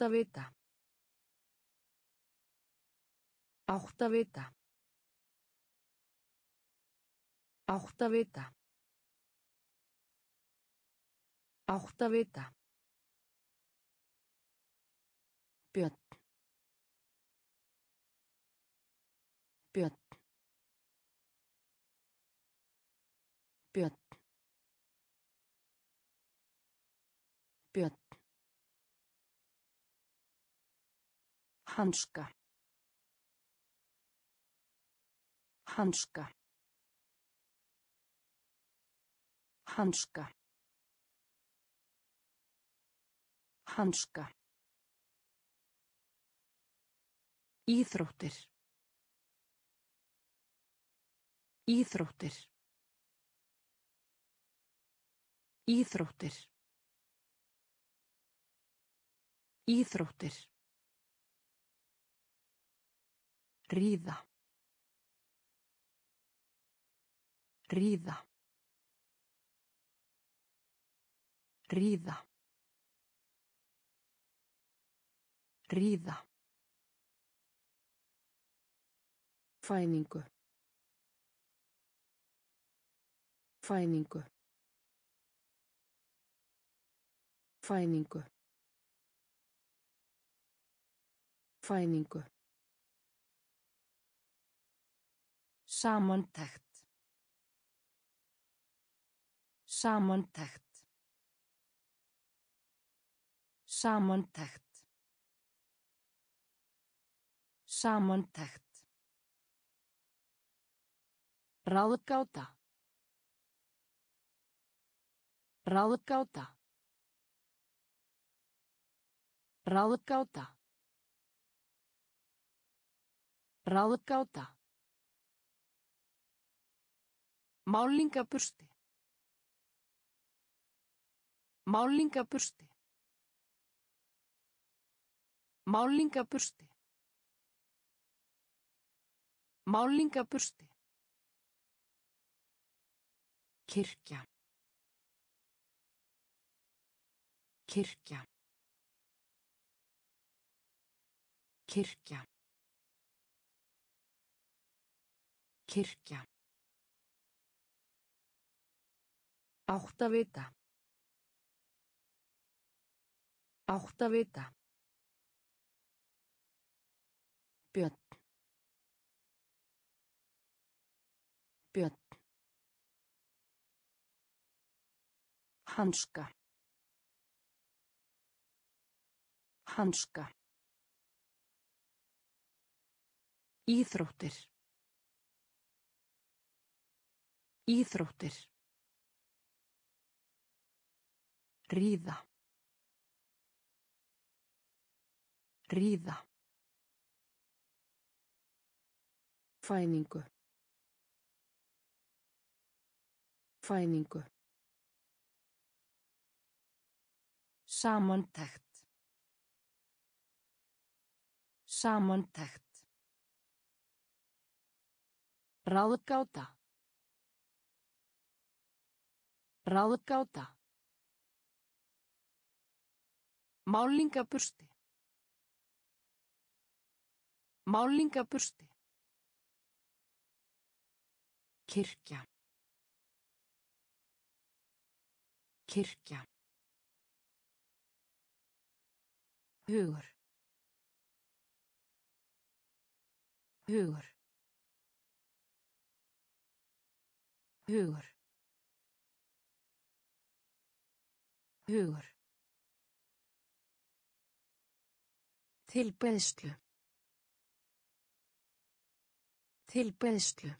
Áttavita. Áttavita. Áttavita. Áttavita. Hanska. Hanska. Hanska. Hanska. Íþróttir. Íþróttir. Íþróttir. Íþróttir. Ríða. Ríða. Ríða. Ríða. Fæningu. Fæningu. Fæningu. Fæningu. Samantekt. Samantekt. Samantekt. Samantekt. Ráðgáta. Ráðgáta. Ráðgáta. Ráðgáta. Málingabursti. Málingabursti. Málingabursti. Málingabursti. Kirkja. Kirkja. Kirkja. Kirkja. Áttavita. Áttavita. Björn. Björn. Hanska. Hanska. Íþróttir. Íþróttir. Ríða. Ríða. Fæningu. Fæningu. Samantekt. Samantekt. Ráðgáta. Ráðgáta. Málingabursti. Málingabursti. Kirkja. Kirkja. Hugur. Hugur. Hugur. Hugur. Tilbeðslu. Tilbeðslu.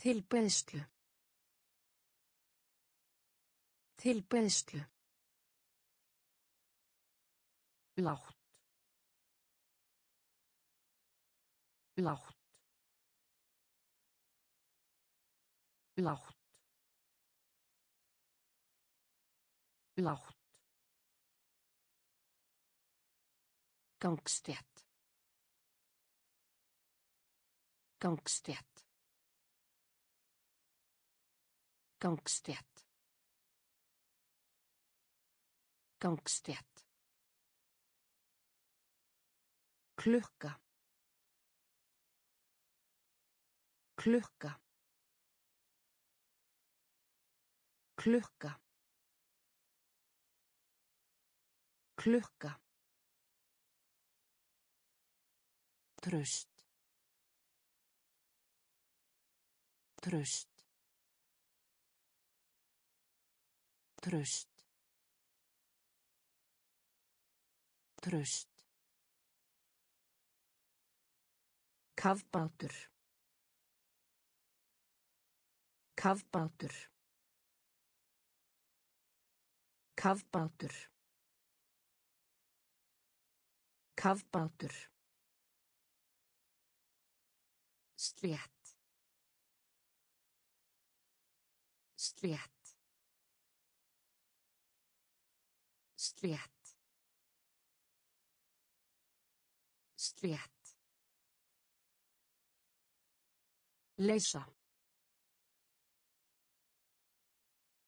Tilbeðslu. Tilbeðslu. Lágt. Lágt. Lágt. Lágt. Gangstétt. Gangstétt. Gangstétt. Gangstétt. Klukka. Klukka. Klukka. Klukka. Tröst. Tröst. Tröst. Tröst. Kafbátur. Kafbátur. Kafbátur. Kafbátur. Slétt. Slétt. Slétt. Slétt. Leysa.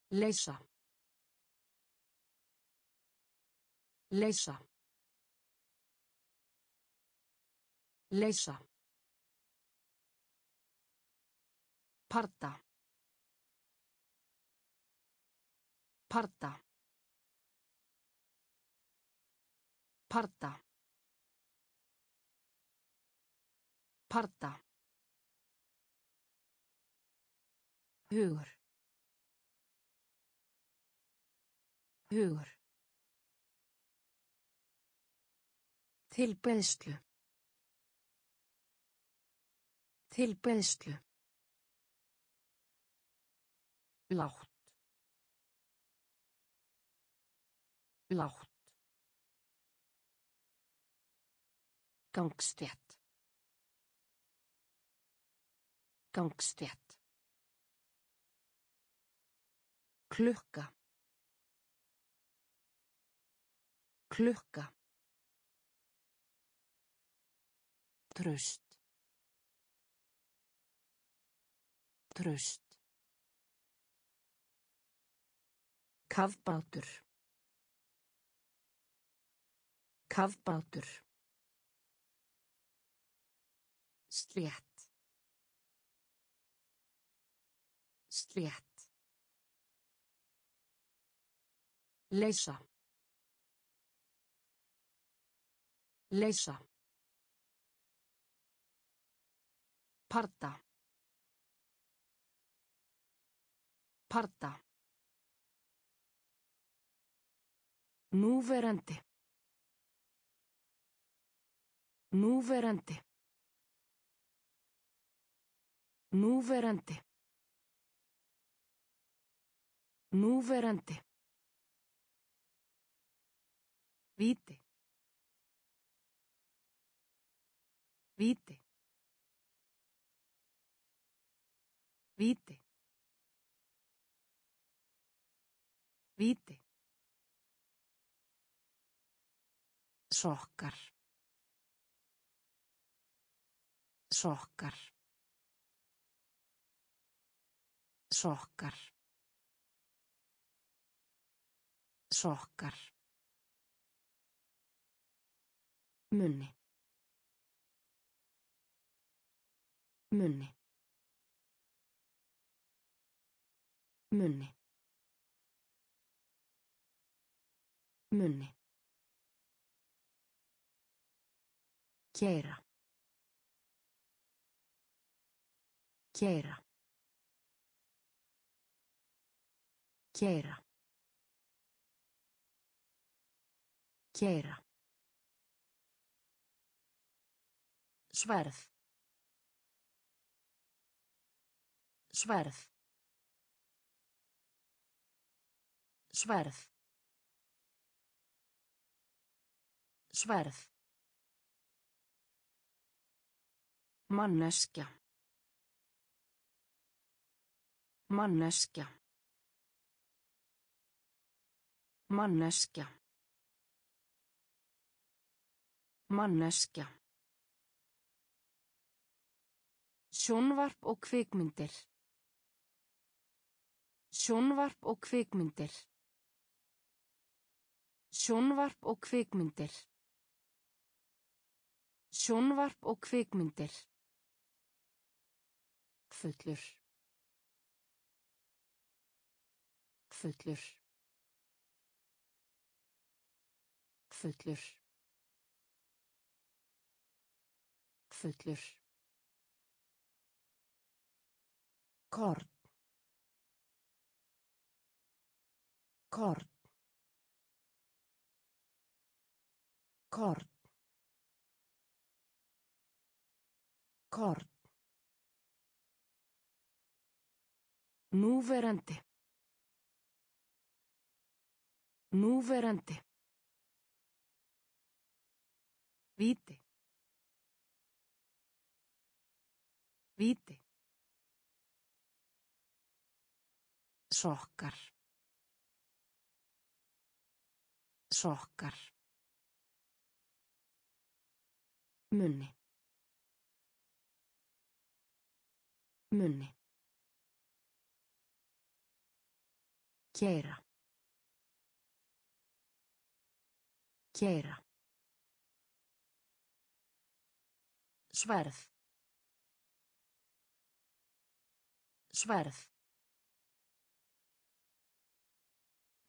Leysa. Leysa. Leysa. Parta. Parta. Parta. Parta. Hugur. Hugur. Tilbeðslu. Tilbeðslu. Lágt. Lágt. Gangstétt. Gangstétt. Klukka. Klukka. Tröst. Tröst. Kafbátur. Kafbátur. Slétt. Slétt. Leysa. Leysa. Parta. Parta. Núverandi. Núverandi. Núverandi. Núverandi. Víti. Víti. Víti. Víti. Sokkar. Sokkar. Sokkar. Sokkar. Munni. Munni. Munni. Munni. Kæra. Kæra. Kæra. Kæra. Sverð. Sverð. Sverð. Sverð. Manneskja. Manneskja. Manneskja. Manneskja. Sjónvarp og kvikmyndir. Sjónvarp og kvikmyndir. Sjónvarp og kvikmyndir. Sjónvarp og kvikmyndir. Fullur. Fullur. Fullur. Fullur. Korn. Korn. Korn. Korn. Núverandi. Núverandi. Víti. Víti. Sokkar. Sokkar. Munni. Munni. Keira. Keira. Sverð. Sverð.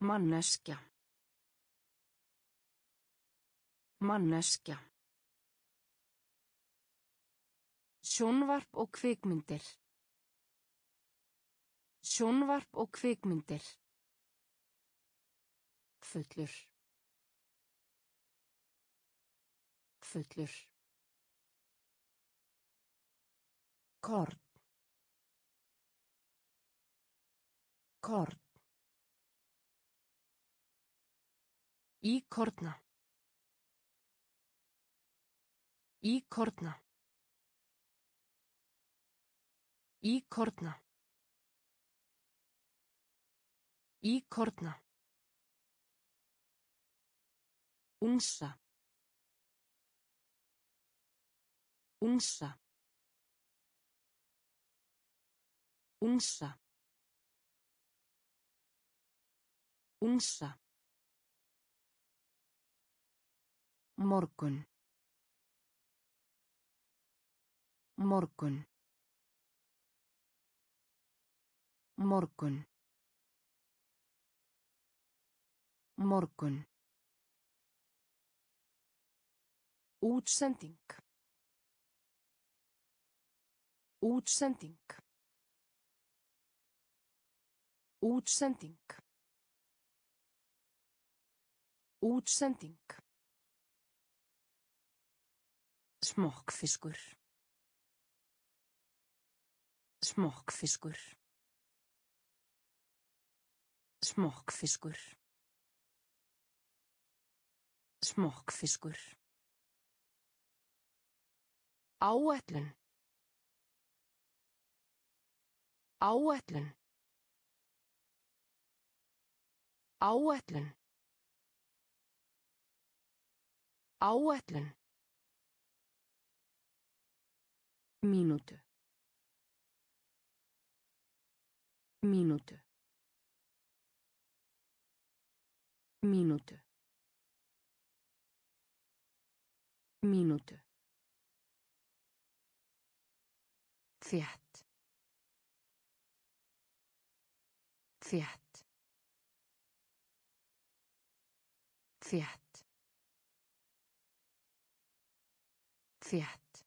Manneskja. Manneskja. Sjónvarp og kvikmyndir. Sjónvarp og kvikmyndir. Fullur. Fullur. Korn. Korn. Íkorna. Íkorna. Íkorna. Íkorna. Unsa. Unsa. Unsa. Unsa. Morgun. Morgun. Morgun. Morgun. Útsending. Útsending. Útsending. Útsending. Smokkfiskur. Smokkfiskur. Smokkfiskur. Smokkfiskur. Áætlun. Áætlun. Áætlun. Áætlun. Mínútu. Mínútu. Mínútu. Mínútu. Þétt. Þétt. Þétt. Þétt.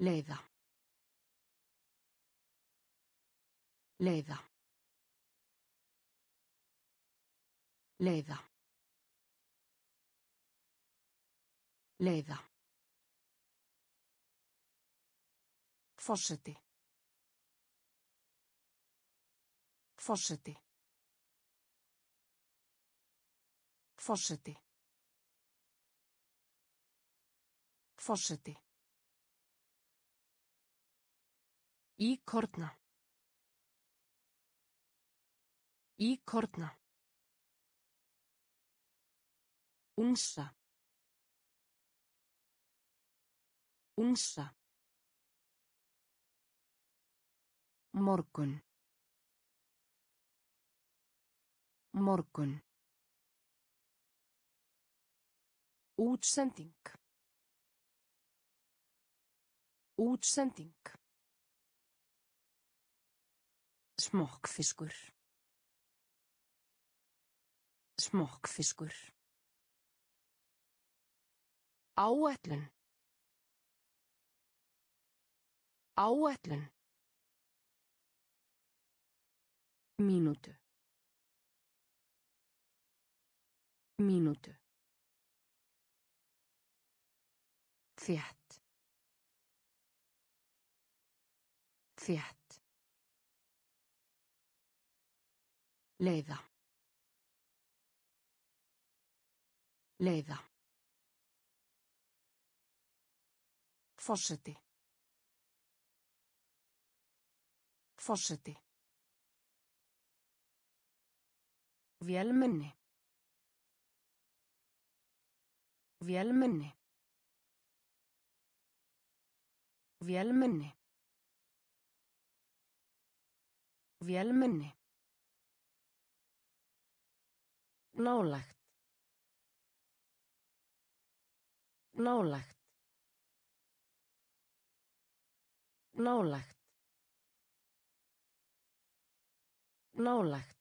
Leiða. Leiða. Leiða. Leiða. Forseti. Forseti. Forseti. Forseti. Íkorna. Íkorna. Unsa. Unsa. Morgun. Morgun. Útsending. Útsending. Smokkfiskur. Smokkfiskur. Áætlun. Áætlun. Mínútu. Mínútu. Þétt. Þétt. Leiða. Leiða. Forseti. Forseti. Vélmenni. Vélmenni. Vélmenni. Vélmenni. Nálægt. Nálægt. Nálægt. Nálægt.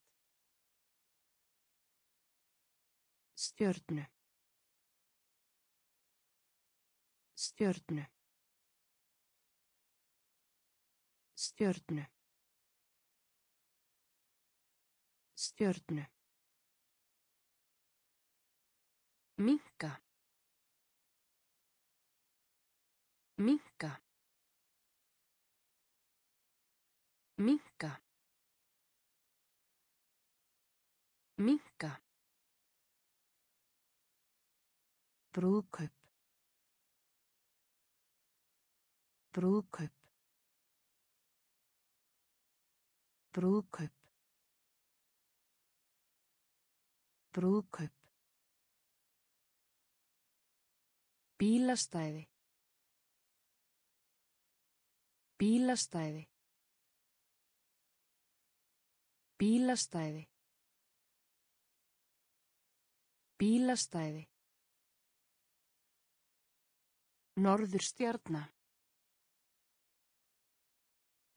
Stjörnu. Stjörnu. Stjörnu. Stjörnu. Minka. Minka. Minka. Minka. Brúðkaup. Brúðkaup. Brúðkaup. Brúðkaup. Bílastæði. Bílastæði. Bílastæði. Bílastæði. Norður stjarna.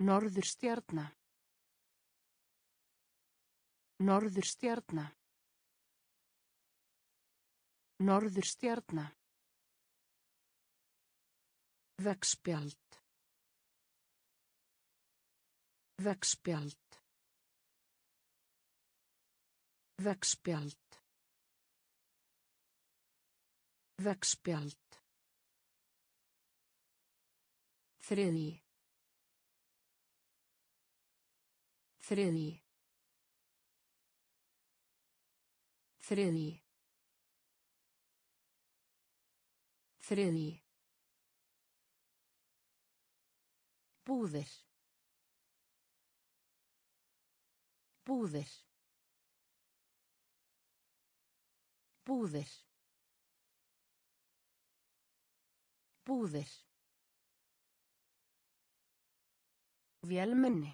Norður stjarna. Norður stjarna. Norður stjarna. Vegspjald. Vegspjald. Vegspjald. Vegspjald. Þriði. Þriði. Þriði. Þriði. Búðir. Búðir. Búðir. Búðir. Vélmenni.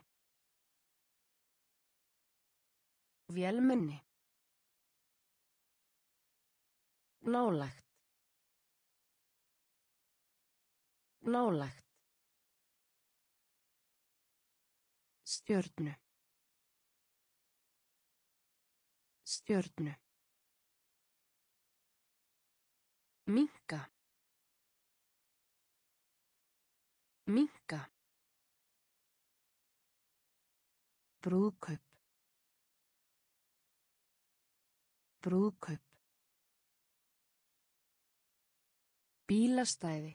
Vélmenni. Nálægt. Nálægt. Stjörnu. Stjörnu. Minka. Minka. Brúðkaup. Brúðkaup. Bílastæði.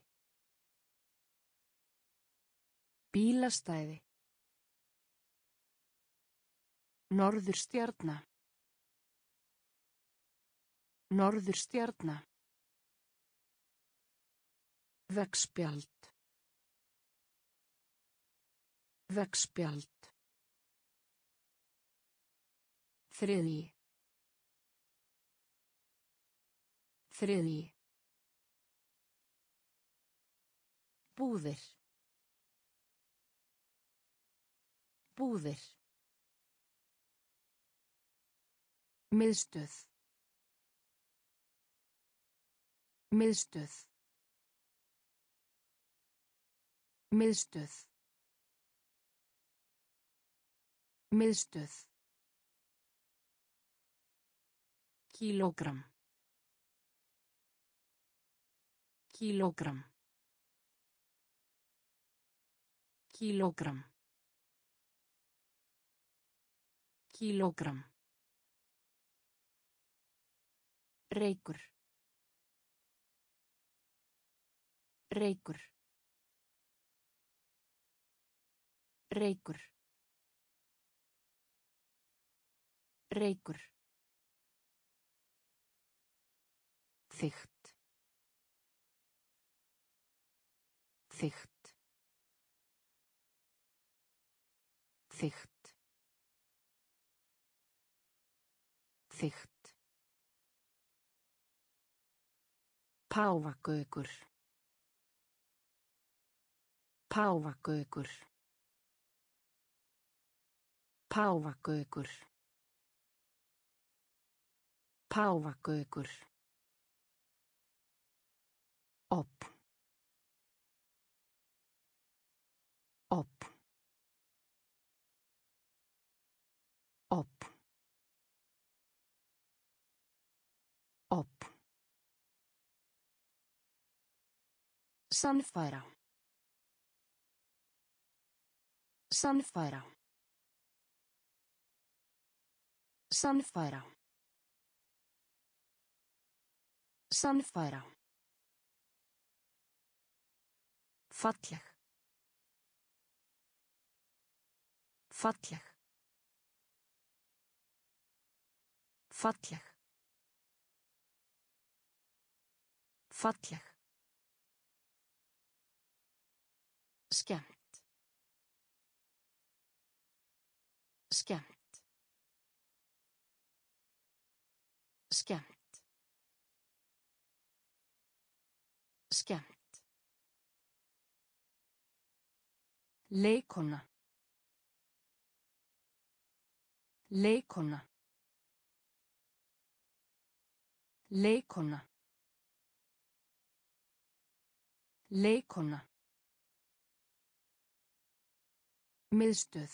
Bílastæði. Norður stjarna. Norður stjarna. Vegspjald. Vegspjald. Þriði. Þriði. Búðir. Búðir. Miðstöð. Miðstöð. Miðstöð. Miðstöð. Kílógramm. Kílógramm. Kílógramm. Kílógramm. Reykur. Reykur. Reykur. Reykur. Þygt. Þygt. Þygt. Þygt. Páfagaukur. Páfagaukur. Páfagaukur. Páfagaukur. Opp. Opp. Opp. Opp. Sannfæra. Sannfæra. Sannfæra. Sannfæra. Falleg. Falleg. Falleg. Falleg. Leikona. Leikona. Leikona. Leikona. Miðstöð.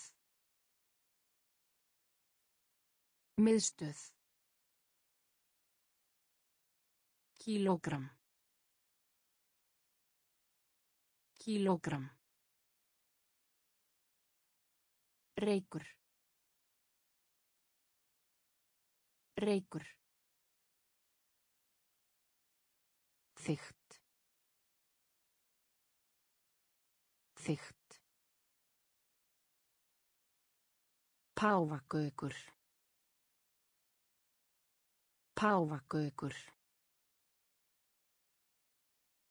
Miðstöð. Kílógramm. Kílógramm. Reykur. Reykur. Þygt. Þygt. Páfagaukur. Páfagaukur.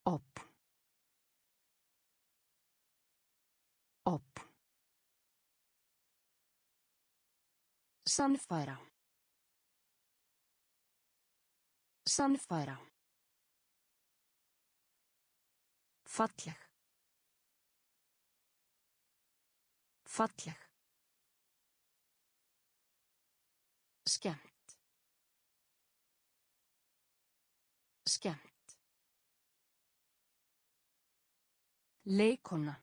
Opp. Sannfæra. Sannfæra. Falleg. Falleg. Skemmt. Skemmt. Leikona.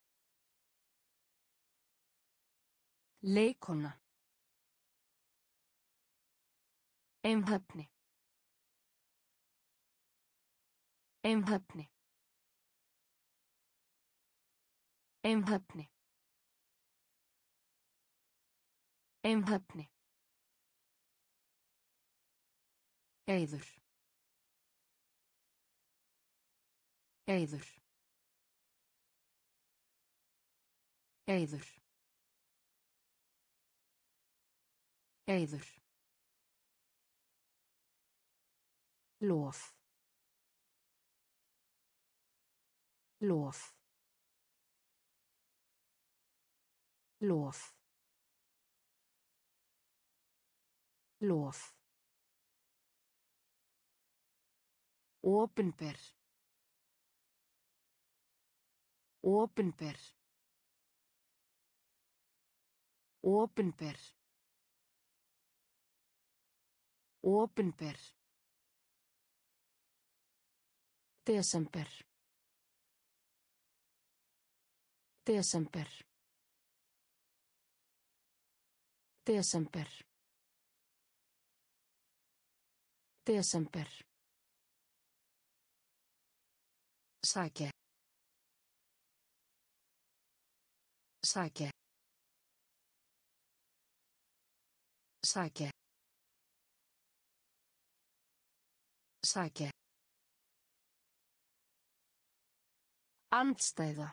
Leikona. Einhöfni. Einhöfni. Einhöfni. Einhöfni. Eyður. Eyður. Eyður. Eyður. Lof. Lof. Lof. Lof. Opinber. Opinber. Opinber. Opinber. Desember. Desember. Desember. Desember. Sækja. Sækja. Sækja. Sækja. Andstæða.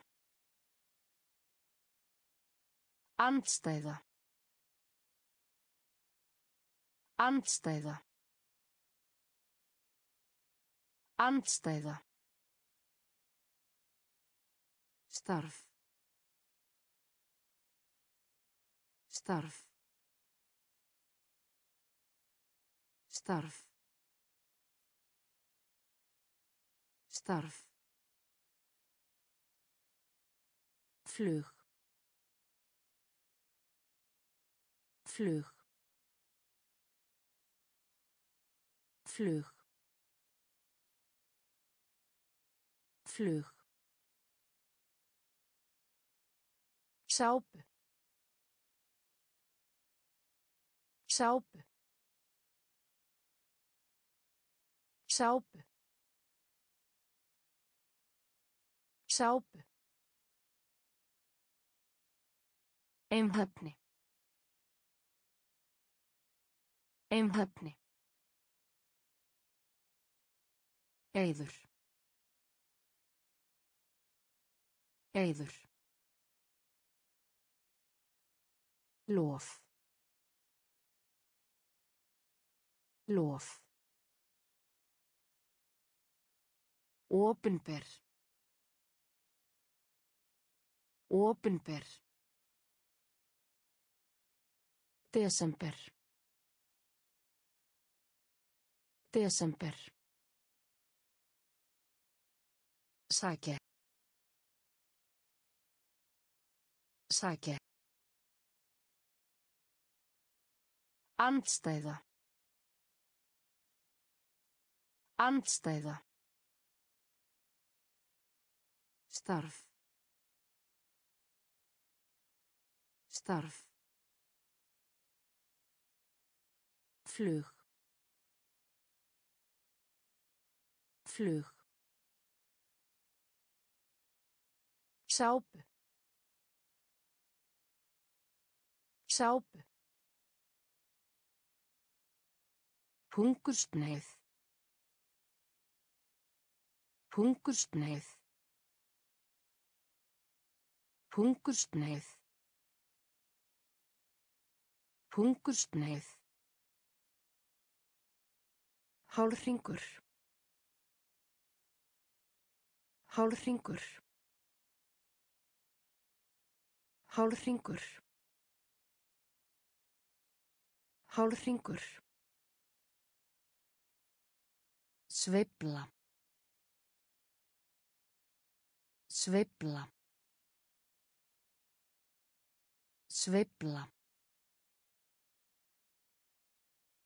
Andstæða. Andstæða. Andstæða. Starf. Starf. Starf. Starf. Flug. Flug. Flug. Flug. Sápu. Sápu. Sápu. Sápu. Einhöfni. Einhöfni. Eyður. Eyður. Lof. Lof. Opinber. Opinber. Desember. Desember. Sækja. Sækja. Andstæða. Andstæða. Starf. Starf. Flug. Flug. Sápu. Sápu. Hungursneið. Hungursneið. Hungursneið. Hungursneið. Hálfringur. Hálfringur. Hálfringur. Hálfringur. Sveifla. Sveifla. Sveifla.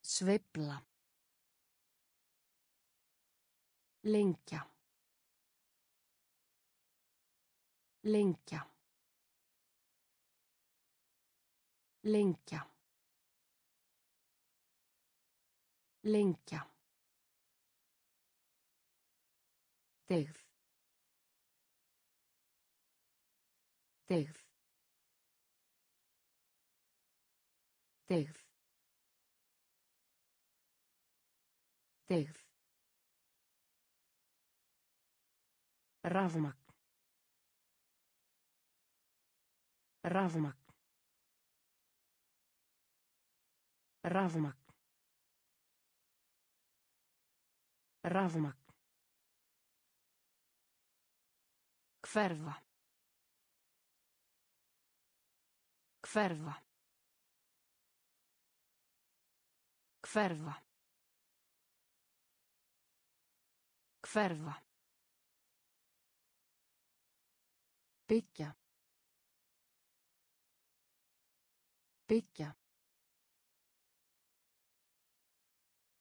Sveifla. Lengja. Lengja. Lengja. Lengja. Deyð. Deyð. Deyð. Deyð. Rafmagn. Rafmagn. Rafmagn. Rafmagn. Hverfa. Hverfa. Hverfa. Hverfa. Byggja. Byggja.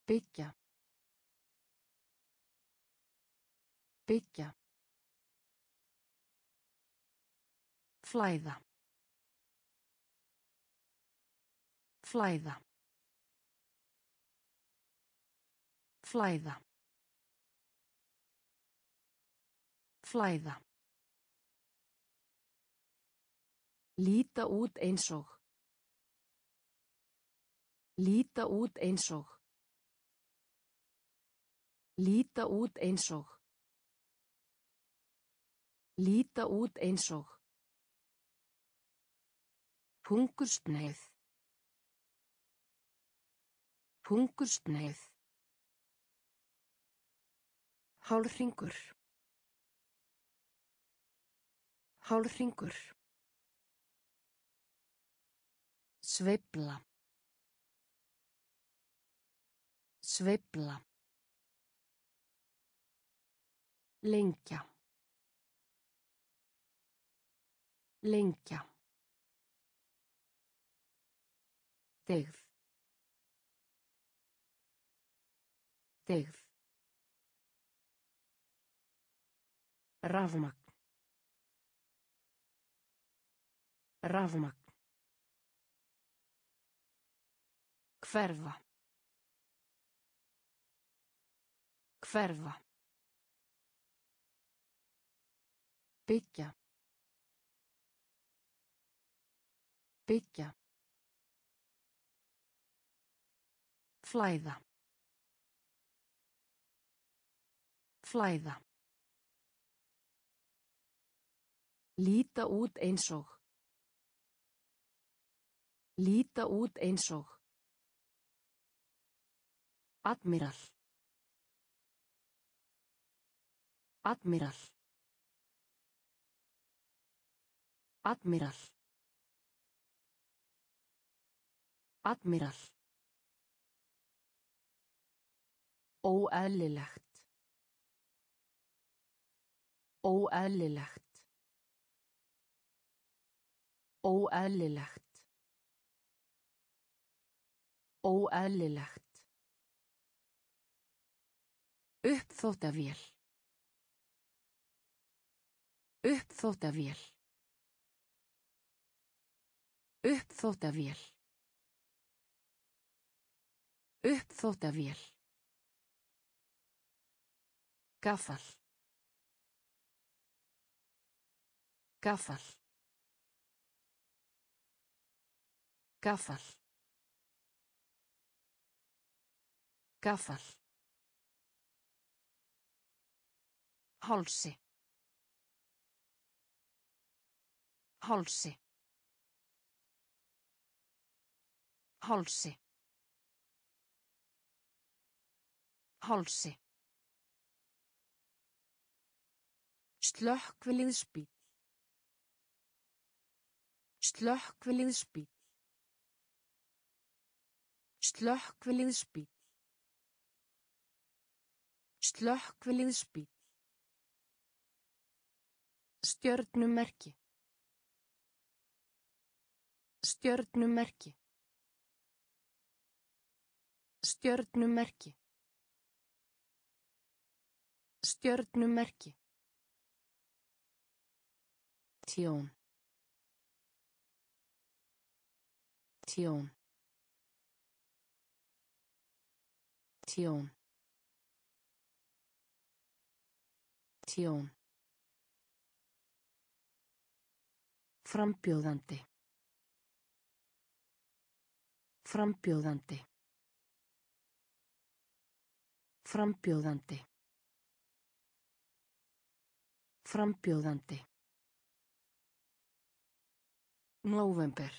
Byggja. Byggja. Flæða. Flæða. Flæða. Flæða. Líta út eins og. Líta út eins og. Líta út eins og. Líta út eins og. Hungursneið. Hungursneið. Hálfringur. Hálfringur. Sveifla. Sveifla. Lengja. Lengja. Tegð. Tegð. Rafmagn. Rafmagn. Hverfa. Hverfa. Byggja. Byggja. Flæða. Flæða. Líta út eins og. Líta út eins og. Admiral. Admiral. Admiral. Admiral. Óeðlilegt. Óeðlilegt. Óeðlilegt. Óeðlilegt. Uppþóttavél. Uppþóttavél. Uppþóttavél. Uppþóttavél. Gaffal. Gaffal. Gaffal. Gaffal. Hálsi. Hálsi. Hálsi. Hálsi. Slökkviliðsbíl. Slökkviliðsbíl. Slökkviliðsbíl. Slökkviliðsbíl. Stjörnumerki. Stjörnumerki. Stjörnumerki. Stjörnumerki. Tjón. Tjón. Tjón. Tjón. Frambjóðandi. Frambjóðandi. Frambjóðandi. Frambjóðandi. Nóvember.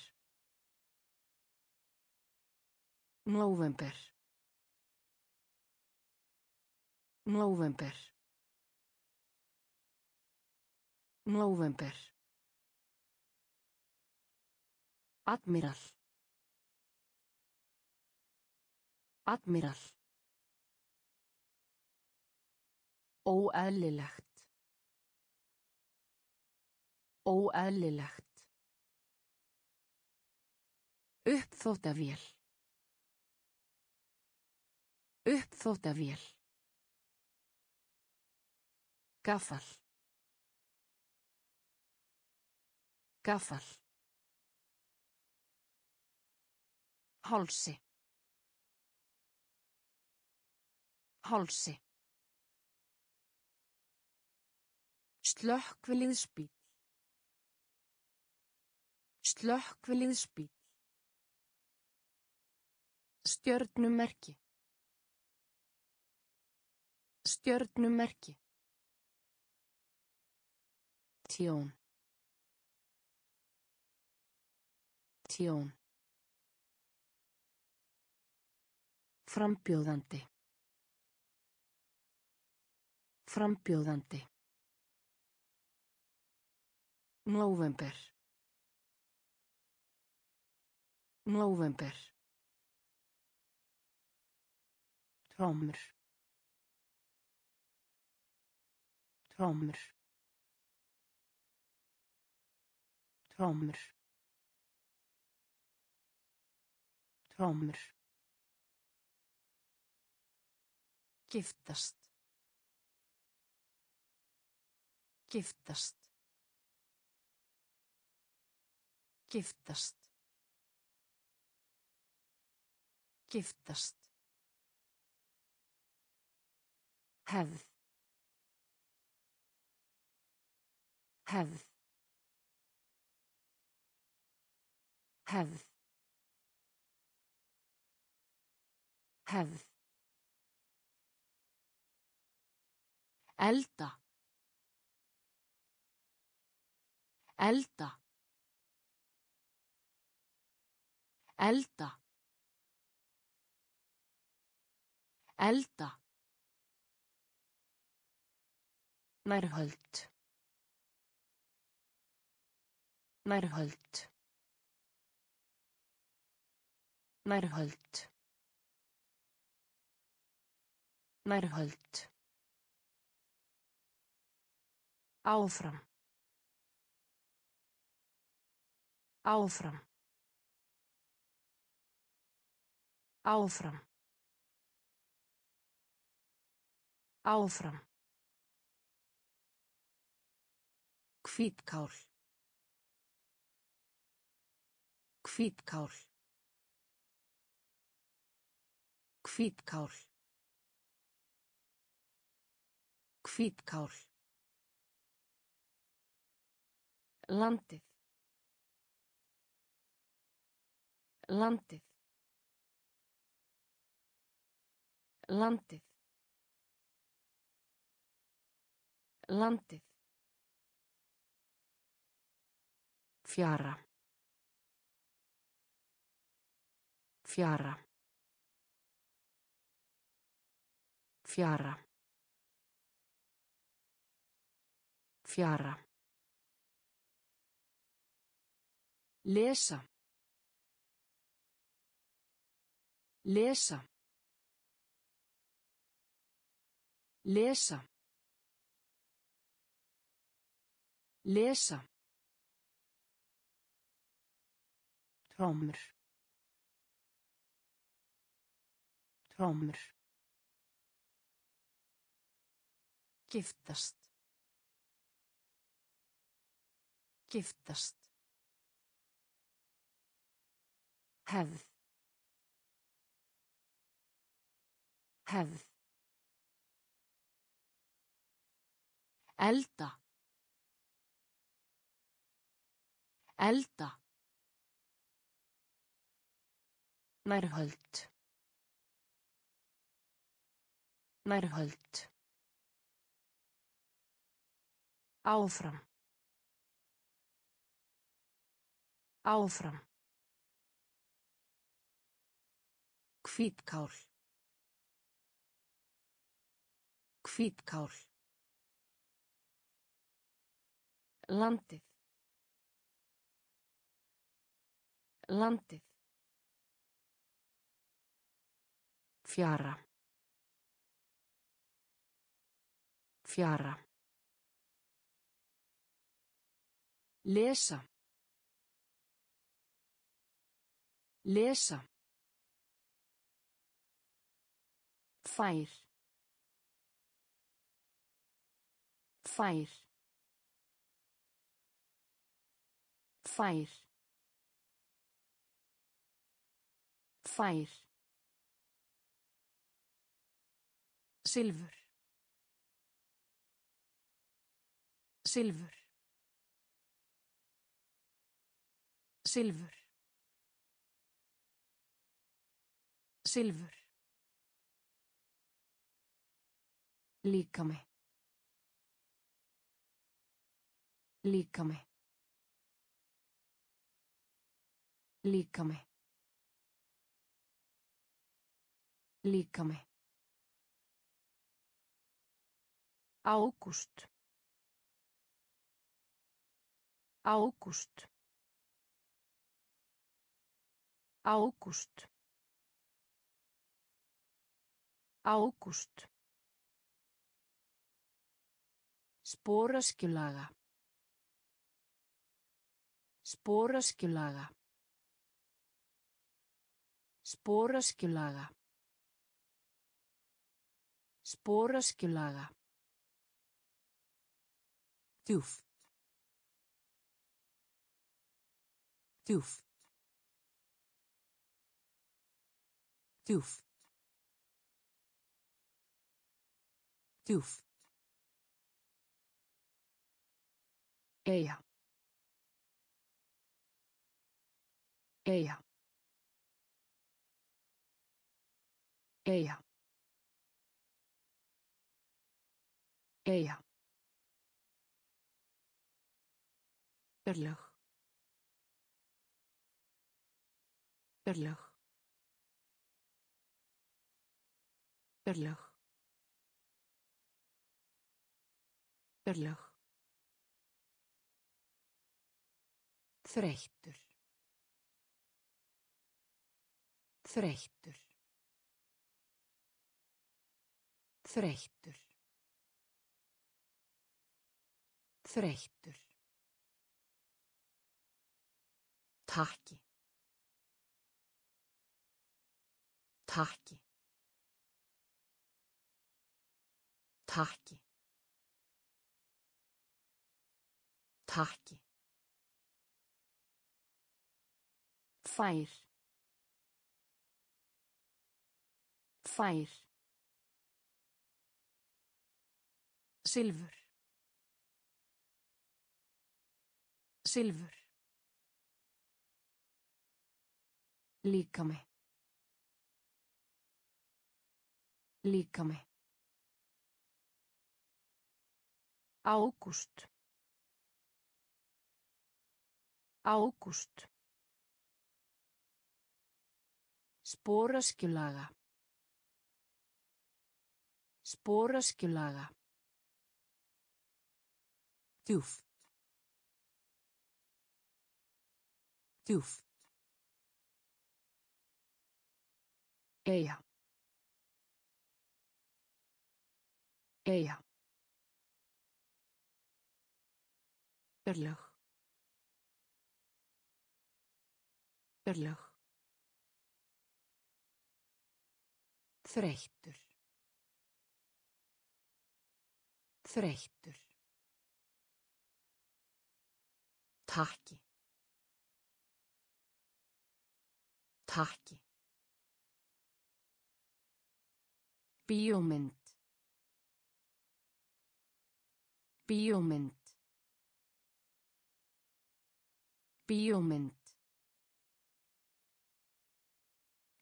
Nóvember. Nóvember. Nóvember. Admiral. Admiral. Óeðlilegt. Óeðlilegt. Uppþóttavél. Uppþóttavél. Gaffal. Gaffal. Hálsi. Hálsi. Slökkviliðsbíl. Slökkviliðsbíl. Stjörnumerki. Stjörnumerki. Tjón. Tjón. Frambjóðandi. Frambjóðandi. Nóvember. Nóvember. Trommur. Trommur. Trommur. Trommur. Giftast. Giftast. Giftast. Giftast. Hefð. Hefð. Hefð. Hefð. Elda. Elda. Elda. Elda. Nærhöld. Nærhöld. Nærhöld. Nærhöld. Áfram. Áfram. Áfram. Áfram. Hvítkál. Hvítkál. Hvítkál. Hvítkál. Landið. Landið. Landið. Landið. Fjara. Fjara. Fjara. Fjara. Lesa. Lesa. Lesa. Lesa. Trommur. Trommur. Giftast. Giftast. Hefð. Hefð. Elda. Elda. Nærhöld. Nærhöld. Áfram. Áfram. Hvítkál. Hvítkál. Landið. Landið. Fjara. Fjara. Lesa. Lesa. Fær. Fær. Fær. Fær. Silfur. Silfur. Silfur. Silfur. Líkami. Líkami. Líkami. Líkami. Ágúst. Ágúst. Ágúst. Ágúst. Sporaskjulaga. Sporaskjulaga. Sporaskjulaga. Sporaskjulaga. Djúft. Djúft. Djúft. Djúft. Eyja. Eyja. Eyja. Eyja. Örlög. Örlög. Örlög. Örlög. Þreyttur. Þreyttur. Þreyttur. Þreyttur. Takki. Takki. Takki. Takki. Fær. Fær. Silfur. Silfur. Líkami. Líkami. Ágúst. Ágúst. Sporaskjulaga. Sporaskjulaga. Djúft. Djúft. Eia. Örlög. Örlög. Þreyttur. Þreyttur. Takki. Takki. Bíómynd. Bíómynd. Bíómynd.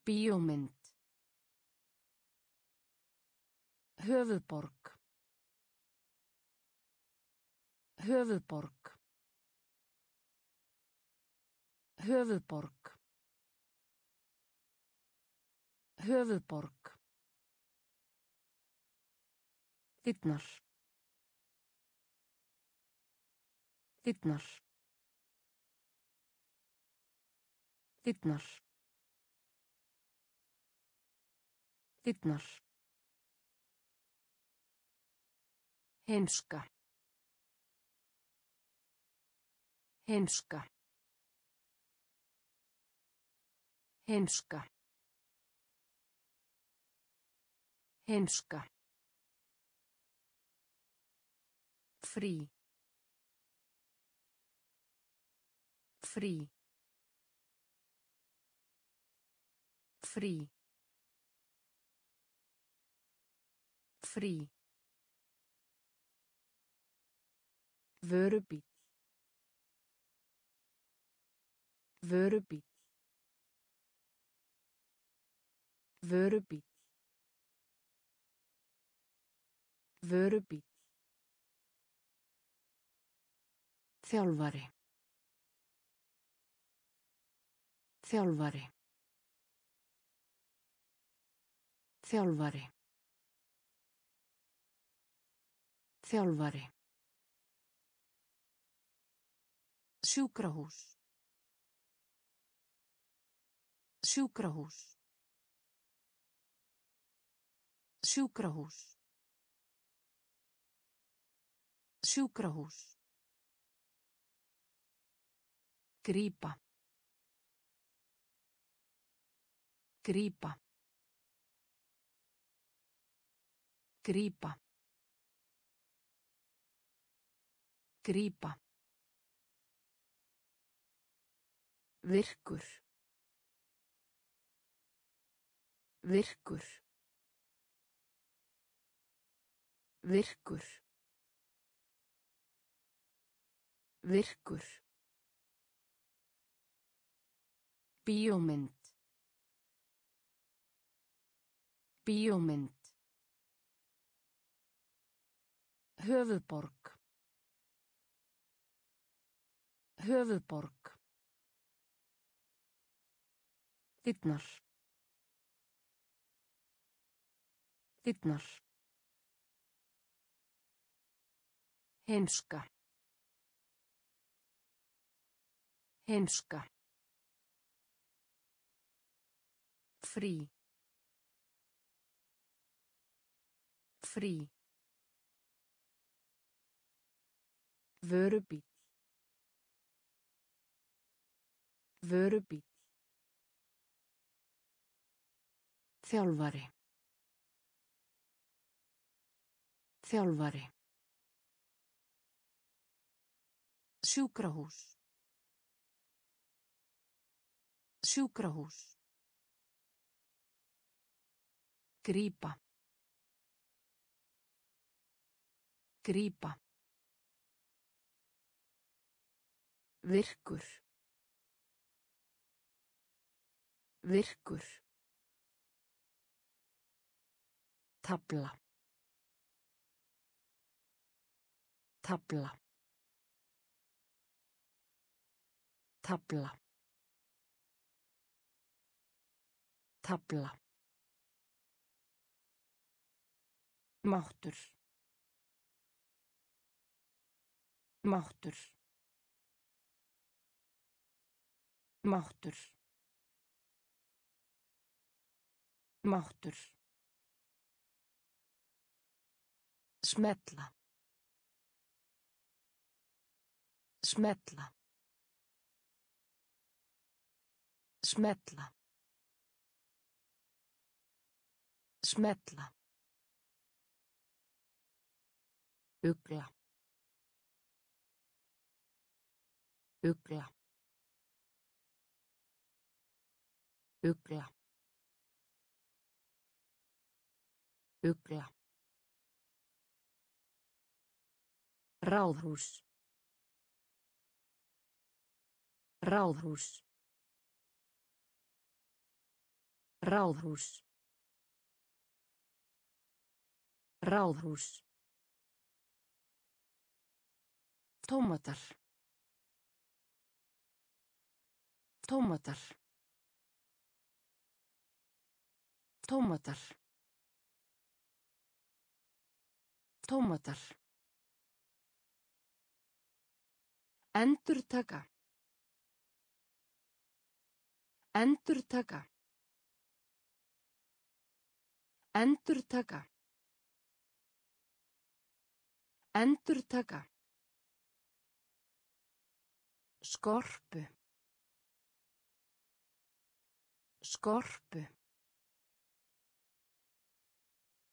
Bíómynd. Höfuðborg. Höfuðborg. Höfuðborg. Höfuðborg. Dyrnar. Dyrnar. Dyrnar. Dyrnar. Heimska. Heimska. Heimska. Heimska. Frí. Frí. Frí. Frí. Vörubíl. Vörubíl. Vörubíl. Vörubíl. Þjálfari. Þjálfari. Þjálfari. Þjálfari. Sjúkrahús. Sjúkrahús. Sjúkrahús. Sjúkrahús. Grípa. Grípa. Grípa. Grípa. Virkur. Virkur. Virkur. Virkur. Bíómynd. Bíómynd. Höfuðborg. Höfuðborg. Dyrnar. Dyrnar. Heimska. Heimska. Frí. Frí. Vörubíl. Vörubíl. Þjálfari. Þjálfari. Sjúkrahús. Sjúkrahús. Grípa. Grípa. Virkur. Virkur. Tabla. Tabla. Tabla. Tabla. Máttur. Máttur. Máttur. Máttur. Smetla. Smetla. Smetla. Smetla. Ugla. Ugla. Ugla. Ugla. Ráðhús. Ráðhús. Ráðhús. Ráðhús. Tómatar. Tómatar. Tómatar. Tómatar. Endurtaka. Endurtaka. Endurtaka. Endurtaka. Skorpu. Skorpu.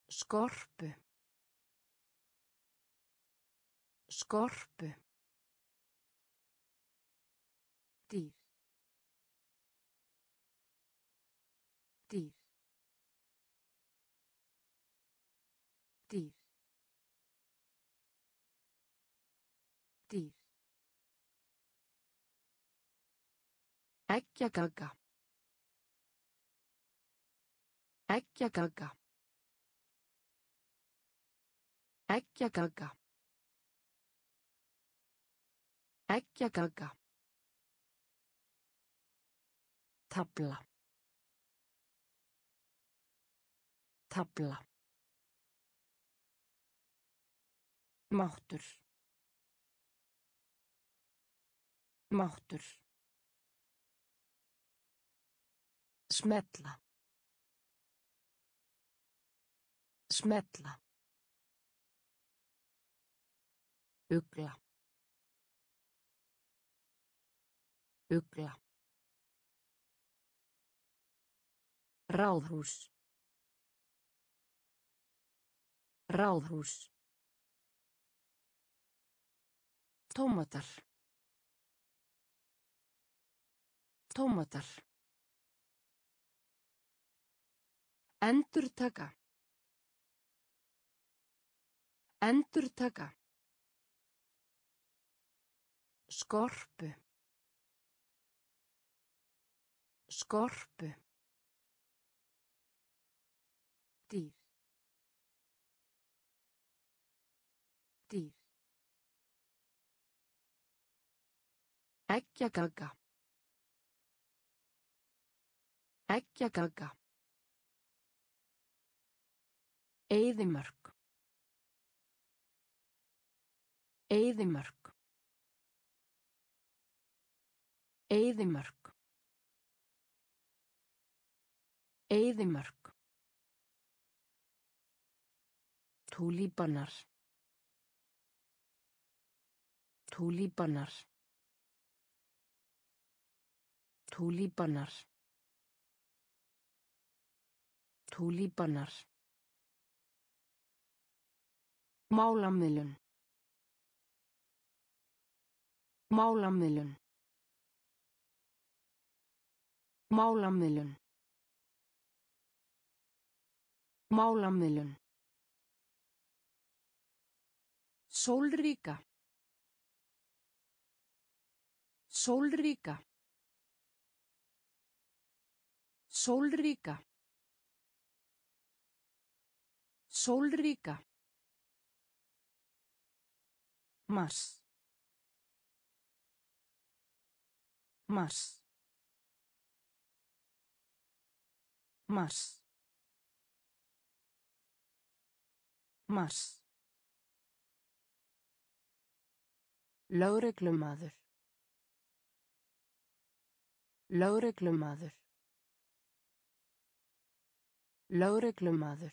Skorpu. Skorpu. Eggjaganga. Eggjaganga. Eggjaganga. Eggjaganga. Tabla. Tabla. Máttur. Máttur. Smetla. Smetla. Ugla. Ugla. Ráðhús. Ráðhús. Tómatar. Tómatar. Endurtaka. Endurtaka. Skorpu. Skorpu. Dýr. Dýr. Eggjaganga. Eggjaganga. Eyðimörk. Eyðimörk. Eyðimörk. Eyðimörk. Túlípanar. Túlípanar. Túlípanar. Túlípanar. Málamiðlun. Málamiðlun. Málamiðlun. Málamiðlun. Sólríka. Sólríka. Sólríka. Sólríka. Mars. Mars. Mars. Mars. Lögreglumaður. Lögreglumaður. Lögreglumaður.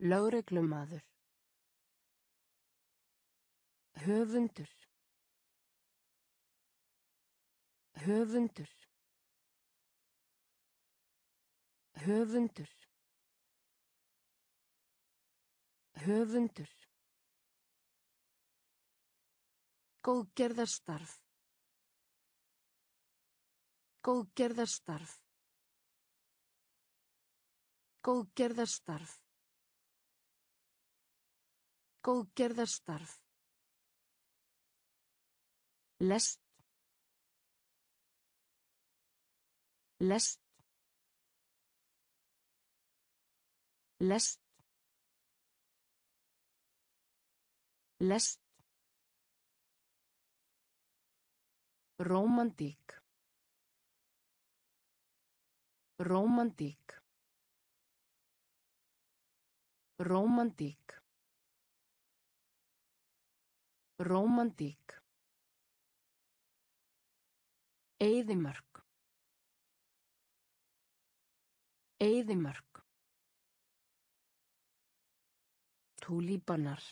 Lögreglumaður. Höfundur. Höfundur. Höfundur. Höfundur. Góðgerðarstarf. Góðgerðarstarf. Góðgerðarstarf. Góðgerðarstarf. Lest. Lest. Lest. Lest. Rómantík. Rómantík. Rómantík. Rómantík. Eyðimörk. Eyðimörk. Túlípanar.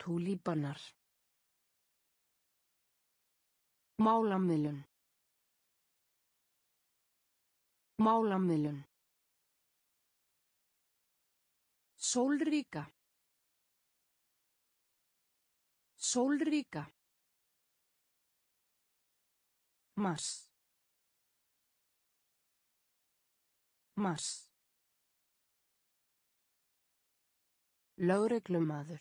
Túlípanar. Málamiðlun. Málamiðlun. Sólríka. Sólríka. Mars. Mars. Lögreglumadur.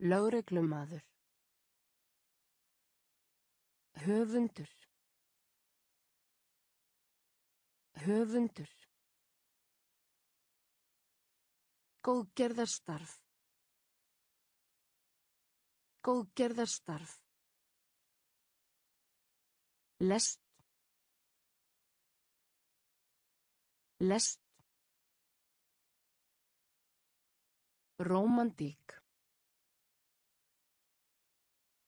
Lögreglumadur. Höfundur. Höfundur. Góðgerðarstarf. Góðgerðarstarf. Lest. Lest. Rómantík.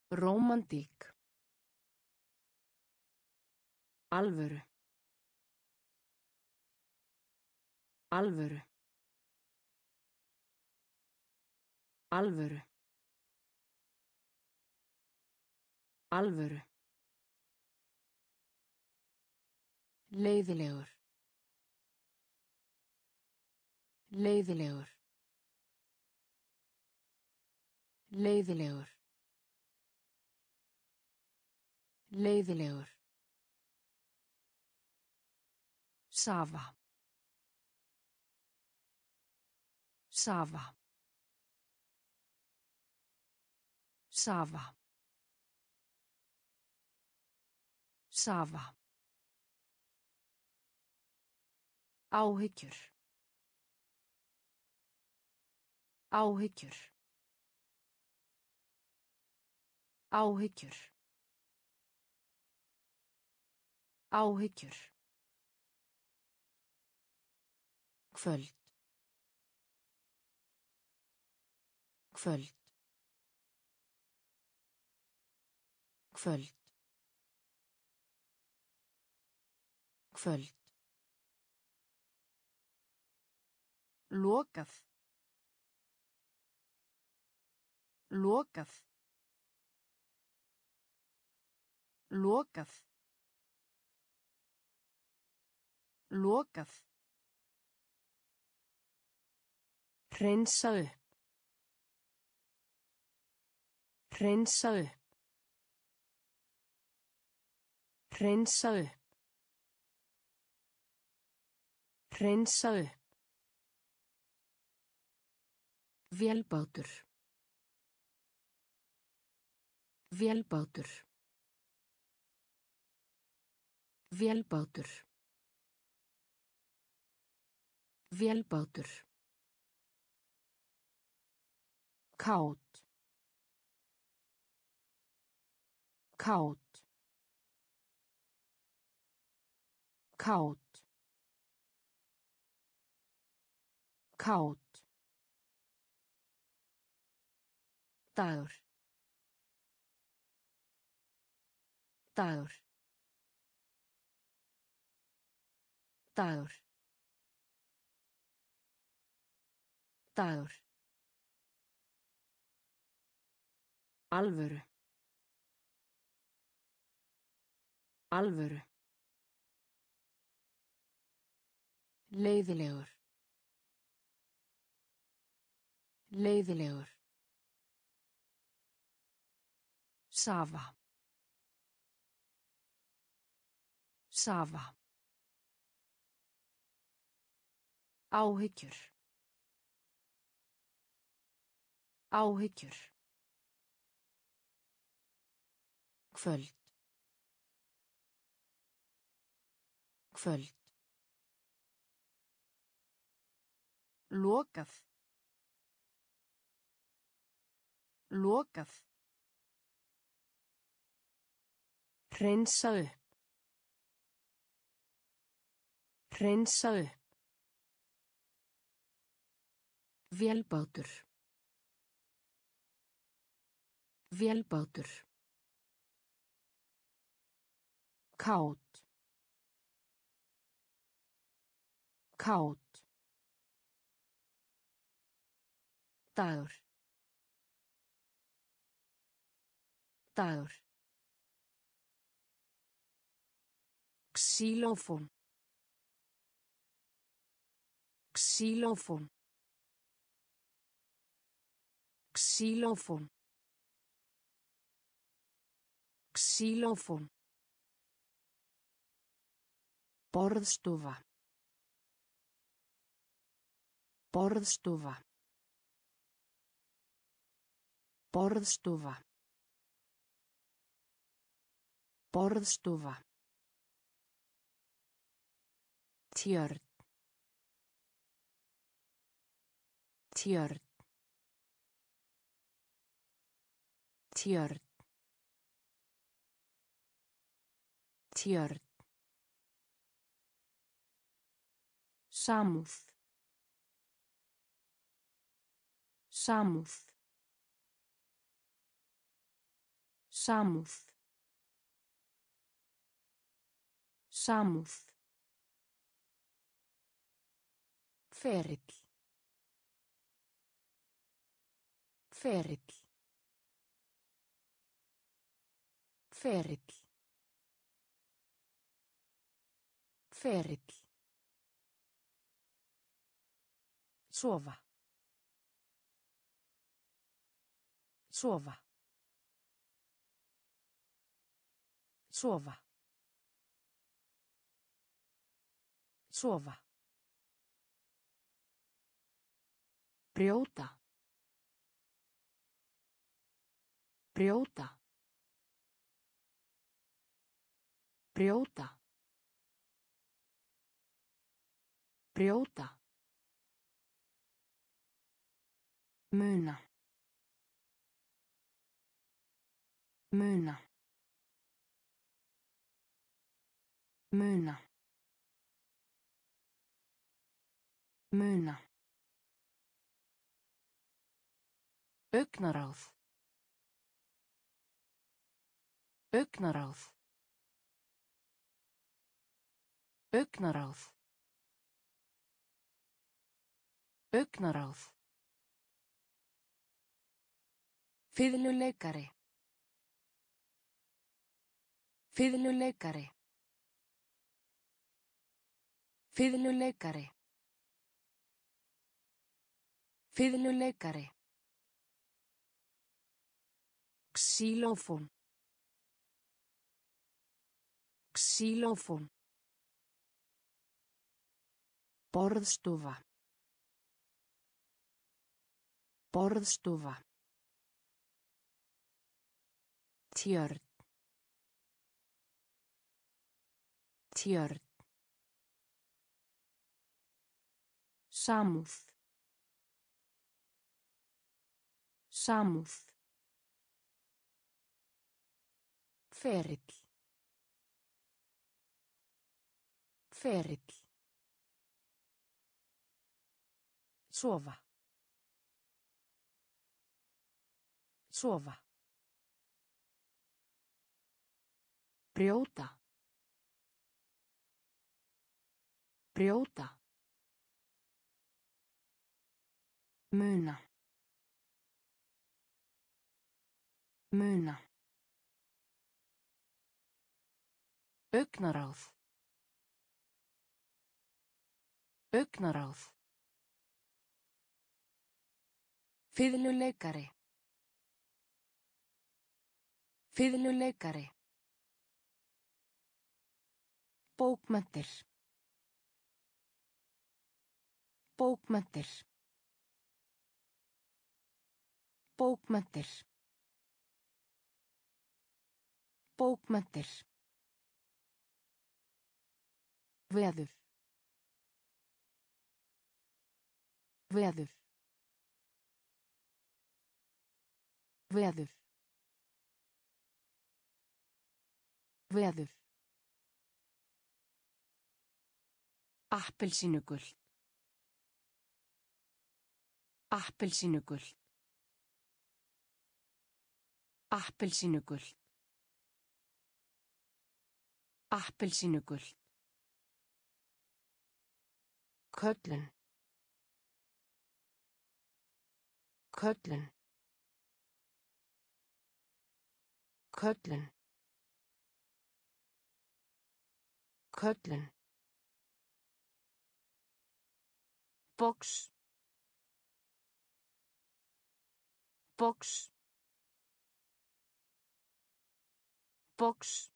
Rómantík. Alvöru. Alvöru. Alvöru. Alvöru. Leiðilegur. Leiðilegur. Leiðilegur. Leiðilegur. Safa. Safa. Safa. Safa. Áhyggjur. Áhyggjur. Áhyggjur. Áhyggjur. Kvöld. Kvöld. Kvöld. Kvöld. Lokað. Lokað. Lokað. Lokað. Hreinsa upp. Hreinsa upp. Hreinsa upp. Hreinsa upp. Vélbátur. Vélbátur. Vélbátur. Vélbátur. Kát. Kát. Kát. Kát. Dagur. Dagur. Dagur. Dagur. Alvöru. Alvöru. Leiðilegur. Leiðilegur. Safa. Safa. Áhyggjur. Áhyggjur. Kvöld. Kvöld. Lokað. Lokað. Hreinsa upp. Hreinsa upp. Vélbátur. Vélbátur. Kát. Kát. Dagur. Dagur. Xylófón. Xylófón. Xylófón. Xylófón. Borðstofa. Borðstofa. Borðstofa. Borðstofa. Tjörn. Tjörn. Tjörn. Tjörn. Samúð. Samúð. Samúð. Samúð. Ferill. Ferill. Ferill. Ferill. Sofa. Sofa. Sofa. Sofa. Brjóta. Brjóta. Brjóta. Brjóta. Muna. Muna. Muna. Muna. Augnaráð. Augnaráð. Augnaráð. Augnaráð. Fiðluleikari. Fiðluleikari. Fiðluleikari. Fiðluleikari. Xylófón. Xylófón. Borðstofa. Borðstofa. Tjörn. Tjörn. Samúð. Samúð. Ferill. Ferill. Sofa. Sofa. Brjóta. Brjóta. Muna. Muna. Augnaráð. Augnaráð. Fiðluleikari. Fiðluleikari. Bókmenntir. Bókmenntir. Bókmenntir. Bókmenntir. Veður. Veður. Veður. Veður. Appelsínugult. Appelsínugult. Appelsínugult. Appelsínugult. Köllun. Köllun. Köllun. Köllun. Box. Box. Box.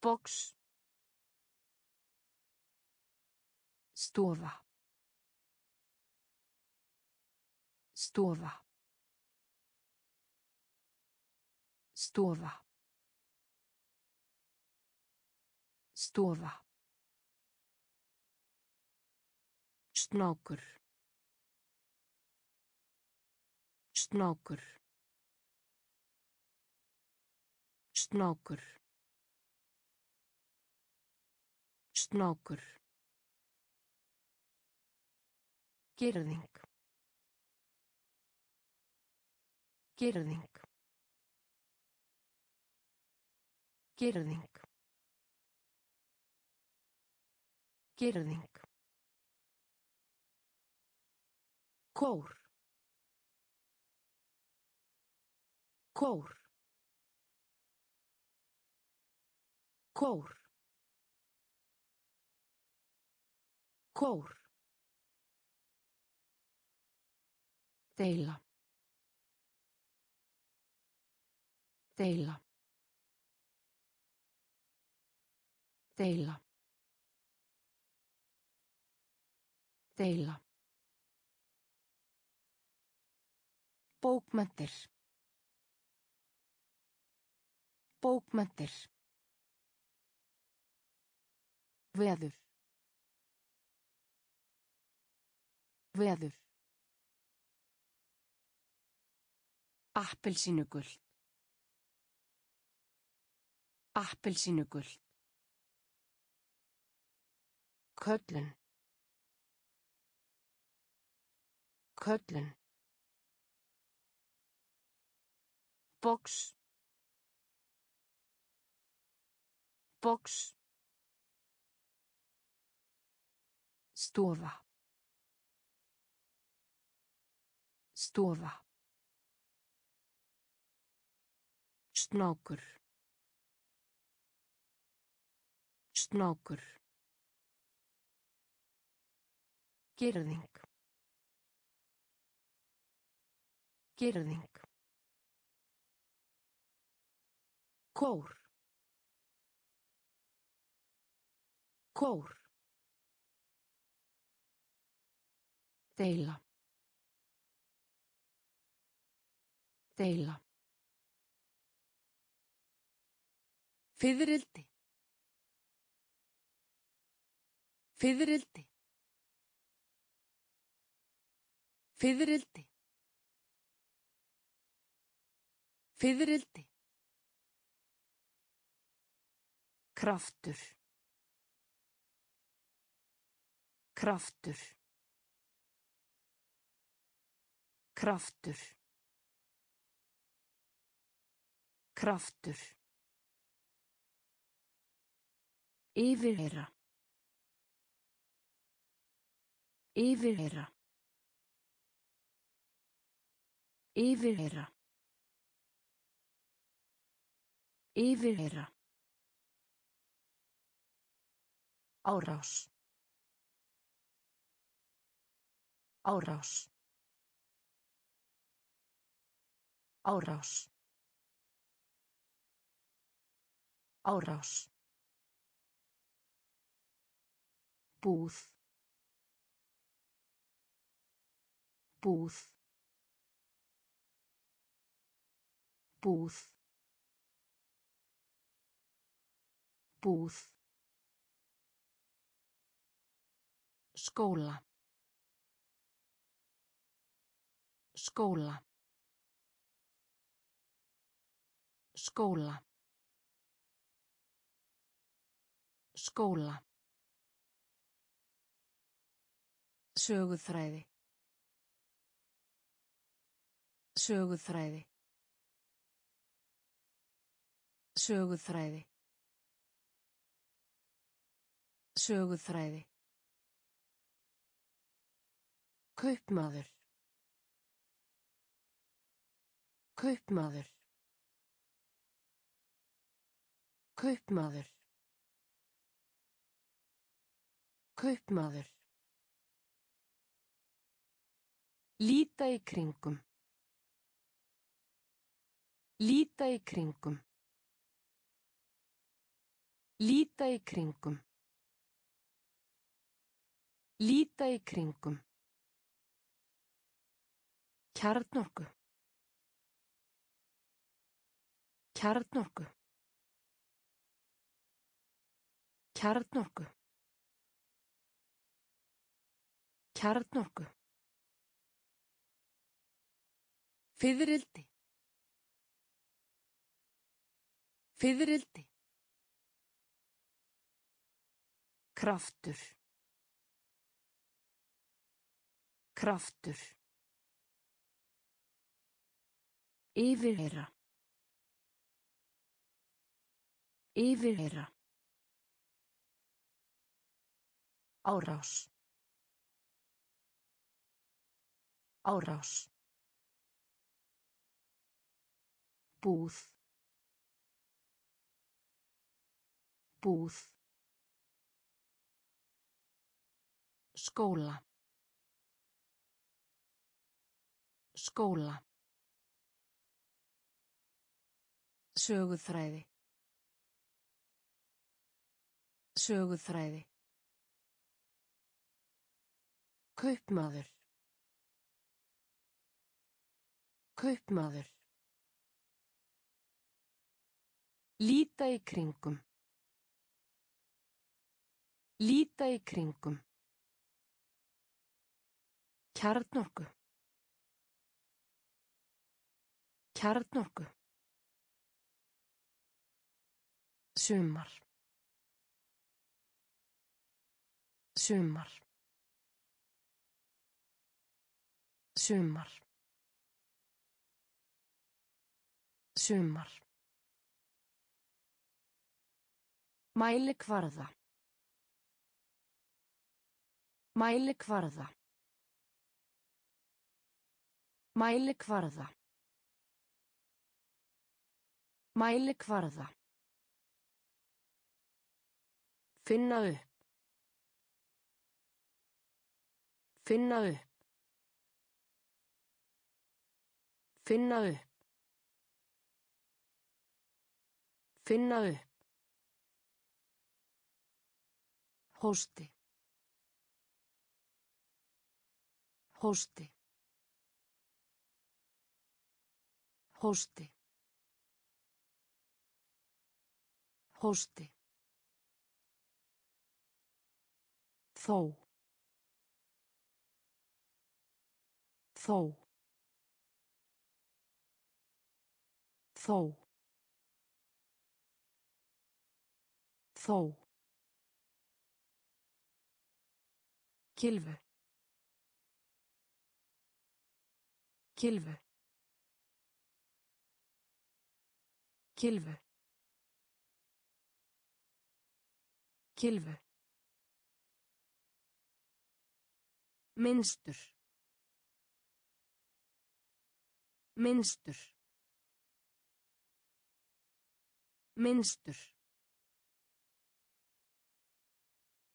Box. Stofa. Stofa. Stofa. Stofa. Snákur. Snákur. Snákur. Snákur. Girðing. Girðing. Girðing. Girðing. Kór. Kór. Kór. Kór. Deila. Deila. Deila. Deila. Bókmenntir. Bókmenntir. Veður. Veður. Appelsínugult. Appelsínugult. Köllun. Köllun. Box. Box. Stofa. Stofa. Snákur. Snákur. Girðing. Girðing. Kór. Kór. Deila. Deila. Fiðrildi. Fiðrildi. Fiðrildi. Fiðrildi. Kraftur. Kraftur. Kraftur. Kraftur. Yfirheyra. Yfirheyra. Yfirheyra. Yfirheyra. Árás. Árás. Árás. Árás. Búð. Búð. Búð. Búð. Skóla. Skóla. Skóla. Skóla. Söguþræði. Söguþræði. Söguþræði. Söguþræði. Kaupmaður. Kaupmaður. Kaupmaður. Kaupmaður. Líta í kringum. Líta í kringum. Líta í kringum. Líta í kringum. Kjarnorku. Kjarnorku. Kjarnorku. Kjarnorku. Fiðrildi. Fiðrildi. Kraftur. Kraftur. Yfirheyra. Yfirheyra. Árás. Árás. Búð. Búð. Skóla. Skóla. Söguþræði. Söguþræði. Kaupmaður. Kaupmaður. Líta í kringum. Líta í kringum. Kjarnorku. Kjarnorku. Sumar. Sumar. Sumar. Sumar. Mæli kvarða. Mæli kvarða. Mæli kvarða. Mæli kvarða. Finna upp. Finna upp. Finna upp. Finna upp. Hósti. Hósti. Hósti. Hósti. Þó. Þó. Þó. Þó. Kylfu. Kylfu. Kylfu. Kylfu. Minnstur. Minnstur. Minnstur.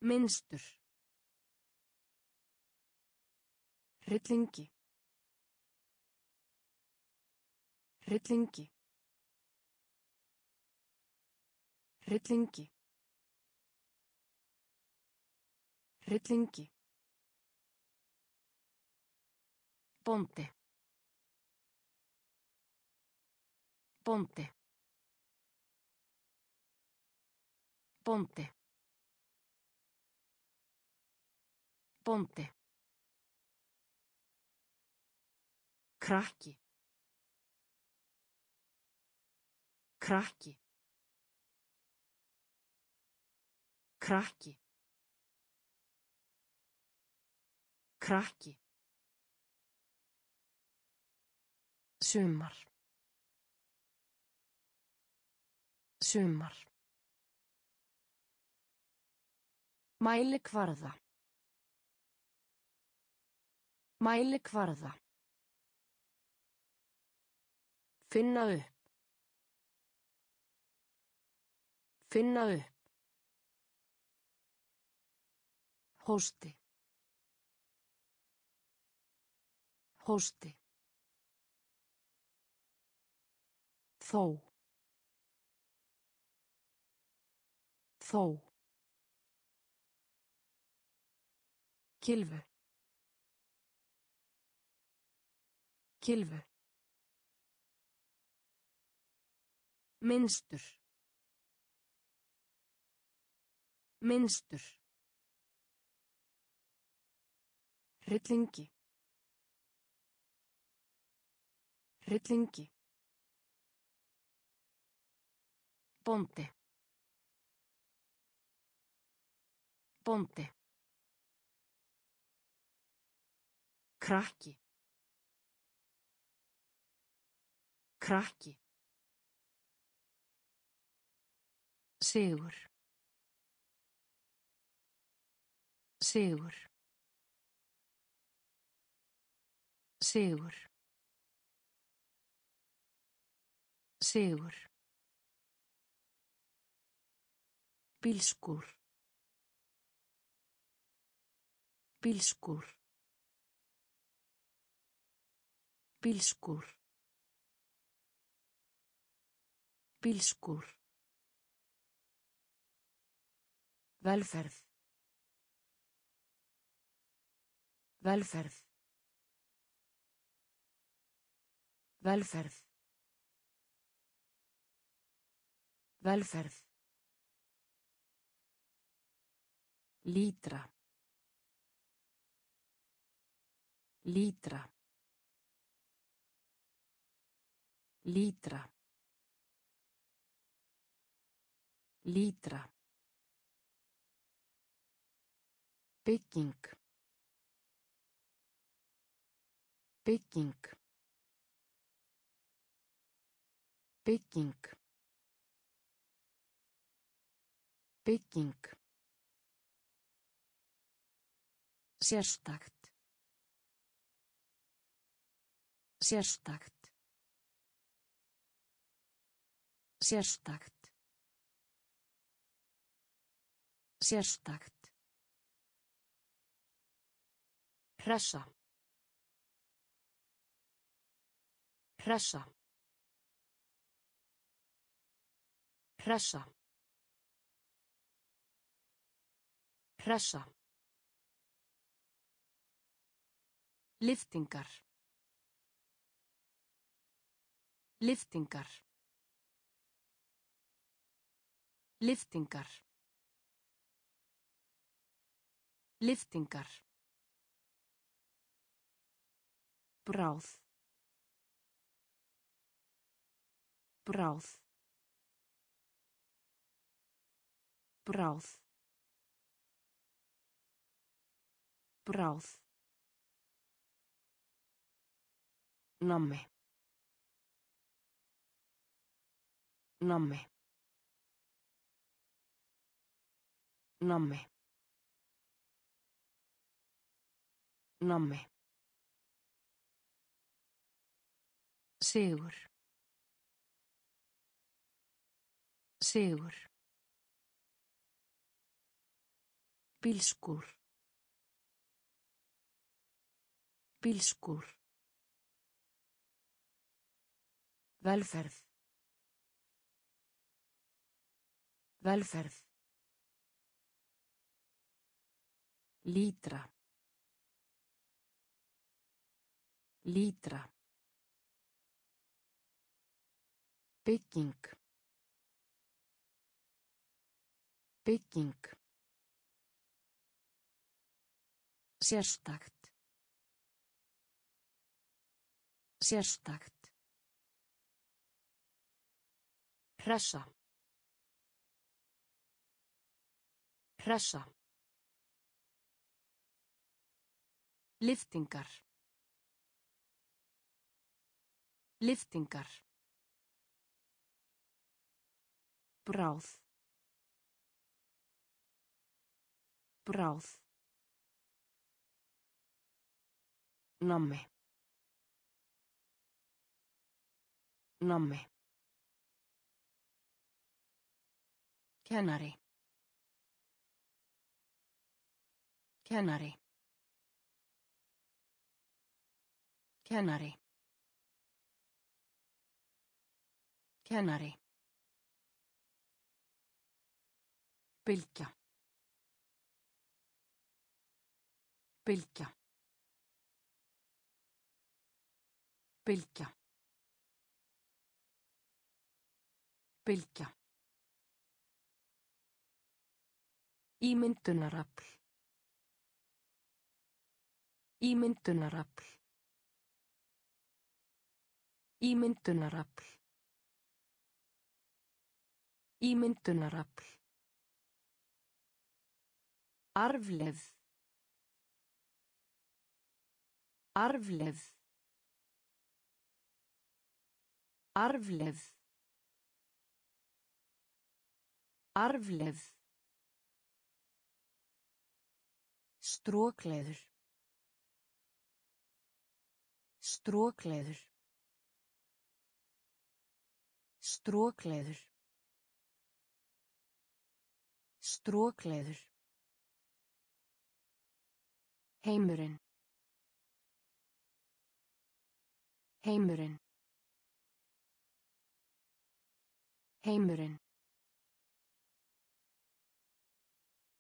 Minnstur. Hryllingi. Hryllingi. Hryllingi. Hryllingi. Ponte. Ponte. Ponte. Ponte. Krakki. Krakki. Krakki. Krakki. Sumar. Sumar. Mæli kvarða. Mæli kvarða. Finna upp. Finna upp. Hósti. Hósti. Þó. Þó. Kylfu. Kylfu. Minnstur. Minnstur. Hryllingi. Hryllingi. Ponte. Ponte. Krakki. Krakki. Sigur. Sigur. Sigur. Sigur. Bílskúr. Bílskúr. Bílskúr. Bílskúr. Velferð. Velferð. Velferð. Velferð. Lítra. Lítra. Lítra. Lítra. Bygging. Bygging. Bygging. Bygging. Sérstakt. Sérstakt. Sérstakt. Sérstakt. Hressa. Hressa. Hressa. Hressa. Liftingar. Liftingar. Liftingar. Liftingar. Bráð. Bráð. Bráð. Bráð. Nammi. Nammi. Nammi. Nammi. Sigur. Sigur. Bílskúr. Bílskúr. Velferð. Velferð. Lítra. Lítra. Bygging. Bygging. Sérstakt. Sérstakt. Hressa. Hressa. Liftingar. Liftingar. Bráð. Bráð. Nammi. Nammi. Kennari. Kennari. Kennari. Kennari. Bylgja. Bylgja. Bylgja. Bylgja. Ímyndunarafl. Ímyndunarafl. Ímyndunarafl. Ímyndunarafl. Arfleð. Arfleð. Arfleð. Arfleð. Strókleður. Strókleður. Strókleður. Strókleður. Heimurinn. Heimurinn. Heimurinn.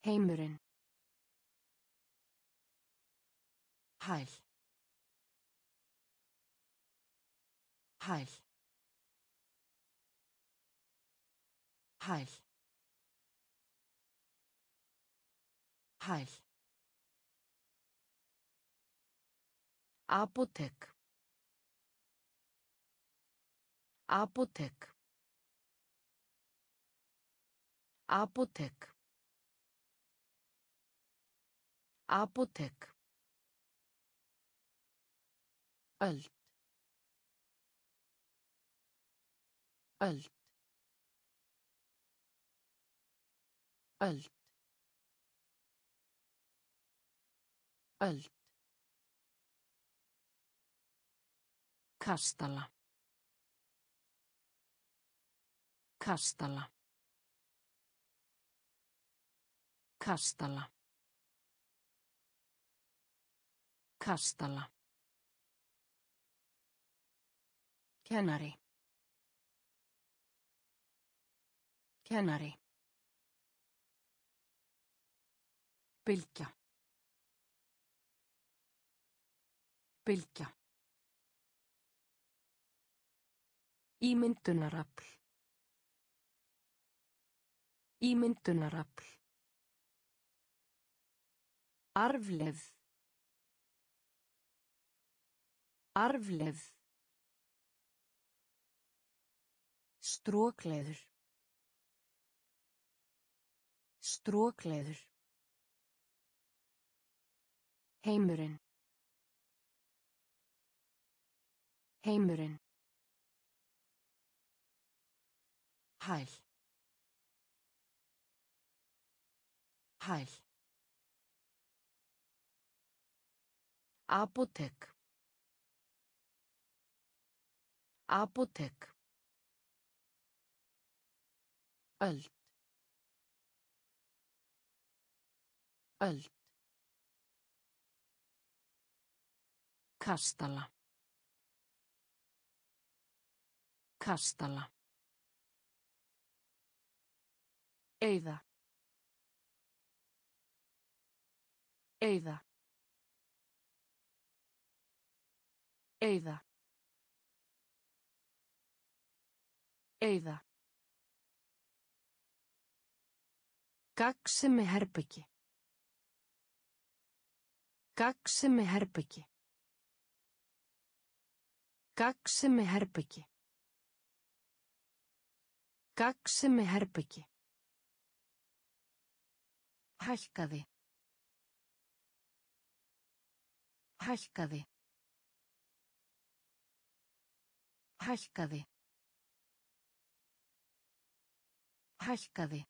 Heimurinn. Hæl. Hæl. Hæl. Hæl. Apotek. Apotek. Apotek. Apotek. Öld. Öld. Öld. Öld. Kastala. Kastala. Kastala. Kastala. Kennari. Kennari. Bylgja. Bylgja. Ímyndunarafl. Ímyndunarafl. Arfleð. Arfleð. Strókleður. Strókleður. Heimurinn. Heimurinn. Hæl. Hæl. Apotek. Apotek. Öld. Öld. Kastala. Kastala. Eyða. Eyða. Eyða. Eyða. Gagnsemi herbyggi. Gagnsemi herbyggi. Gagnsemi herbyggi. Gagnsemi herbyggi. Hækkaði. Hækkaði. Hækkaði. Hækkaði.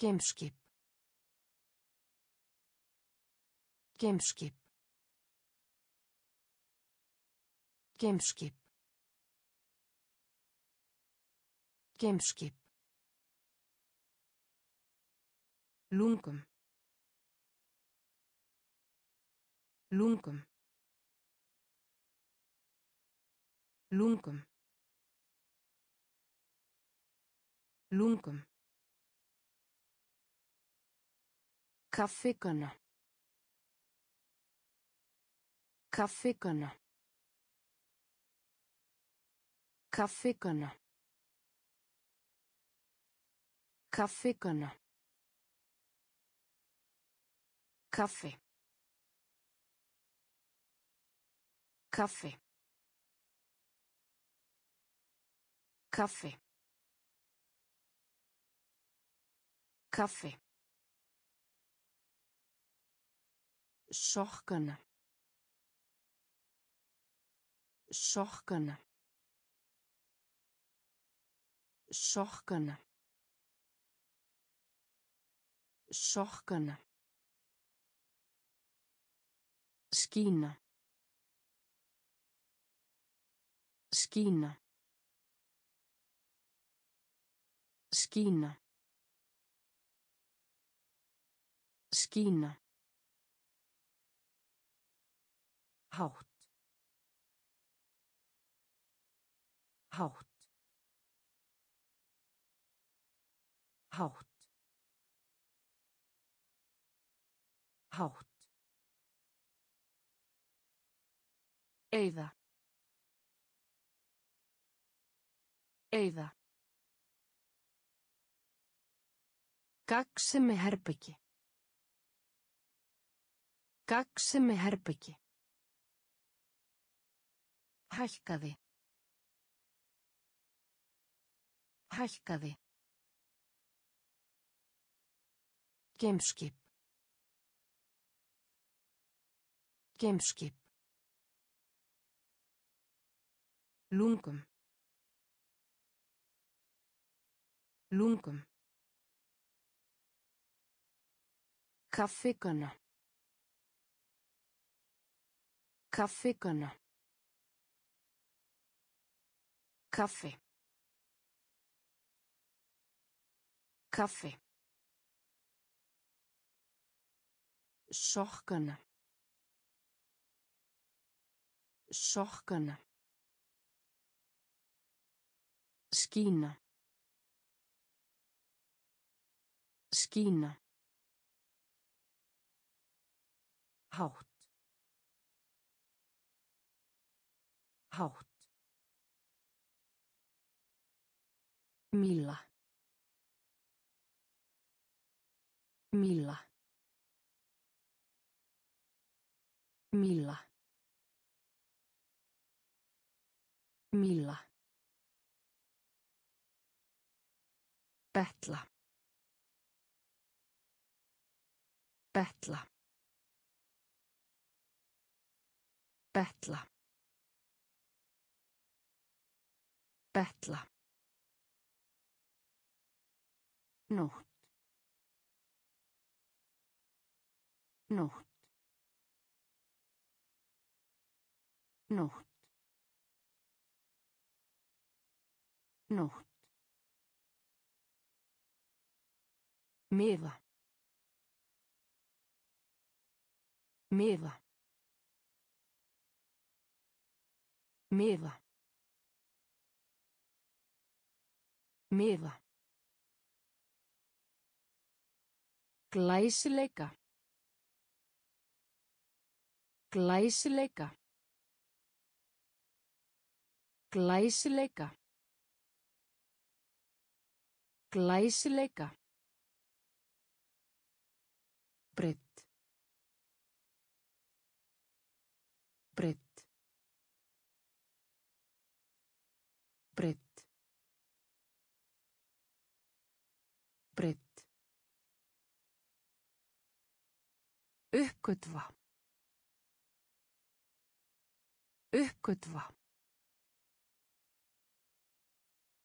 Geimskip. Geimskip. Geimskip. Geimskip. Lungum. Lungum. Lungum. Lungum. Kaffikönna. Kaffikönna. Kaffikönna. Kaffikönna. Kaffi. Kaffi. Kaffi. Kaffi. Sokkana. Sokkana. Sokkana. Sokkana. Skína. Skína. Skína. Skína. Hátt. Hátt. Hátt. Hátt. Eyða. Eyða. Gagnsemi herbyggi. Gagnsemi herbyggi. Hækkaði. Hækkaði. Geimskip. Geimskip. Lungum. Lungum. Kaffikönna. Kaffikönna. Kaffi. Kaffi. Sokkana. Sokkana. Skína. Skína. Hátt. Hátt. Míla. Míla. Míla. Míla. Betla. Betla. Betla. Betla. Nótt. Nótt. Nótt. Nótt. Μίδα. Μίδα. Μίδα. Μίδα. Κλαϊσλέκα. Κλαϊσλέκα. Κλαϊσλέκα. Κλαϊσλέκα. Breytt. Breytt. Breytt. Breytt. Uppgötva. Uppgötva.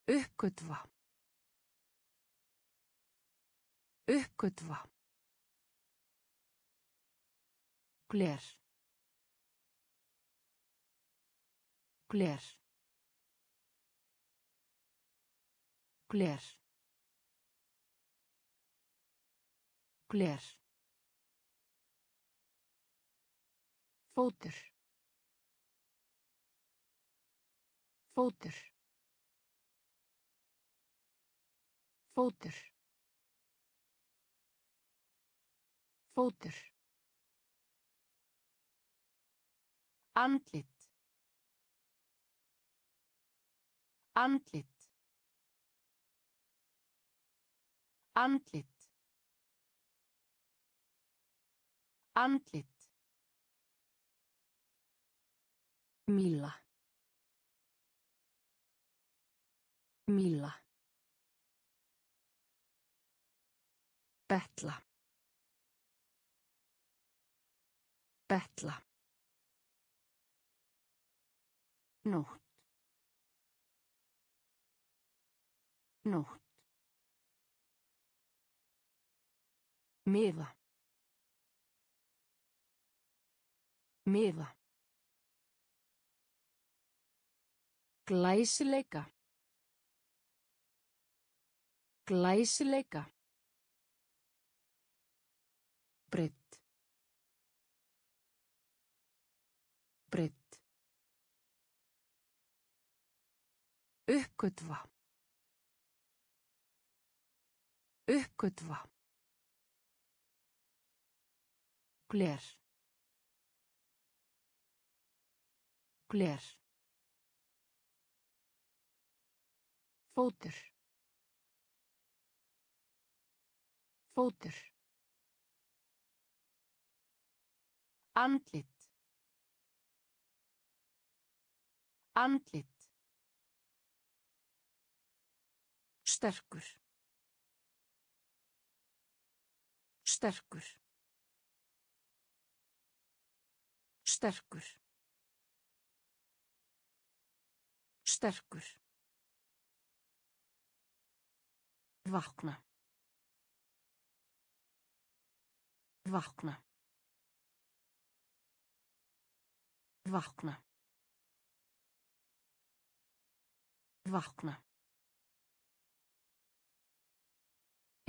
Uppgötva. Uppgötva. Gler. Gler. Gler. Gler. Fótur. Fótur. Fótur. Fótur. Andlit. Andlit. Andlit. Andlit. Míla. Míla. Betla. Betla. Nótt. Nótt. Miða. Miða. Glæsileika. Glæsileika. Breytt. Breytt. Uppgötva. Uppgötva. Gler. Gler. Fótur. Fótur. Andlit. Andlit. Sterkur. Sterkur. Sterkur. Sterkur. Vakna. Vakna. Vakna. Vakna.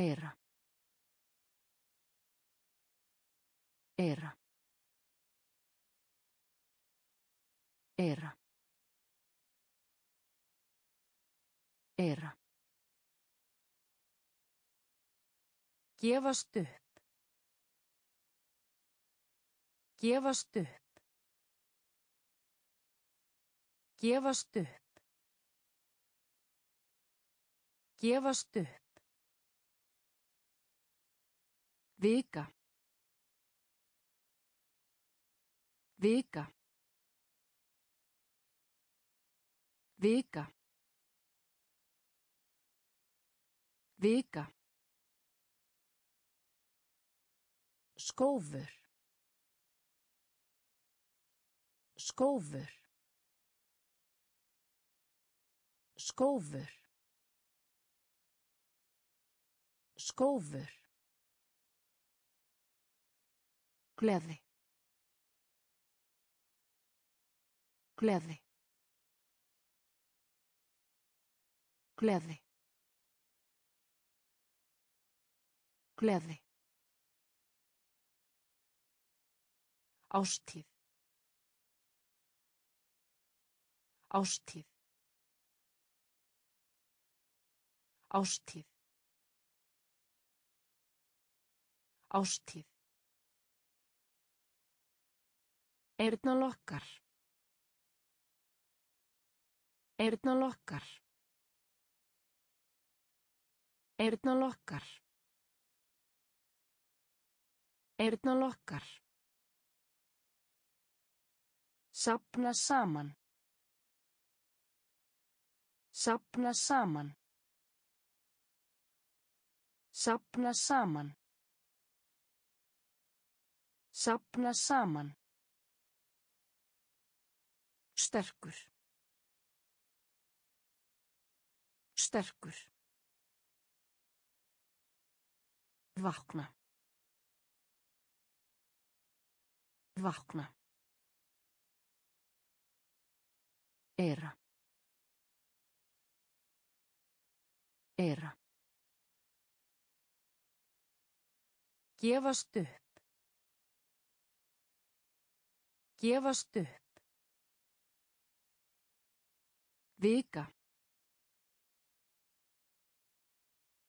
Era. Era. Era. Era. Gefast upp. Gefast upp. Gefast upp. Gefast upp. Vika. Vika. Vika. Vika. Skófur. Skófur. Skófur. Skófur. Gleði. Gleði. Gleði. Gleði. Ástíð. Ástíð. Ástíð. Ástíð. Eyrnalokkar. Eyrnalokkar. Eyrnalokkar. Eyrnalokkar. Sapna saman. Sapna saman. Sapna saman. Sapna saman. Sterkur. Sterkur. Vakna. Vakna. Era. Eira. Gefast upp. Gefast upp. Vika.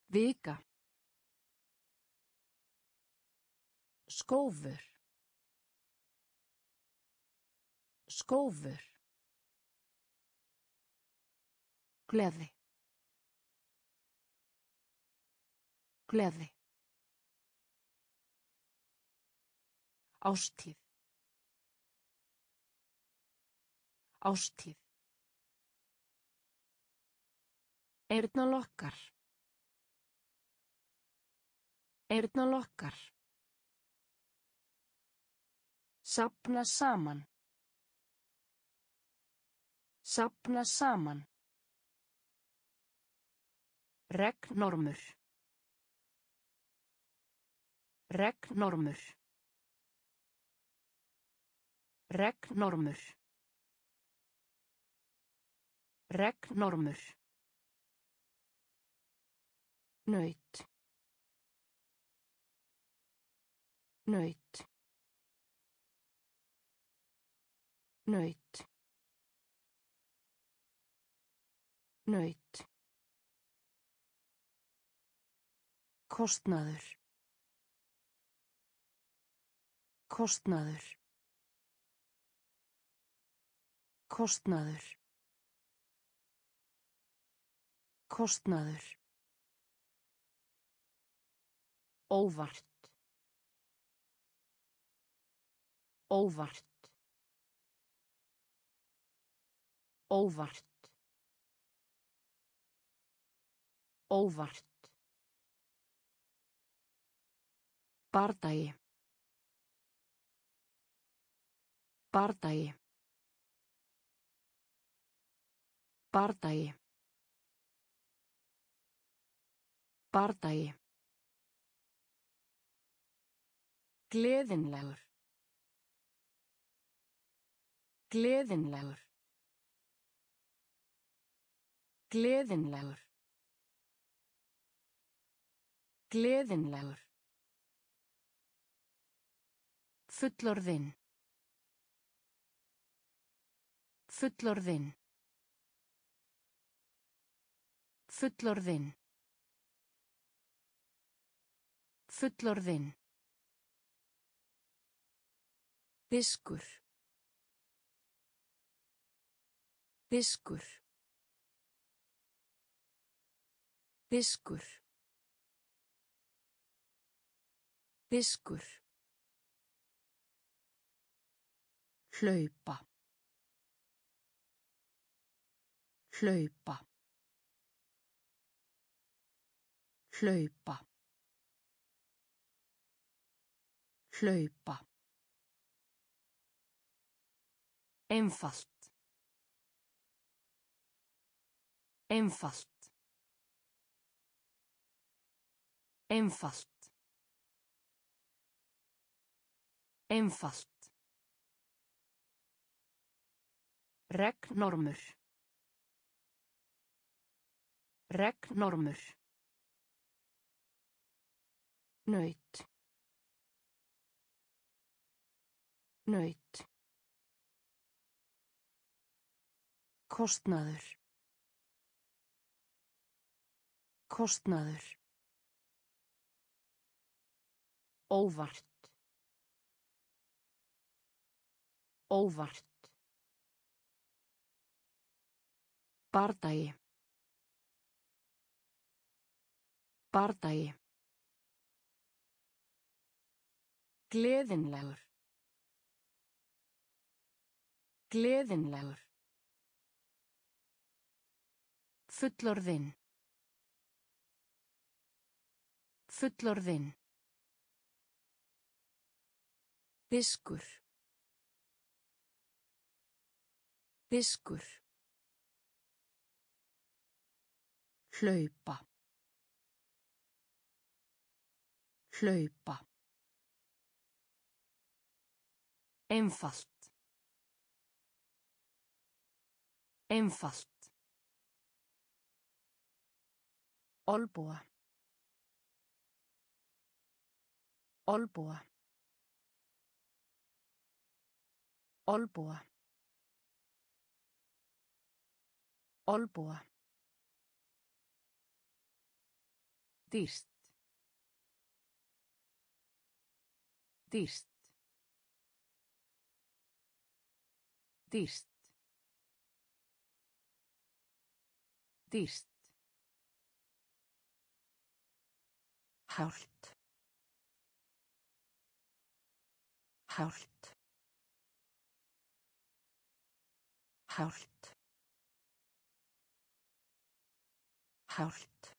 Vika. Skófur. Skófur. Gleði. Gleði. Ástíð. Ástíð. Eyrnalokkar. Eyrnalokkar. Sapna saman. Sapna saman. Regnnormur. Regnnormur. Regnnormur. Regnnormur. Naut. Naut. Naut. Naut. Kostnaður. Kostnaður. Kostnaður. Kostnaður. Óvart. Óvart. Óvart. Óvart. Bardagi. Bardagi. Bardagi. Bardagi. Gleðinlegur. Gleðinlegur. Gleðinlegur. Gleðinlegur. Fullorðinn. Fullorðinn. Fullorðinn. Fullorðinn. Diskur. Diskur. Diskur. Diskur. hlaupa hlaupa hlaupa hlaupa einfalt einfalt einfalt einfalt Regnnormur. Regnnormur. Naut. Naut. Kostnaður. Kostnaður. Óvart. Óvart. Bardagi. Bardagi. Gleðinlegur. Gleðinlegur. Fullorðinn. Fullorðinn. Diskur. Diskur. hlaupa hlaupa einfalt einfalt Olbúa. Olbúa. Olbúa. Olbúa. Dýrst. Dýrst. Dýrst. Dýrst. Hált. Hált. Hált. Hált.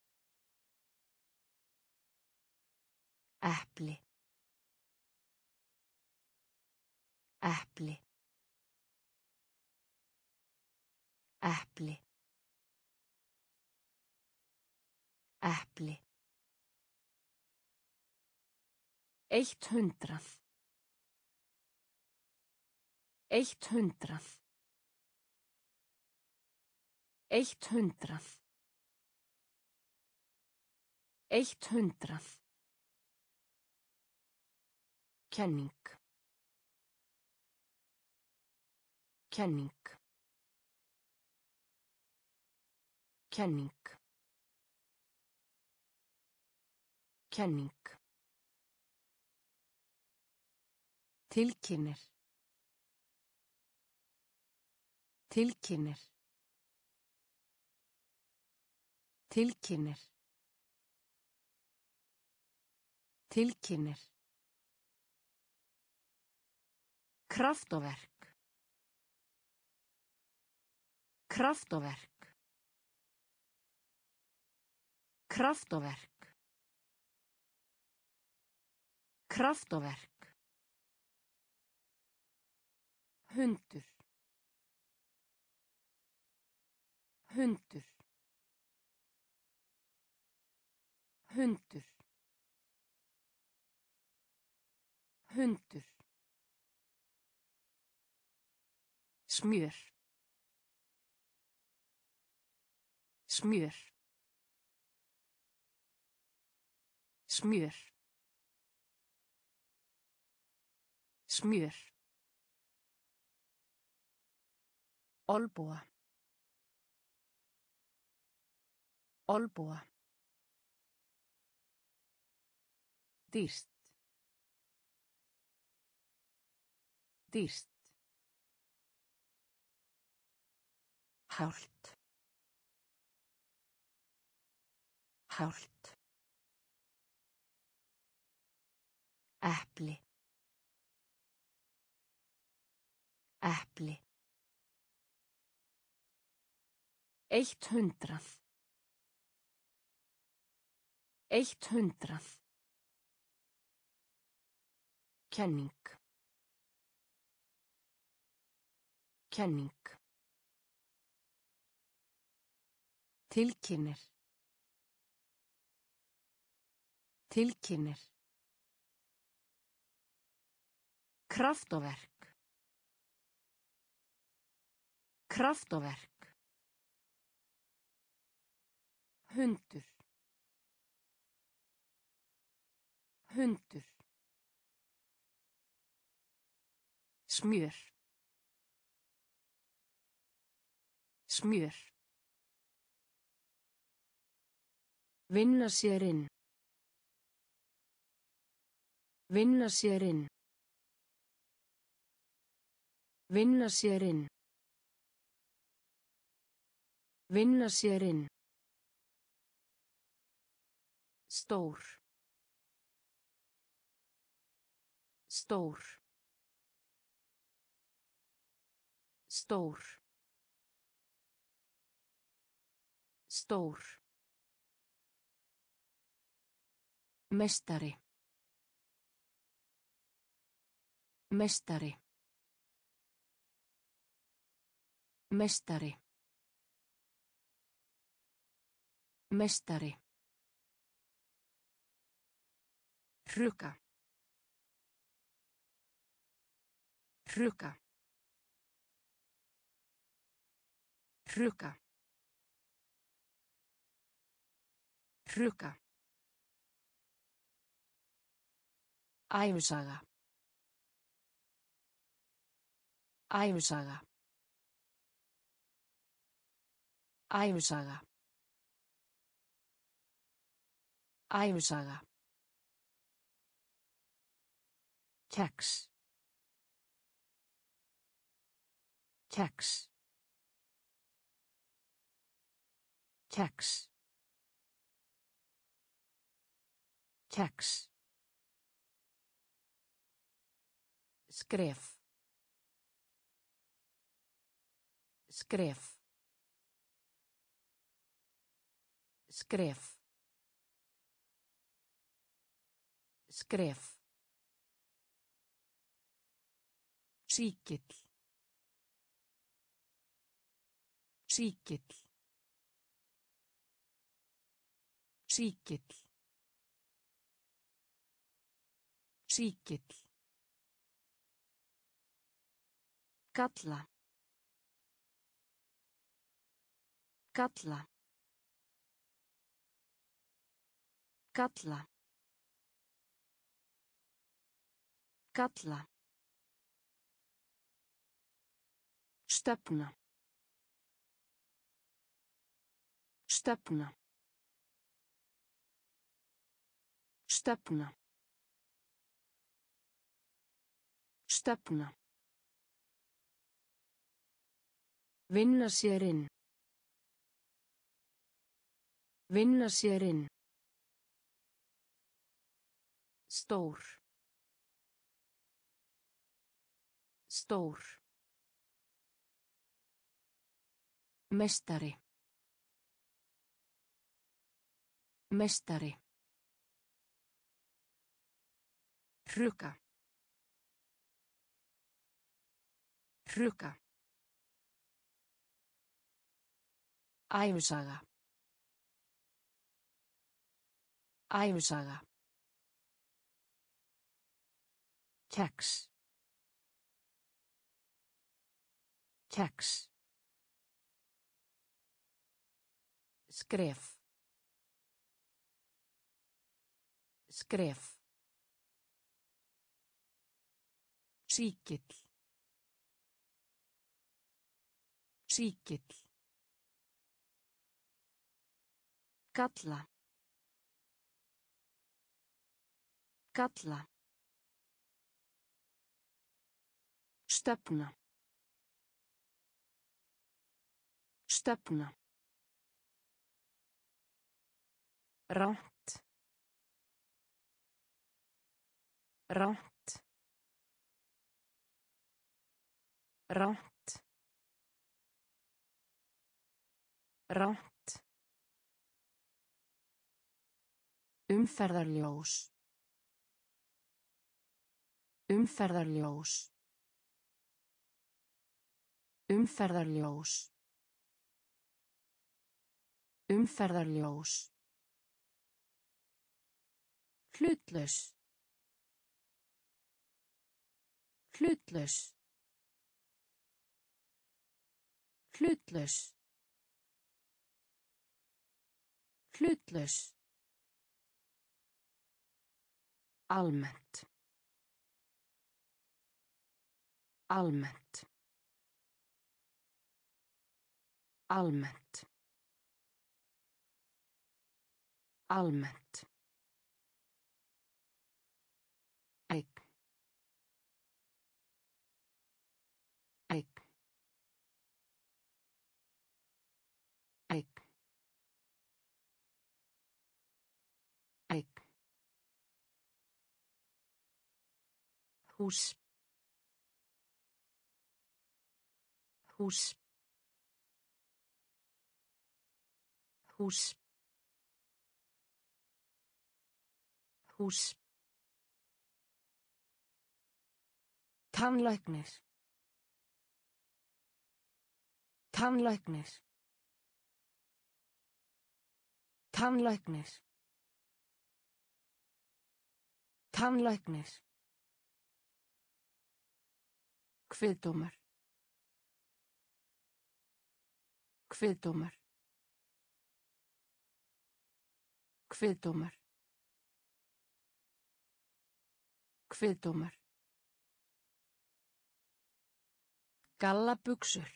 Epli. Epli. Epli. Epli. Eitt hundrað. Eitt hundrað. Eitt hundrað. Eitt hundrað. Kenning. Kenning. Kenning. Kenning. Tilkynir. Tilkynir. Tilkynir. Tilkynir. Kraftaverk. Kraftaverk. Kraftaverk. Kraftaverk. Hundur. Hundur. Hundur. Hundur. Smjör. Smjör. Smjör. Smjör. Olbúa. Olbúa. Dýrst. Dýrst. Hált. Hált. Epli. Epli. Eitt hundrað. Eitt hundrað. Kenning. Kenning. Tilkynir. Tilkynir. Kraftaverk. Kraftaverk. Hundur. Hundur. Smjör. Smjör. Vinna sér inn. Vinna sér inn. Vinna sér inn. Vinna sér inn. Stór. Stór. Stór. Stór. Mestari. Mestari. Mestari. Mestari. Hruka. Hruka. Hruka. Hruka. Ævisaga. Ævisaga. Ævisaga. Ævisaga. Keks. Keks. Keks. Keks. Skref. Skref. Skref. Skref. Síkill. Síkill. Síkill. Síkill. Galla. Galla. Galla. Galla. Stefna. Stefna. Stefna. Stefna. Vinna sér inn. Vinna sér inn. Stór. Stór. Mestari. Mestari. Hruka. Hruka. Ævisaga. Ævisaga. Keks. Keks. Skref. Skref. Síkill. Síkill. Galla. Galla. Stefna. Stefna. Ránt. Ránt. Ránt. Ránt. Umferðarljós. Umferðarljós. Umferðarljós. Umferðarljós. Hlutlaus. Hlutlaus. Hlutlaus. Hlutlaus. Almennt. Almennt. Almennt. Almennt. Hús hús hús hús Tannlæknir. Tannlæknir. Tannlæknir. Tannlæknir. Kviðdómar. Kviðdómar. Kviðdómar. Kviðdómar. Gallabuxur.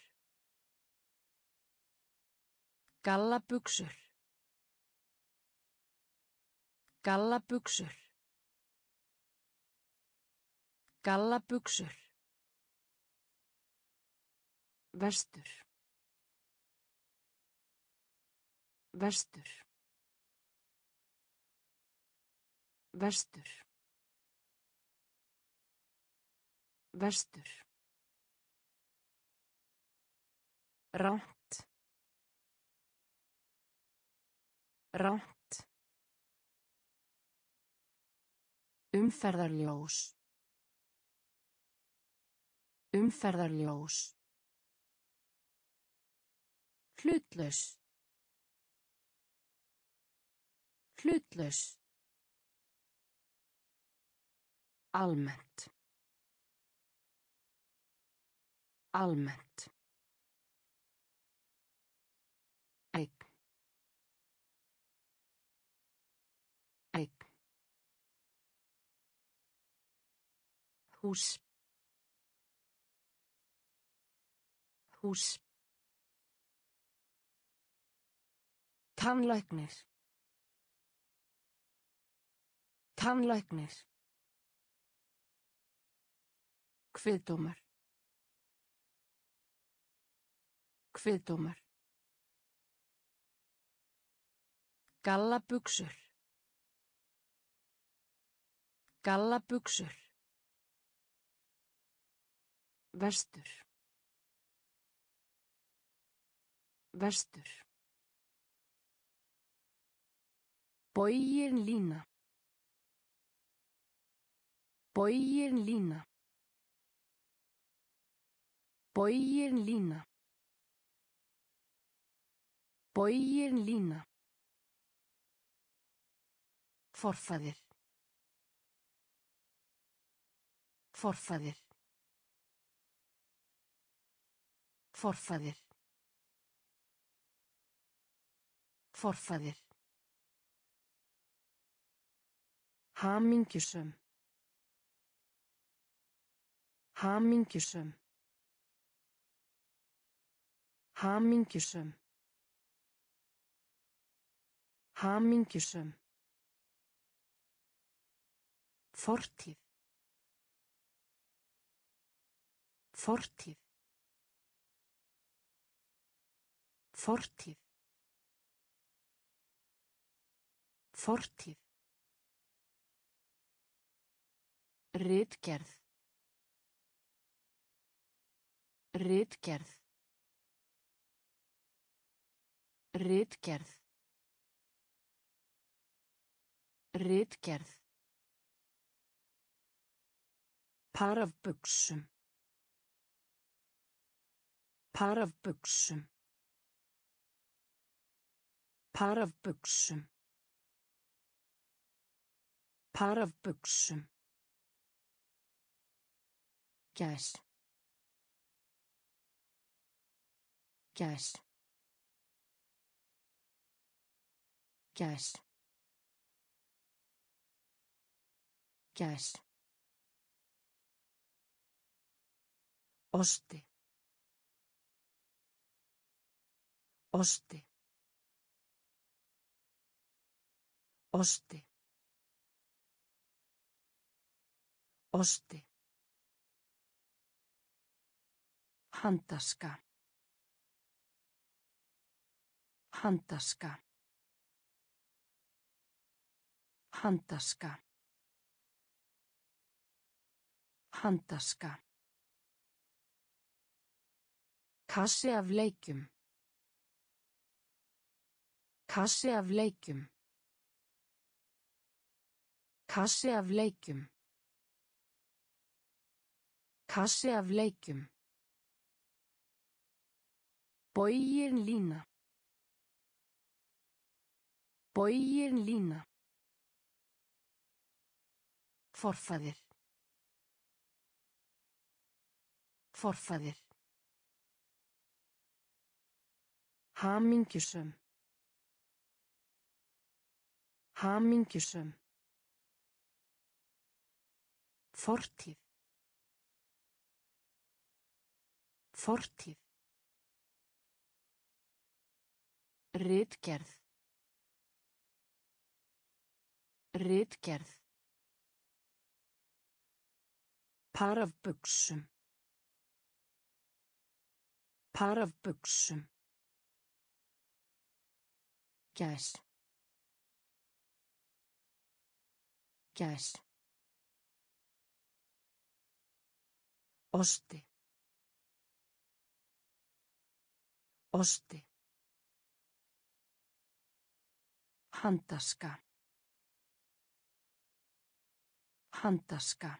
Gallabuxur. Gallabuxur. Gallabuxur. Vestur. Vestur. Vestur. Vestur. Ránt. Ránt. Umferðarljós. Umferðarljós. Hlutlaus. Hlutlaus. Almennt. Almennt. Eign. Eign. Hús. Hús. Tannlæknir. Tannlæknir. Kviðdómar. Kviðdómar. Gallabuxur. Gallabuxur. Vestur. Vestur. Bógin lína. Bógin lína. Bógin lína. Bógin lína. Forfaðir. Forfaðir. Forfaðir. Forfaðir. Hamingjusum. Hamingjusum. Hamingjusum. Hamingjusum. Fortíð. Fortíð. Fortíð. Fortíð. Ritgerð. Ritgerð. Ritgerð. Ritgerð. Par af buksum. Par af buksum. Par af buksum. Par af buksum. Gæs. Gæs. Gæs. Gæs. Osti. Osti. Osti. Osti. Handaska. Handaska. Handaska. Handaska. Kassi af leikjum. Kassi af leikjum. Kassi af leikjum. Kassi af leikjum. Bógin lína. Bógin lína. Forfaðir. Forfaðir. Hamingjusum. Hamingjusum. Fortíð. Fortíð. Ritgerð. Ritgerð. Par af buksum. Par af buksum. Gæs. Gæs. Osti. Osti. Handaska. Handaska.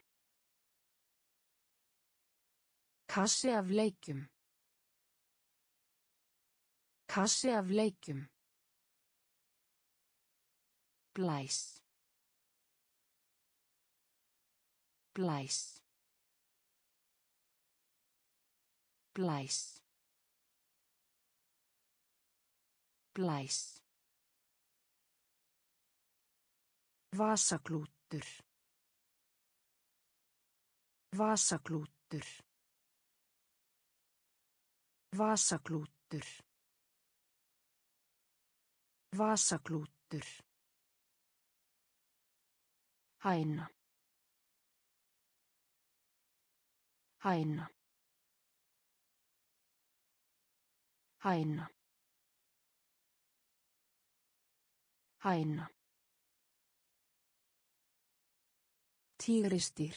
Kassi af leikjum. Kassi af leikjum. Blæs. Blæs. Blæs. Blæs. Vasaklútur. Vasaklútur. Vasaklútur. Vasaklútur. Hæna. Hæna. Hæna. Hæna. Tígristýr.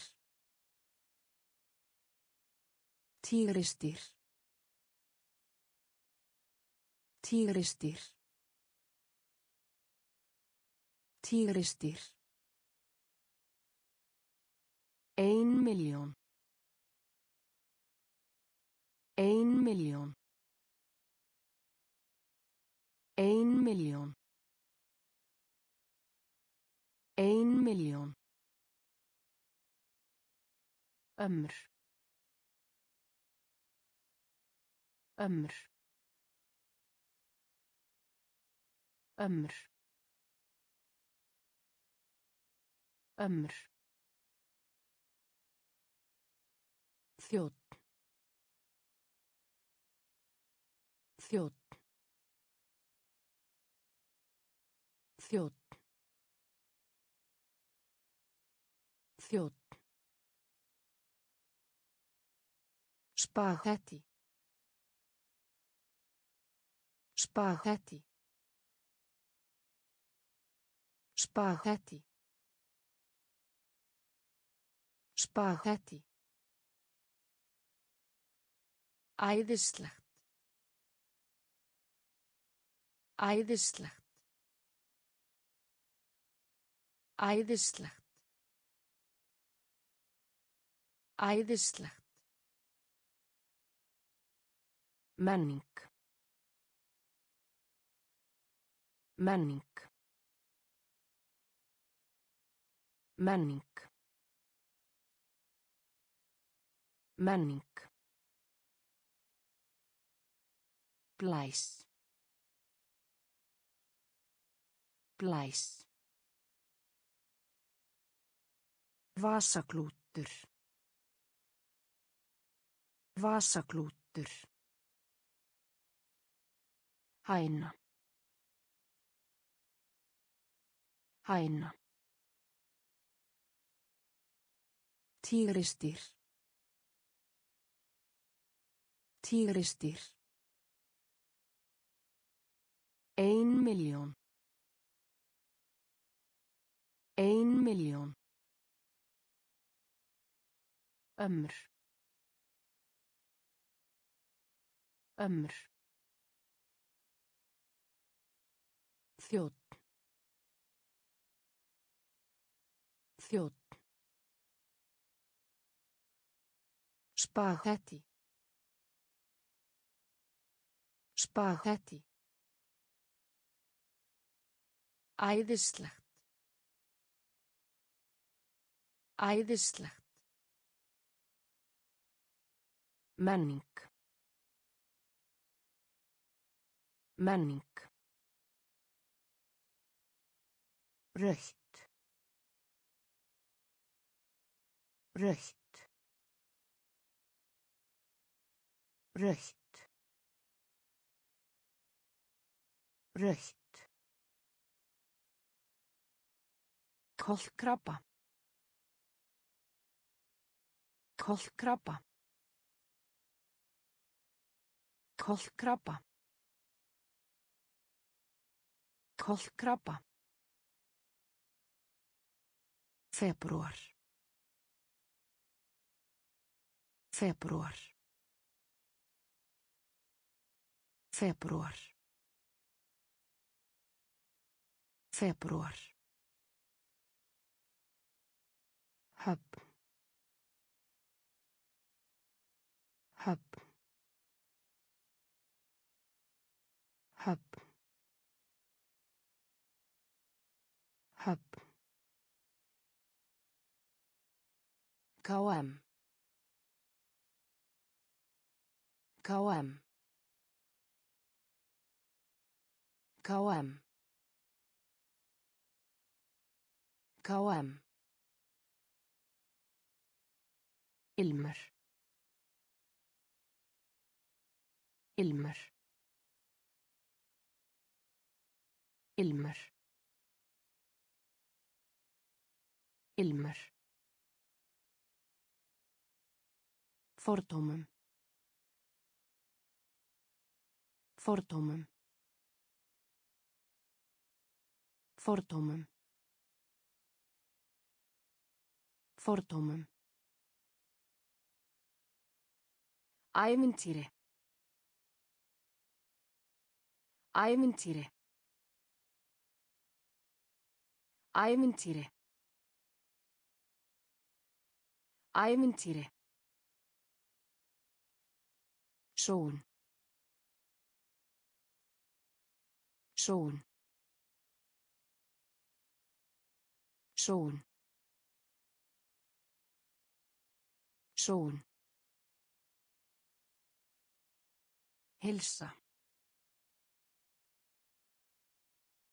Tígristýr. Tígristýr. Tígristýr. Ein miljón. Ein miljón. Ein miljón. Ein miljón. Ömr. Ömr. Ömr. Ömr. Þjótt. Þjótt. Þjótt. Þjótt. Spagetti. Spagetti. Spagetti. Spagetti. Æðislegt. Æðislegt. Æðislegt. Æðislegt. Menning. Menning. Menning. Menning. Blæs. Blæs. Vasaklútur. Vasaklútur. Hæna. Hæna. Tígristýr. Tígristýr. Ein miljón. Ein miljón. Ömr. Ömr. Þjótt. Þjótt. Spagetti. Spagetti. Æðislegt. Æðislegt. Menning. Menning. Rautt. Rautt. Rautt. Rautt. Kolkrabba. Kolkrabba. Kolkrabba. Kolkrabba. Febrúar. Febrúar. Febrúar. Febrúar. Höfn. Höfn. كوام. كوام. كوام. كوام. المر. المر. المر. المر. المر. Fordómum. Fordómum. Fordómum. Fordómum. Ævintýri. Ævintýri. Ævintýri. Ævintýri. Sól. Sól. Sól. Sól. Hilsa.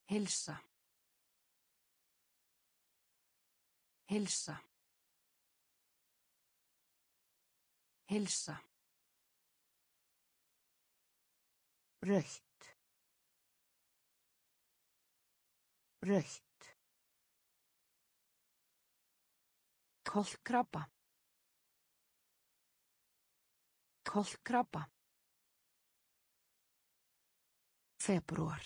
Hilsa. Hilsa. Hilsa. Rautt. Rautt. Kolkrabba. Kolkrabba. Febrúar.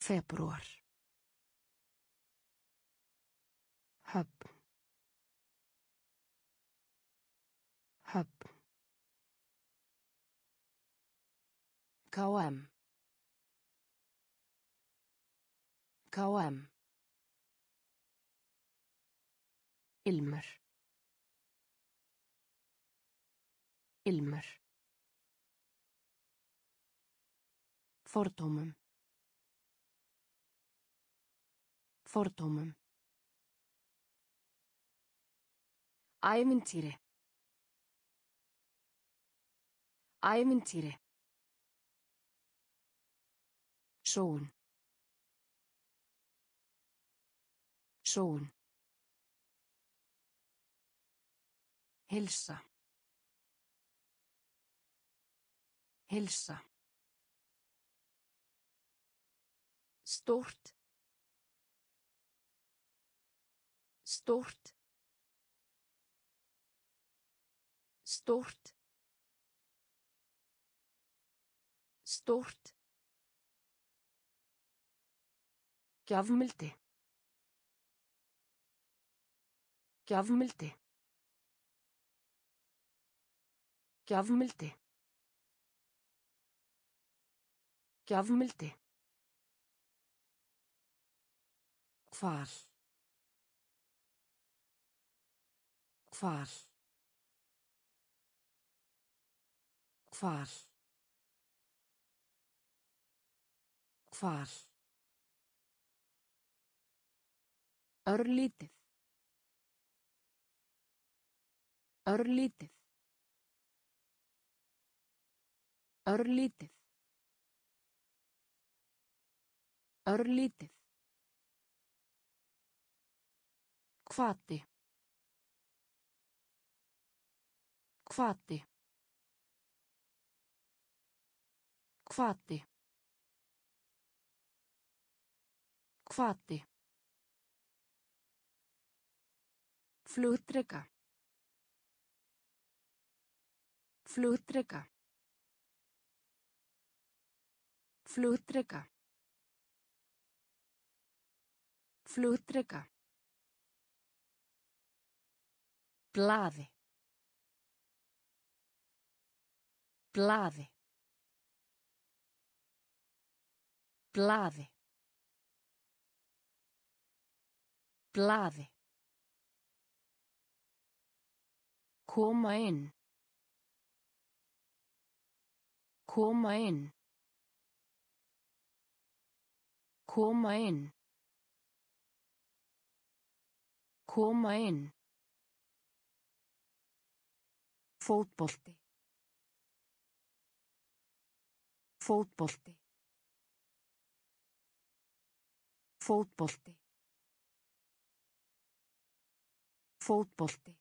Febrúar. Höfn. Höfn. كوام. كوام. إلمر. إلمر. فورتومم. فورتومم. ايمنتيري ايمنتيري Sól. Sól. Hilsa. Hilsa. Stórt. Stórt. Stórt. Stórt. Gjafmildi. Gjafmildi. Gjafmildi. Gjafmildi. Hval. Hval. Hval. Hval. Örlítið. Örlítið. Örlítið. Örlítið. Hvati. Hvati. Hvati. Hvati. Flugdreka. Flugdreka. Flugdreka. Flugdreka. Blaði. Blaði. Blaði. Blaði. Koma inn. Koma inn. Koma inn. Koma inn. Fótbolti. Fótbolti. Fótbolti. Fótbolti.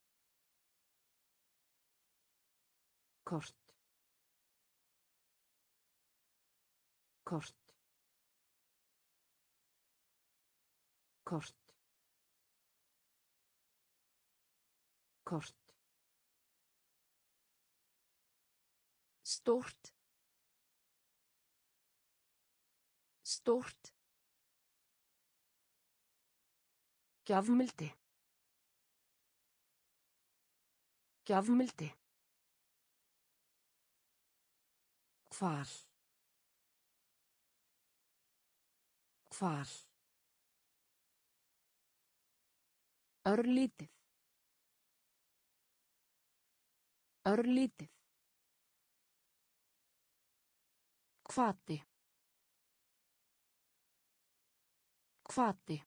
Kort. Kort. Kort. Kort. Stórt. Stórt. Gjafmildi. Gjafmildi. Hval. Hval. Örlítið. Örlítið. Hvati. Hvati.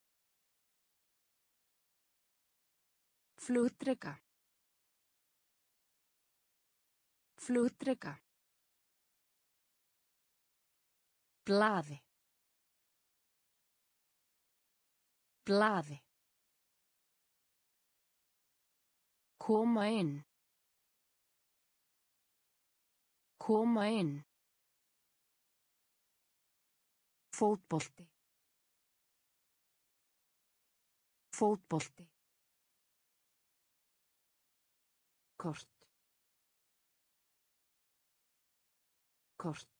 Flugdreka. Flugdreka. Blaði. Blaði. Koma inn. Koma inn. Fótbolti. Fótbolti. Kort. Kort.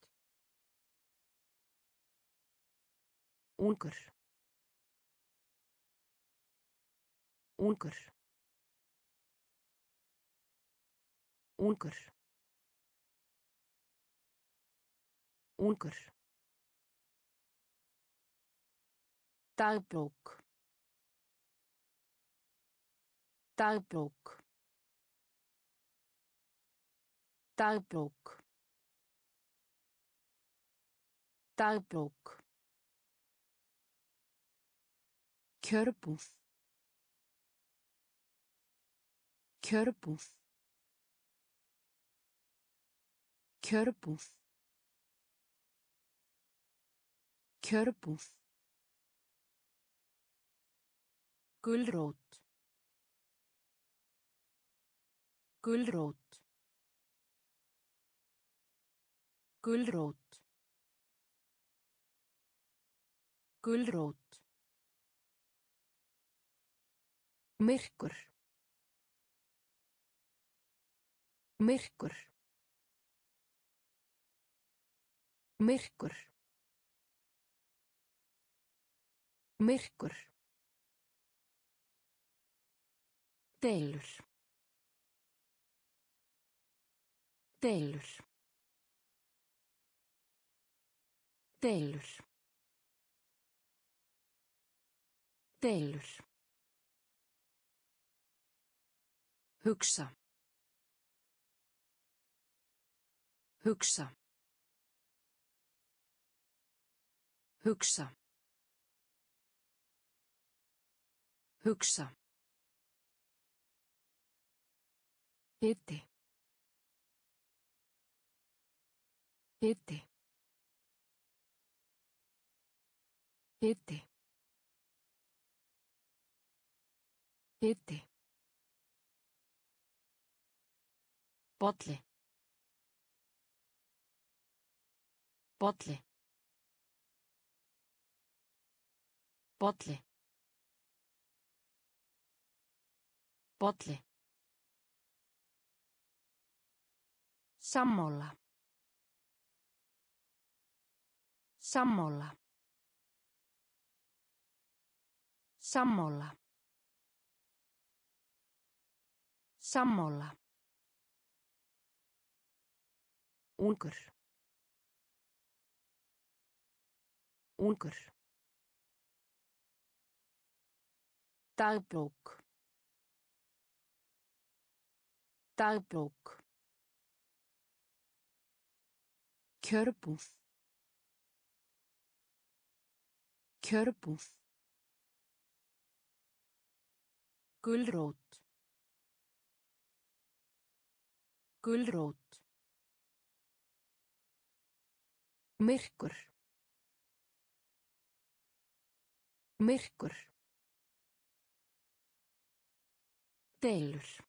Ungur. Ungur. Ungur. Ungur. Dagbók. Dagbók. Dagbók. Dagbók. Kjörbúð. Kjörbúð. Kjörbúð. Kjörbúð. Gulrót. Gulrót. Gulrót. Gulrót. Myrkur. Myrkur. Myrkur. Myrkur. Deilur. Deilur. Deilur. Deilur. Hugsa. Hugsa. Hugsa. Hugsa. Hiti. Hiti. Hiti. Hiti. Bolli. Bolli. Bolli. Bolli. Sammála. Sammála. Sammála. Sammála. Ungur. Ungur. Dagbók. Dagbók. Kjörbúð. Kjörbúð. Gulrót. Gulrót. Myrkur. Myrkur. Deilur.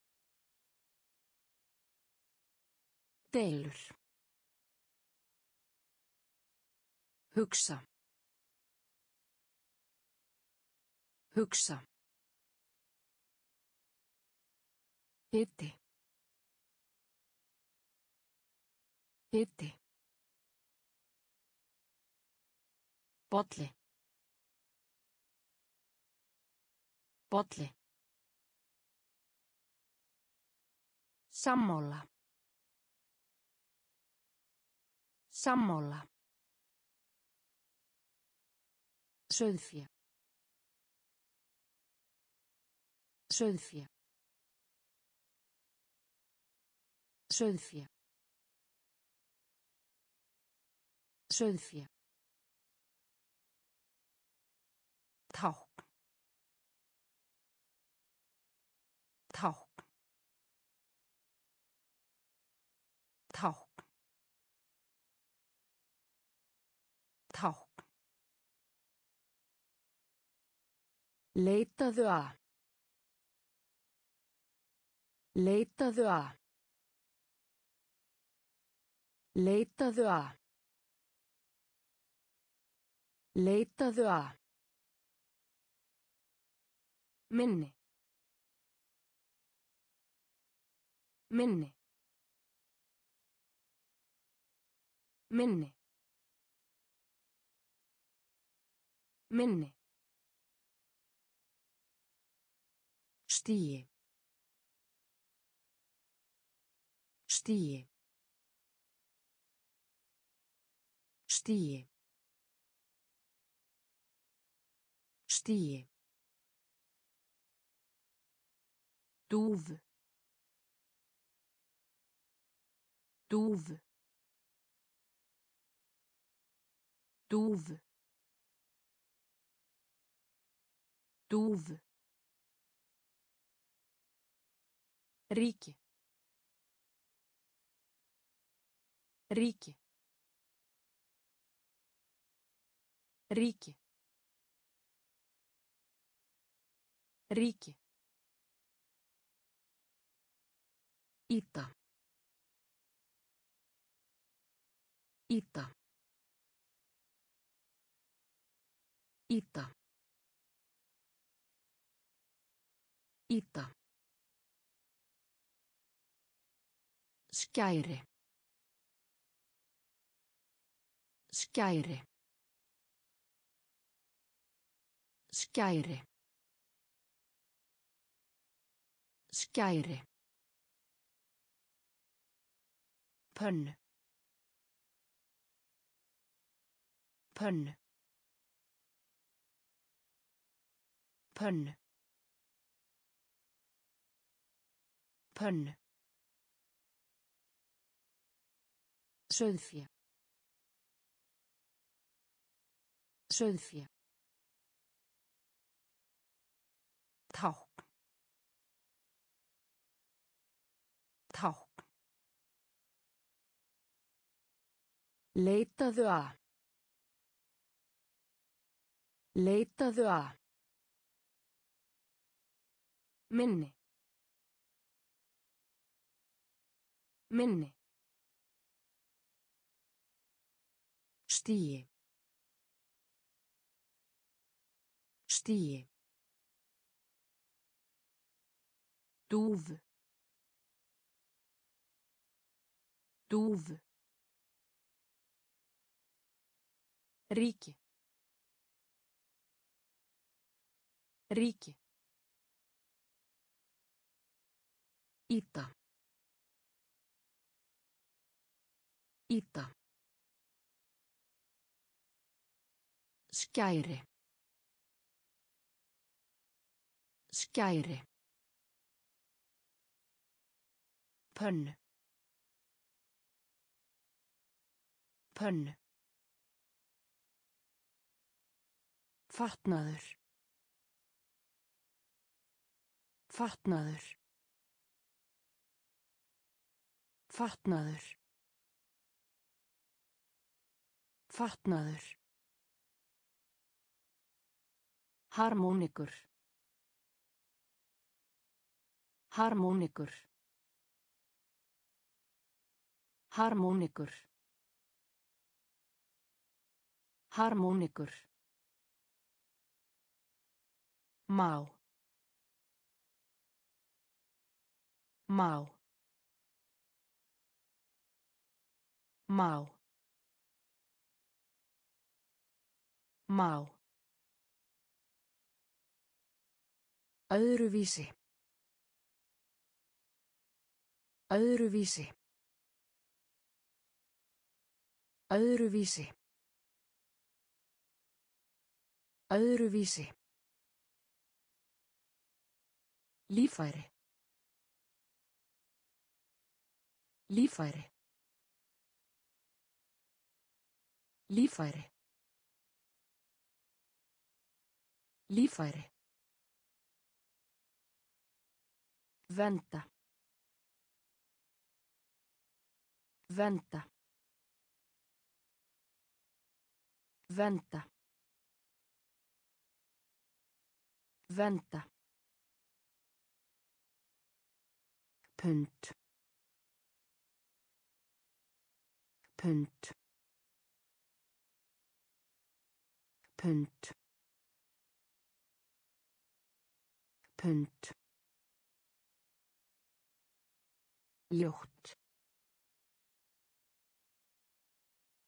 Deilur. Hugsa. Hugsa. Hiti. Hiti. Bolli. Bolli. Sammála. Sammála. Sauðfé. Sauðfé. Sauðfé. Sauðfé. Ták. Ták. Ták. Ták. Leitaðu að. Leitaðu að. Leitaðu að. Leitaðu að. Minni. Minni. Minni. Minni. Stíi. Stíi. Stíi. Stíi. Dúf. Dúf. Dúf. Dúf. Ríki. Ríki. Ríki. Ríki. Íta. Íta. Íta. Íta. Skæri. Skæri. Skæri. Skæri. Pönnu. Pönnu. Pönnu. Pönnu. Sauðfé. Sauðfé. Leitaðu að. Leitaðu að. Minni. Minni. Stíi. Stíi. Dúfu. Dúfu. Ríki. Ríki. Íta. Íta. Skæri. Skæri. Pönnu. Pönnu. Fatnaður. Fatnaður. Fatnaður. Fatnaður. Harmónikur. Harmónikur. Harmónikur. Harmónikur. Má. Má. Má. Má. Öðruvísi. Öðruvísi. Öðruvísi. Öðruvísi. Lífæri. Lífæri. Lífæri. Lífæri. Venda. Venda. Venda. Venda. Punt. Punt. Punt. Punt. Ljótt.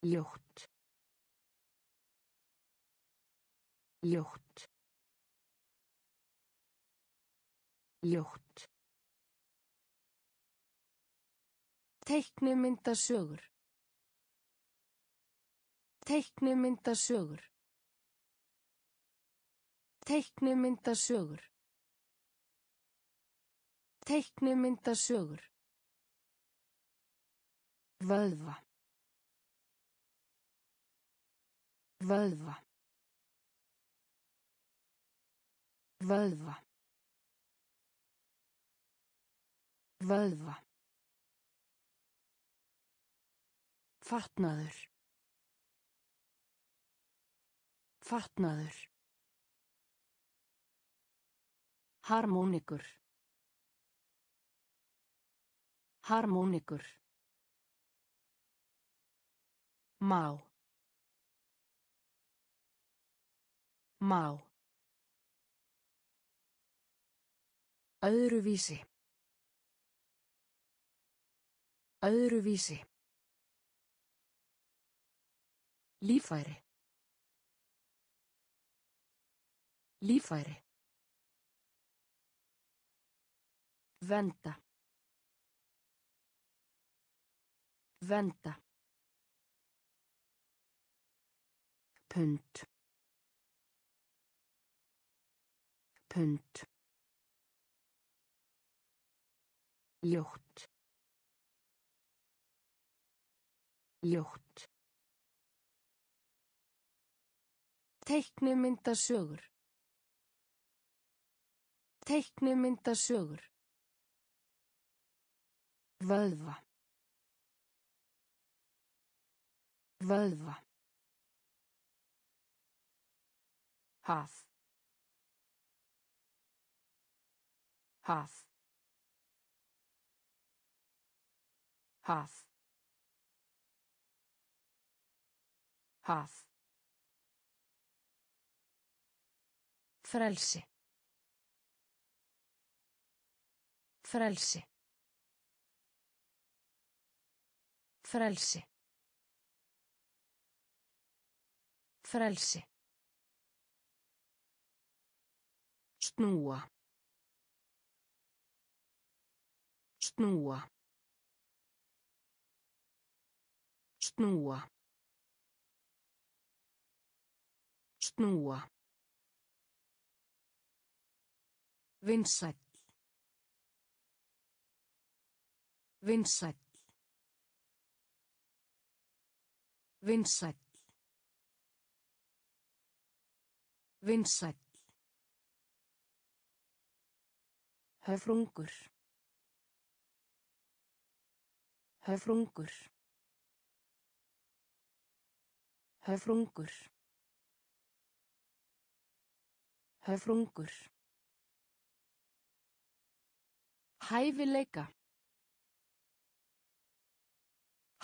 Ljótt. Ljótt. Ljótt. Teiknumyndasögur. Teiknumyndasögur. Teiknumyndasögur. Teiknumyndasögur. Vöðva. Vöðva. Vöðva. Vöðva. Fatnaður. Fatnaður. Harmónikur. Harmónikur. Má. Má. Öðruvísi. Öðruvísi. Lífæri. Lífæri. Venda. Venda. Punt. Punt. Ljótt. Ljótt. Teiknumyndasögur. Teiknumyndasögur. Vöðva. Vöðva. Haf. Haf. Haf. Haf. Frelsi. Frelsi. Frelsi. Frelsi. Snúa. Snúa. Snúa. Snúa. Vinsæll. Vinsæll. Vinsæll. Vinsæll. Höfrungur. Höfrungur. Höfrungur. Höfrungur. Hæfileika.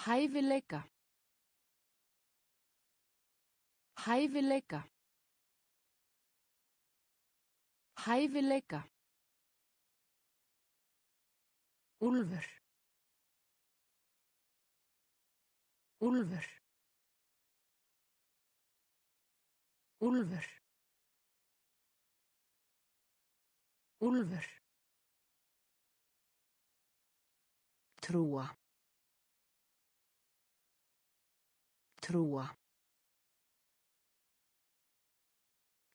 Hæfileika. Hæfileika. Hæfileika. Úlfur. Úlfur. Úlfur. Úlfur. Trúa. Trúa.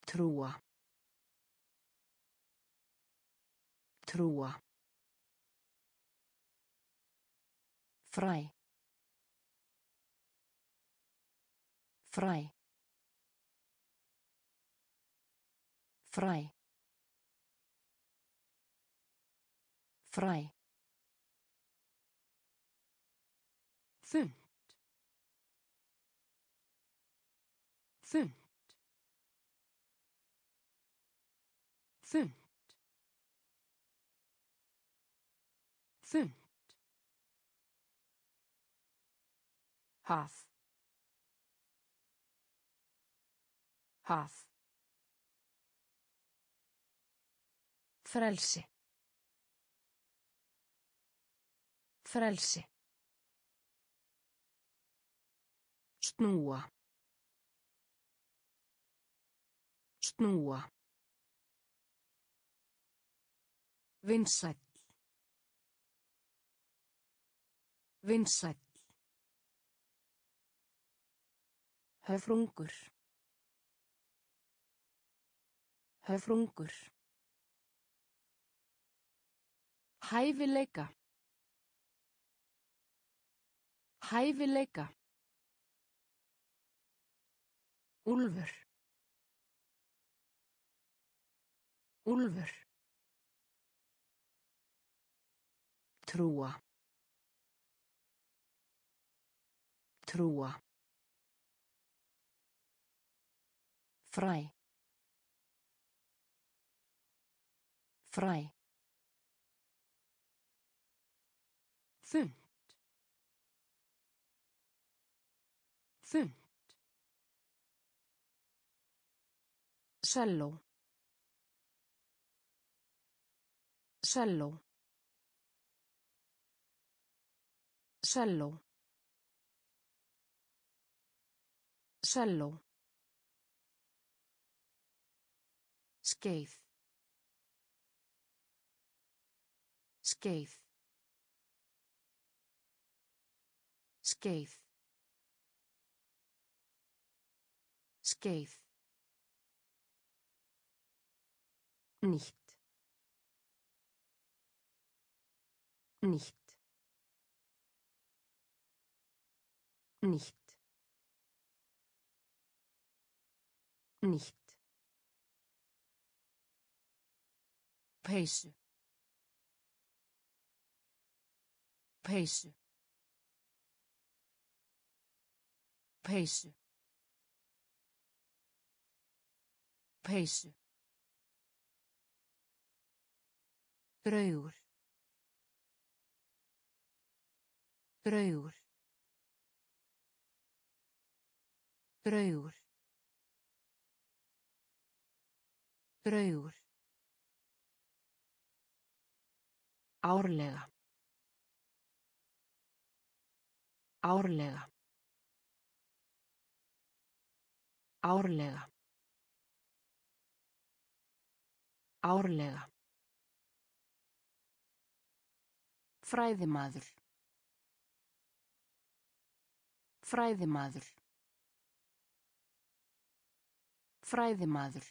Trúa. Trúa. Fræ. Fræ. Fræ. Fræ. Þunnt. Þunnt. Þunnt. Þunnt. Haf. Haf. Frelsi. Frelsi. Snúa. Snúa. Vinsæll. Vinsæll. Höfrungur. Höfrungur. Hæfileika. Hæfileika. Úlfur. Úlfur. Trúa. Trúa. Fræ. Fræ. Þunnt. Þunnt. Selló. Selló. Selló. Selló. Skeið. Skeið. Skeið. Skeið. Nicht. Nicht. Nicht. Nicht. Peysu. Peysu. Peysu. peysu draugur. Draugur. Draugur. Draugur. Árlega. Árlega. Árlega. Árlega fræðimaður. Fræðimaður. Fræðimaður.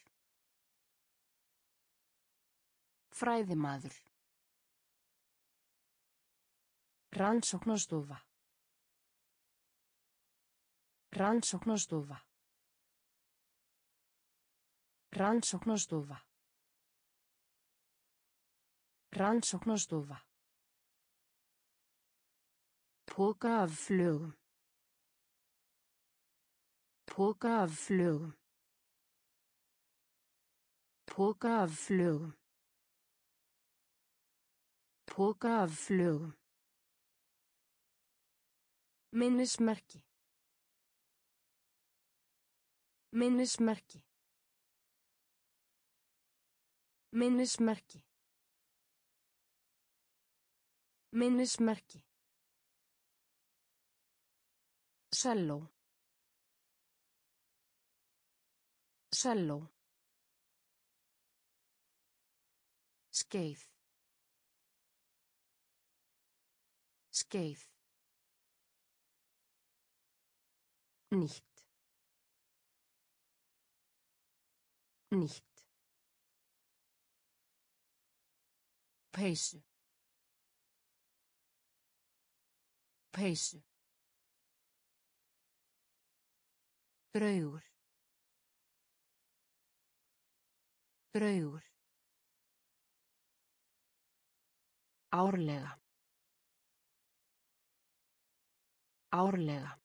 Fræðimaður. Rannsóknastofa rannsóknastofa rannsóknastofa rannsóknastofa Póka af flugum. Póka af flugum. Póka af flugum. Póka af flugum. Minnismerki. Minnismerki. Minnismerki. Minnismerki. Selló. Selló. Skeið. Skeið. Nicht. Nicht. Peysu. Peysu. Draugur. Draugur. Árlega. Árlega.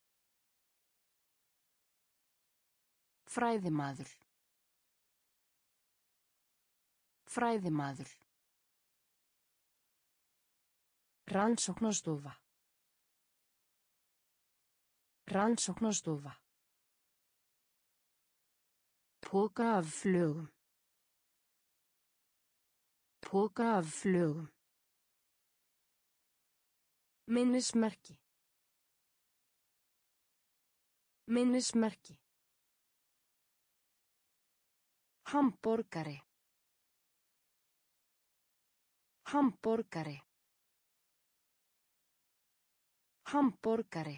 Fræðimaður. Fræðimaður. Rannsóknastofa. Rannsóknastofa. Póka af flugum. Póka af flugum. Minnismerki. Minnismerki. Hamborgari. Hamborgari. Hamborgari.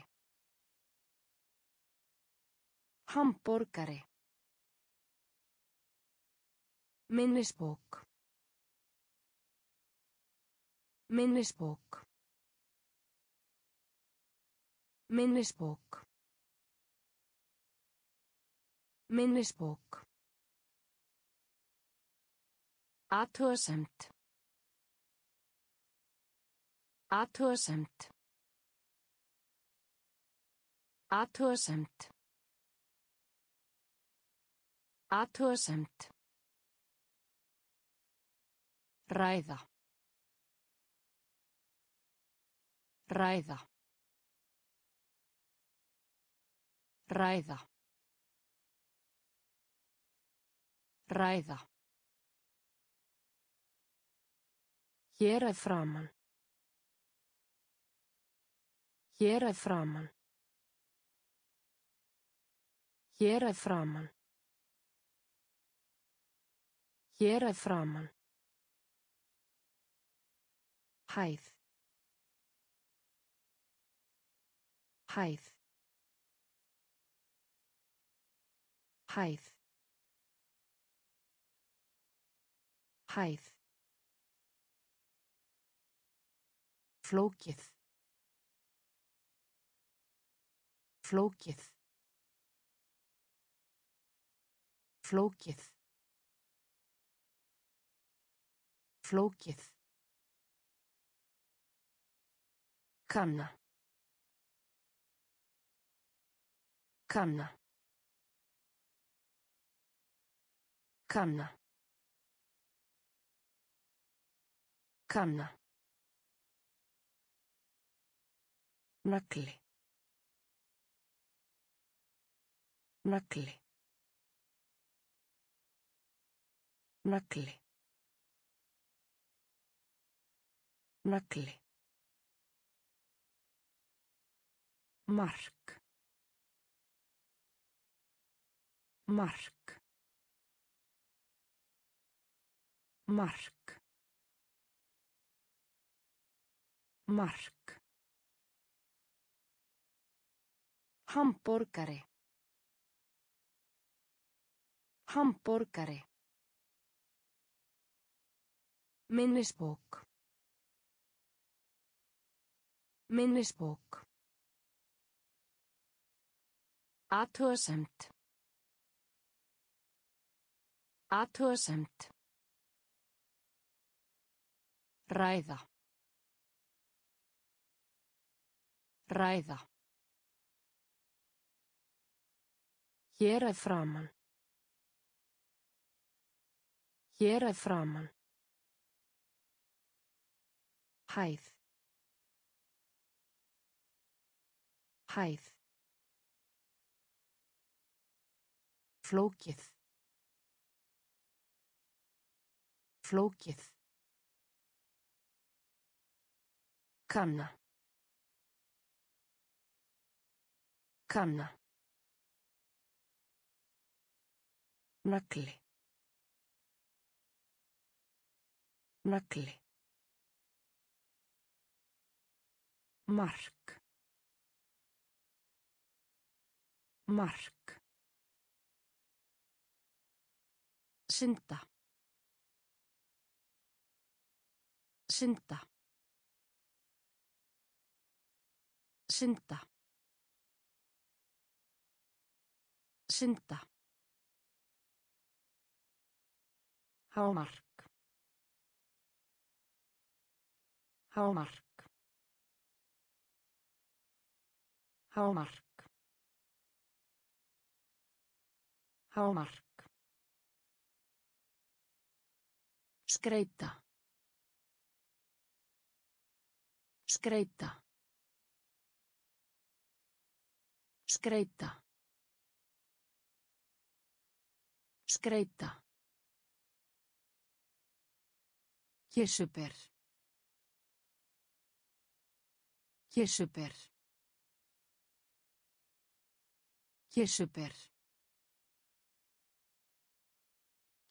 Hamborgari. Minnisbók. Minnisbók. Minnisbók. Minnisbók. Athugasemt. Athugasemt. Athugasemt. Athugasemt. Ræða. Ræða. Ræða. Ræða. Hér er framann. Hér er framann. Hér er framann. Hér er framann. Hæð. Hæð. Hæð. Hæð. Flókið. Flókið. Flókið. Flókið. Kanna. Kanna. Kanna. Kanna. Nagli. Nagli. Nagli. Nagli. Mark. Mark. Mark. Mark. Hamborgari. Hamborgari. Minnisbók. Minnisbók. Athugasemt. Athugasemt. Ræða. Ræða. Hér er framann. Hér er framann. Hæð. Hæð. Flókið. Flókið. Kanna. Kanna. Nagli. Nagli. Mark. Mark. Synda. Synda. Synda. Synda. Hámark. Hámark. Hámark. Hámark. Skreita. Skreita. Skreita. Skreita. Kirsuber. Kirsuber. Kirsuber.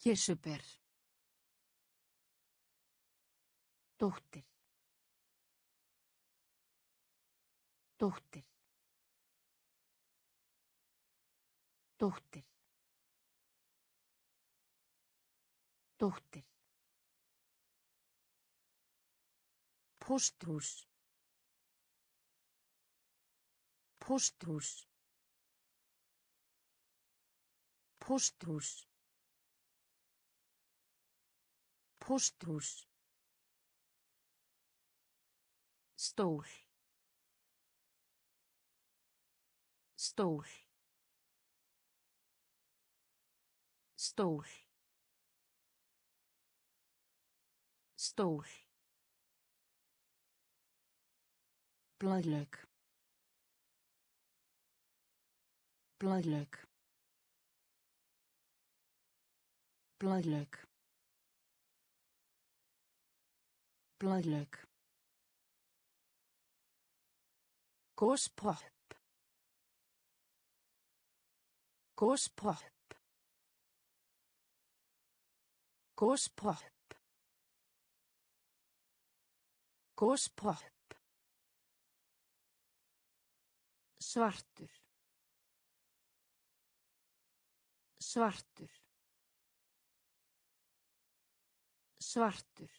Kirsuber. Dóttir. Dóttir. Dóttir. Dóttir. Póstrús. Póstrús. Póstrús. Póstrús. Stól. Stól. Stól. Stól. Blaðlauk. Blaðlauk. Blaðlauk. Blaðlauk. Góspopp. Góspopp. Góspopp. Góspopp. Svartur. Svartur. Svartur.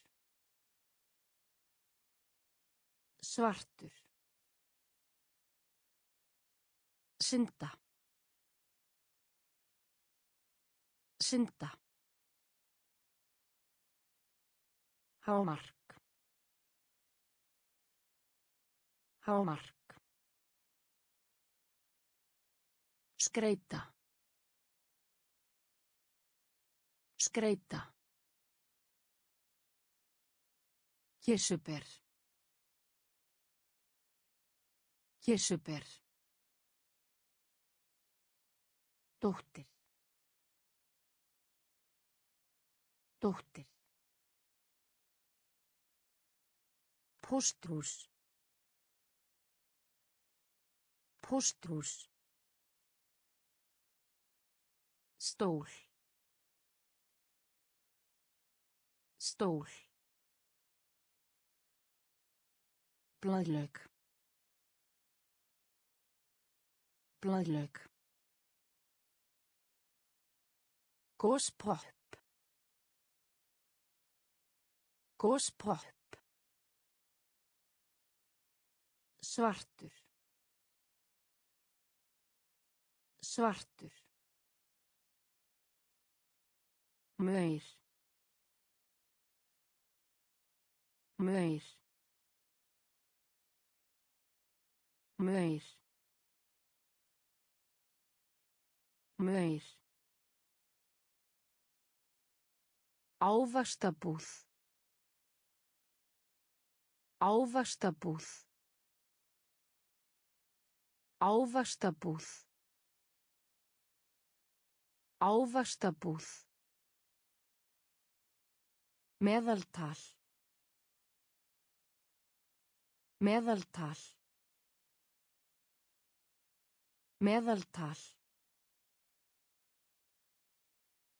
Svartur. Synda. Synda. Hámark. Hámark. Skreita. Skreita. Kirsuber. Kirsuber. Dóttir. Dóttir. Póstrús. Póstrús. Stól. Stól. Blaðlaug. Blaðlaug. Góspopp. Góspopp. Svartur. Svartur. Maur. Maur. Maur. Maur. Ávaxtabúð. Ávaxtabúð. Ávaxtabúð. Ávaxtabúð. Meðaltal. Meðaltal. Meðaltal.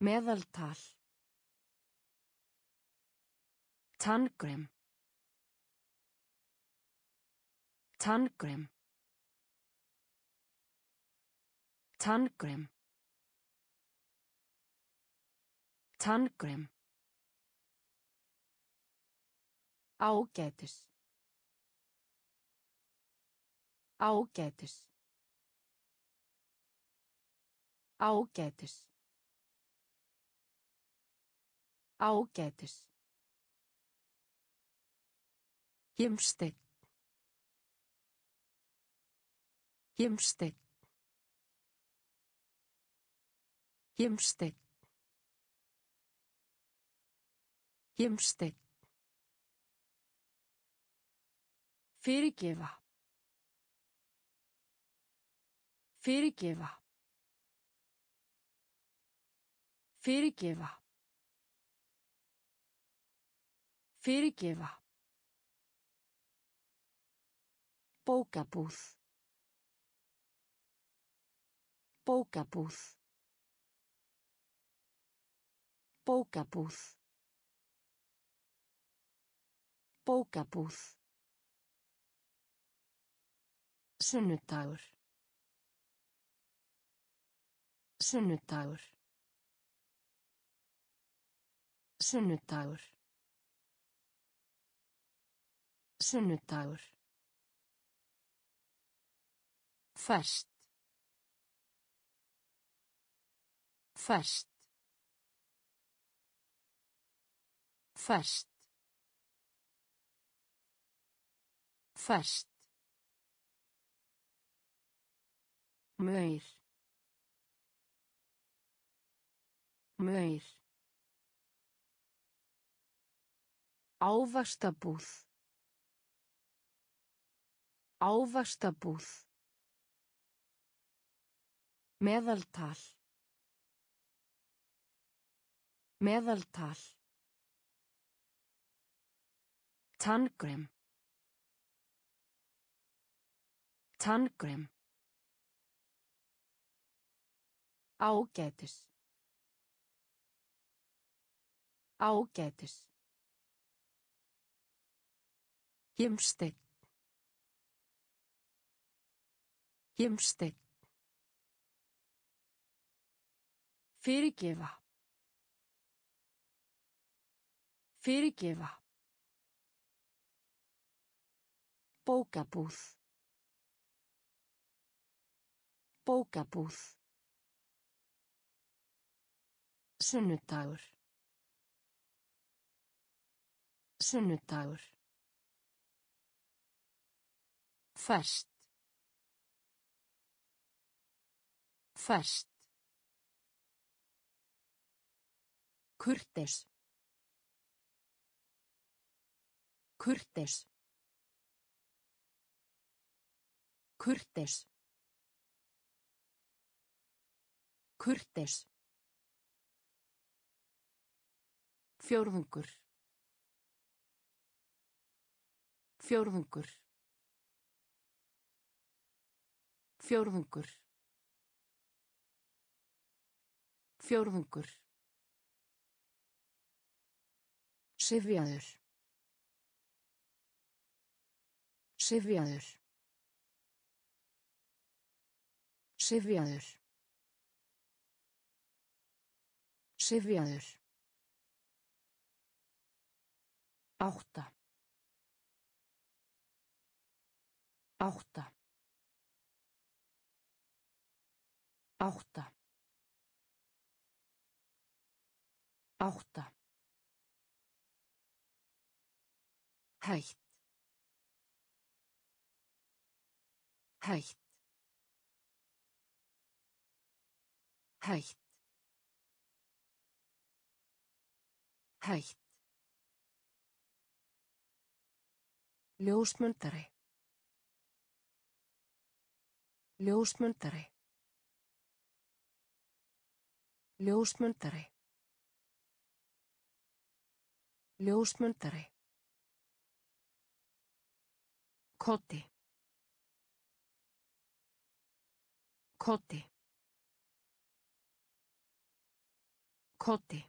Meðaltal. Tanngrem. Tanngrem. Tanngrem. Tanngrem. Ágætis. Ágætis. Ágætis. Ágætis. Gimsteinn. Gimsteinn. Gimsteinn. Gimsteinn. Fyrirgefa. Fyrirgefa. Fyrirgefa. Fyrirgefa. Bókabúð. Bókabúð. Bókabúð. Bókabúð. Sunnudagur. Sunnudagur. Sunnudagur. Sunnudagur. Ferskt. Ferskt. Ferskt. Ferskt. Maur. Maur. Ávaxtabúð. Ávaxtabúð. Meðaltal. Meðaltal. Tanngrem. Tanngrem. Ágætis. Ágætis. Gimsteinn. Gimsteinn. Fyrirgefa. Fyrirgefa. Bókabúð. Bókabúð. Sunnudagur. Sunnudagur. Ferskt. Ferskt. Kurteis. Kurteis. Kurteis. Kurteis. Fjórðungur. Fjórðungur. Fjórðungur. Fjórðungur. Sifjaður. Sifjaður. Sifjaður. Sifjaður. Átta. Átta. Átta. Átta. Hætt. Hætt. Hætt. Hætt. Ljósmyndari. Ljósmyndari. Ljósmyndari. Ljósmyndari. Koti. Koti. Koti.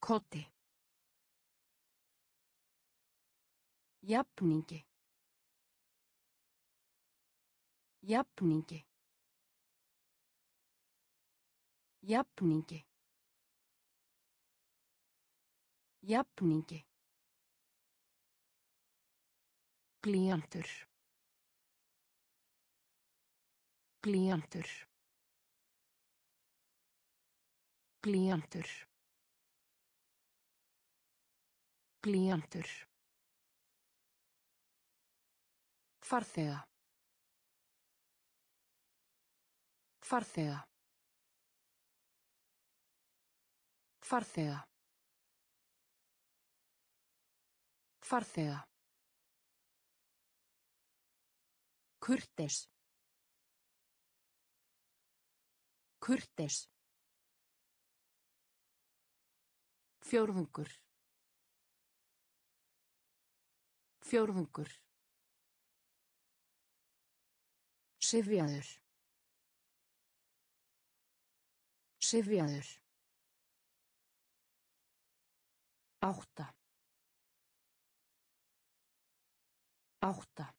Koti. Jafningi. Jafningi. Jafningi. Jafningi. Glíjantur. Glíjantur. Glíjantur. Glíjantur. Farþega. Farþega. Farþega. Farþega. Kurteis. Kurteis. Fjórðungur. Fjórðungur. Sifjaður. Sifjaður. Átta. Átta.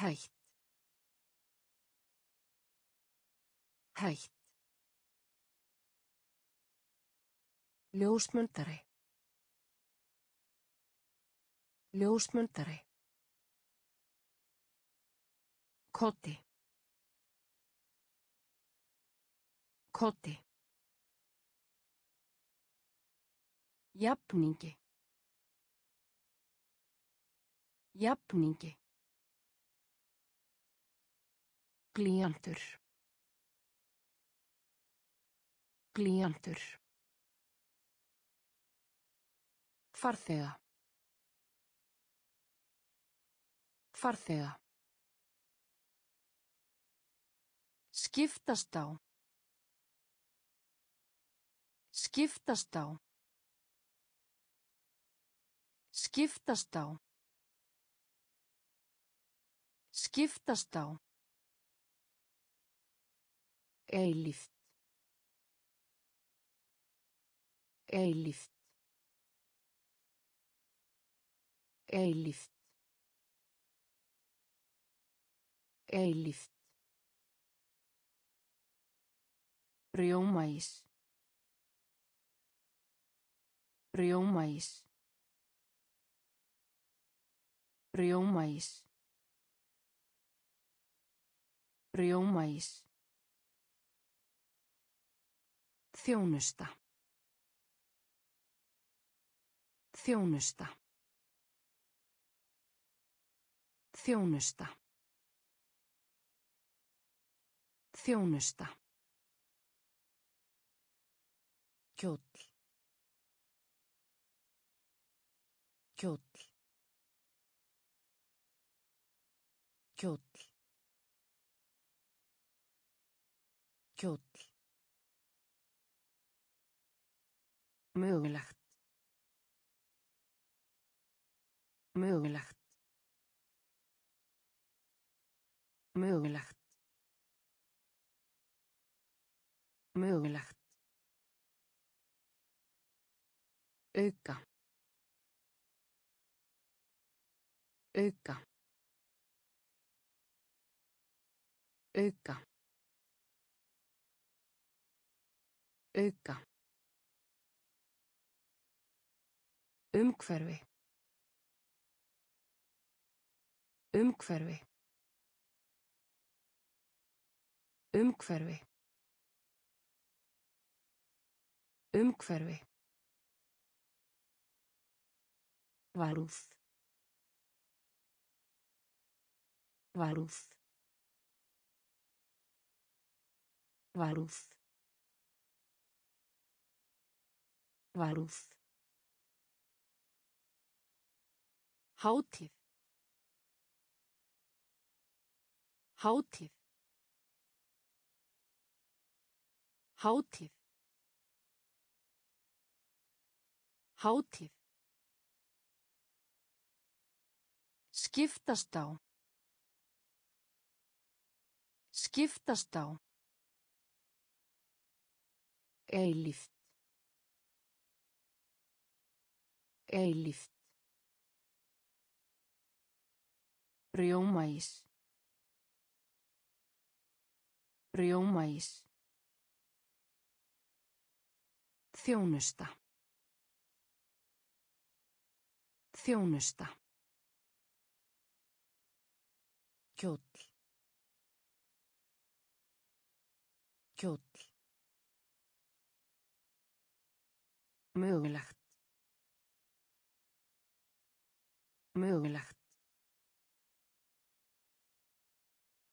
Hætt. Hætt. Ljósmyndari. Ljósmyndari. Koti. Koti. Jafningi. Jafningi. Glíjantur. Glíjantur. Farþega. Farþega. Skiptast á. Skiptast á. Skiptast á. Skiptast á. Eilíft. Eilíft. Eilíft. Eilíft. Rjómaís. Rjómaís. Rjómaís. Rjómaís. Þjónusta. Þjónusta. Þjónusta. Þjónusta. Mögulegt. Mögulegt. Mögulegt. Mögulegt. Auka. Auka. Auka. Auka. Umhverfi. Umhverfi. Umhverfi. Umhverfi. Varúð. Varúð. Varúð. Varúð. Hátíð. Hátíð. Hátíð. Hátíð. Skiptast á. Skiptast á. Eilíft. Eilíft. Rjómaís. Rjómaís. Þjónusta. Þjónusta. Kjóll. Kjóll. Mögulegt. Mögulegt.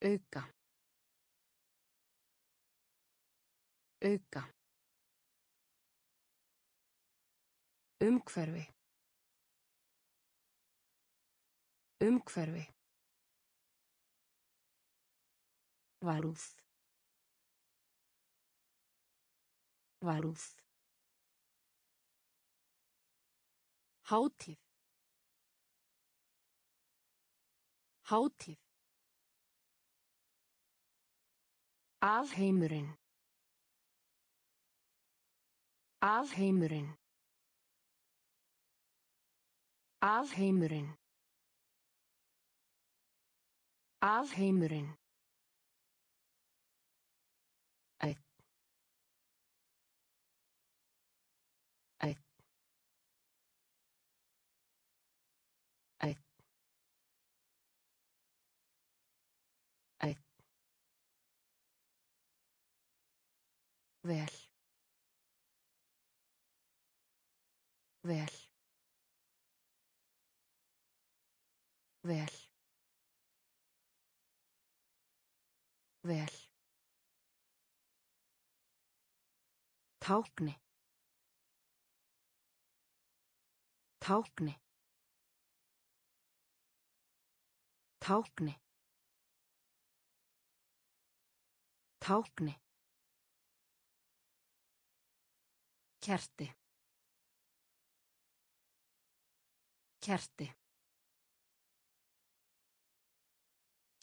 Auka. Auka. Umhverfi. Umhverfi. Varúð. Varúð. Hátíð. Hátíð. Alheimurinn. Alheimurinn. Alheimurinn. Alheimurinn. Vel. Vel. Vel. Vel. Tákni. Tákni. Tákni. Tákni. Kerti. Kerti.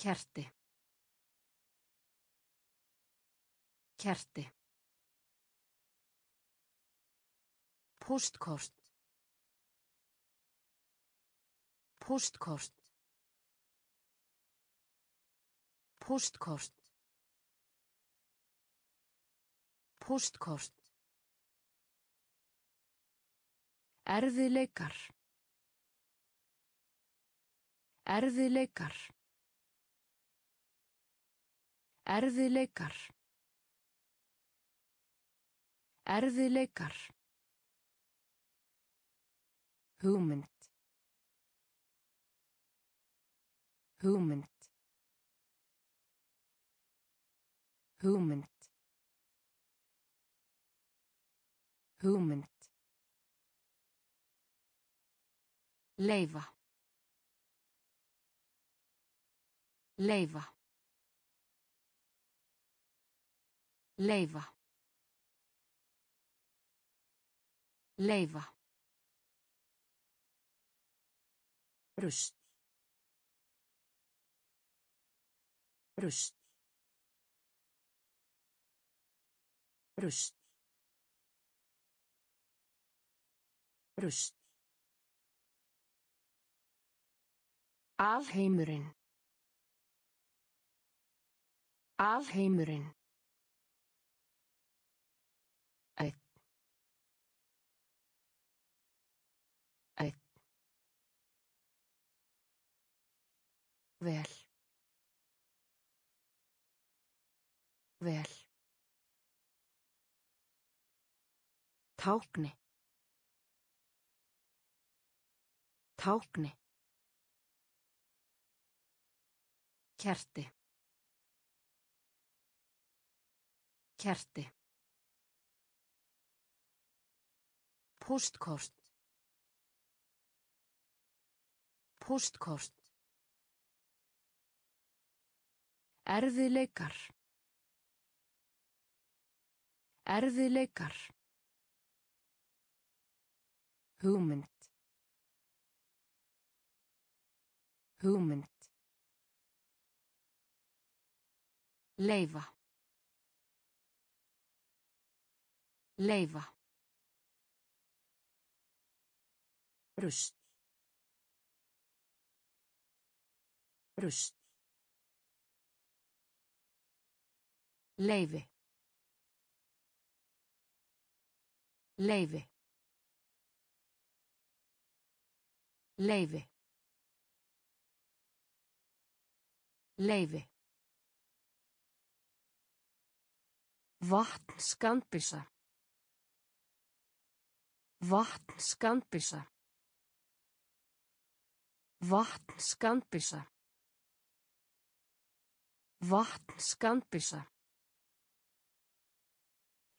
Kerti. Kerti. Póstkort. Póstkort. Póstkort. Póstkort. Erfiðleikar. Erfiðleikar. Erfiðleikar. Erfiðleikar. Hugmynd. Hugmynd. Hugmynd. Hugmynd. Leifa. Leifa. Leifa. Leifa. Rust. Rust. Rust. Rust. Alheimurinn. Alheimurinn. Einn. Einn. Vel. Vel. Tákni. Tákni. Kerti. Kerti. Póstkort. Póstkort. Erfiðleikar. Erfiðleikar. Hugmynd. Hugmynd. Leifa. Leifa. Rust. Rust. Leifi. Leifi. Leifi. Leifi. Vatn skandbissa. Vatn skandbissa. Vatn skandbissa. Vatn skandbissa.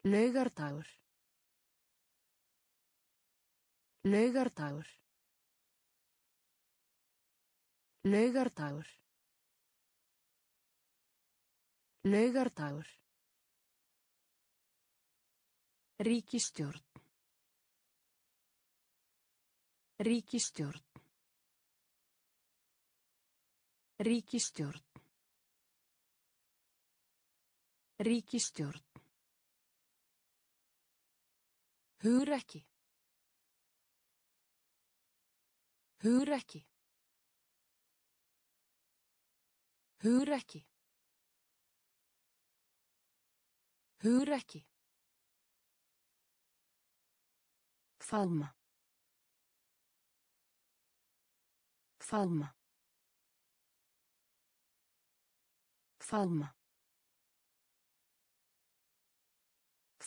Laugardagur. Laugardagur. Laugardagur. Laugardagur. Ríkistjórn. Ríkistjórn. Ríkistjórn. Ríkistjórn. Hugrekki. Hugrekki. Hugrekki. Hugrekki. Faðma. Faðma. Faðma.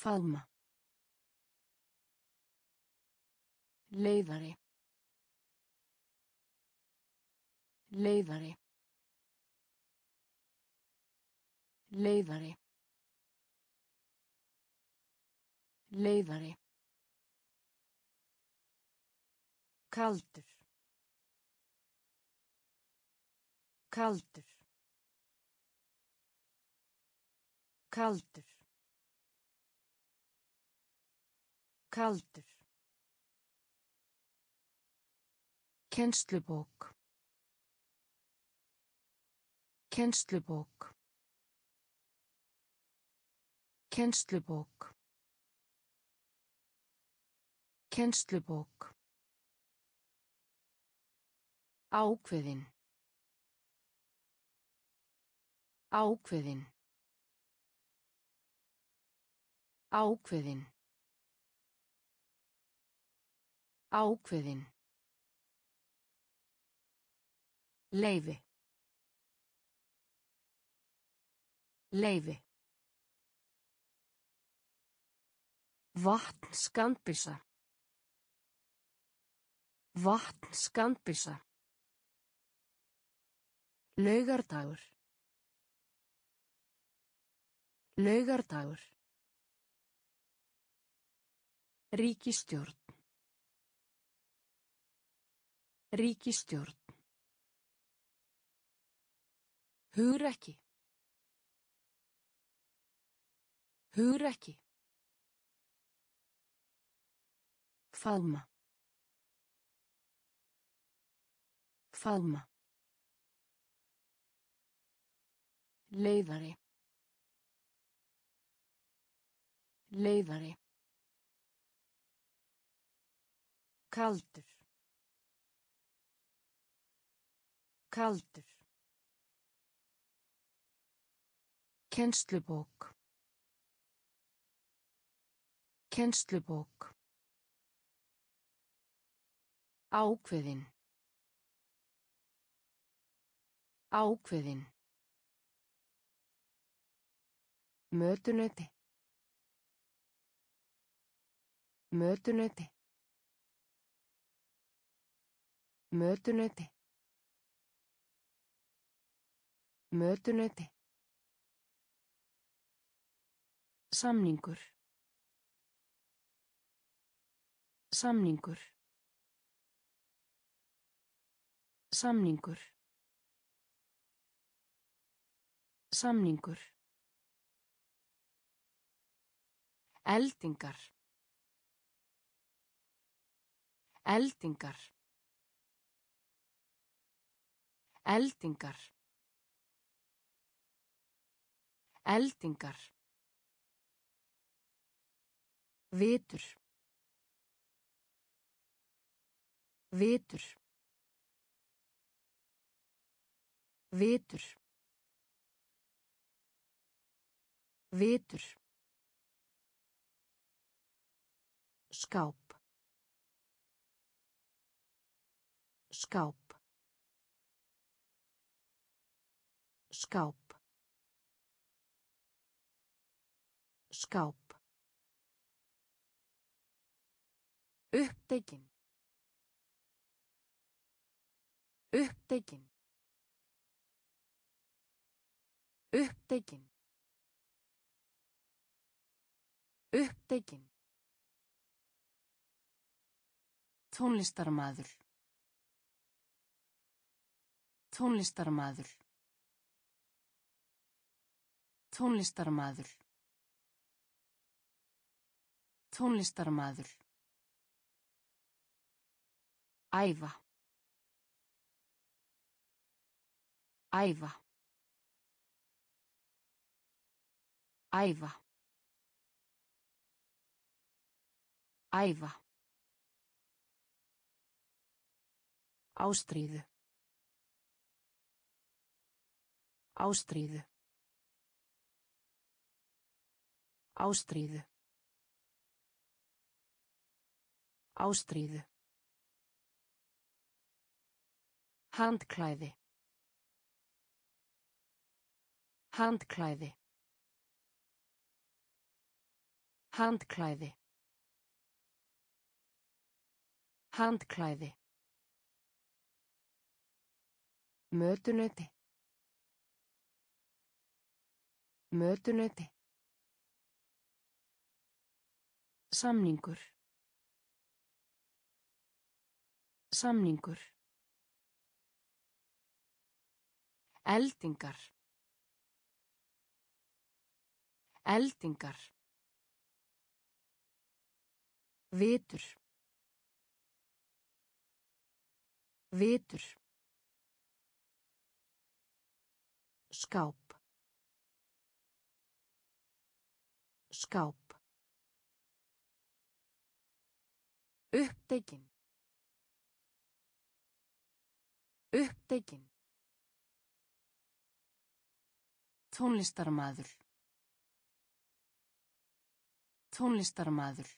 Faðma. Leiðari. Leiðari. Leiðari. Leiðari. Kaldur. Kaldur. Kaldur. Kaldur. Kennslubók. Kennslubók. Kennslubók. Kennslubók. Ákveðin. Ákveðin. Ákveðin. Ákveðin. Leifi. Leifi. Vatn skandbissa. Vatn skandbissa. Laugardagur. Laugardagur. Ríkistjórn. Ríkistjórn. Hugrekki. Hugrekki. Faðma. Faðma. Leiðari. Leiðari. Kaldur. Kaldur. Kennslubók. Kennslubók. Ákveðin. Ákveðin. Mötunöti. Mötunöti. Mötunöti. Mötunöti. Samningur. Samningur. Samningur. Samningur. Eldingar. Eldingar. Eldingar. Eldingar. Vitur. Vitur. Vitur. Vitur. Skáp. Skáp. Skáp. Skáp. Upptekinn. Upptekinn. Upptekinn. Upptekinn. Tónlistarmaður. Tónlistarmaður. Tónlistarmaður. Tónlistarmaður. Æfa. Æfa. Æfa. Æfa. Ástríðu. Ástríðu. Ástríðu. Ástríðu. Handklæði. Handklæði. Handklæði. Handklæði. Mötunöti. Mötunöti. Samningur. Samningur. Eldingar. Eldingar. Vitur. Vitur. Skáp. Skáp. Upptekinn. Upptekinn. Tónlistarmaður. Tónlistarmaður.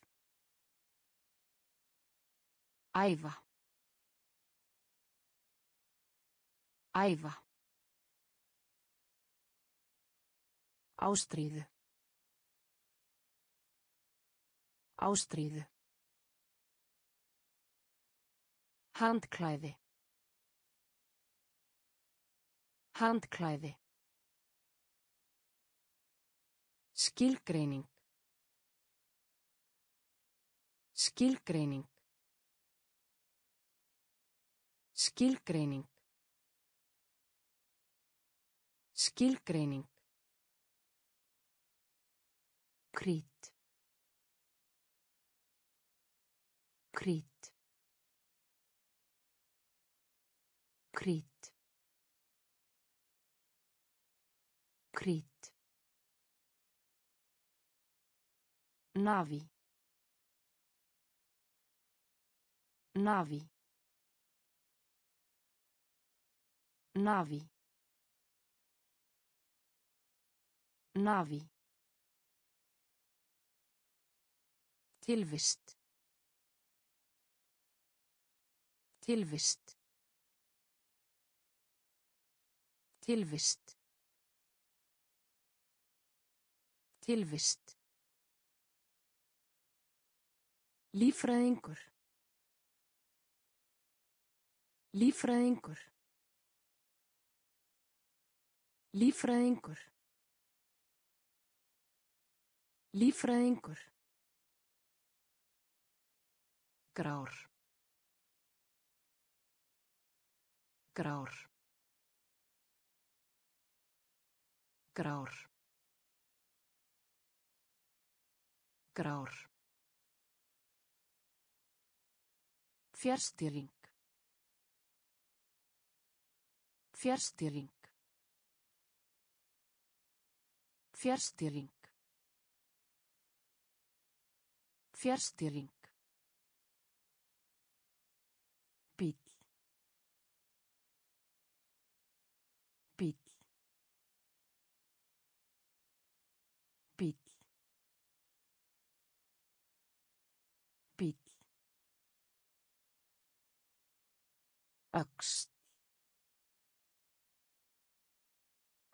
Æfa. Æfa. Ástríðu. Ástríðu. Handklæði. Handklæði. Skilgreining. Skilgreining. Skilgreining. Skilgreining. Krít. Krít. Krít. Krít. Navi. Navi. Navi. Navi. Tilvist. Tilvist. Tilvist. Tilvist. Lífræðingur. Lífræðingur. Lífræðingur. Lífræðingur. Grár. Grár. Grár. Grár. Fjärstýring. Fjärstýring. Fjärstýring. Fjärstýring. Öxt.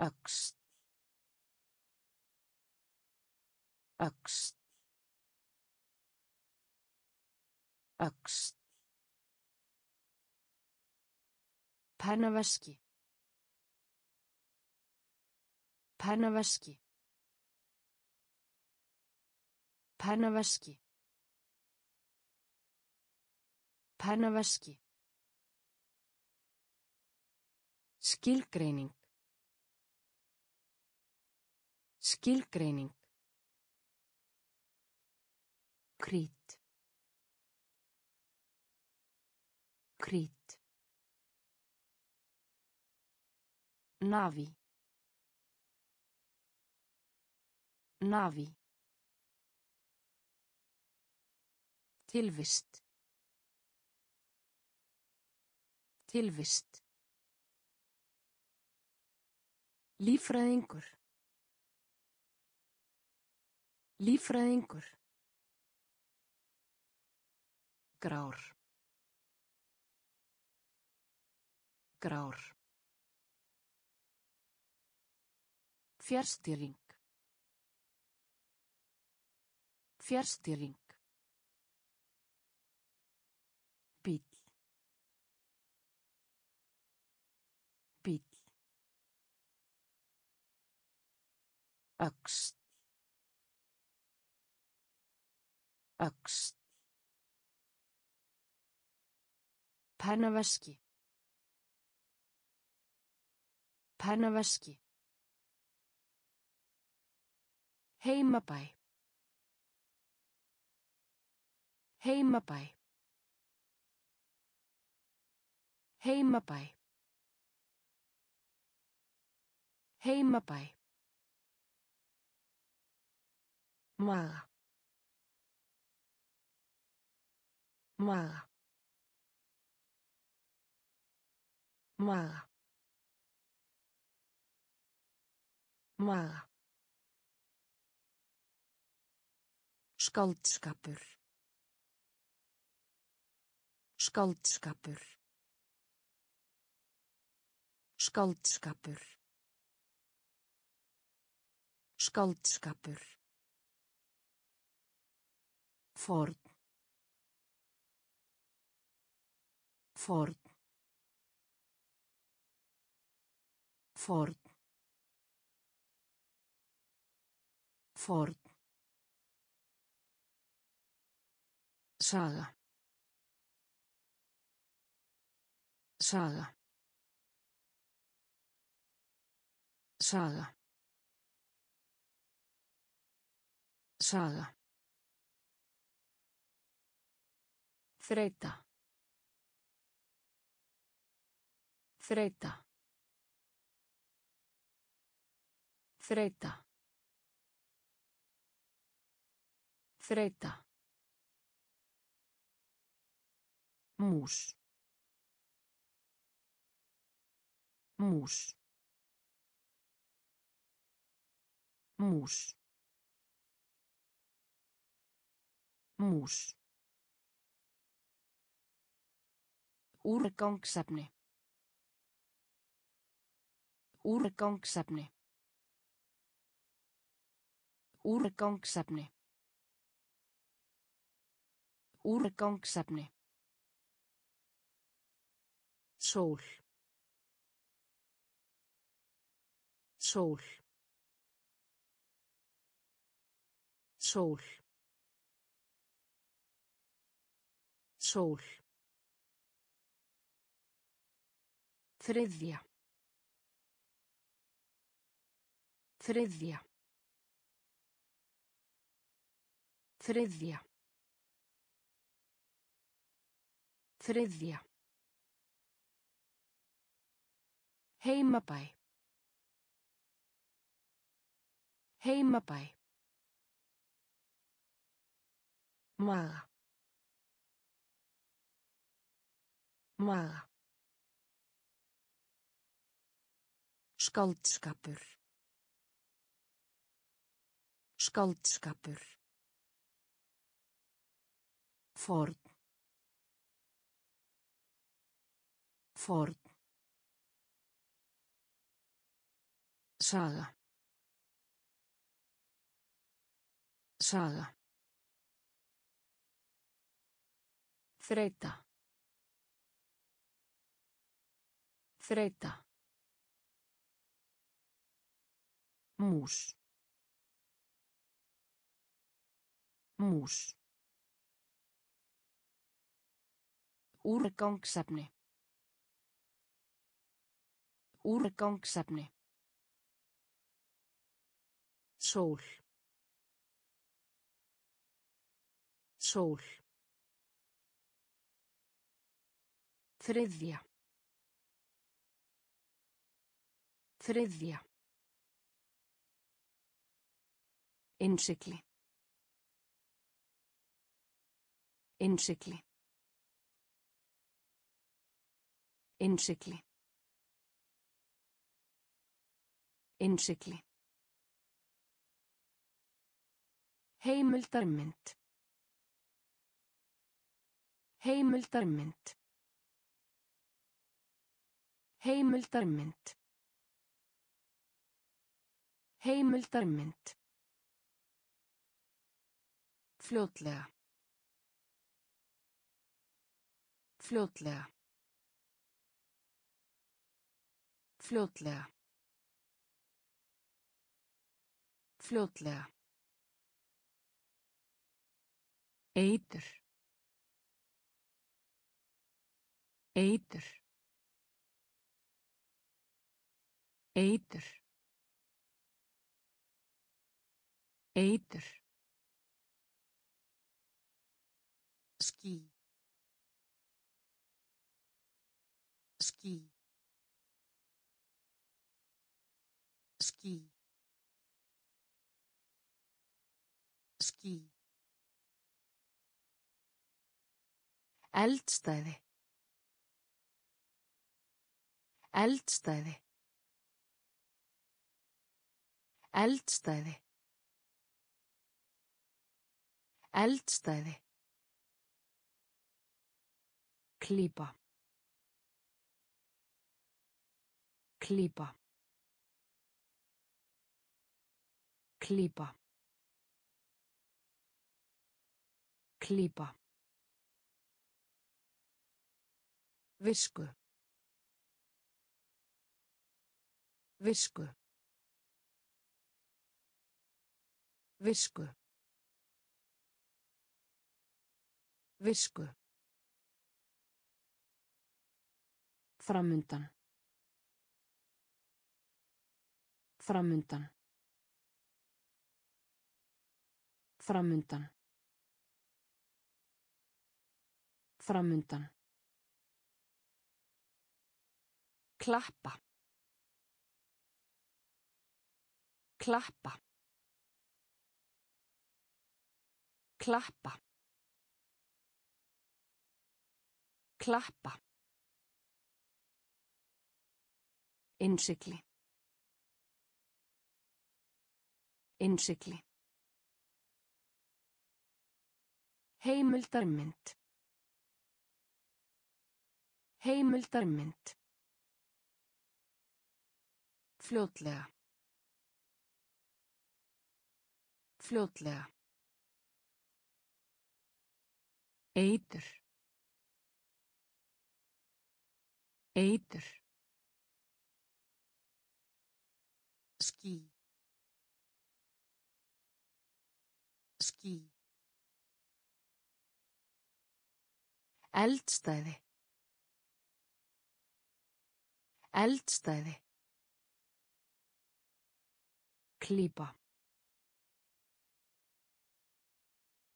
Öxt. Öxt. Öxt. Pennaveski. Pennaveski. Pennaveski. Pennaveski. Skilgreining. Skilgreining. Krít. Krít. Navi. Navi. Tilvist. Tilvist. Lífræðingur. Lífræðingur. Grár. Grár. Fjärstýring. Fjärstýring. Öxt. Öxt. Pennaveski. Pennaveski. Heimabæ. Heimabæ. Heimabæ. Heimabæ. Maga. Maga. Maga. Maga. Skáldskapur. Skáldskapur. Skáldskapur. Skáldskapur. Ford. Ford. Ford. Ford. Saga. Saga. Saga. Saga. Þreita. Þreita. Þreita. Þreita. Mús. Mús. Mús. Mús. Úrgangsefni. Úrgangsefni. Úrgangsefni. Úrgangsefni. Sól. Sól. Sól. Sól. Þriðja. Þriðja. Þriðja. Þriðja. Heimabæ. Heimabæ. Maga. Maga. Skáldskapur. Skáldskapur. Ford. Ford. Saga. Saga. Þreita. Þreita. Mús. Mús. Úrgangsefni. Úrgangsefni. Sól. Sól. Þriðja. Þriðja. Innsikli. Innsikli. Innsikli. Innsikli. Heimildarmynd. Heimildarmynd. Heimildarmynd. Heimildarmynd. Fljótlega. Fljótlega. Fljótlega. Fljótlega. Eitur. Eitur. Eitur. Eitur. Eldstæði eldstæði eldstæði eldstæði Klípa. Klípa. Klípa. Klípa. Visku. Visku. Visku. Visku. Framundan. Framundan. Framundan. Framundan. Klappa. Klappa. Klappa. Klappa. Innsikli. Innsikli. Heimildarmynd. Heimildarmynd. Fljótlega. Fljótlega. Eitur. Eitur. Ský. Ský. Eldstæði. Eldstæði. Klípa.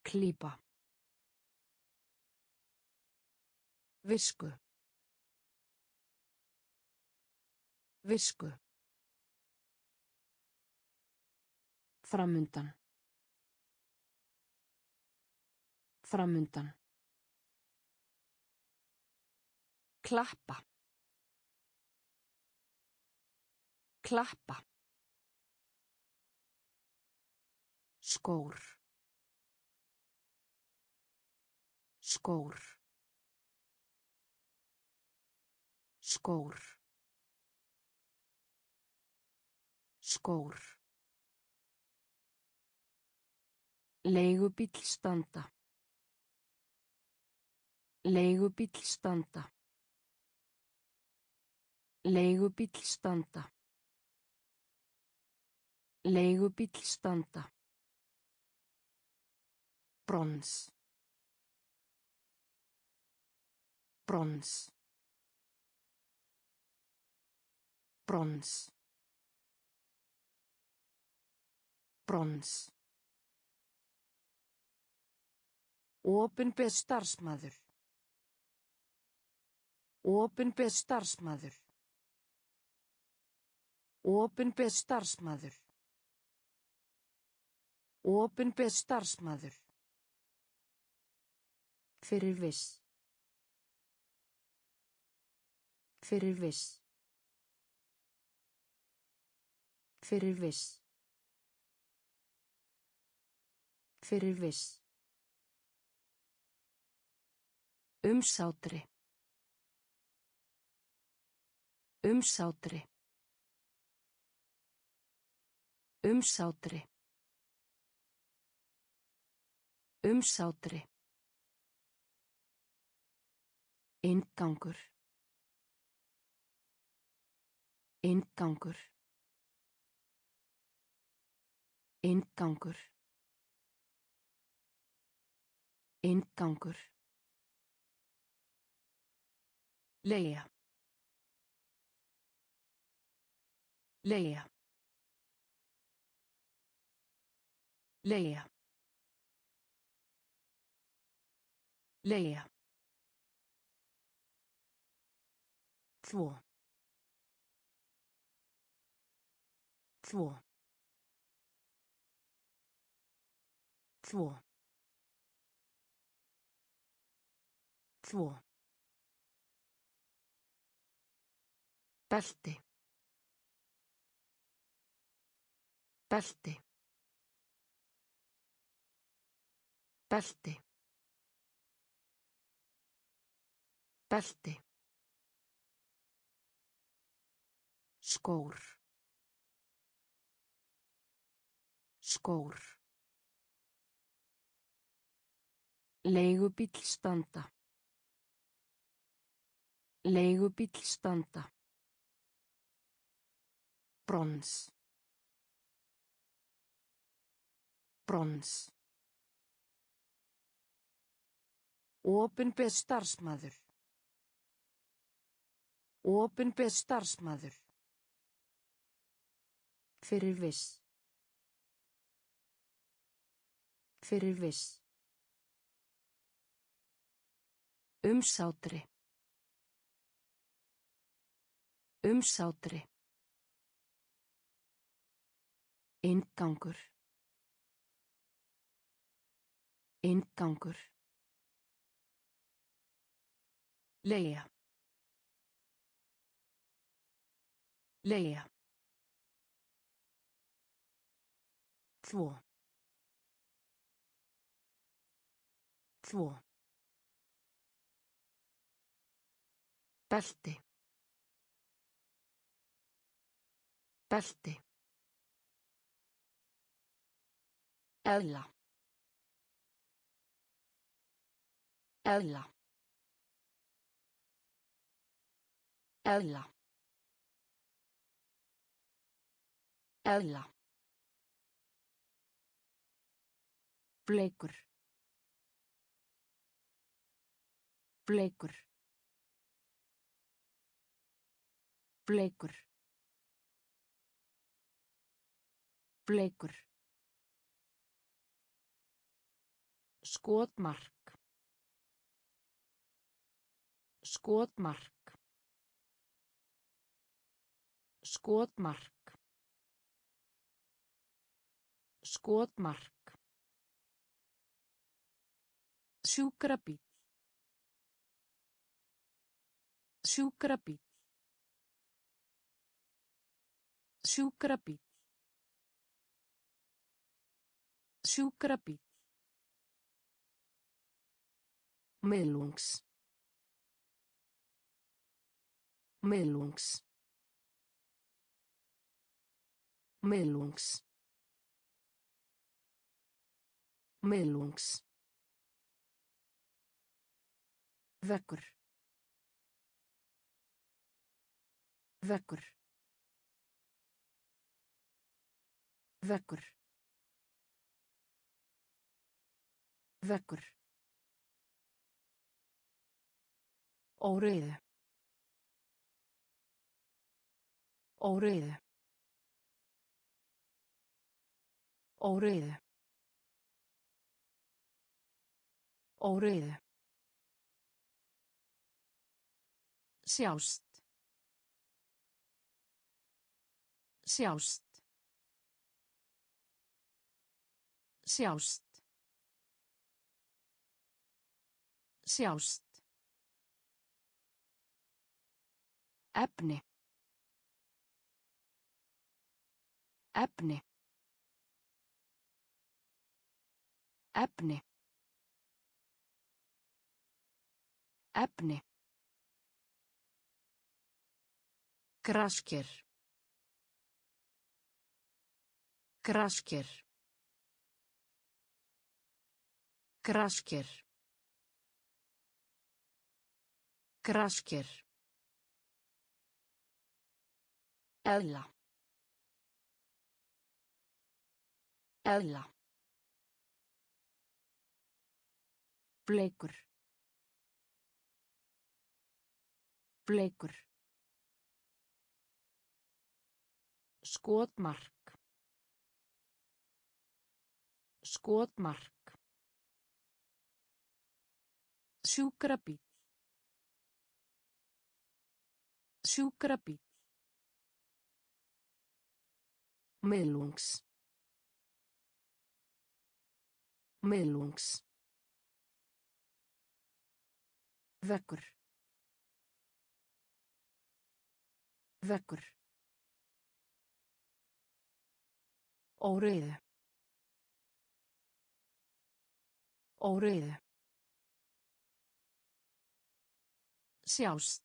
Klípa. Visku. Visku. Framundan. Framundan. Klappa. Klappa. Skór. Skór. Skór. Skór. Leigubíll standa. Leigubíll standa. Leigubíll standa. Leigubíll standa. Brons. Brons. Brons. Brons. Opinber starfsmæður. Opinber starfsmæður. Opinber starfsmæður. Opinber starfsmæður. Fyrir viss. Fyrir viss. Fyrir viss. Fyrir viss. Umsátri. Umsátri. Umsátri. Umsátri. Inngangur. Inngangur. Inngangur. Inngangur. Leia. Leia. Leia. Leia. Två. Två. Två. Två. Belti. Belti. Belti. Belti. Skór. Skór. Leigubíll standa. Leigubíll standa. Brons. Brons. Opinber starfsmaður. Opinber starfsmaður. Fyrir viss. Fyrir viss. Umsátri. Umsátri. Inngangur. Inngangur. Leia. Leia. Þvó. Þvó. Belti. Belti. Eðla. Eðla. Eðla. Eðla. Bleikur. Bleikur. Bleikur. Bleikur. Skotmark. Skotmark. Skotmark. Skotmark. Sjúkrabíl. Sjúkrabíl. Sjúkrabíl. Sjúkrabíl. Miðlungs. Miðlungs. Miðlungs. Miðlungs. Vekkur. Vekkur. Vekkur. Vekkur. Óreiðu. Óreiðu. Óreiðu. Óreiðu. Sjást. Sjást. Sjást. Sjást. Efni. Efni. Efni. Efni. Grasker. Grasker. Grasker. Grasker. Eðla. Eðla. Bleikur. Bleikur. Skotmark. Skotmark. Sjúkrabíl. Sjúkrabíl. Miðlungs. Miðlungs. Vekkur. Vekkur. Óreiðu. Óreiðu. Sjást.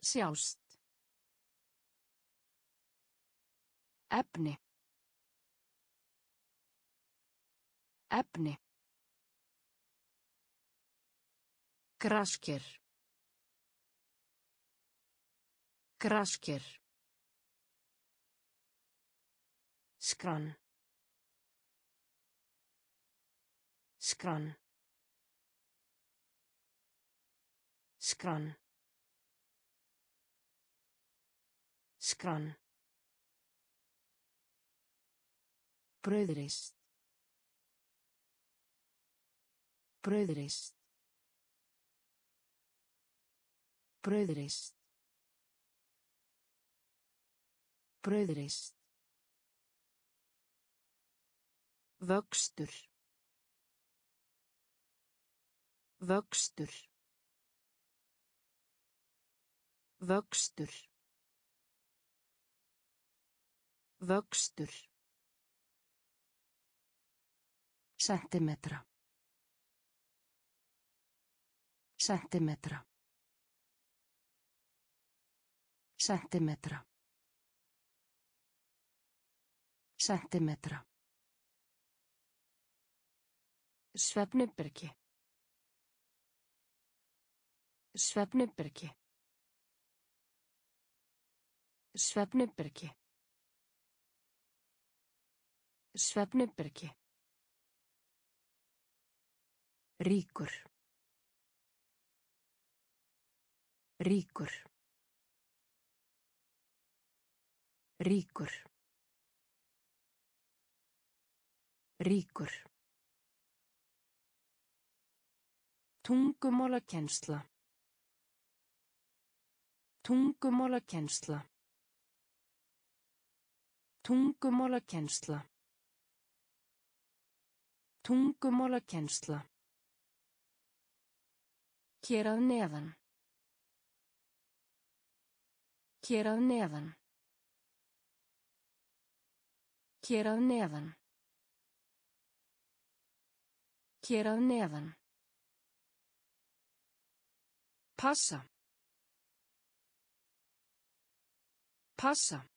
Sjást. Efni. Efni. Grasker. Grasker. Skrann. Skrann. Skrann. Skrann. Brauðrist. Brauðrist. Brauðrist. Brauðrist. Vöxtur. Vöxtur. Vöxtur. Vöxtur. Sentimetra. Sentimetra. Sentimetra. Sentimetra. Svefnubyrgi. Svefnubyrgi. Svefnubyrgi. Svefnubyrgi. Ríkur. Ríkur. Ríkur. Ríkur. Tungumálakensla. Tungumálakensla. Tungumálakensla. Tungumálakensla. Hér að neðan. Hér að neðan. Hér að neðan. Hér að neðan. Passa. Passa.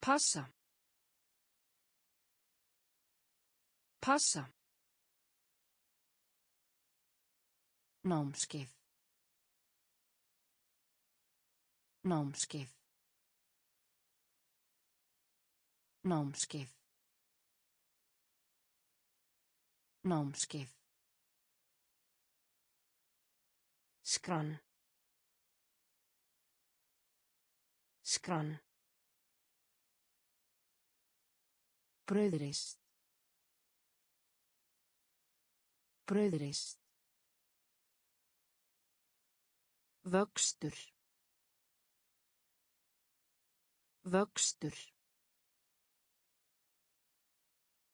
Passa. Passa. Námskeið. Námskeið. Námskeið. Námskeið. Skrann. Skrann. Brauðrist. Brauðrist. Vöxtur. Vöxtur.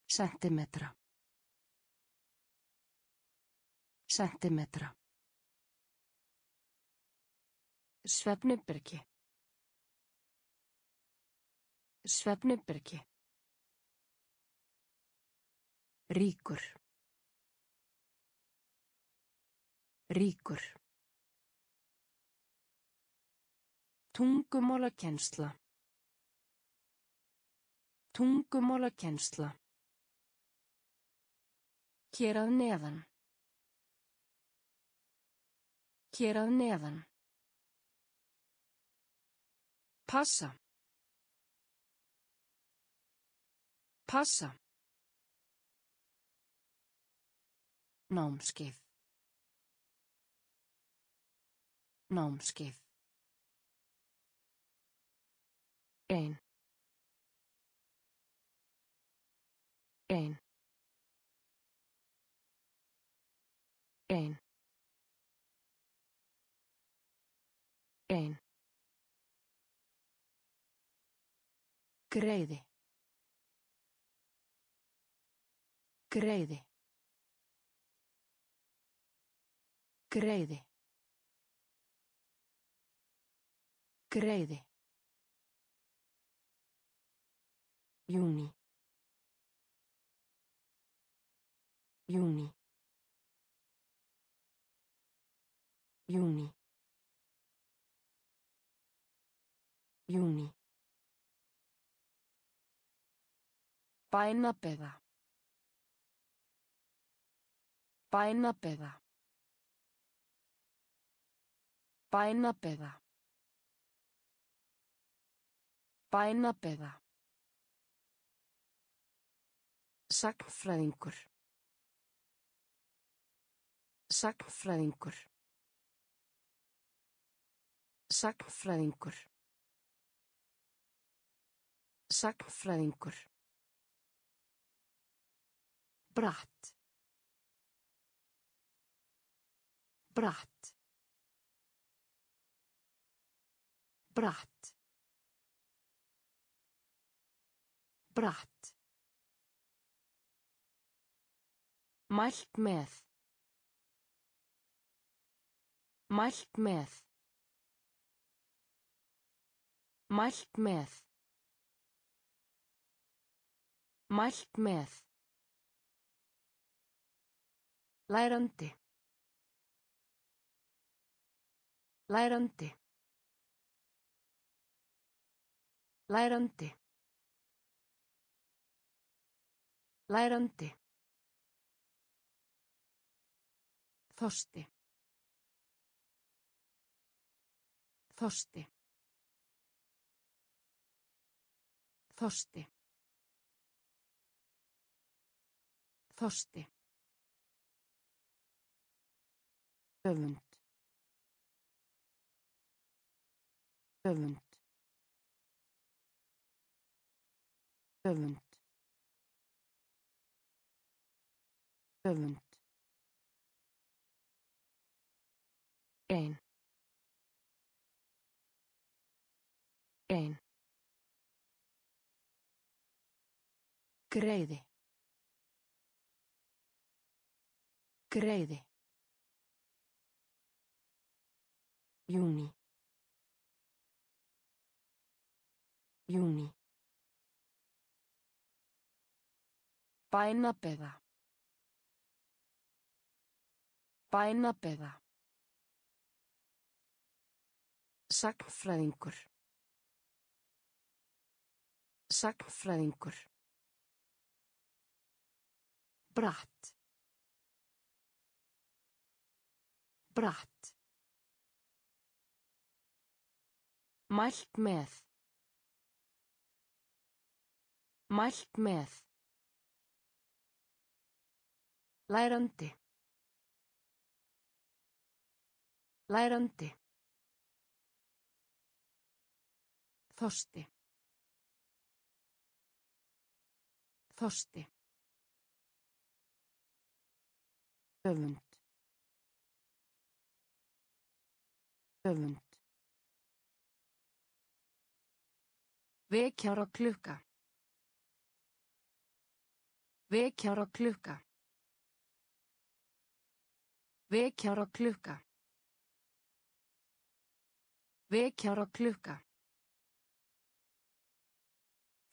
Sentimetra. Sentimetra. Svefnubyrgi. Svefnubyrgi. Ríkur. Ríkur. Tungumálakensla. Tungumálakensla. Hér að neðan. Hér að neðan. Passa. Passa. Námskeið. Námskeið. Ein. Ein. Ein. Ein. Greiði. Greiði. Greiði. Greiði. Júni. Júni. Júni. Júni. Bænabeða. Bænabeða. Bænabeða. Bænabeða. Sagnfræðingur. Sagnfræðingur. Sagnfræðingur. Sagnfræðingur. Bratt. Bratt. Bratt. Bratt. Mælt með. Mælt með. Mælt með. Mælt með. Lærandi. Lærandi. Lærandi. Lærandi. Þorsti. Þorsti. Þorsti. Þorsti. Öfund. Öfund. Öfund. Öfund. Ein. Ein. Greiði. Greiði. Júni. Júni. Bænabeða. Bænabeða. Sagnfræðingur. Sagnfræðingur. Bratt. Bratt. Mælt með. Mælt með. Lærandi. Lærandi. Þorsti. Þorsti. Öfund. Öfund. Vekjára klukka. Vekjára klukka. Vekjára klukka. Vekjára klukka.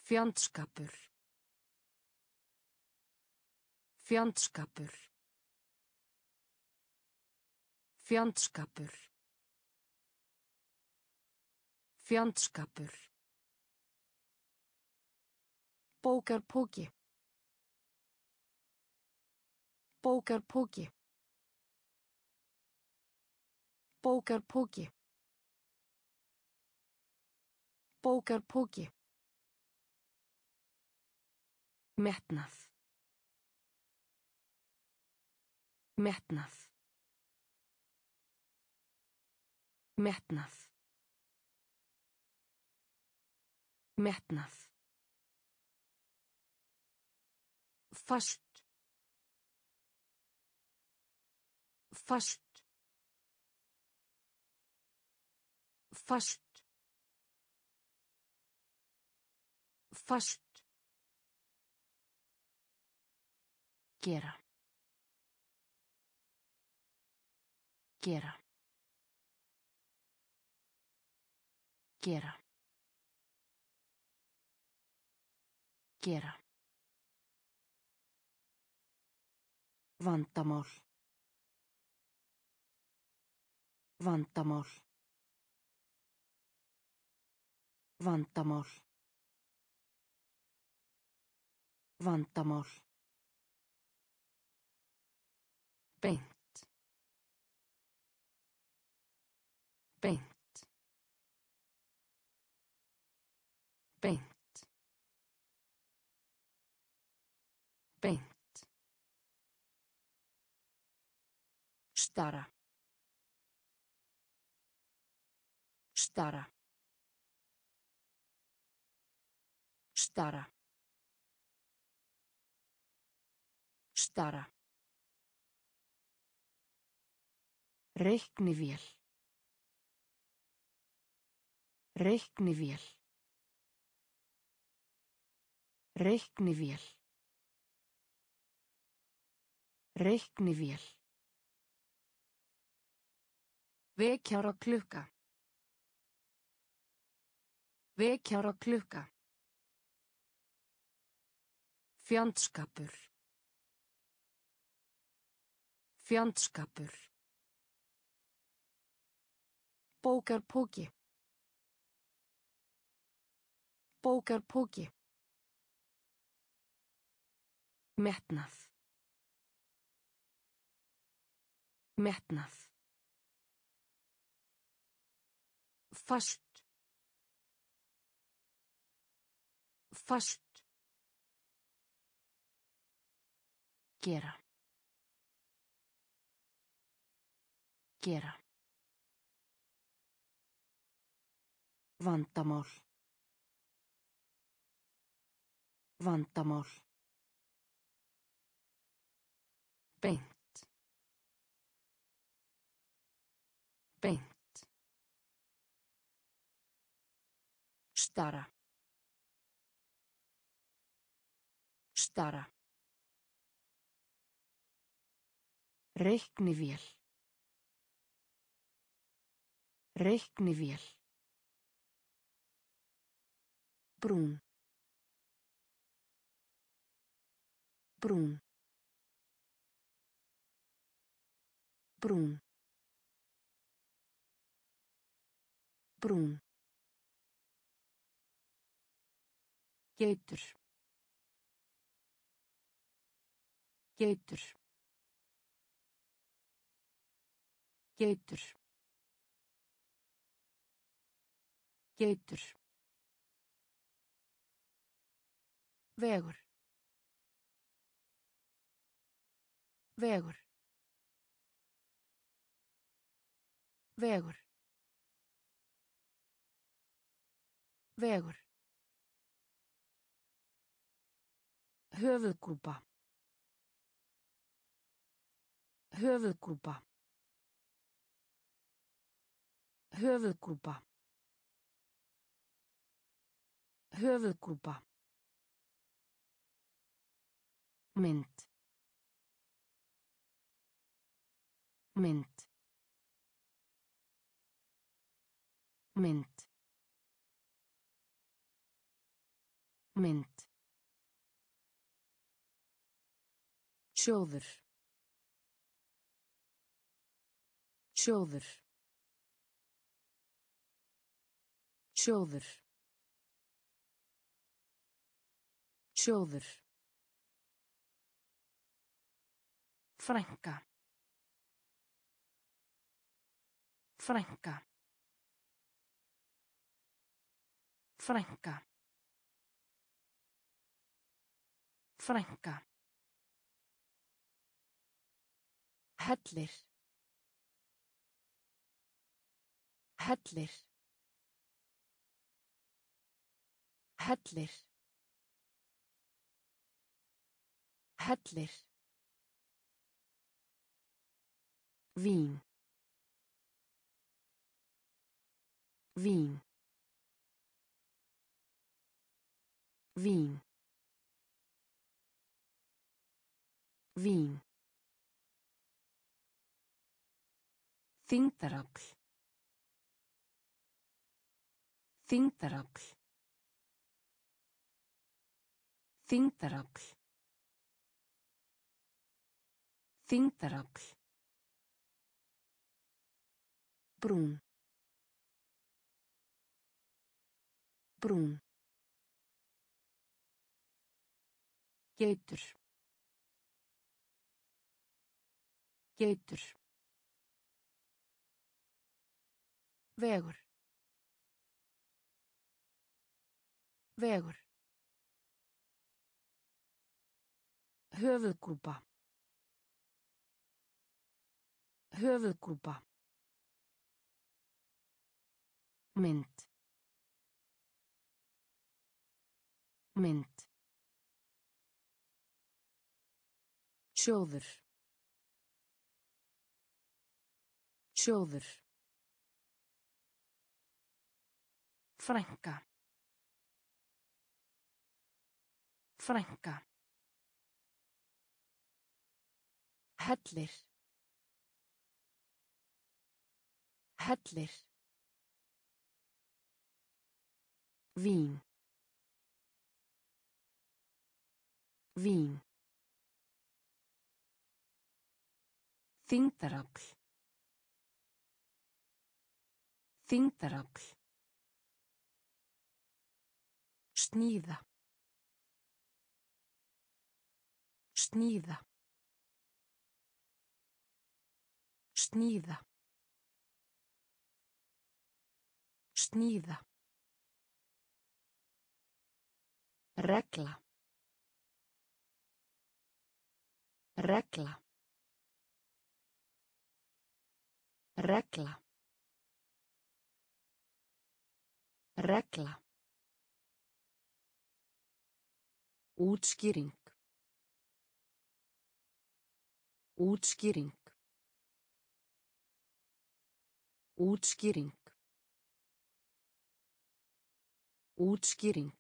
Fjandskapur. Fjandskapur. Fjandskapur. Fjandskapur. Bókarpóki. Bókarpóki. Bókarpóki. Bókarpóki. Metnað. Metnað. Metnað. Metnað. Fast. Fast. Fast. Fast. Gera. Gera. Gera. Gera. Vandamál. Vandamál. Vandamál. Vandamál. Beint. Beint. Beint. Beint. Stara. Stara. Stara. Stara. Reiknivél. Reiknivél. Reiknivél. Reiknivél. Vekjára klukka. Vekjára klukka. Fjandskapur. Fjandskapur. Bókarpóki. Bókarpóki. Metnað. Metnað. Fast. Fast. Gera. Gera. Vandamál. Vandamál. Beint. Beint. Stara. Stara. Reiknivél. Reiknivél. Brún. Brún. Brún. Brún. Geitur. Geitur. Geitur. Geitur. Vegur. Vegur. Vegur. Vegur. Höfuðkúpa. Höfuðkúpa. Höfuðkúpa. Höfuðkúpa. Mynd. Mynd. Mynd. Mynd. Sjóður. Sjóður. Sjóður. Sjóður. Frænka. Frænka. Frænka. Frænka. Hellir. Hellir. Hellir. Hellir. Vín. Vín. Vín. Vín. Þyngdarafl. Þyngdarafl. Þyngdarafl. Þyngdarafl. Brún. Brún. Geitur. Geitur. Vegur. Vegur. Höfuðkúpa. Höfuðkúpa. Mynd. Mynd. Sjóður. Sjóður. Frænka. Frænka. Hellir. Hellir. Vín. Vín. Þingdarafl. Þingdarafl. Sníða. Sníða. Sníða. Sníða. Regla. Regla. Regla. Regla. Útskýring. Útskýring. Útskýring. Útskýring.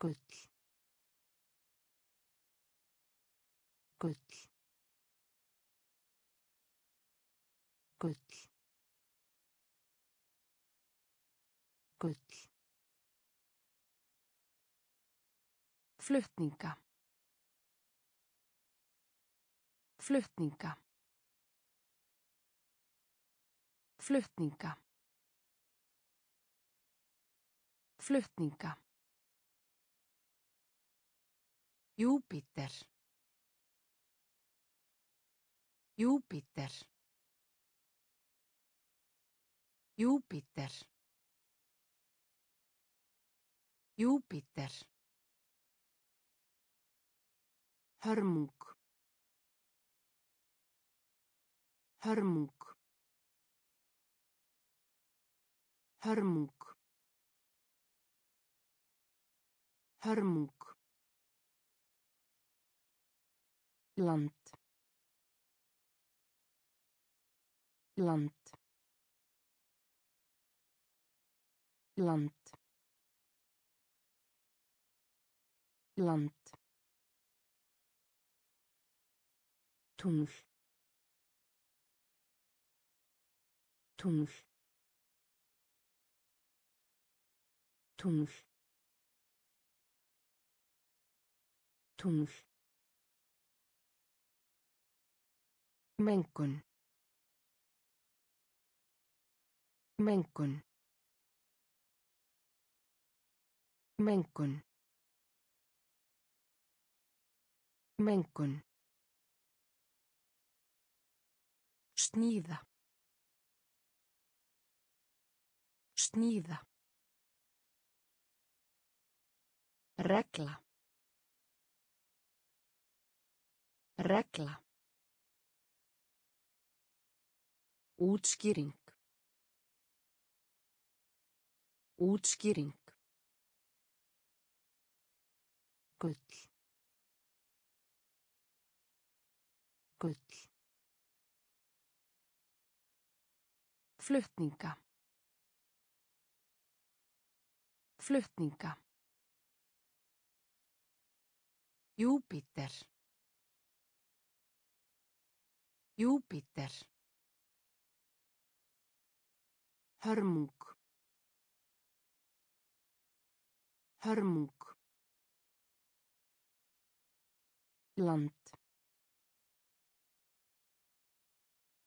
Gull. Gull. Flutninga. Flutninga. Flutninga. Flutninga. Júpíter. Júpíter. Júpíter. Júpíter. Hörmung. Hörmung. Hörmung. Hörmung. Land. Land. Land. Land. Tungl. Tungl. Tungl. Tungl. Mengun. Mengun. Mengun. Mengun. Sníða. Sníða. Regla. Regla. Útskýring. Útskýring. Gull. Flutninga. Flutninga. Júpíter. Júpíter. Hörmung. Hörmung. Land.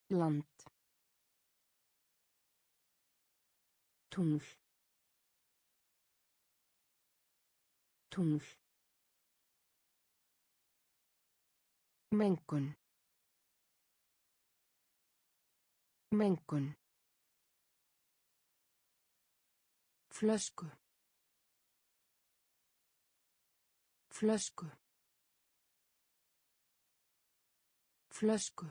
Land. Tungl. Tungl. Mengun. Mengun. flösku flösku flösku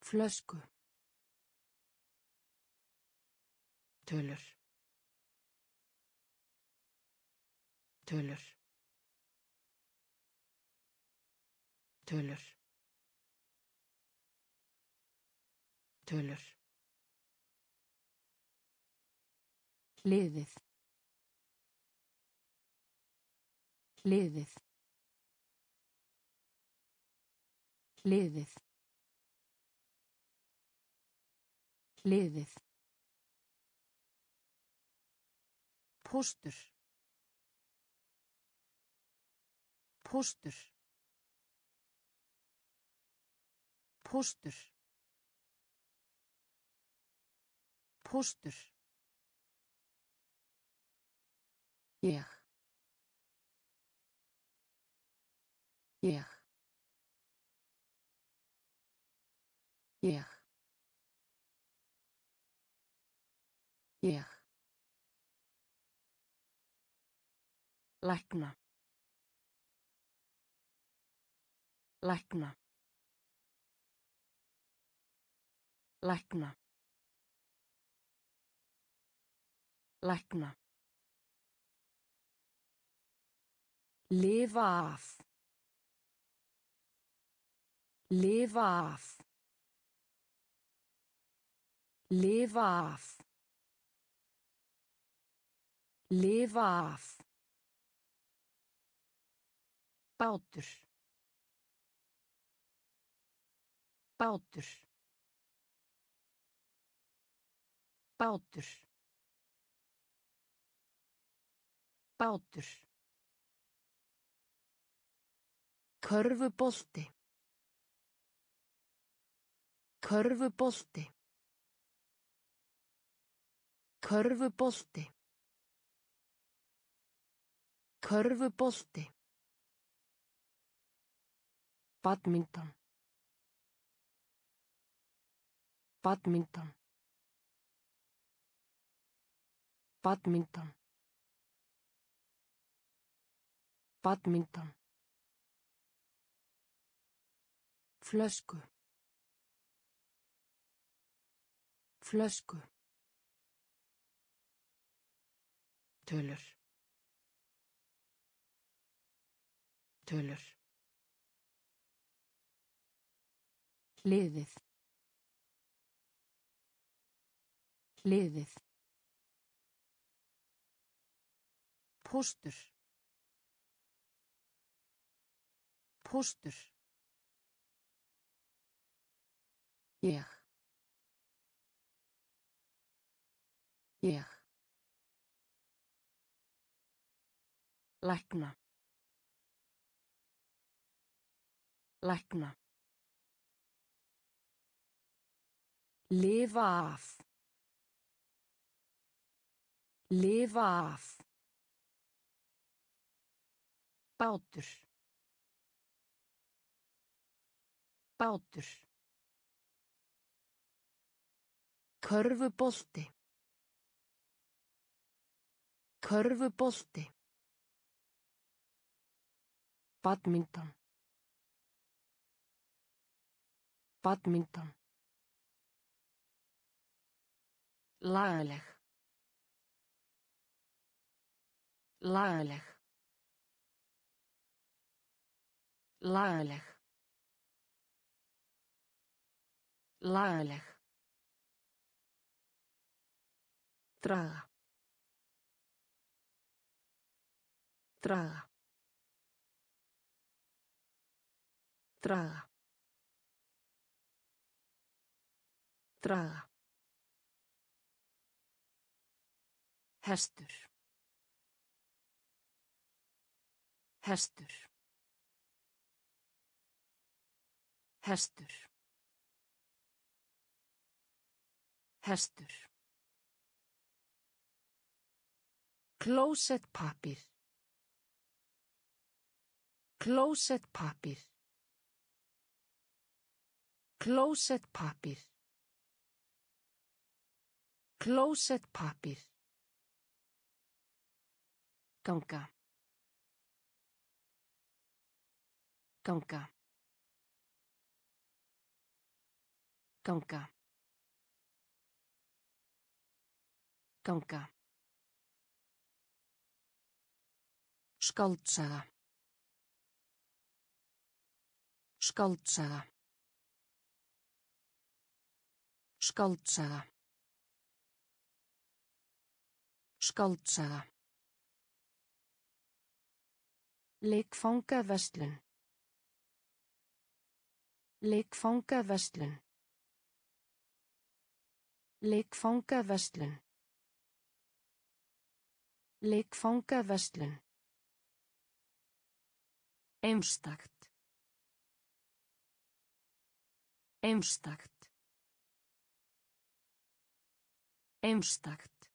flösku tölur. Tölur. Tölur. Tölur. Liðið liðið liðið liðið póstur. Póstur. Póstur. Póstur. Ég. Ég. Ég. Ég Lækna. Lækna. Lækna. Lækna. Lifa af. Lifa af. Lifa af. Lifa af. Bátur. Bátur. Bátur. Bátur. Körfubolti. Körfubolti. Körfubolti. Körfubolti. Badminton. Badminton. Badminton. Badminton. Flösku. Flösku. Tölur. Tölur. Liðið. Liðið. Póstur. Póstur. Ég. Ég. Lækna. Lækna. Lifa af. Lifa af. Bátur. Bátur. Körfubolti. Körfubolti. Badminton. Badminton. Lagaleg. Lagaleg. Lagaleg. Lagaleg. Draga. Draga. Draga. Draga. Hestur. Hestur. Hestur. Hestur. Klósettpapir. Klósettpapir. Klósettpapir. Klósettpapir. Ganga. Ganga. Ganga. Ganga. Skáldsaga. Skáldsaga. Skáldsaga. Skáldsaga. Leikfangaverslun. Leikfangaverslun. Leikfangaverslun. Leikfangaverslun. Einstakt. Einstakt. Einstakt.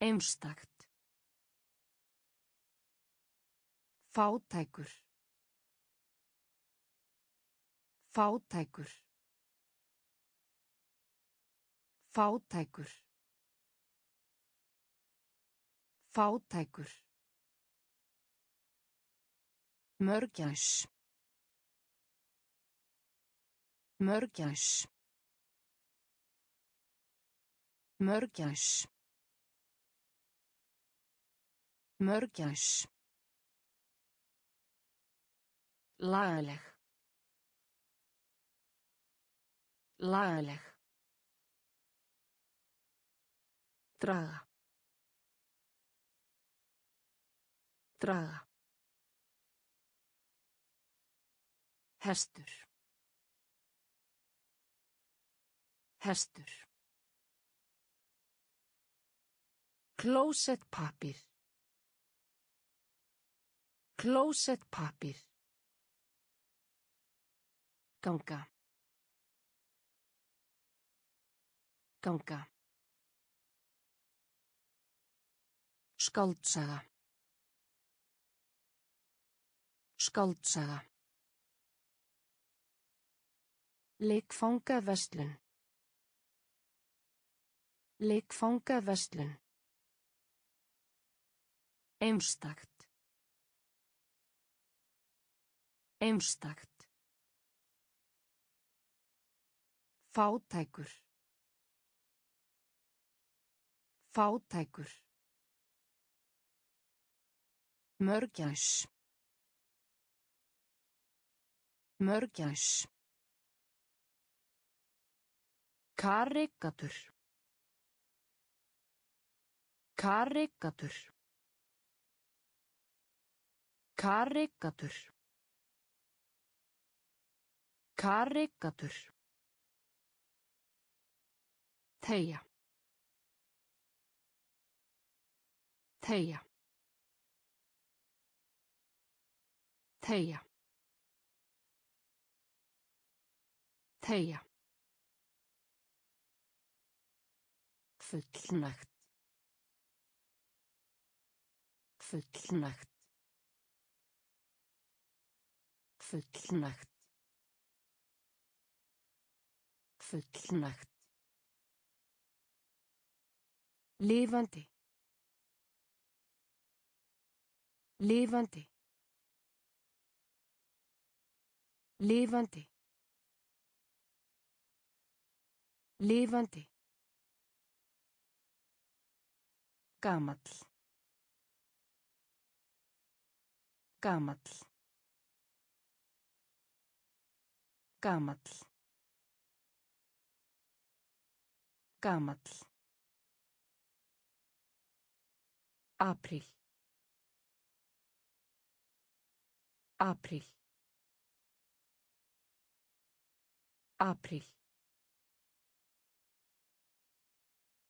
Einstakt. Fátækur. Fátækur. Fátækur. Fátækur. Mörgæs. Mörgæs. Mörgæs. Mörgæs. Lagaleg. Lagaleg. Draga. Draga. Hestur. Hestur. Klósettpapir. Klósettpapir. Ganga. Ganga. Skáldsaga. Skáldsaga. Leikfangaverslun. Leikfangaverslun. Einstakt. Einstakt. Fátækur. Fátækur. Mörgæs. Mörgæs. Karikatur. Karikatur. Karikatur. Karikatur. Þegja. Þegja. Þegja. Þegja. Fullnægt. Fullnægt. Fullnægt. Fullnægt. Lifandi. Lifandi. Lifandi. Lifandi. Gamall. Gamall. Gamall. Gamall. Apríl. Apríl. Apríl.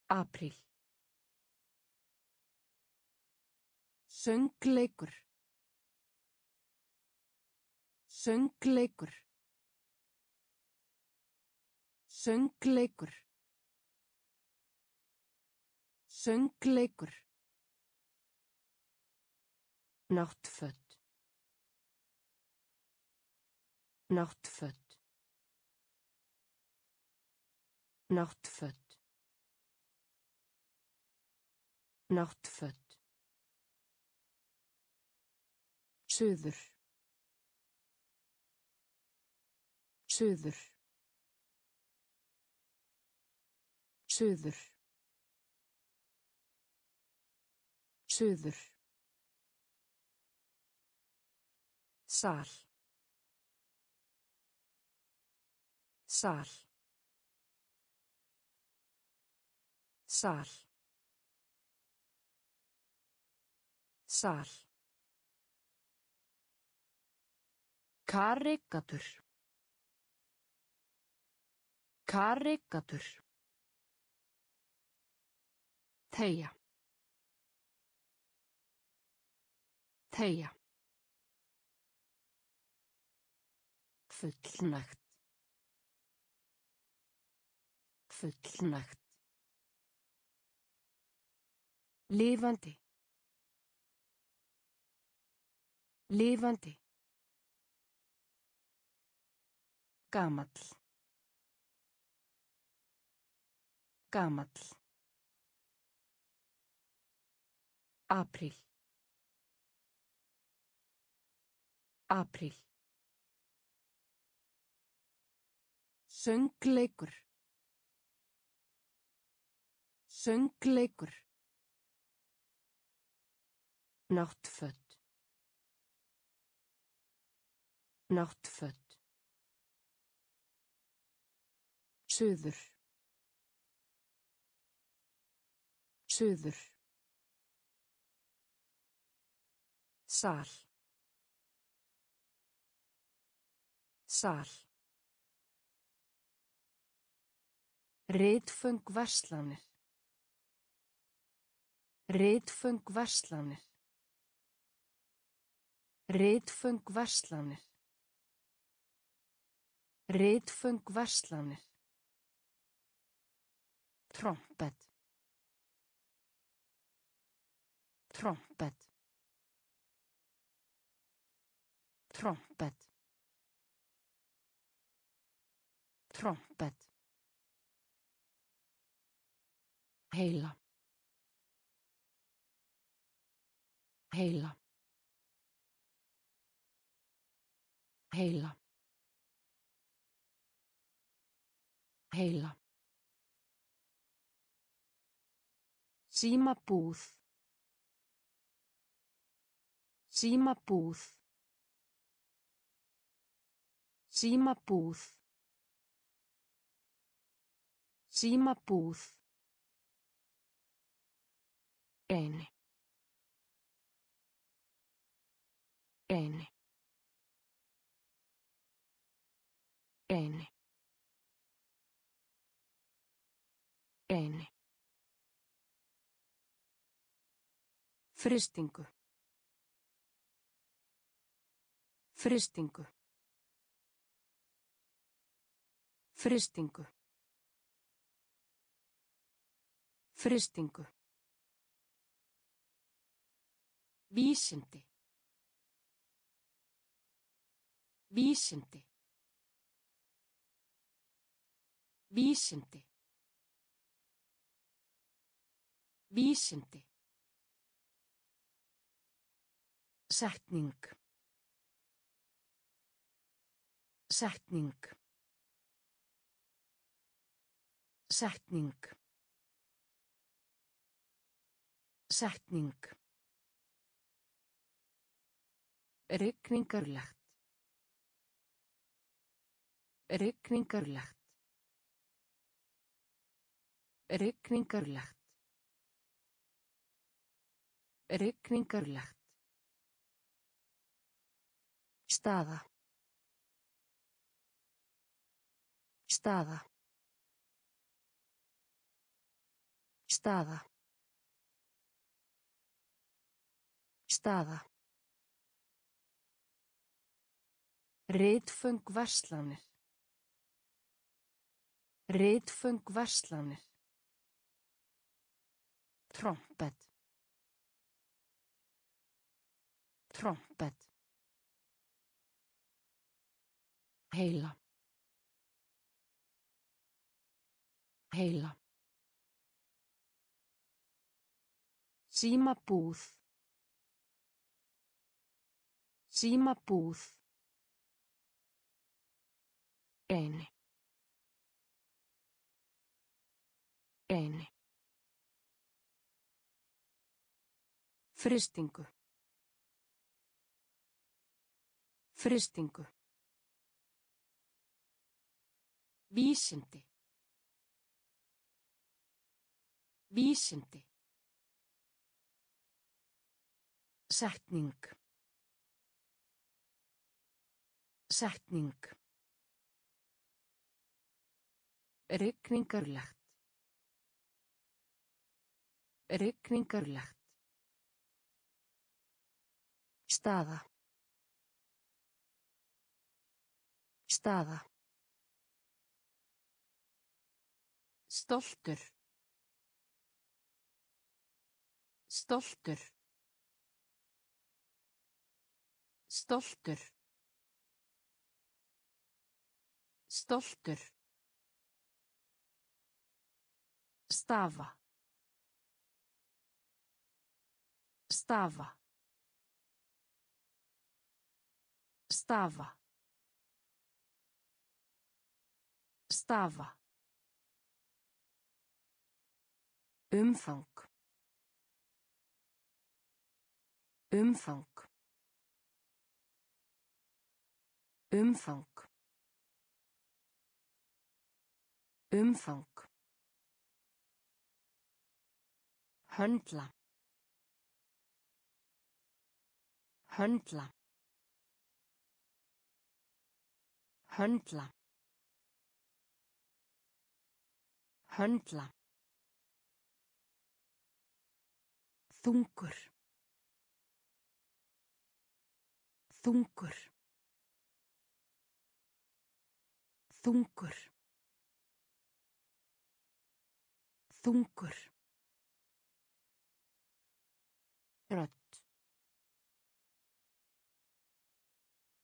Apríl. Söngleikur. Söngleikur. Söngleikur. Söngleikur. Náttfött. Náttfött. Náttfött. Náttfött. Suður. Suður. Suður. Suður. Sal. Sal. Sal. Sal. Karikatur. Karikatur. Þegja. Þegja. Fullnægt. Fullnægt. Lifandi. Lifandi. Gamall. Gamall. Apríl. Apríl. Söngleikur. Söngleikur. Náttfött. Náttfött. Suður. Suður. Sal. Sal. Ritföng verslanir. Ritföng verslanir. Ritföng verslanir. Ritföng verslanir. Trompet. Trompet. Trompet. Trompet. Heila. Heila. Heila. Heila. Símabúð. Símabúð. Símabúð. Símabúð. Eini. Eini. Eini. Eini. Fristingu. Fristingu. Fristingu. Fristingu. Vísindi. Vísindi. Vísindi. Vísindi. Setning. Setning. Setning. Setning. Rigningarlegt. Rigningarlegt. Rigningarlegt. Rigningarlegt. Staða. Staða. Staða. Staða. Ritföng verslanir. Ritföng verslanir. Trompet. Trompet. Heila. Heila. Símabúð. Símabúð. Eini. Eini. Fristingu. Fristingu. Vísindi. Vísindi. Setning. Setning. Rigningarlegt. Rigningarlegt. Staða. Staða. Stoltur. Stoltur. Stoltur. Stoltur. Stafa. Stafa. Stafa. Stafa. Umfang. Umfang. Umfang. Umfang. Höndla. Höndla. Höndla. Höndla. Þungur. Þungur. Þungur. Þungur. Rödd.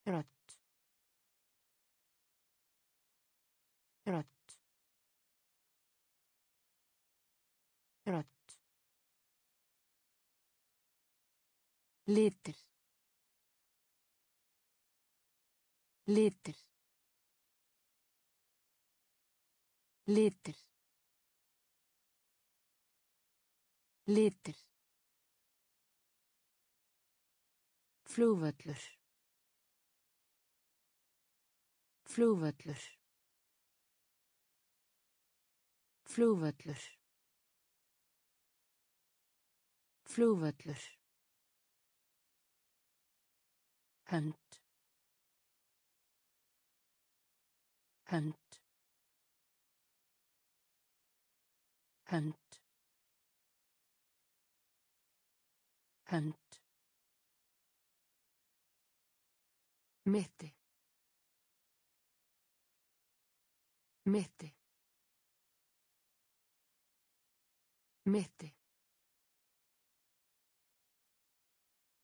Rödd. Rödd. Rödd. Litir. Litir. Litir. Litir. Flugvöllur. Flugvöllur. Flugvöllur. Flugvöllur. Hönd. Hönd. Hönd. Hönd. Mitti. Mitti. Mitti.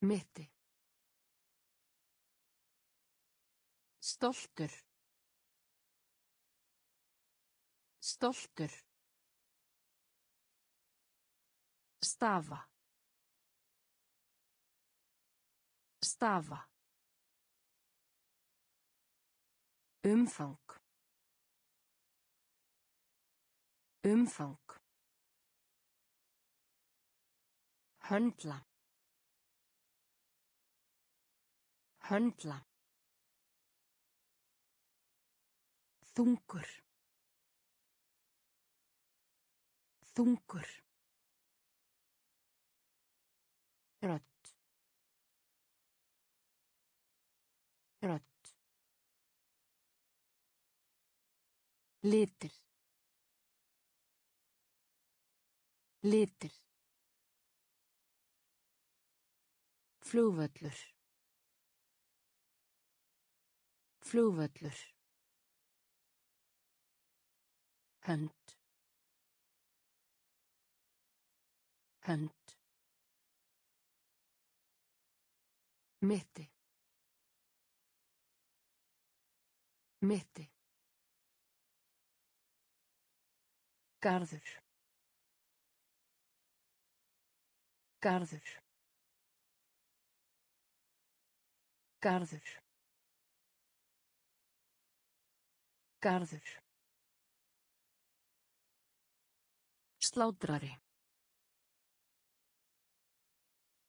Mitti. Stoltur. Stoltur. Stafa. Stafa. Umfang. Umfang. Höndla. Höndla. Þungur. Þungur. Rödd. Rödd. Litir. Litir. Flugvöllur. Flugvöllur. Hönd. Hönd. Mitti. Mitti. Garður. Garður. Garður. Garður. Slátrari.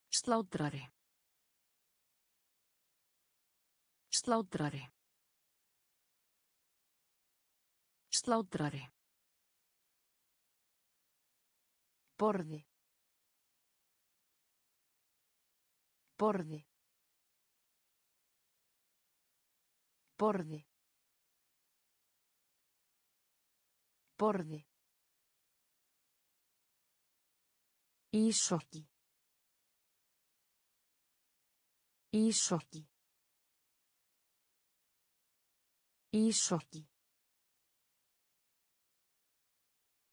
Slátrari. Slátrari. Slátrari. Borði. Borði. Borði. Borði. Ísokki. Ísokki. Ísokki.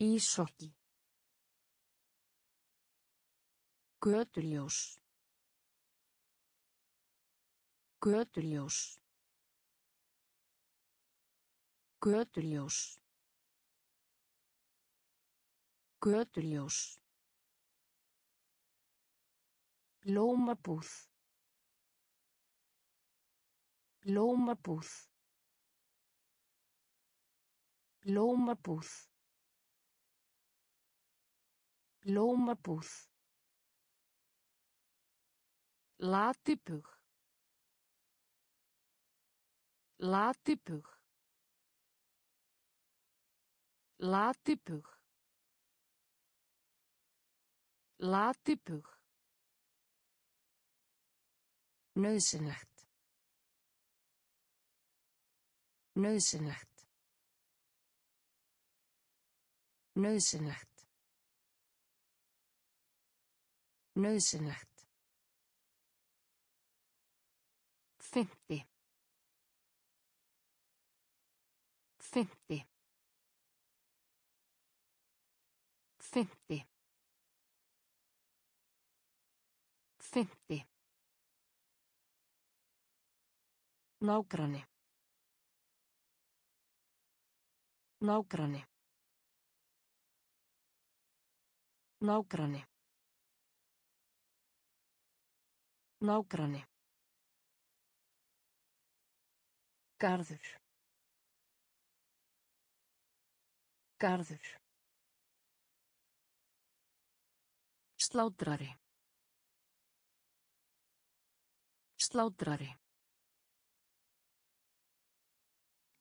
Ísokki. Götuljós. Götuljós. Götuljós. Götuljós. Blómabúð. Blómabúð. Blómabúð. Blómabúð. Latipug. Latipug. Latipug. Latipug. Nauðsynlegt. Nauðsynlegt. Nauðsynlegt. Nauðsynlegt. Fymti. Fymti. Fymti. Fymti. Nágranni. Nágranni. Nágranni. Nágranni. Garður. Garður. Slátrari. Slátrari.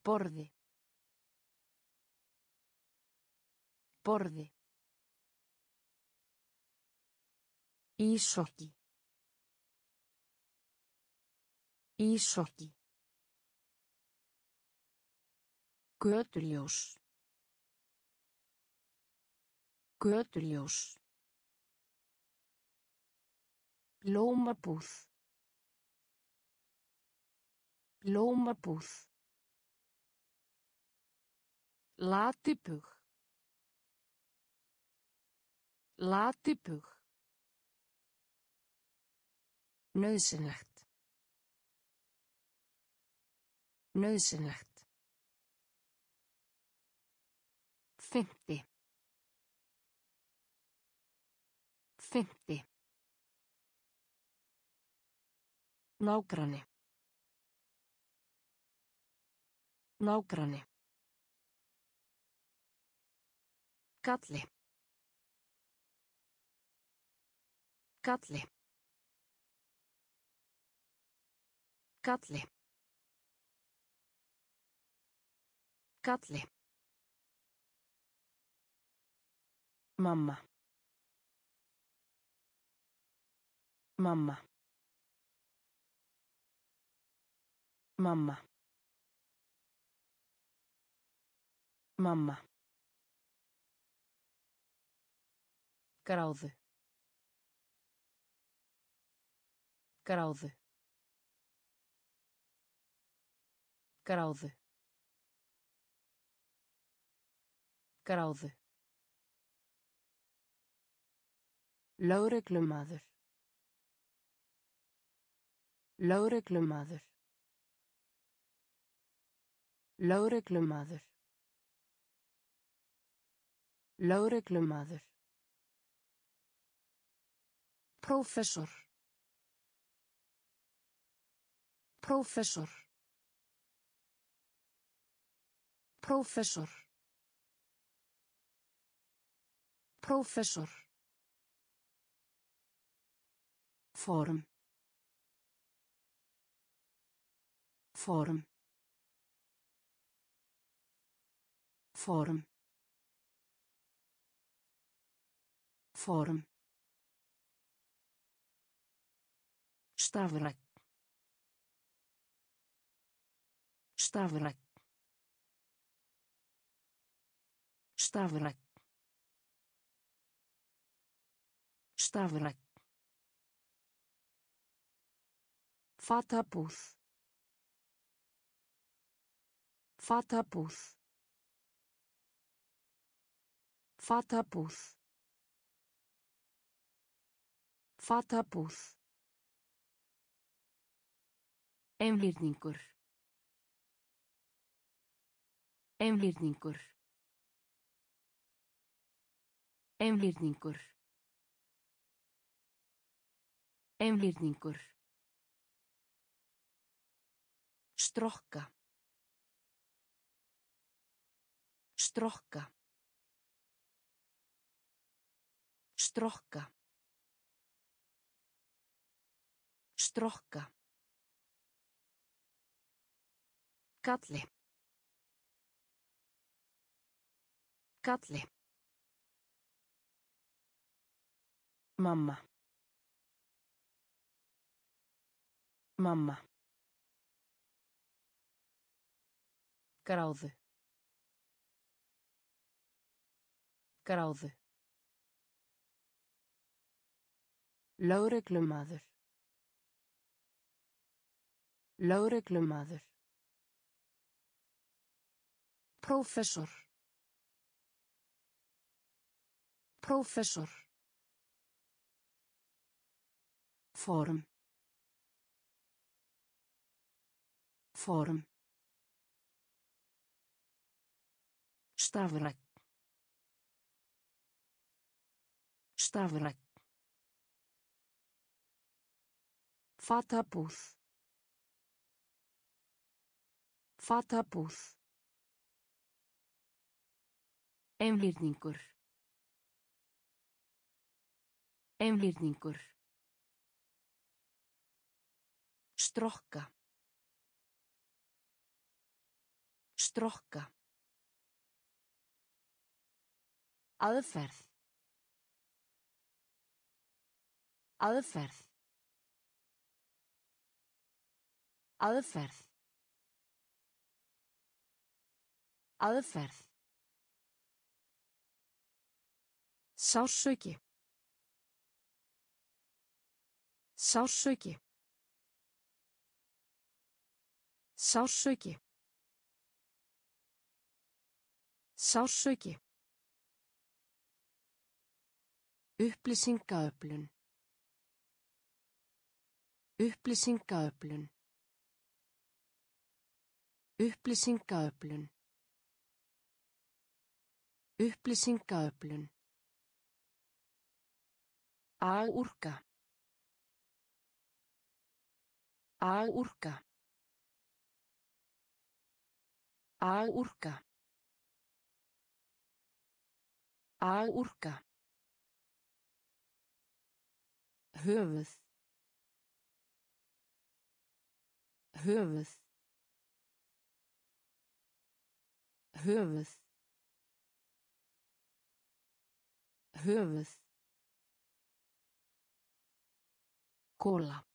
Borði. Borði. Ísokki. Ísokki. Götuljós. Götuljós. Blómabúð. Blómabúð. Latipug. Latipug. Nauðsynlegt. Nauðsynlegt. Fymti. Fymti. Nágranni. Nágranni. Galli. Galli. Galli. Galli. Mamma. Mamma. Mamma. Mamma. Gráðu. Gráðu. Gráðu. Gráðu. Lögreglumaður. Lögreglumaður. Lögreglumaður. Lögreglumaður. Prófessor. Prófessor. Prófessor. Prófessor. Form. Form. Form. Form. Stafrætt. Stafrætt. Stafrætt. Stafrætt. Fatabúð. Fatabúð. Fatabúð. Fatabúð. Einlýrningur. Einlýrningur. Einlýrningur. Einlýrningur. Strokka. Strokka. Strokka. Strokka. Galli. Galli. Mamma. Mamma. Gráðu. Gráðu. Lögreglumaður. Lögreglumaður. Prófessor. Prófessor. Form. Form. Stafrætt. Stafrætt. Fatabúð. Fatabúð. Einlýrningur. Einlýrningur. Strokka. Strokka. Aðferð. Aðferð. Aðferð. Aðferð. Sársauki. Sársauki. Sársauki. Sársauki. Upplýsingaöflun. Upplýsingaöflun. Upplýsingaöflun. Upplýsingaöflun. Agúrka. Agúrka. Agúrka. Agúrka. Höfuð. Höfuð. Höfuð. Höfuð. Kóla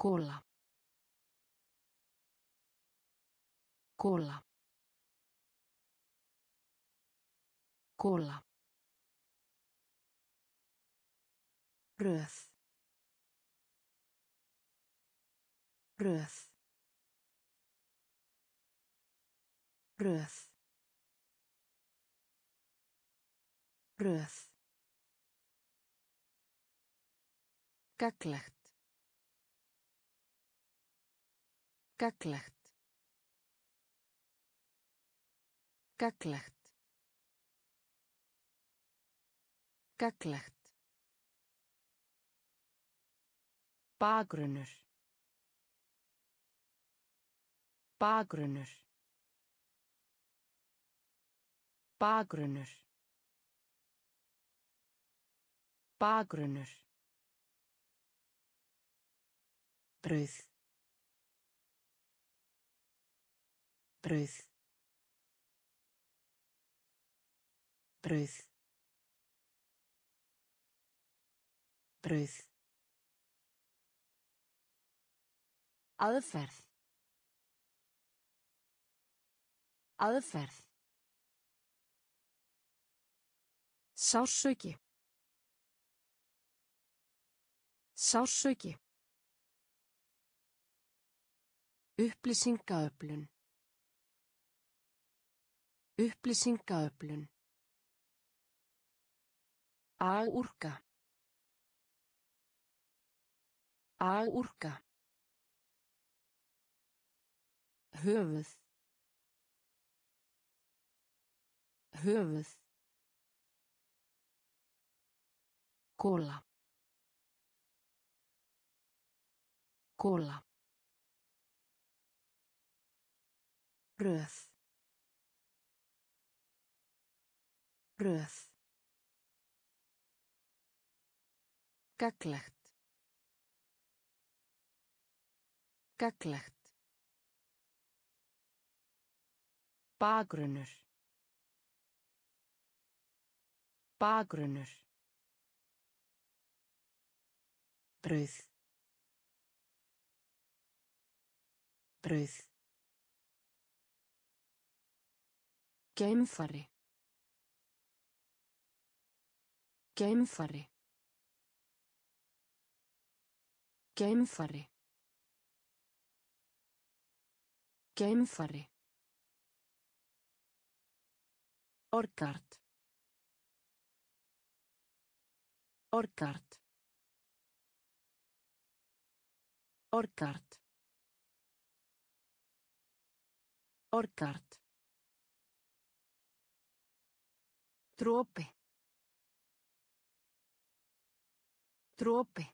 kóla kóla kóla Röð. Röð. Röð. Röð. Gaglegt. Gaglegt. Gaglegt. Gaglegt. Bagrunnur. Bagrunnur. Bagrunnur. Bagrunnur. Brauð. Brauð. Brauð. Brauð. Aðferð. Aðferð. Sársauki. Sársauki. Upplýsingaöflun. Upplýsingaöflun. Áúrka. Áúrka. Höfuð. Höfuð. Kóla. Kóla. Röð. Röð. Gaglegt. Gaglegt. Bagrunnur. Bagrunnur. Brauð. Brauð. Geimfari. Geimfari. Geimfari. Geimfari. Orkart. Orkart. Orkart. Orkart. Dropi. Dropi.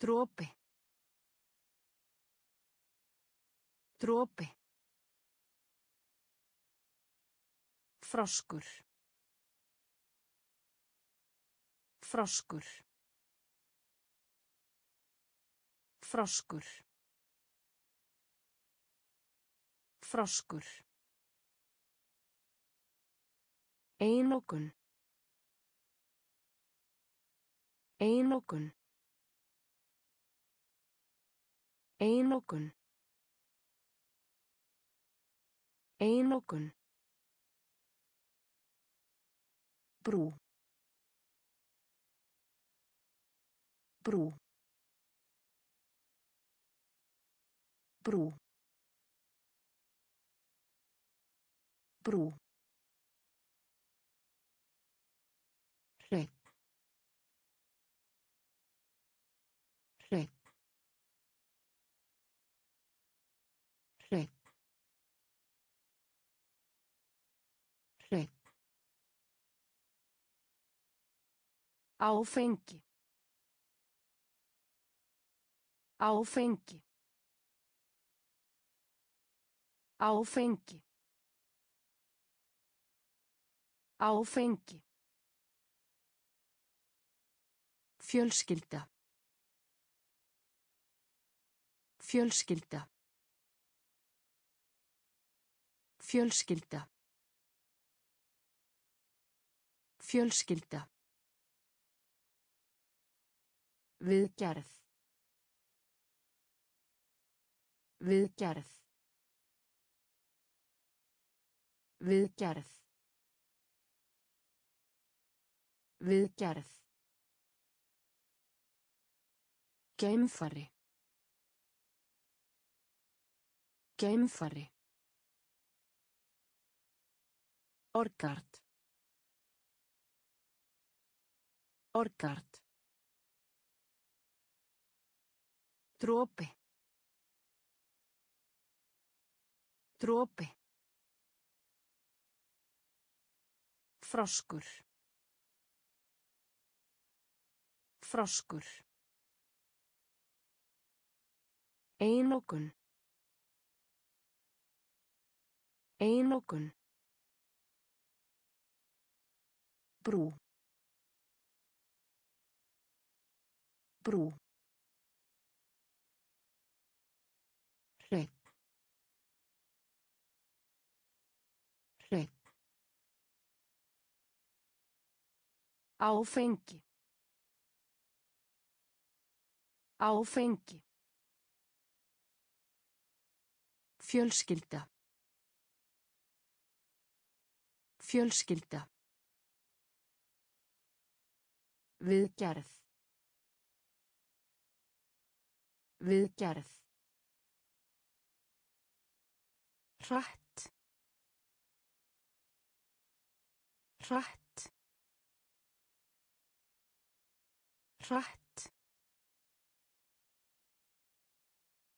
Dropi. Dropi. Froskur. Froskur. Froskur. Froskur. Einokun. Einokun. Einokun. Einokun. Brú. Brú. Brú. Brú. Áfengi. Áfengi. Áfengi. Áfengi. Fjölskylda. Fjölskylda. Fjölskylda. Fjölskylda. Viðgerð. Viðgerð. Viðgerð. Viðgerð. Geimfari. Geimfari. Orkart. Orkart. Dropi. Dropi. Froskur. Froskur. Einokun. Einokun. Brú. Brú. Áfengi. Áfengi. Fjölskylda. Fjölskylda. Viðgerð. Viðgerð. Hratt. Hratt. Hratt.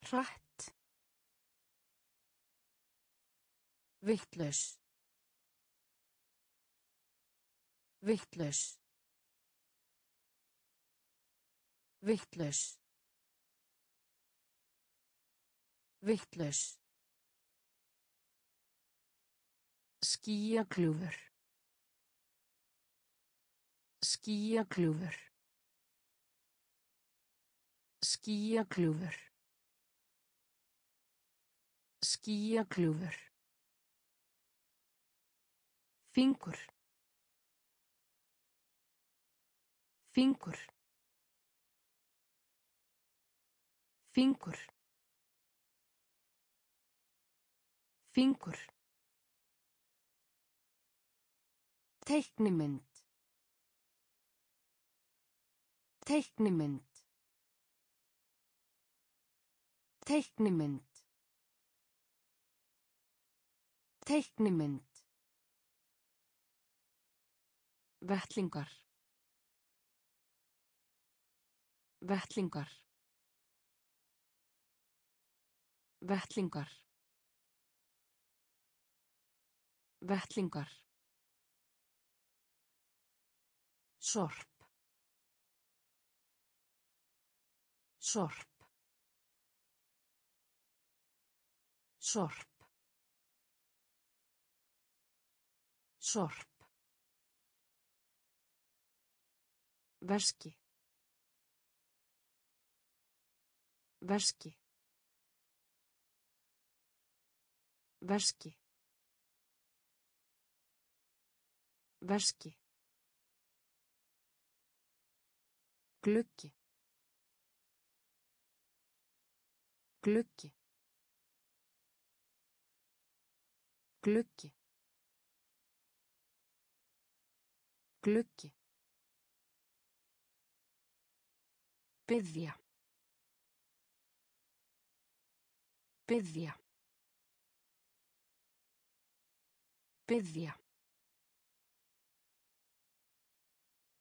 Hratt. Vittlaus. Vittlaus. Vittlaus. Vittlaus. Skíakljúfur. Skíakljúfur. Skíakljúfur. Skíakljúfur. Fingur. Fingur. Fingur. Fingur. Teiknimynd. Teiknimynd. Teiknimynd. Teiknimynd. Vettlingar. Vettlingar. Vettlingar. Vettlingar. Sorp. Sorp. Sorp. Sorp. Veski. Veski. Veski. Veski. Gluggi. Gluggi. Gluggi. Gluggi. Byðja. Byðja. Byðja.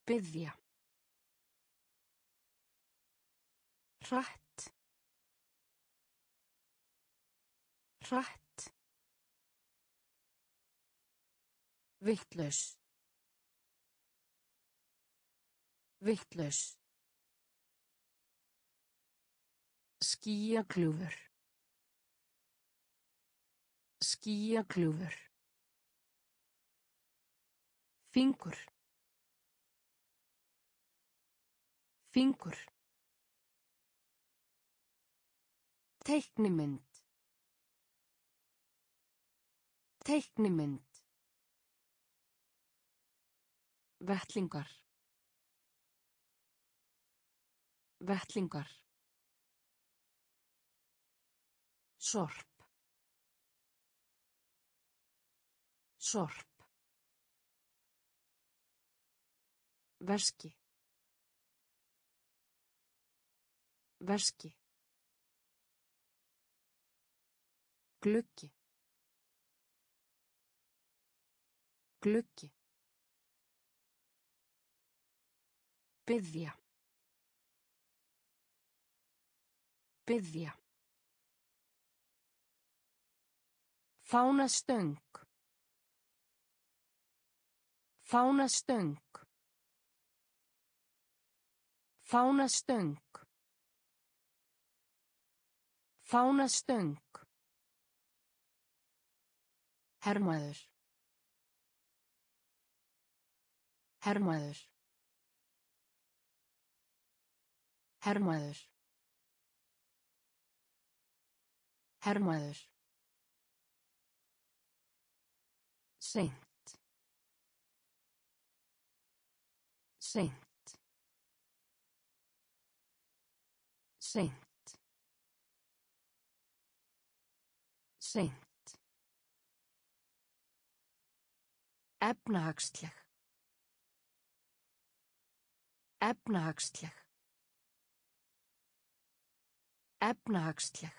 Byðja. Hratt. Hratt. Vittlaus. Vittlaus. Skíakljúfur. Skíakljúfur. Fingur. Fingur. Teiknimynd. Teiknimynd. Vettlingar. Vettlingar. Sorp. Sorp. Veski. Veski. Gluggi. Gluggi. Byðja. Byðja. Fánastöng. Fánastöng. Fánastöng. Fánastöng. Hermaður. Hermaður. Hermaður. Hermaður. Seint. Seint. Seint. Seint. Efnahagsleg. Efnahagsleg. Efnahagsleg.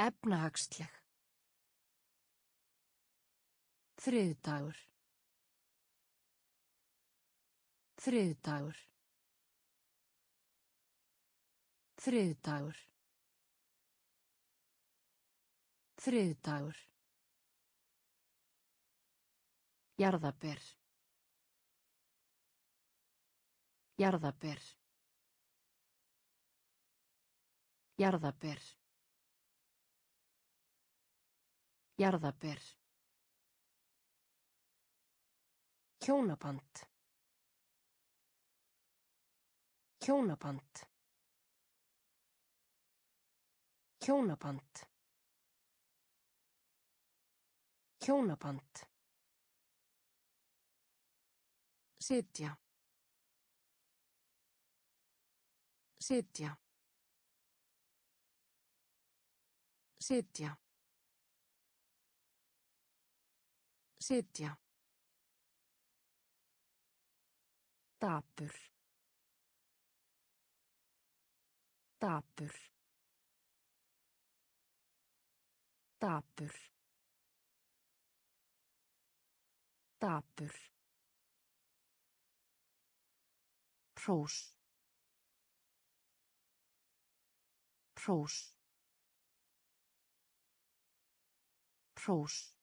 Efnahagsleg. Þriðdagur. Þriðdagur. Þriðdagur. Þriðdagur. Jarðaber. Jarðaber. Jarðaber. Jarðaber. Hjónaband. Hjónaband. Hjónaband. Hjónaband. Sitja. Sitja. Sitja. Sitja. Dapur. Dapur. Dapur. Dapur. Hrós. Hrós. Hrós.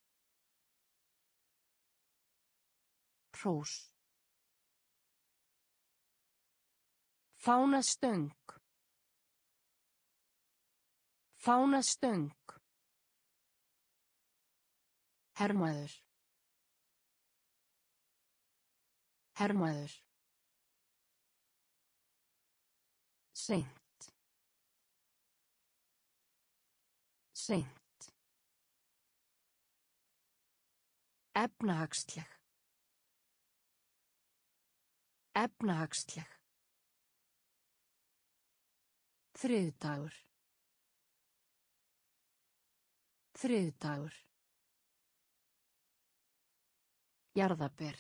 Hrós. Fánastöng. Fánastöng. Hermaður. Hermaður. Seint. Seint. Efnahagsleg. Efnahagsleg. Þriðdagur. Þriðdagur. Jarðaber.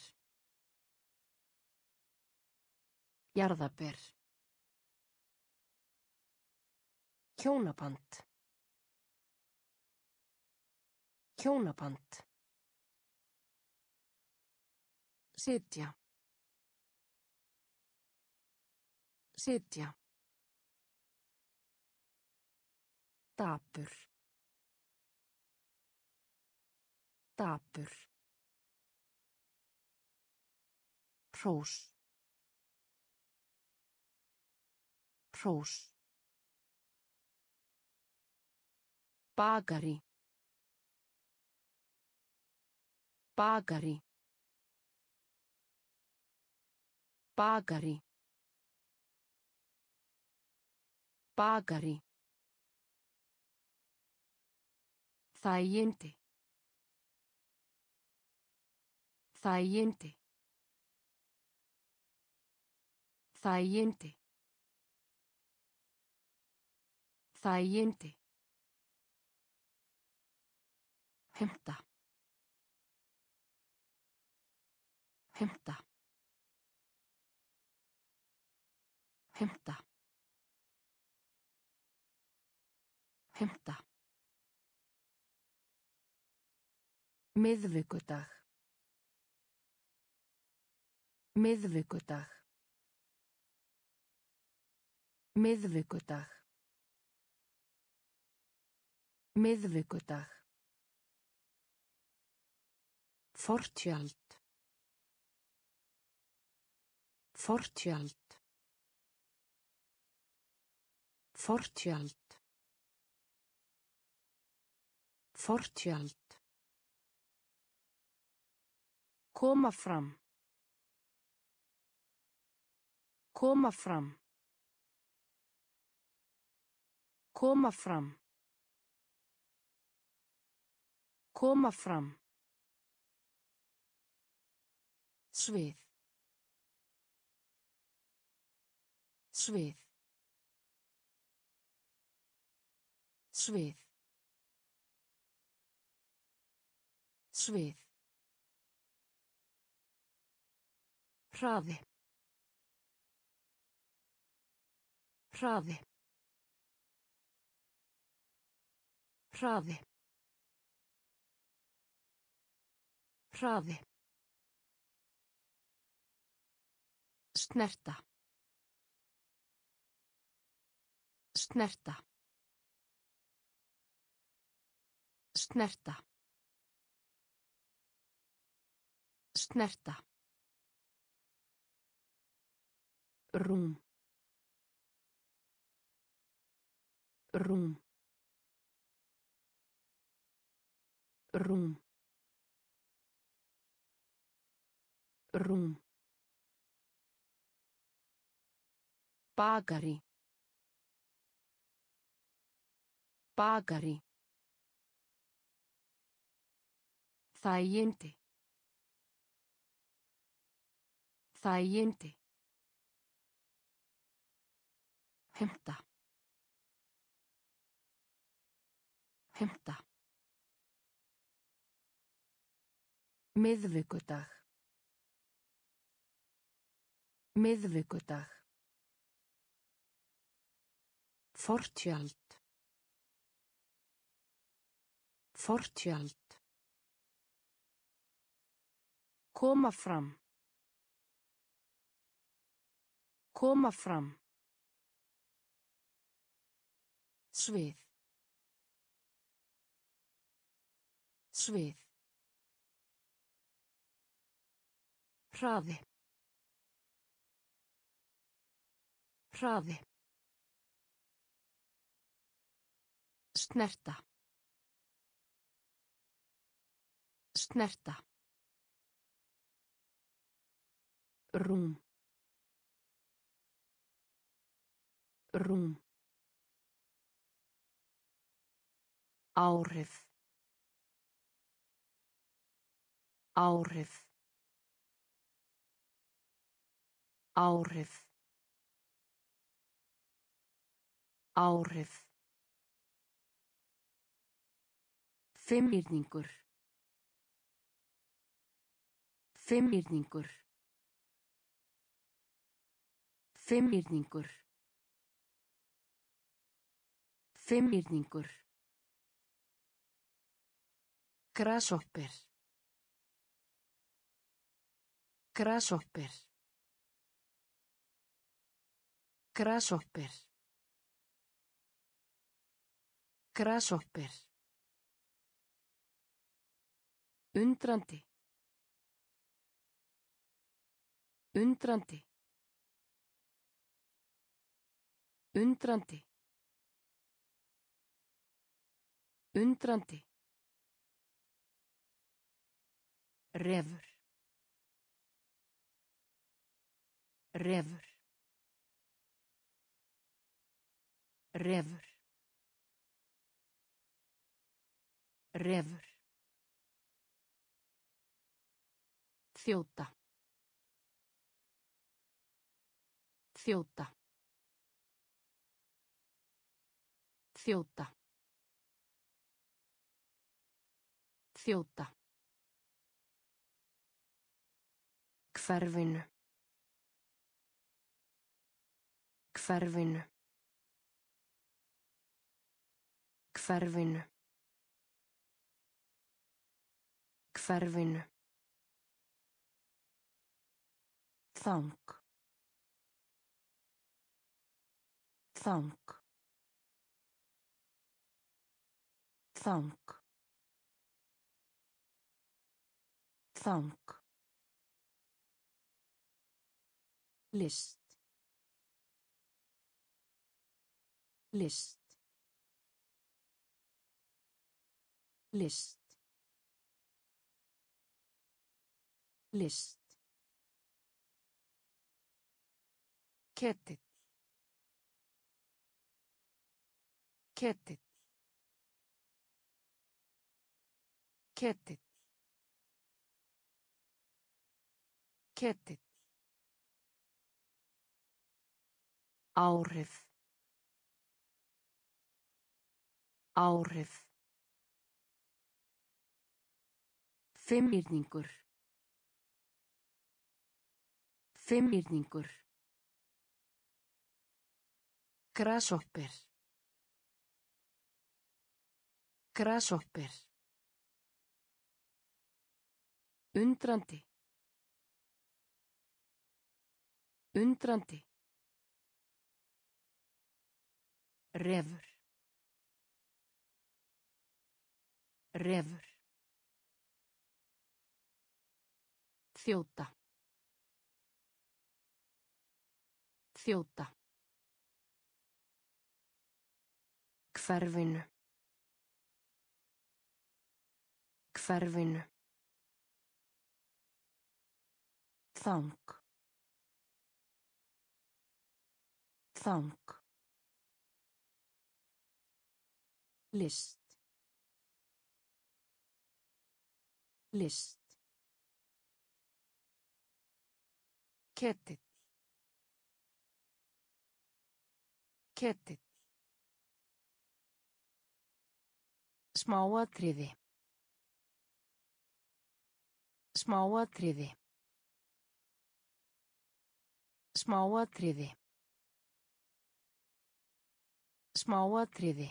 Jarðaber. Hjónaband. Hjónaband. Sitja. Sitja. Dapur. Dapur. Hrós. Hrós. Bagari. Bagari. Bagari. Bagari. Þægindi. Þægindi. Þægindi. Þægindi. Hemta. Hemta. Hemta. Hemta. Miðvikudag. Miðvikudag. Miðvikudag. Miðvikudag. Fortjald. Fortjald. Fortjald. Fortjald. Koma fram. Koma fram. Koma fram. Koma fram. Svið. Svið. Svið. Svið. Hraði. Hraði. Hraði. Hraði. Snerta. Snerta. Snerta. Snerta. Rúm. Rúm. Rúm. Rúm. Bagari. Bagari. Þægindi. Þægindi. Hemta. Hemta. Miðvikudag. Miðvikudag. Fortjald. Fortjald. Koma fram. Koma fram. Svið. Svið. Hraði. Hraði. Snerta. Snerta. Rúm. Rúm. Áhrif. Áhrif. Áhrif. Áhrif. Fimmýrningur. Fimmýrningur. Fimmýrningur. Fimmýrningur. Grasshopper. Grasshopper. Grasshopper. Grasshopper. Undrandi. Undrandi. Undrandi. Undrandi. Refur. Refur. Refur. Refur. Þjóta. Þjóta. Þjóta. Þjóta. Hverfinu. Hverfinu. Hverfinu. Hverfinu. Þang. Þang. Þang. Þang. List. List. List. List. Ketill. Ketill. Ketill. Ketill. Áhrif. Áhrif. Fimmýrningur. Fimmýrningur. Grasshopper. Grasshopper. Undrandi. Undrandi. Refur. Refur. Þjóta. Þjóta. Hverfinu. Hverfinu. Þang. Þang. List. List. Ketill. Ketill. Smáatriði. Smáatriði. Smáatriði. Smáatriði.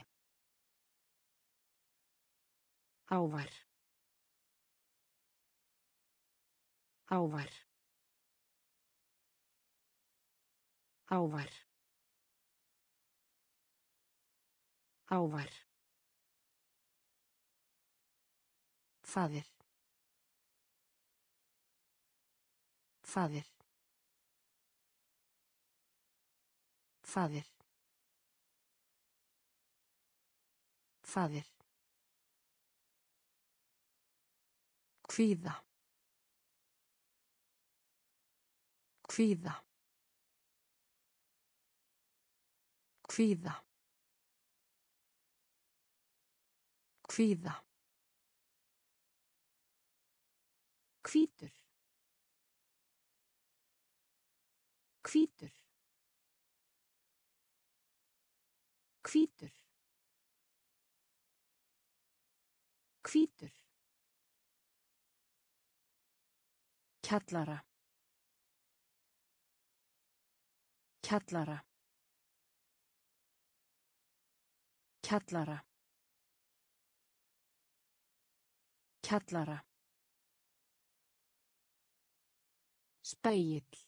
Hávar. Hávar. Hávar. Hávar. Faðir. Faðir. Faðir. Faðir. Kvíða. Kvíða. Kvíða. Kvíða. Hvítur. Hvítur. Hvítur. Hvítur. Kjallara. Kjallara. Kjallara. Kjallara. Spegill.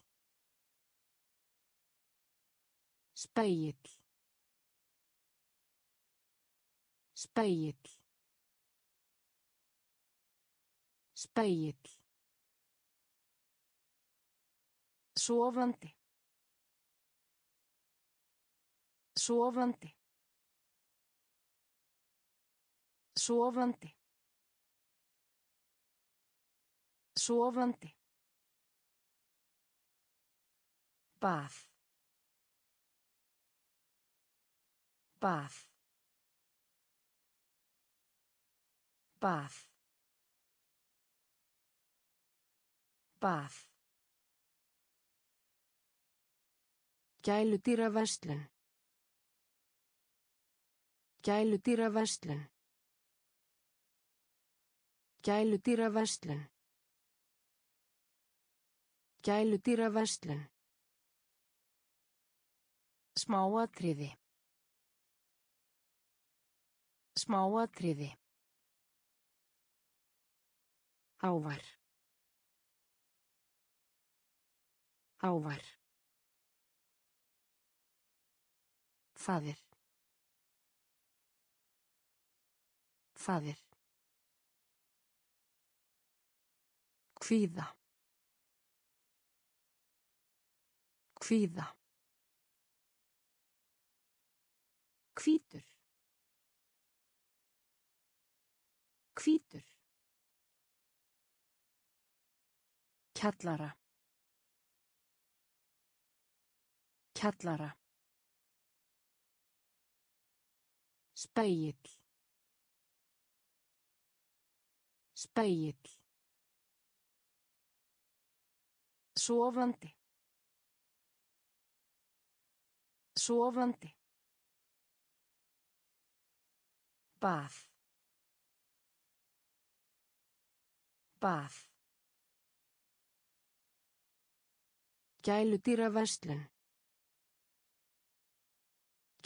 Spegill. Spegill. Spegill. Sofandi. Sofandi. Sofandi. Sofandi. Bað. Bað. Bað. Bað. Gæludýra verslun. Gæludýra verslun. Gæludýra verslun. Gæludýra verslun. Smáatriði. Smáatriði. Hávar. Hávar. Faðir. Faðir. Kvíða. Kvíða. Hvítur. Hvítur. Kjallara. Kjallara. Spegill. Spegill. Sofandi. Sofandi. Bað. Bað. Gæludýra verslun.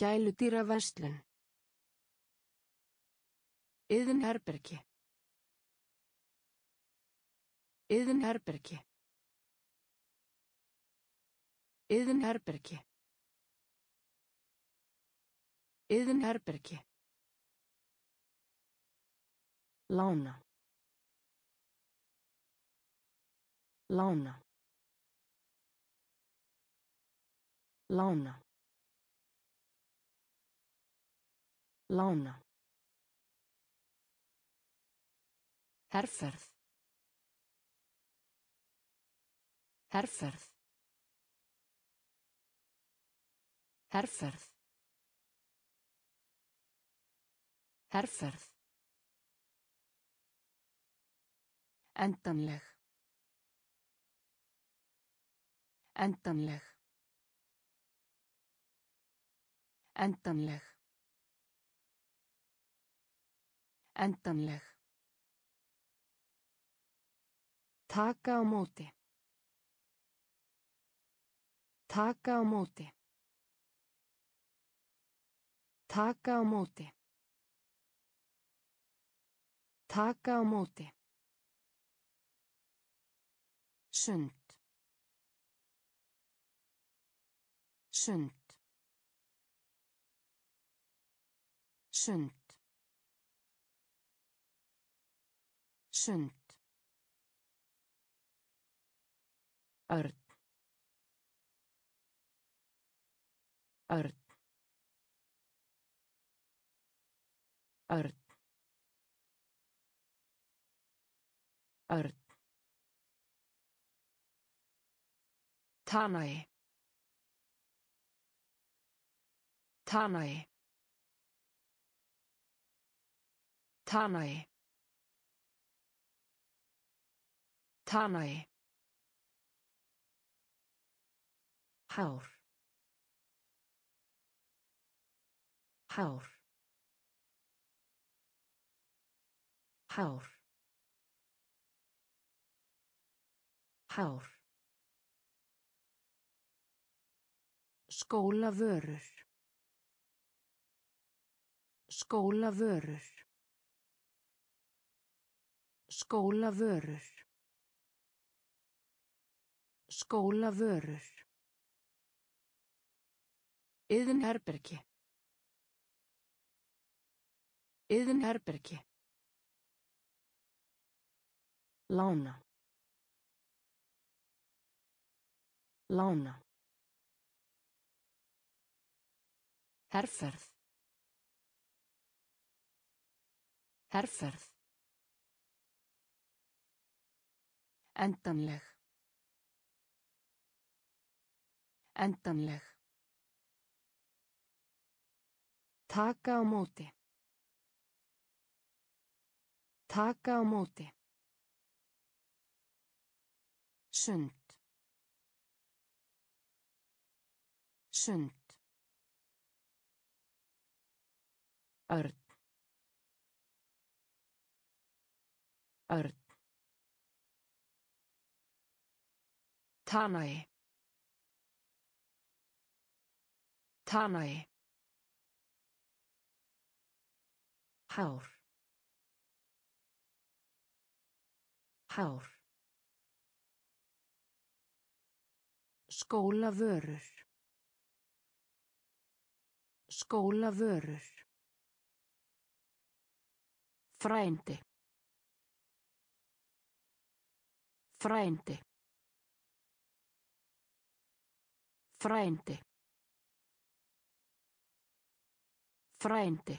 Gæludýra verslun. Yðin herbergi. Yðin herbergi. Yðin herbergi. Yðin herbergi. Lána. Lána. Lána. Lána. Herferð. Herferð. Herferð. Herferð. Endanleg. Endanleg. Endanleg. Endanleg. Taka á móti. Taka á móti. Taka á móti. Taka á móti. Sund. Sund. Sund. Sund. Örn. Örn. Örn. Örn. Tanai. Tanai. Tanai. Tanai. Hár. Hár. Hár. Hár. Skólavörur. Skólavörur. Skólavörur. Skólavörur. Yðin herbergi. Yðin herbergi. Lána. Lána. Herferð. Herferð. Endanleg. Endanleg. Taka á móti. Taka á móti. Sund. Sund. Örn. Örn. Tanai. Tanai. Hár. Hár. Skólavörur. Skólavörur. Frændi. Frændi. Frændi. Frændi.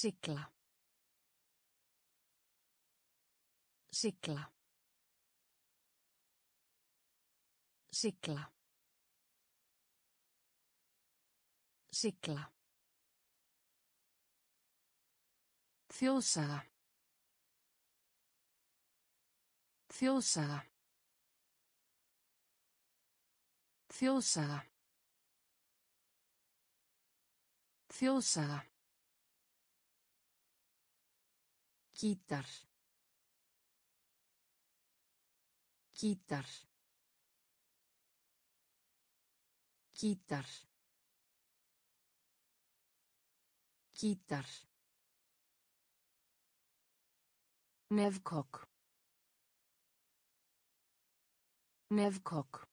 Sigla. Sigla. Sigla. Sigla. Þjóðsaga. Þjóðsaga. Þjóðsaga. Þjóðsaga. Gítar. Gítar. Gítar. Gítar. Nefkokk. Nefkokk.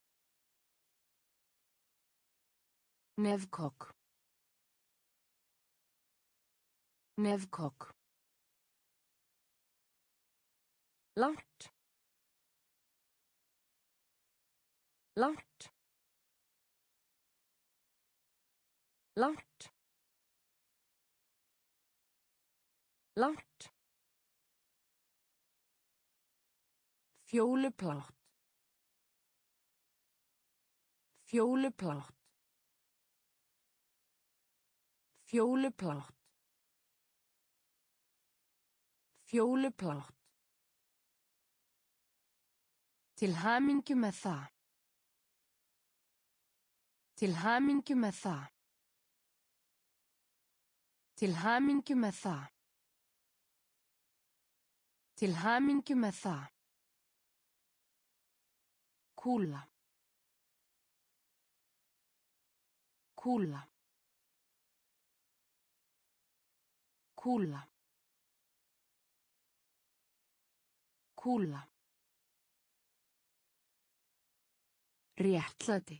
Nefkokk. Nefkokk. Langt. Langt. Langt. Langt. Fjóluplátt. Fjóluplátt. Fjóluplátt. Fjóluplátt. Til hamingju með það. Til hamingju með það. Til hamingju með það. Til hamingju með það. Kúla. Kúla. Kúla. Kúla. Réttlæti.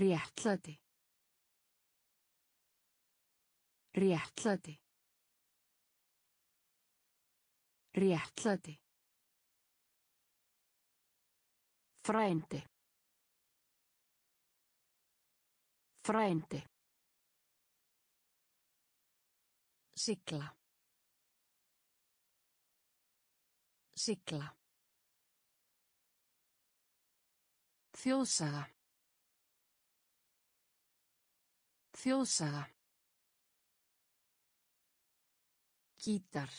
Réttlæti. Réttlæti. Réttlæti. Frændi. Frændi. Sigla. Sigla. Þjóðsaga. Þjóðsaga. Gítar.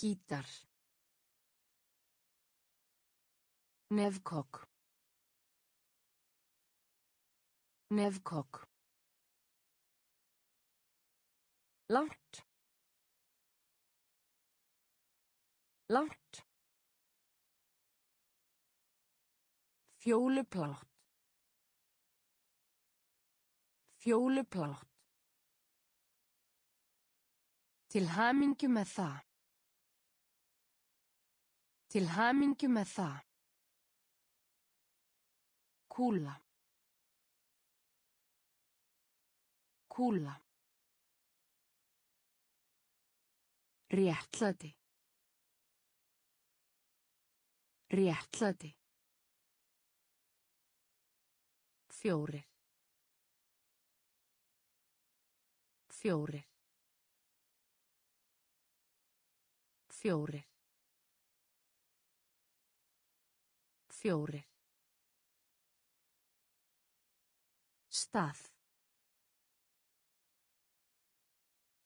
Gítar. Nefkokk. Nefkokk. Langt. Langt. Fjóluplátt. Fjóluplátt. Til hamingju með það. Til hamingju með það. Kúla. Kúla. Réttlæti. Réttlæti. Fjórir. Fjórir. Fjórir. Fjórir. Stað.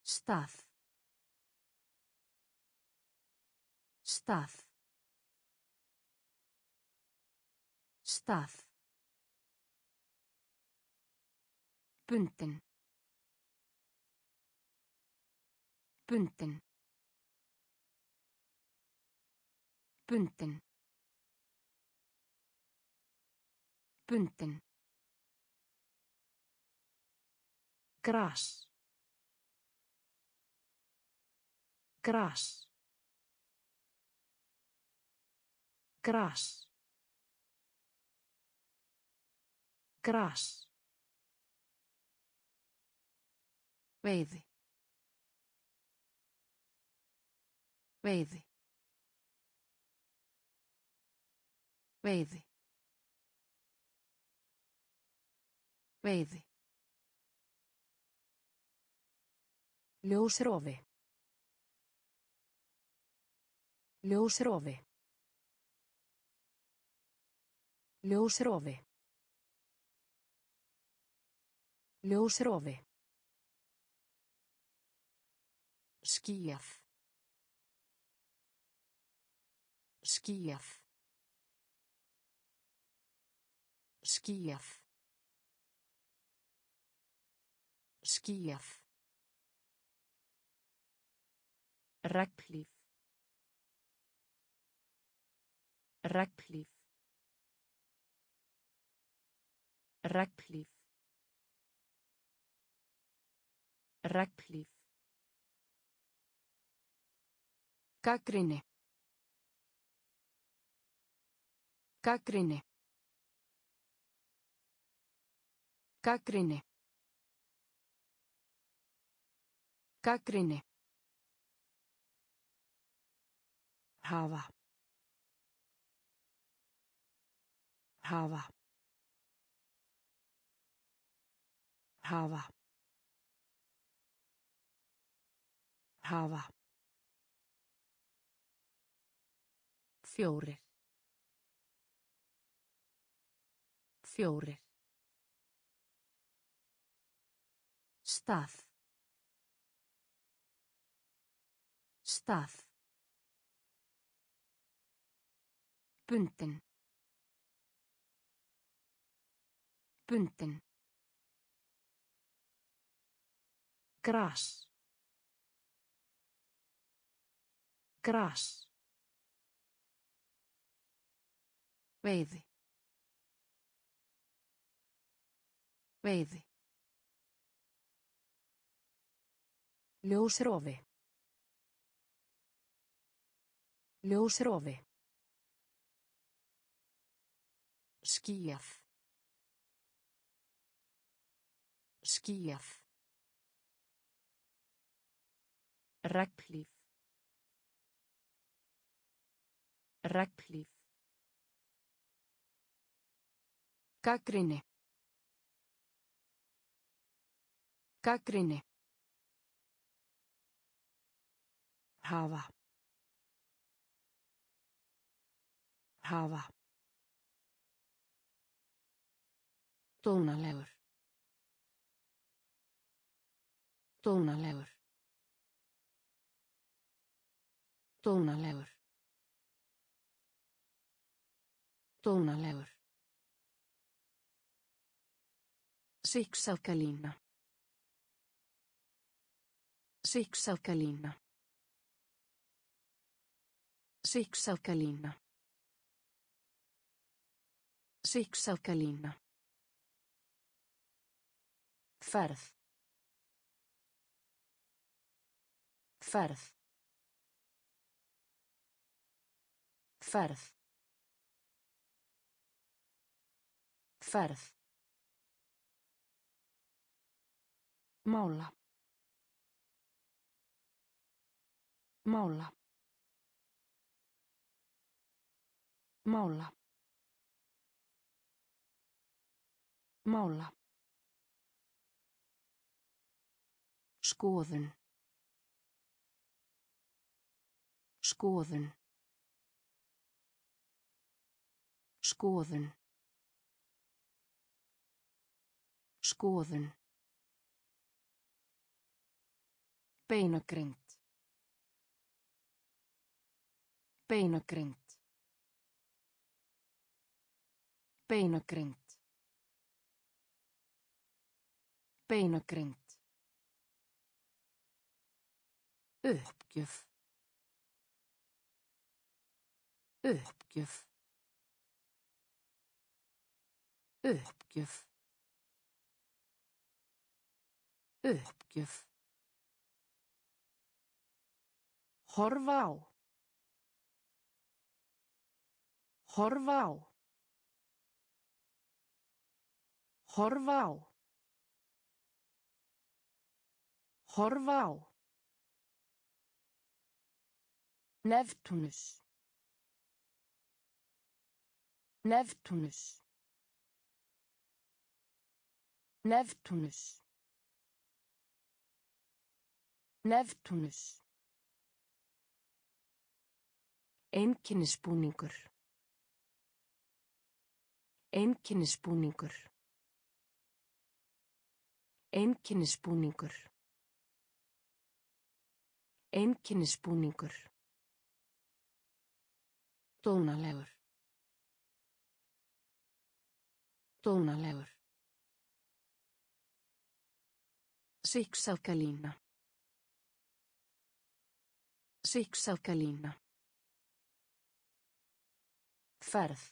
Stað. Stað. Stað. Bundin. Bundin. Bundin. Bundin. Gras. Gras. Gras. Gras. Veiði. Veiði. Veiði. Veiði. Ljósrofi. Ljósrofi. Ljósrofi. Ljósrofi. Skýjað. Skýjað. Skýjað. Skýjað. Reglíf. Reglíf. Reglíf. Reglíf. Gaggrinni. Gaggrinni. Gaggrinni. Gaggrinni. hafa hafa hafa. Hafa. Fjórir. Fjórir. Stað. Stað. Bundin. Bundin. Gras. Gras. Veiði. Veiði. Ljósrofi. Ljósrofi. Skýjað. Skýjað. Reglíf. Reglíf. Gaggrinni. Gaggrinni. Hafa. Hafa. Dónalegur. Dónalegur. Dónalegur. Dónalegur. Sikksalkalína. Sikksalkalína. Sikksalkalína. Sikksalkalína. Ferð. Ferð. Ferð. Ferð. Mála. Mála. Mála. Mála. Skoðun. Skoðun. Skoðun. Skoðun. Beinagrind. Beinagrind. Beinagrind. Beinagrind. Uppgjöf. Uppgjöf. Uppgjöf. Uppgjöf. Horfa á. Horfa á. Horfa á. Horfa á. Neftúnus. Neftúnus. Neftúnus. Neftúnus. Einkinnisbúningur. Einkinnisbúningur. Einkinnisbúningur. Einkinnisbúningur. Dónalegur. Dónalegur. Sikksalkalína. Sikksalkalína. Ferð.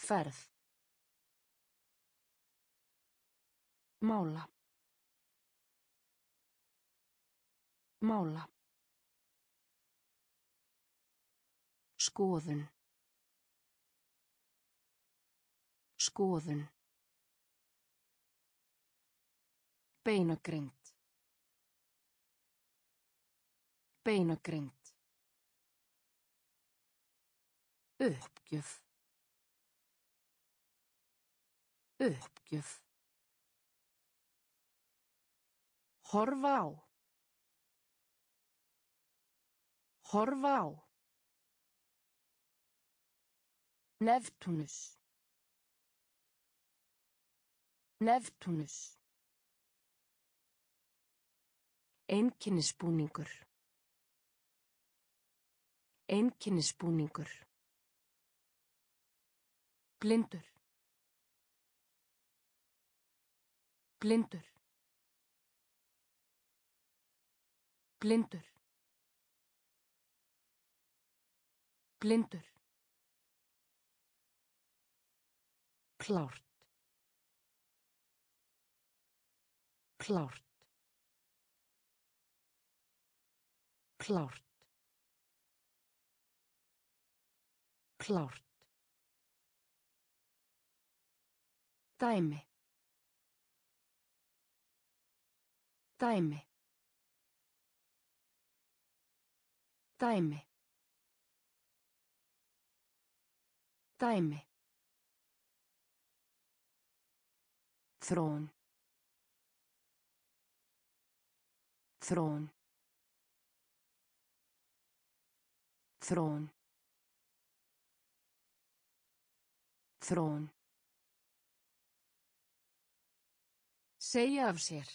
Ferð. Mála. Mála. Skoðun. Skoðun. Beinagrind. Beinagrind. Uppgjöf. Uppgjöf. Horfa á. Horfa á. Neftúnus. Neftúnus. Einkinnisbúningur. Einkinnisbúningur. Blindur. Blindur. Blindur. Blindur. Klárt. Klárt. Klárt. Klárt. Dæmi. Dæmi. Dæmi. Dæmi. Þrón. Þrón. Þrón. Þrón. Segja af sér.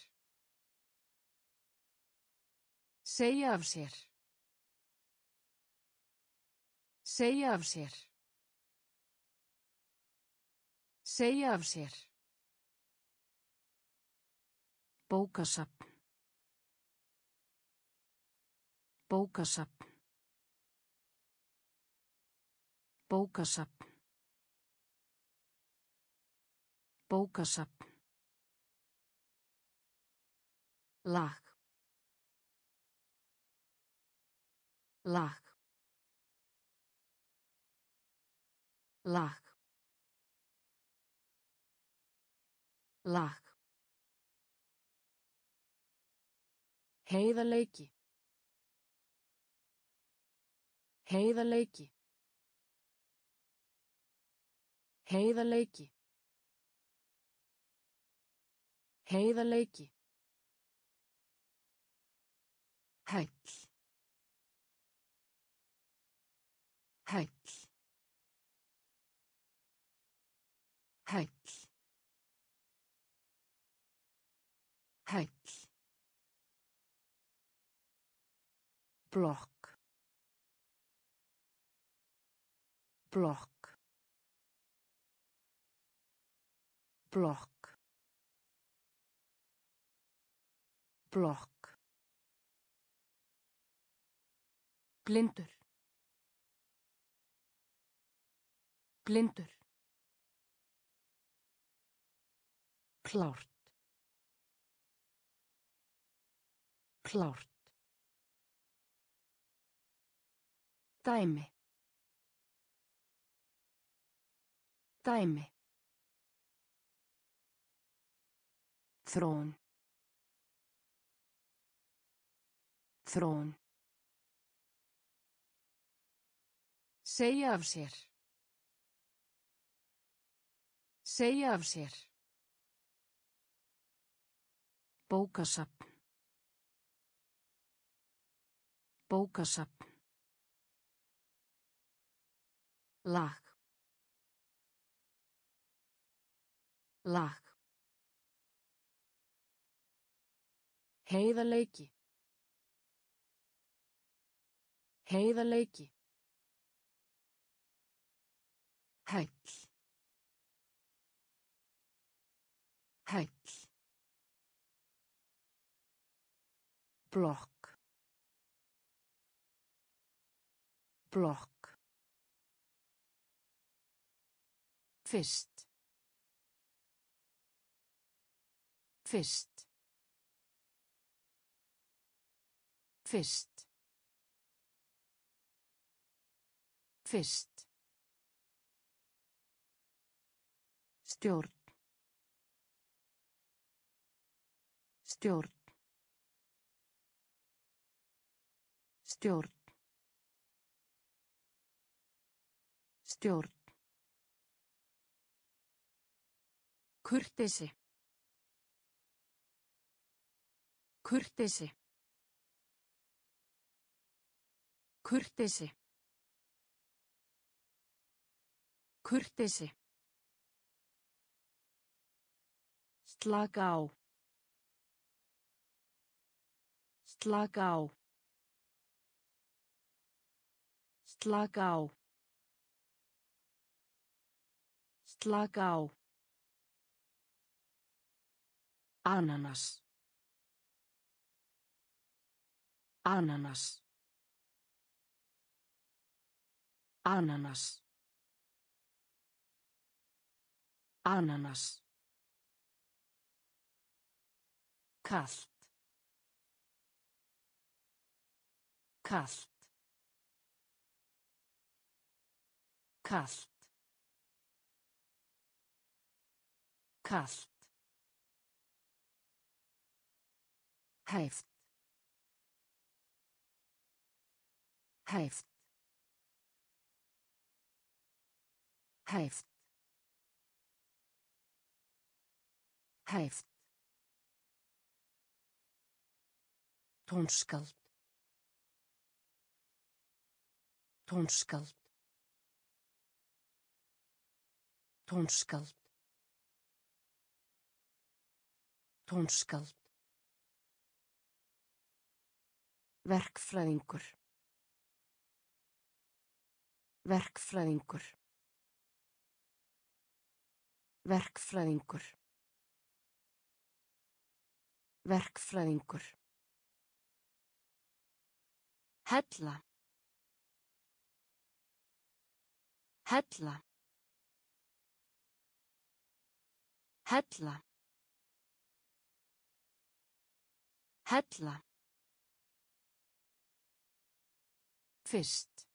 Segja af sér. Segja af sér. Segja af sér. Bókasapn. Bókasapn. Bókasapn. Bókasapn. Lag. Lag. Lag. Lag. Heiðarleiki. Heiðarleiki. Heiðarleiki. Heiðarleiki. Hæll. Hæll. Hæll. Hæll. Blokk. Blokk. Blokk. Blokk. Blindur. Blindur. Klárt. Klárt. Dæmi. Dæmi. Þrón. Þrón. Segja af sér. Segja af sér. Bókasapn. Bókasapn. Lag. Lag. Heiðaleiki. Heiðaleiki. Hæll. Hæll. Blokk. Blokk. Fyrst. Fyrst. Fyrst. Fyrst. Stjórn. Stjórn. Stjórn. Stjórn. Kurteisi. Kurteisi. Kurteisi. Kurteisi. Slaka á. Slaka á. Slaka á. Slaka á. Ananas. Ananas. Ananas. Ananas. Kallt. Kallt. Kallt. Kallt. Hæft. Hæft. Hæft. Hæft. Tónskald. Tónskald. Tónskald. Tónskald. Verkfræðingur. Verkfræðingur. Verkfræðingur. Verkfræðingur. Hella. Hella. Hella. Hella. Fyrst.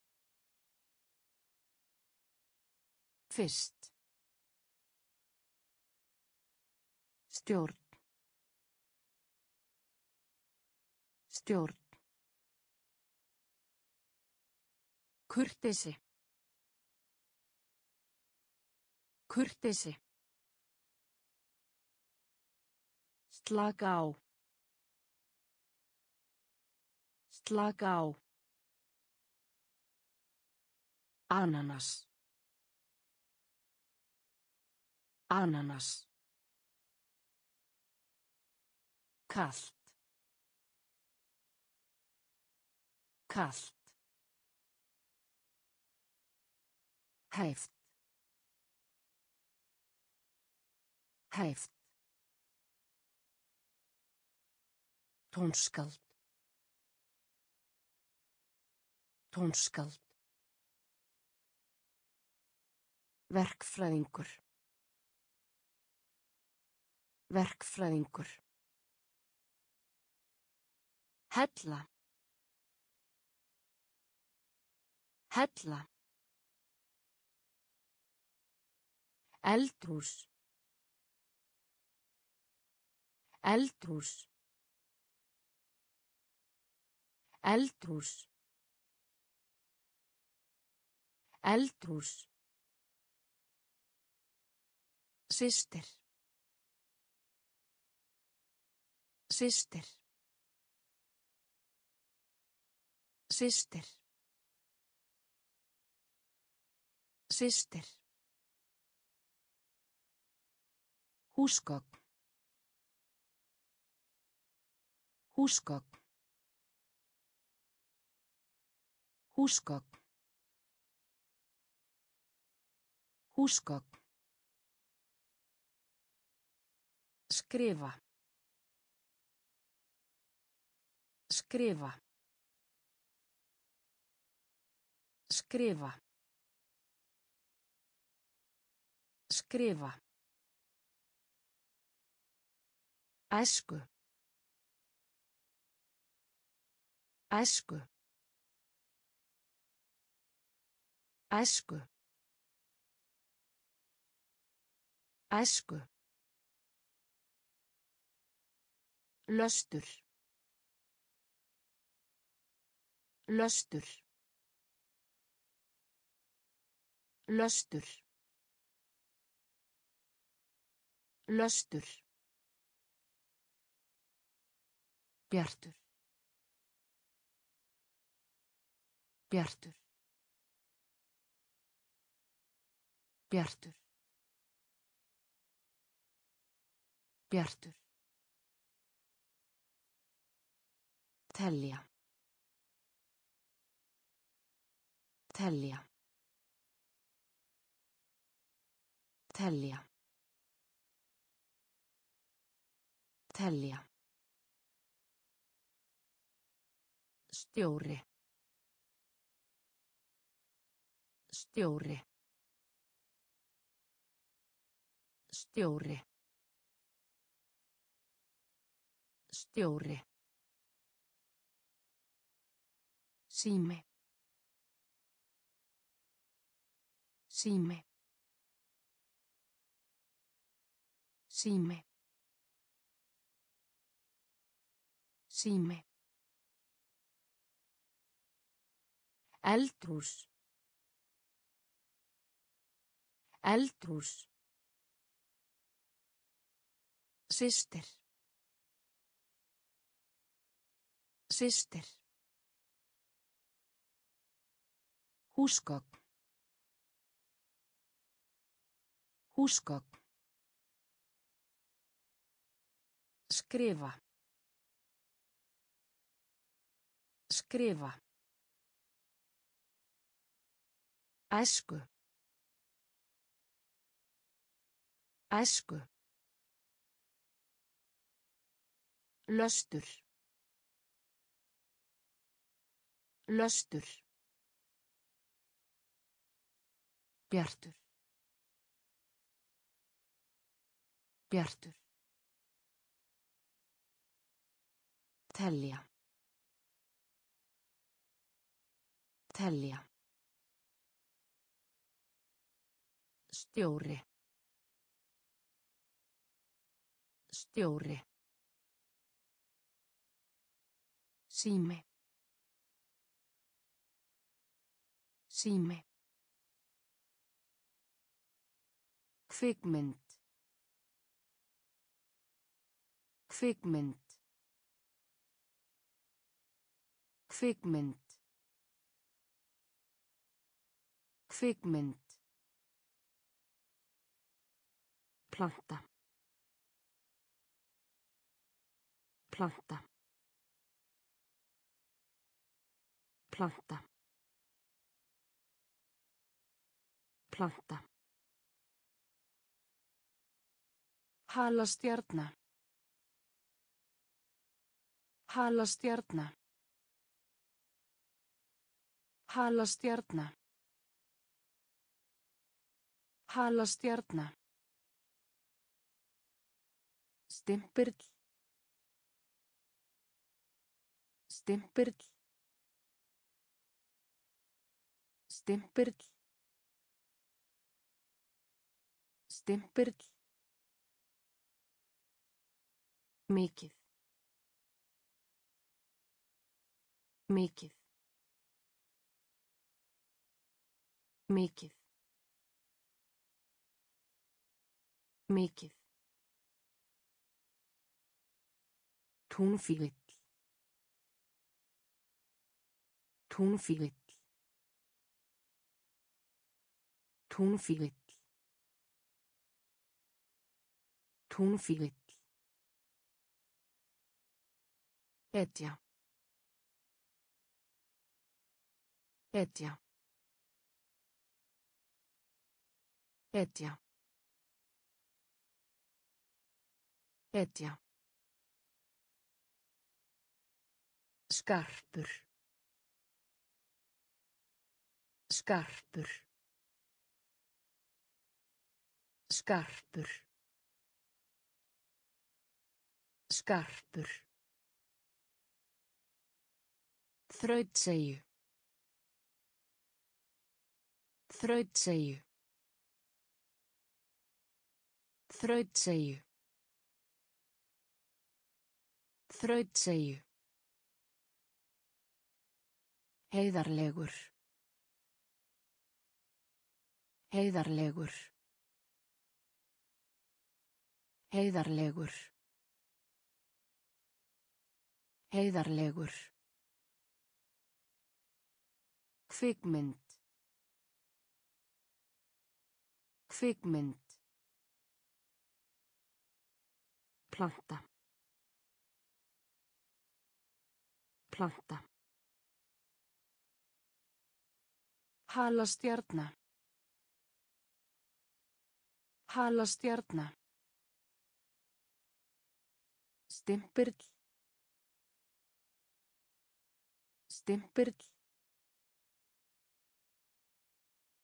Fyrst. Stjórn. Stjórn. Kurteisi. Kurteisi. Slaka á. Slaka á. Ananas. Ananas. Kallt. Kallt. Hæft. Hæft. Tónskald. Tónskald. Verkfræðingur. Verkfræðingur. Hella. Hella. Eldhús. Eldhús. Eldhús. Eldhús. Systir. Systir. Systir. Systir. Húsgögn. Húsgögn. Húsgögn. Húsgögn. Skrifa. Skrifa. Skrifa. Skrifa. Æsku. Æsku. Æsku. Æsku. Löstur. Löstur. Löstur. Löstur. Bjartur. Bjartur. Bjartur. Bjartur. Telja. Telja. Telja. Telja. Stjóri. Stjóri. Stjóri. Stjóri. Sími. Sími. Sími. Sími. Eldhús. Eldhús. Systir. Systir. Húsgögn. Húsgögn. Skrifa. Skrifa. Æsku. Æsku. Löstur. Löstur. Bjartur. Bjartur. Telja. Telja. Stjóri. Stjóri. Sími. Sími. Kvikmynd. Kvikmynd. Kvikmynd. Kvikmynd. Planta. Planta. Planta. Planta. Halastjarna. Halastjarna. Halastjarna. Halastjarna. Stimpirl. Stimpirl. Stimpirl. Stimpill. Mikið. Mikið. Mikið. Mikið. Túnfívill. Túnfívill. Túnfívill. Túnfívill. Etja. Etja. Etja. Etja. Skarpur. Skarpur. Skarpur. Skarpur. Þrautsegju. Þrautsegju. Þrautsegju. Þrautsegju. Heiðarlegur. Heiðarlegur. Heiðarlegur. Heiðarlegur. Kvikmynd. Kvikmynd. Planta. Planta. Halastjarna. Halastjarna. Stimpill. Stimpill.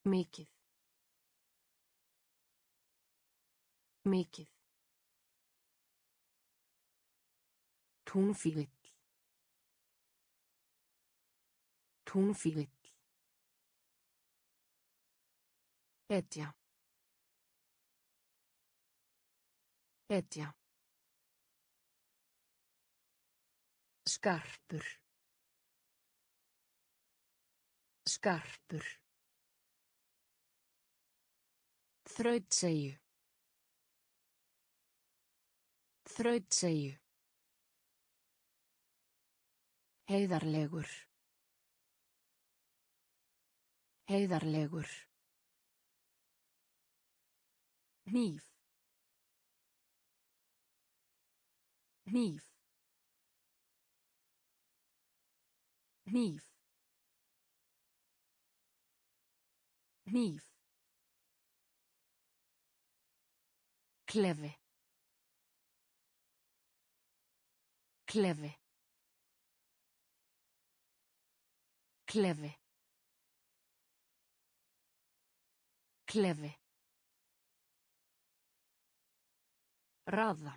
Mikið. Mikið. Túnfívill. Túnfívill. Etja. Etja. Skarpur. Skarpur. Þrautsegju. Þrautsegju. Heiðarlegur. Heiðarlegur. Hníf. Hníf. Hníf. Hníf. Klefi. Klefi. Klefi. Klefi. Raða.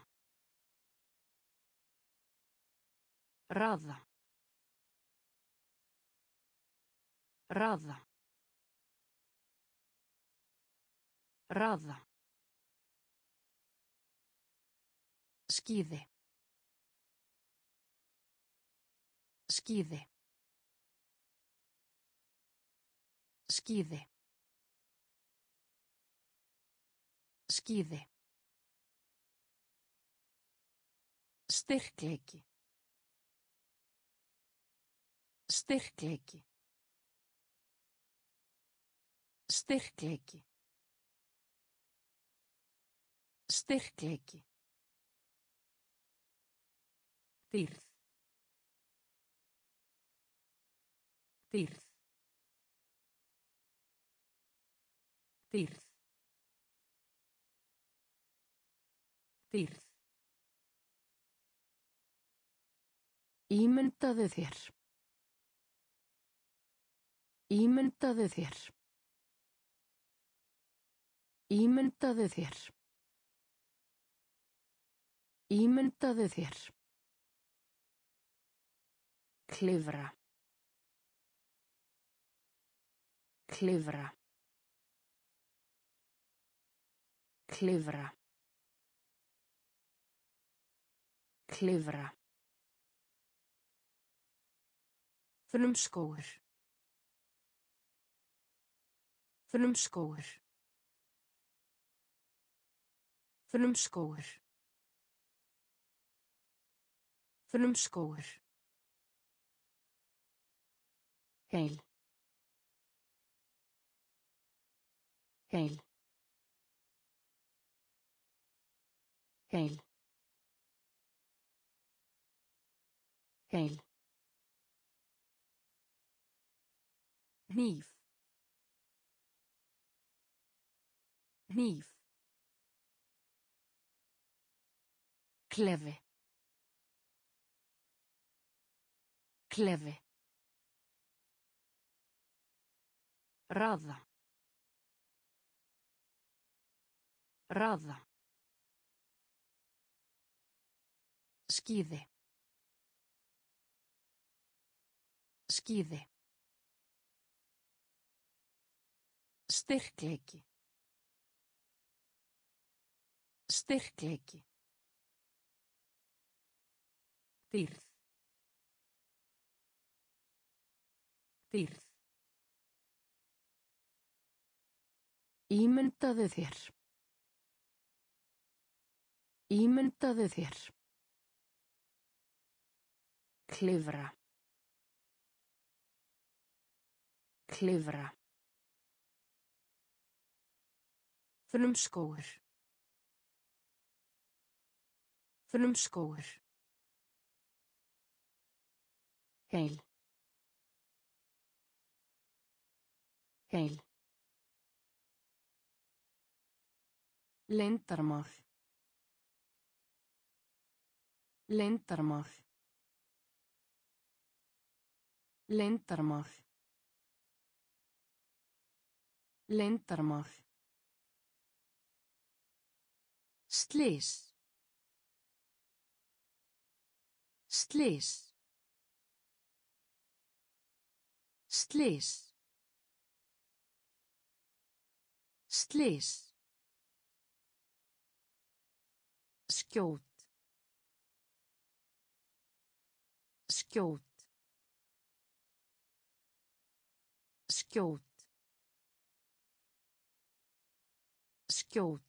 Raða. Raða. Raða. Skíði. Skíði. Skíði. Skíði. Styrkleiki. Styrkleiki. Styrkleiki. Styrkleiki. Dýrð. Dýrð. Dýrð. Dýrð. Ímyndaðu þér. Ímyndaðu þér. Ímyndaðu þér. Ímyndaðu þér. Klifra. Klifra. Klifra. Klifra. Frumskógur. Frumskógur. Frumskógur. Frumskógur. Heil. Heil. Heil. Heil. hníf. Hníf. Klefi. Klefi. Raða. Raða skíði. Skíði. Styrkleiki. Styrkleiki. Dýrð. Dýrð. Ímyndaðu þér. Ímyndaðu þér. Klifra. Klifra. Frumskógur. Frumskógur. Heil. Heil. Leyndarmál. Leyndarmál. Leyndarmál. Leyndarmál. Slís. Slís. Slís. Slís. skjót skjót skjót. Skjót.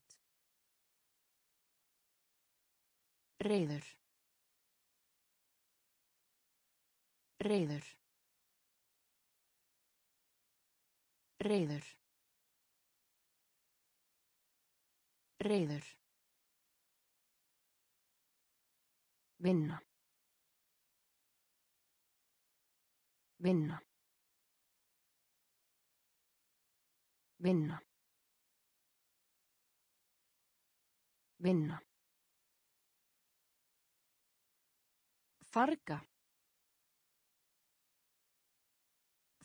Reyður reyður reyður reyður vinna. Vinna vinna. Vinna. Farga.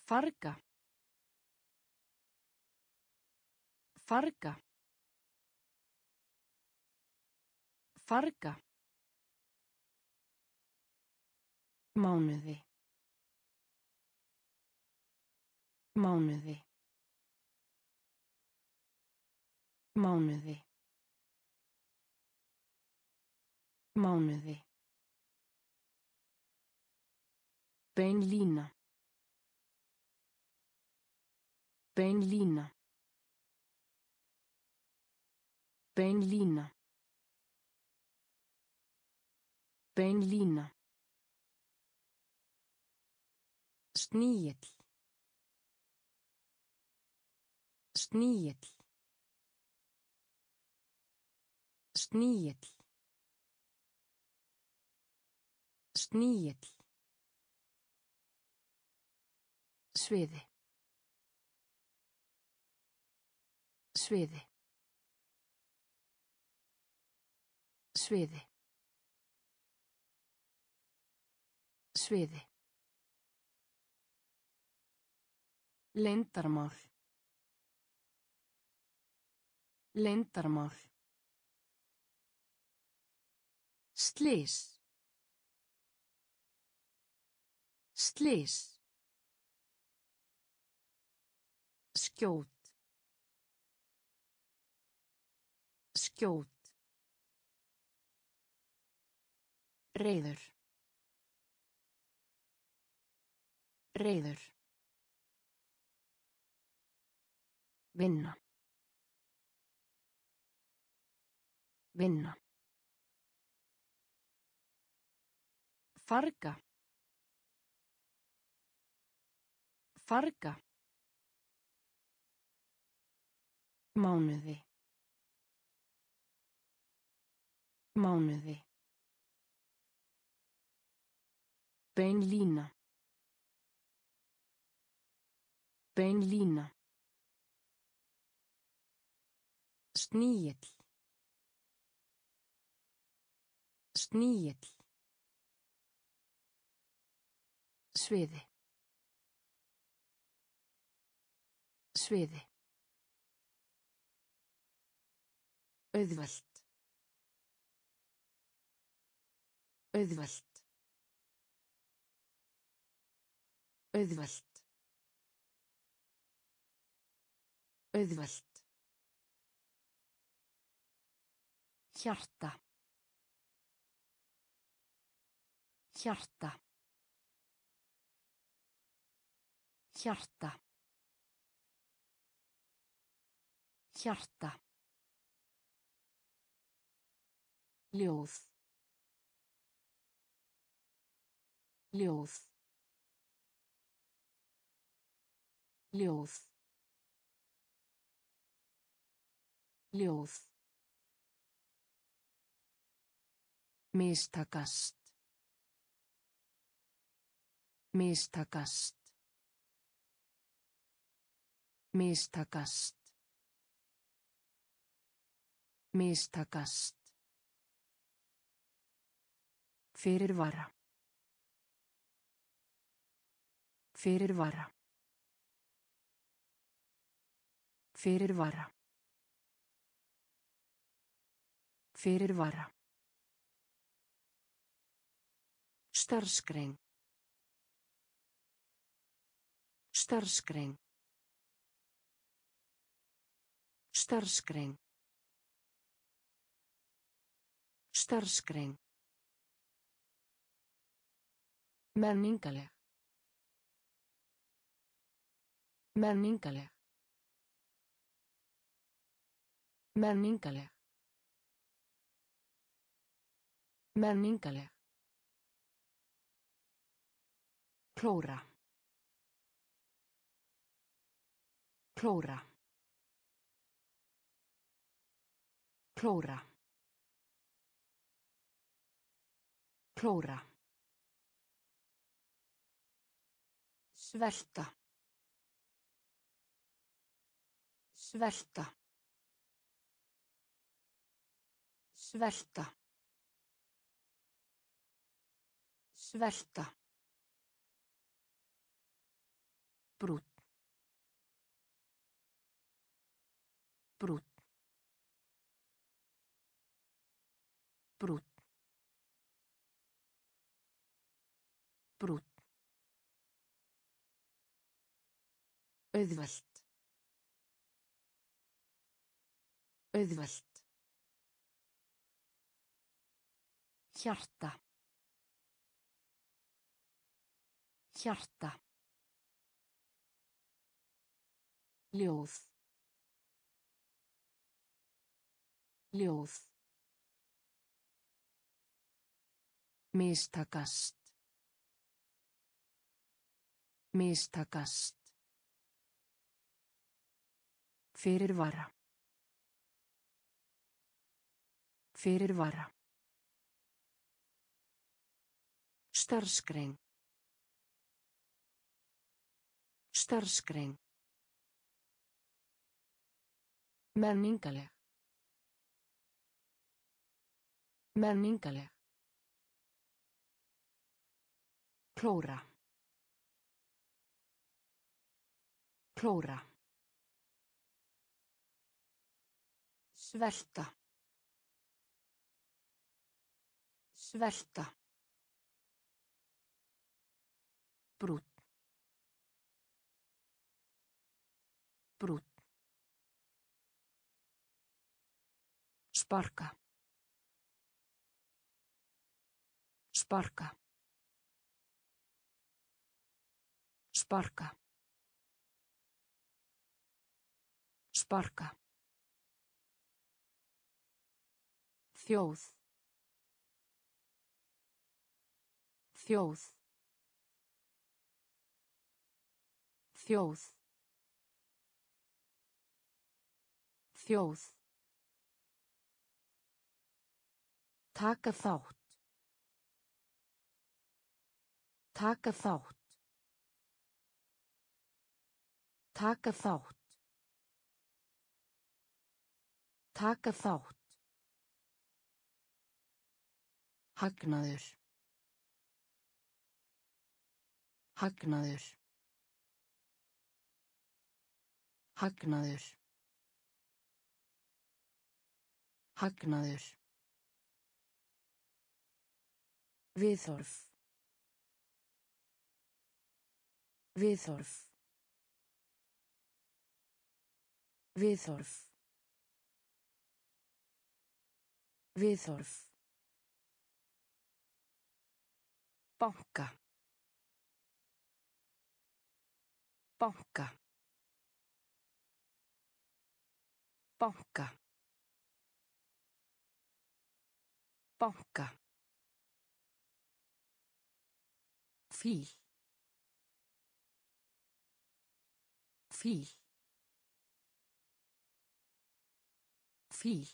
Farga. Farga. Farga. Mánuði. Mánuði. Mánuði. Mánuði. Bein lína. Bein lína. Bein lína. Bein lína. Sníill. Sníill. Sníill. Sníill. Sviði. Sviði. Sviði. Sviði. Leyndarmál. Leyndarmál. Slís. Slís. Skjót. Skjót. Reyður. Reyður. Vinna. Vinna. Farga. Farga. Mánuði. Mánuði. Bein lína. Bein lína. Sníill. Sníill. Sviði. Sviði. Auðvelt. Auðvelt. Auðvelt. Auðvelt. Hjarta. Hjarta. Hjarta. Hjarta. Ljóð. Ljóð. Ljóð. Ljóð. Mistakast. Mistakast. Mistakast. Mistakast. Fyrirvara. Fyrirvara. Fyrirvara. Fyrirvara. Starfsgrein. Starfsgrein. Starfsgrein. Starfsgrein. Menningaleg. Menningaleg. Menningaleg. Menningaleg. Klóra. Klóra. Klóra. Klóra. Svelta. Svelta. Svelta. Svelta. Brút. Brút. Brút. Auðvelt. Auðvelt. Hjarta. Hjarta. Ljóð. Ljóð. Mistakast. Mistakast. Fyrirvara. Fyrirvara. Starfsgrein. Starfsgrein. Menningaleg. Menningaleg. Klóra. Klóra. Svelta. Svelta. Brút. Brút. Sparka. Sparka. Sparka. Sparka. Þjóð. Þjóð. Þjóð. Þjóð. Taka þátt. Taka þátt. Taka þátt. Taka þátt. Hagnaður. Hagnaður. Hagnaður. Hagnaður. Viðhorf. Viðhorf. Viðhorf. Viðhorf. Banka. Banka. Banka. Banka. Fíl. Fíl. Fíl.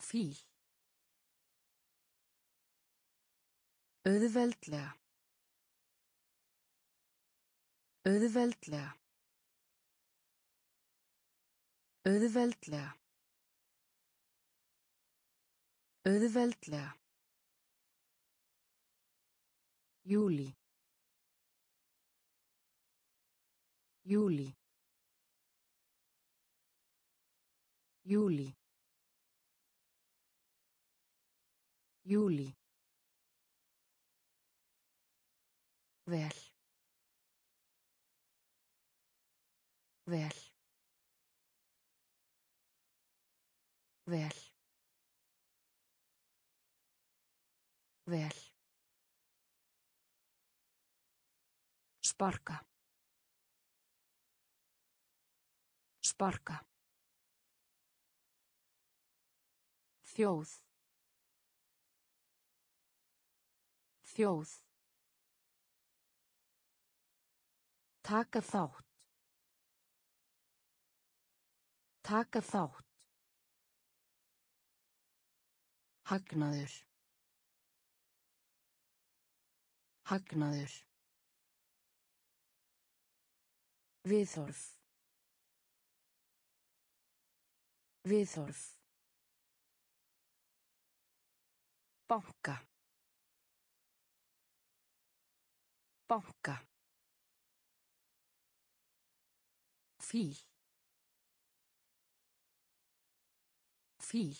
Fíl. Auðveldlega. Auðveldlega. Auðveldlega. Auðveldlega. Júlí. Júlí. Júlí. Júlí. Vel. Vel. Vel. Vel. Sparka. Sparka. Þjóð. Þjóð. Taka þátt. Taka þátt. Hagnaður. Hagnaður. Viðhorf. Viðhorf. Banka. Banka. Fíl. Fíl.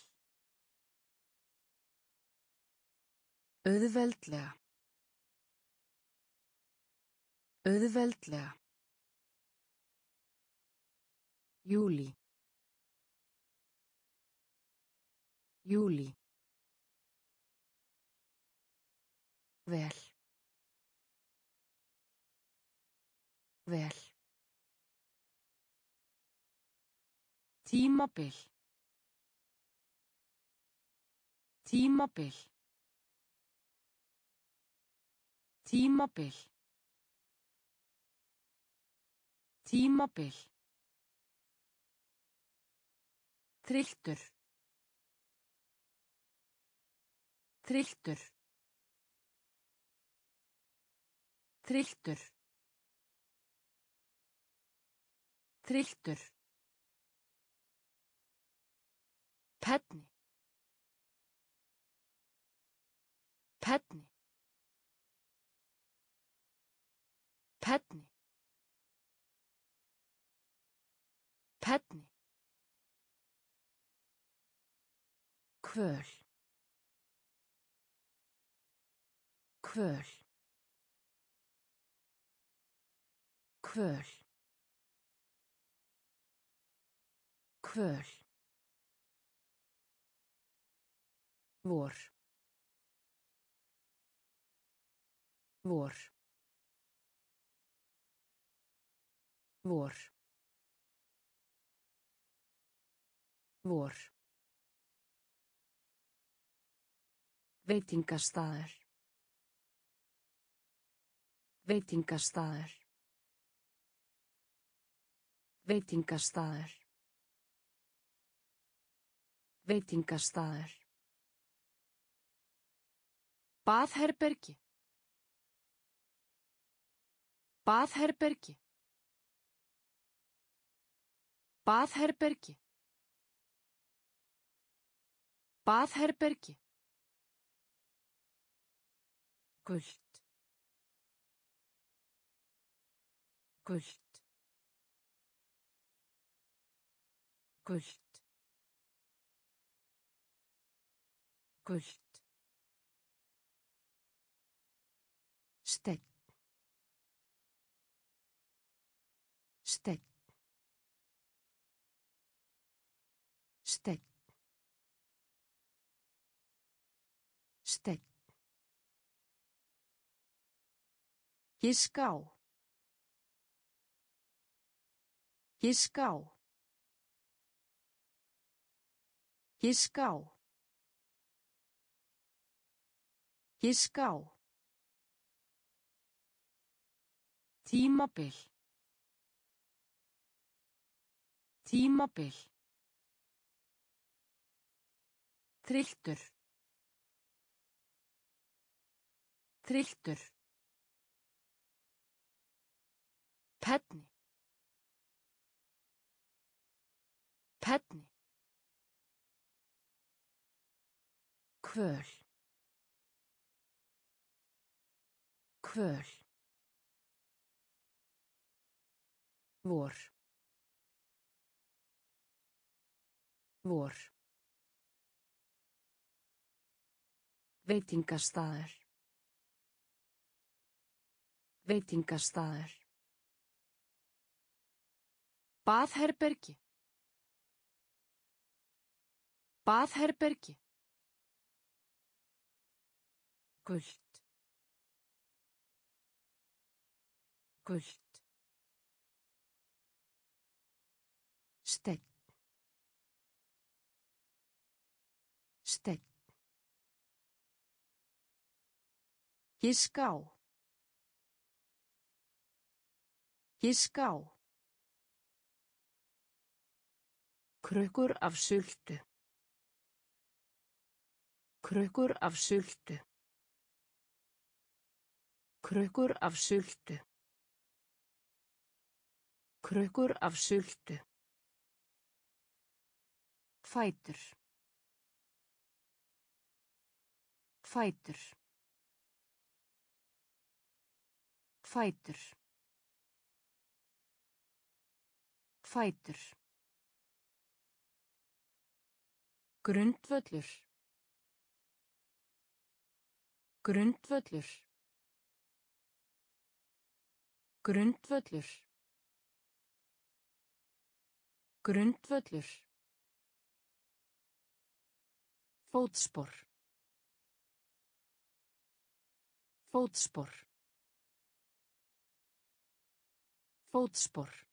Auðveldlega. Auðveldlega. Júlí. Júlí. Vel. Vel. Tímabil. Tímabil. Tímabil. Tímabil. Trylltur. Trylltur. Trylltur. Trylltur. Penni. Penni. Penni. Penni. Kvöl. Kvöl. Kvöl. Kvöl. Vor. Vor. Vor. Vor. Veitingastaður. Veitingastaður. Veitingastaður. Veitingastaður. Baðherbergi. Baðherbergi. Baðherbergi. Baðherbergi. Gult. Gult. Gult. Gult. Giská. Giská. Giská. Giská. Tímabil. Tímabil. Triltur. Triltur. Penni. Penni. Kvöl. Kvöl. Vor. Vor. Veitingastaður. Veitingastaður. Baðherbergi. Baðherbergi. Gult. Gult. Steinn. Steinn. Giská. Giská. Krukkur af sultu. Krukkur af sultu. Krukkur af sultu. Krukkur af sultu. Fætur. Fætur. Fætur. Fætur. Grundvöllur. Grundvöllur. Grundvöllur. Grundvöllur. Fótspor. Fótspor. Fótspor.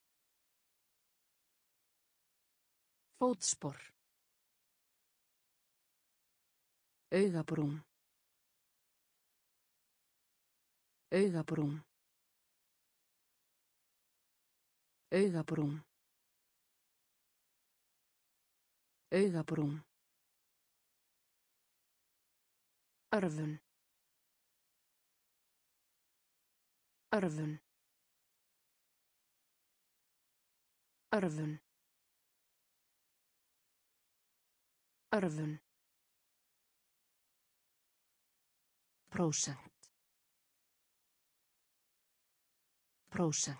Fótspor. Augabrún. Augabrún. Augabrún. Augabrún. Örfun. Örfun. Örfun. Örfun. Prósent. Prósent.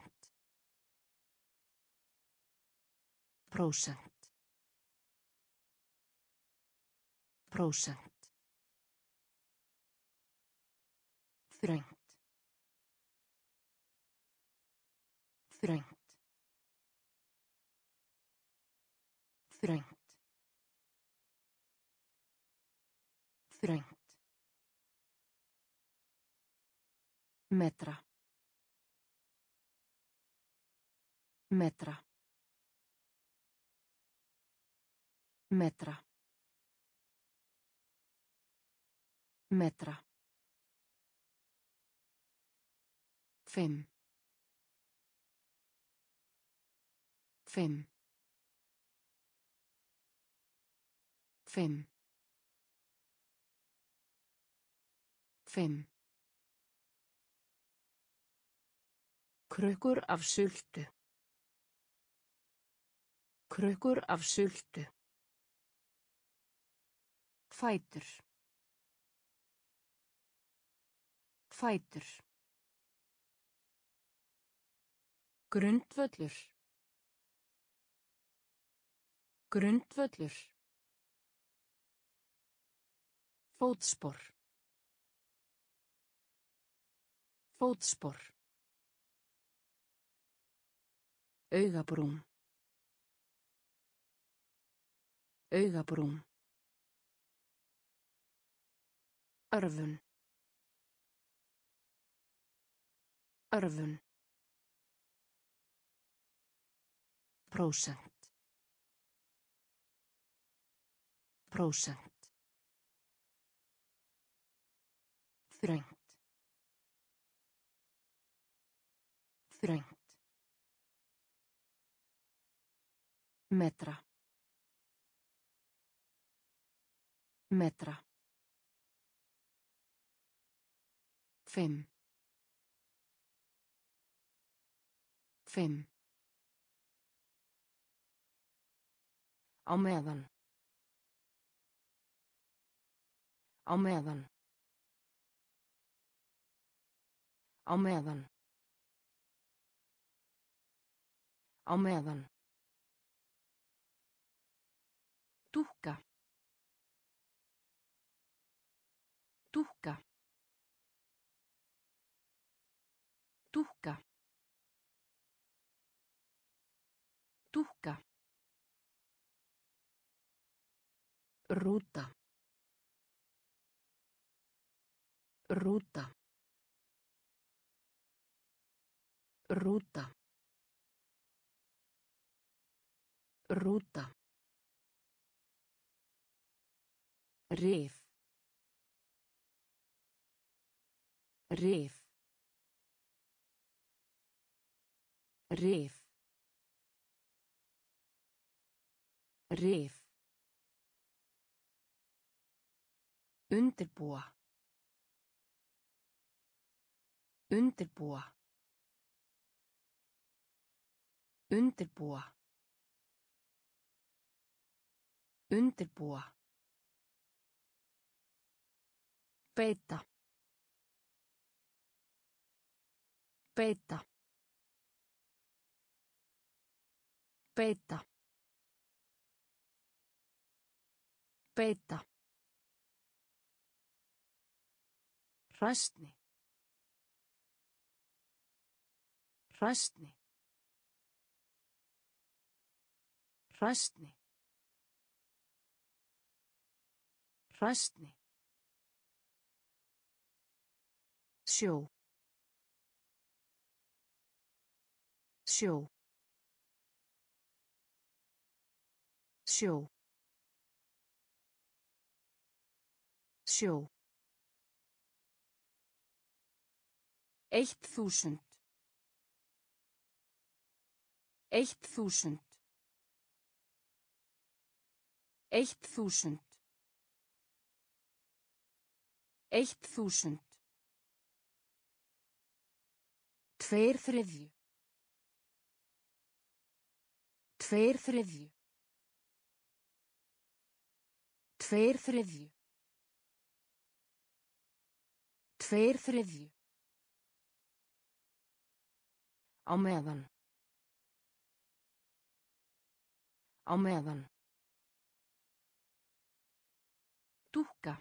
Prósent. Prósent. Þröngt. Þröngt. Þröngt. Þröngt. Metra. Metra. Metra. Metra. Fimm. Fimm. Fimm. Fimm. Krukkur af sultu. Krukkur af sultu. Fætur. Fætur. Grundvöllur. Grundvöllur. Fótspor. Fótspor. Augabrún. Augabrún. Örfun. Örfun. Prósent. Prósent. Þröngt. Þröngt. Metra. Metra. Fimm. Fimm. Á meðan. Á meðan. Á meðan. Á meðan. Dúkka. Dúkka. Dúkka. Dúkka. Rúta. Rúta. Rúta. Rúta. Rif. Rif. Rif. Rif. Undirbúa. Undirbúa. Undirbúa. Undirbúa. Beita. Beita. Beita. Beita. Hræstni. Hræstni. Hræstni. Hræstni. Sjó. Sjó. Sjó. Sjó. Eitt þúsund. Eitt þúsund. Eitt þúsund. Eitt þúsund. Tveir þriðju. Tveir þriðju. Tveir þriðju. Tveir þriðju. Á meðan. Á meðan. Dúkka.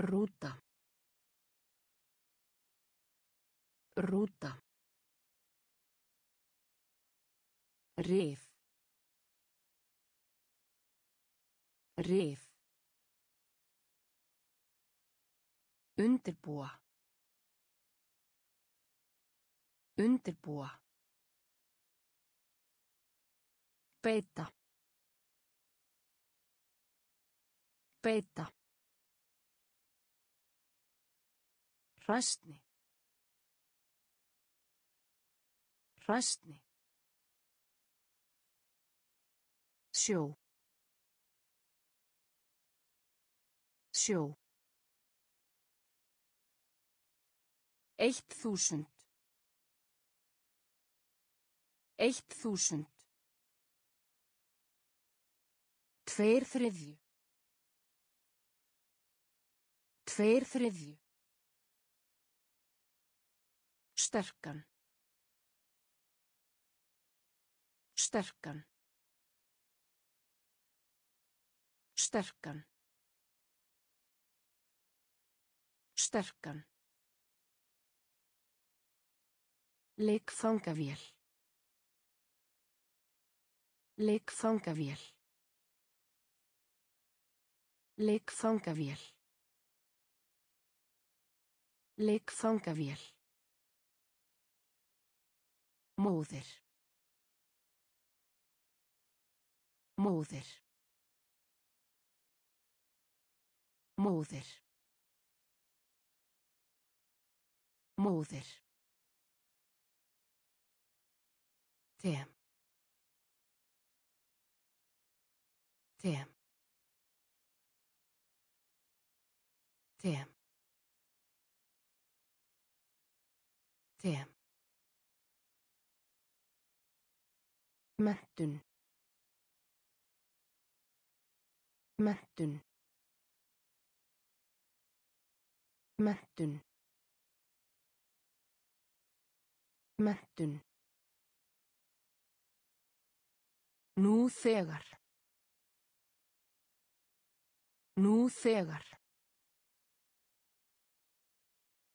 Rúta. Rúta. Rif. Rif. Undirbúa. Undirbúa. Beita. Beita. Hræstni. Hræstni. Sjó. Sjó. Eitt þúsund. Eitt þúsund. Tveir þriðju. Tveir þriðju. Sterkan. Sterkan. Sterkan. Sterkan. Leikfangavél. Leikfangavél. Leikfangavél. Leikfangavél. Móðir. Móðir. Móðir. Móðir. Tem. Tem. Tem. Tem. Menntun. Menntun. Menntun. Menntun. Nú þegar. Nú þegar.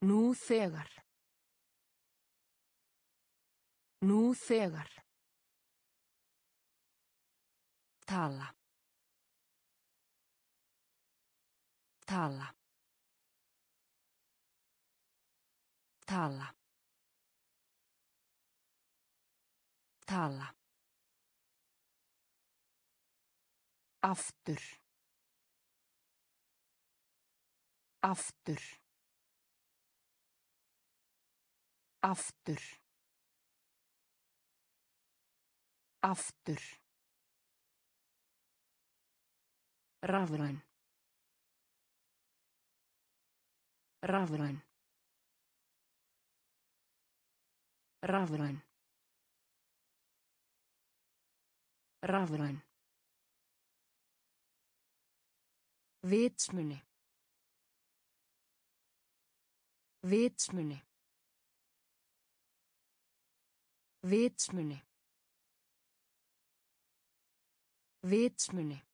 Nú þegar. Nú þegar. Tala. Tala. Tala. Tala. Aftur. Aftur. Aftur. Aftur. Rafræn. Rafræn. Rafræn. Rafræn. Vitsmuni. Vitsmuni. Vitsmuni. Vitsmuni.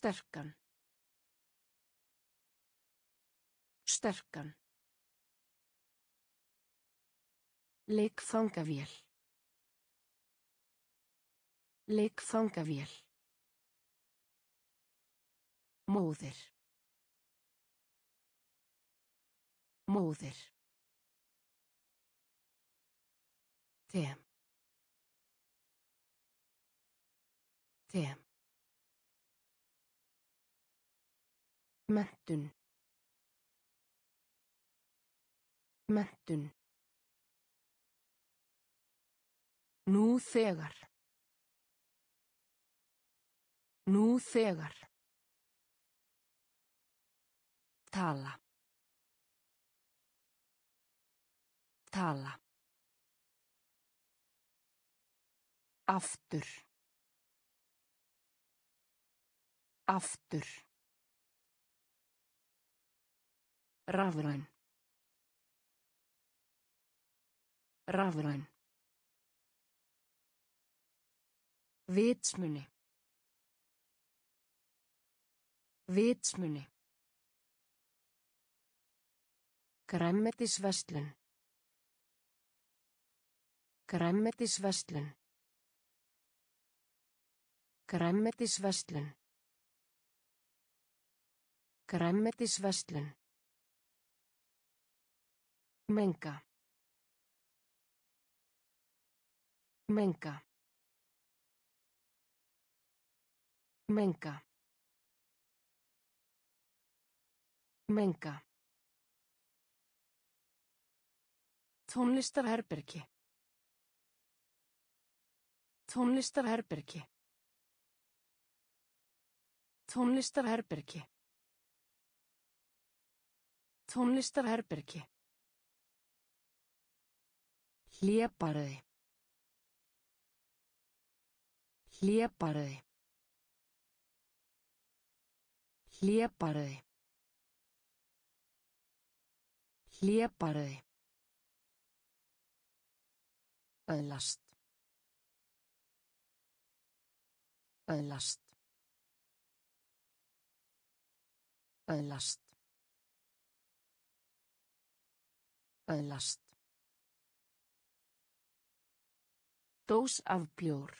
Sterkan. Sterkan. Leikfangavél. Leikfangavél. Móðir. Móðir. Tem. Tem. Menntun. Menntun. Nú þegar. Nú þegar. Tala. Tala. Aftur. Aftur. Rafræn. Rafræn. Vitsmuni. Vitsmuni. Grænmetisverslun. Grænmetisverslun. Grænmetisverslun. Grænmetisverslun. Menga. Menga. Menga. Menga. Tónlistarherbergi. Tónlistarherbergi. Tónlistarherbergi. Tónlistarherbergi. Hlébarði. Hlébarði. Hlébarði. Hlébarði. Öðlast. Öðlast. Öðlast. Öðlast. Dós af bjór.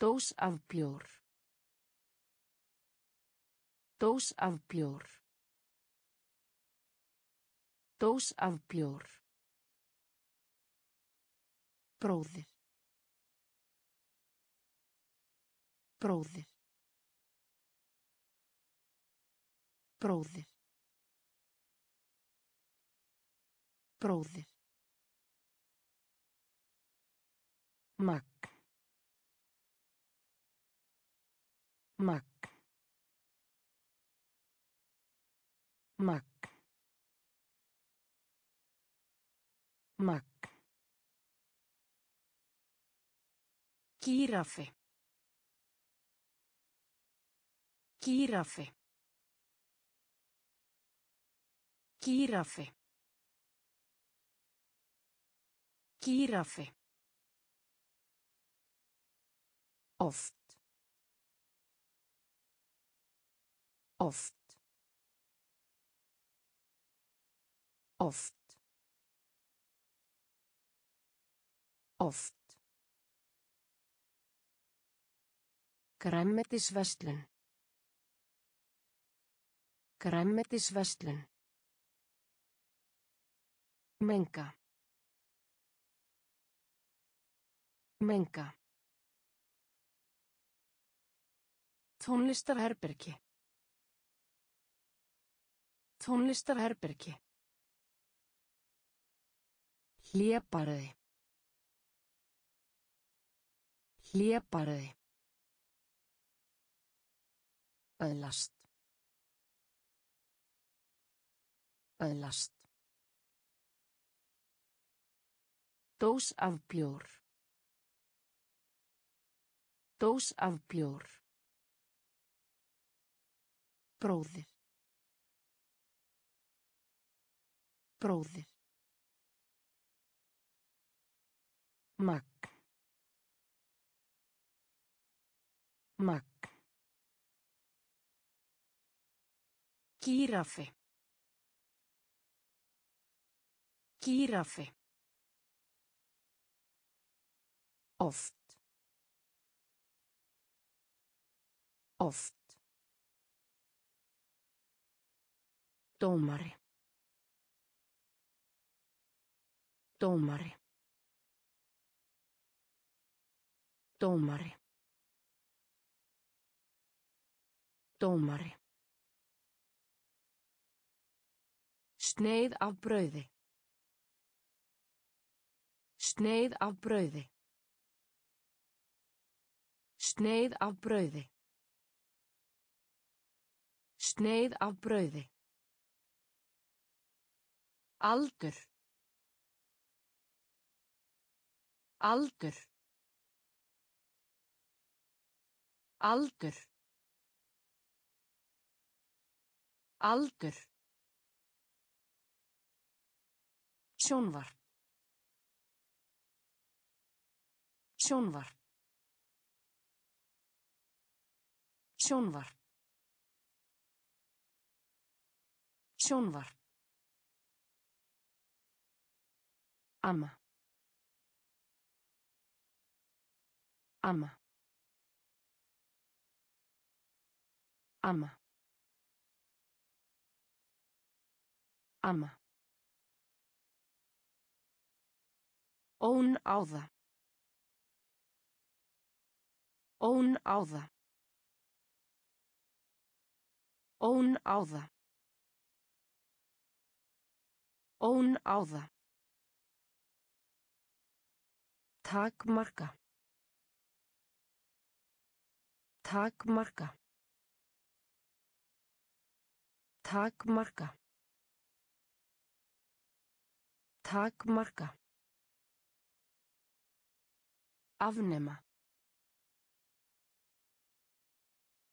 Dós af bjór. Dós af bjór. Dós af bjór. Bróðir. Bróðir. Bróðir. Bróðir. Magg. Magg. Magg. Magg. Gíraffi. Gíraffi. Gíraffi. Gíraffi. Oft. Oft. Oft. Oft. Grænmetisverslun. Grænmetisverslun. Menga. Menga. Tónlistarherbergi. Tónlistarherbergi. Hlébarði. Hlébarði. Öðlast. Öðlast. Dós af bjór. Dós af bjór. Bróðir. Bróðir. Magg. Magg. Gíraffi. Gíraffi. Oft. Oft. Dómari. Dómari. Dómari. Dómari. Sneið af brauði. Sneið af brauði. Sneið af brauði. Sneið af brauði. Aldur. Aldur. Aldur. Aldur. Sjónvarp. Sjónvarp. Sjónvarp. Sjónvarp. Amma. Amma. Amma. Amma. Ón á það. Ón á það. Ón á Takmarka. Takmarka. Takmarka. Takmarka. Afnema.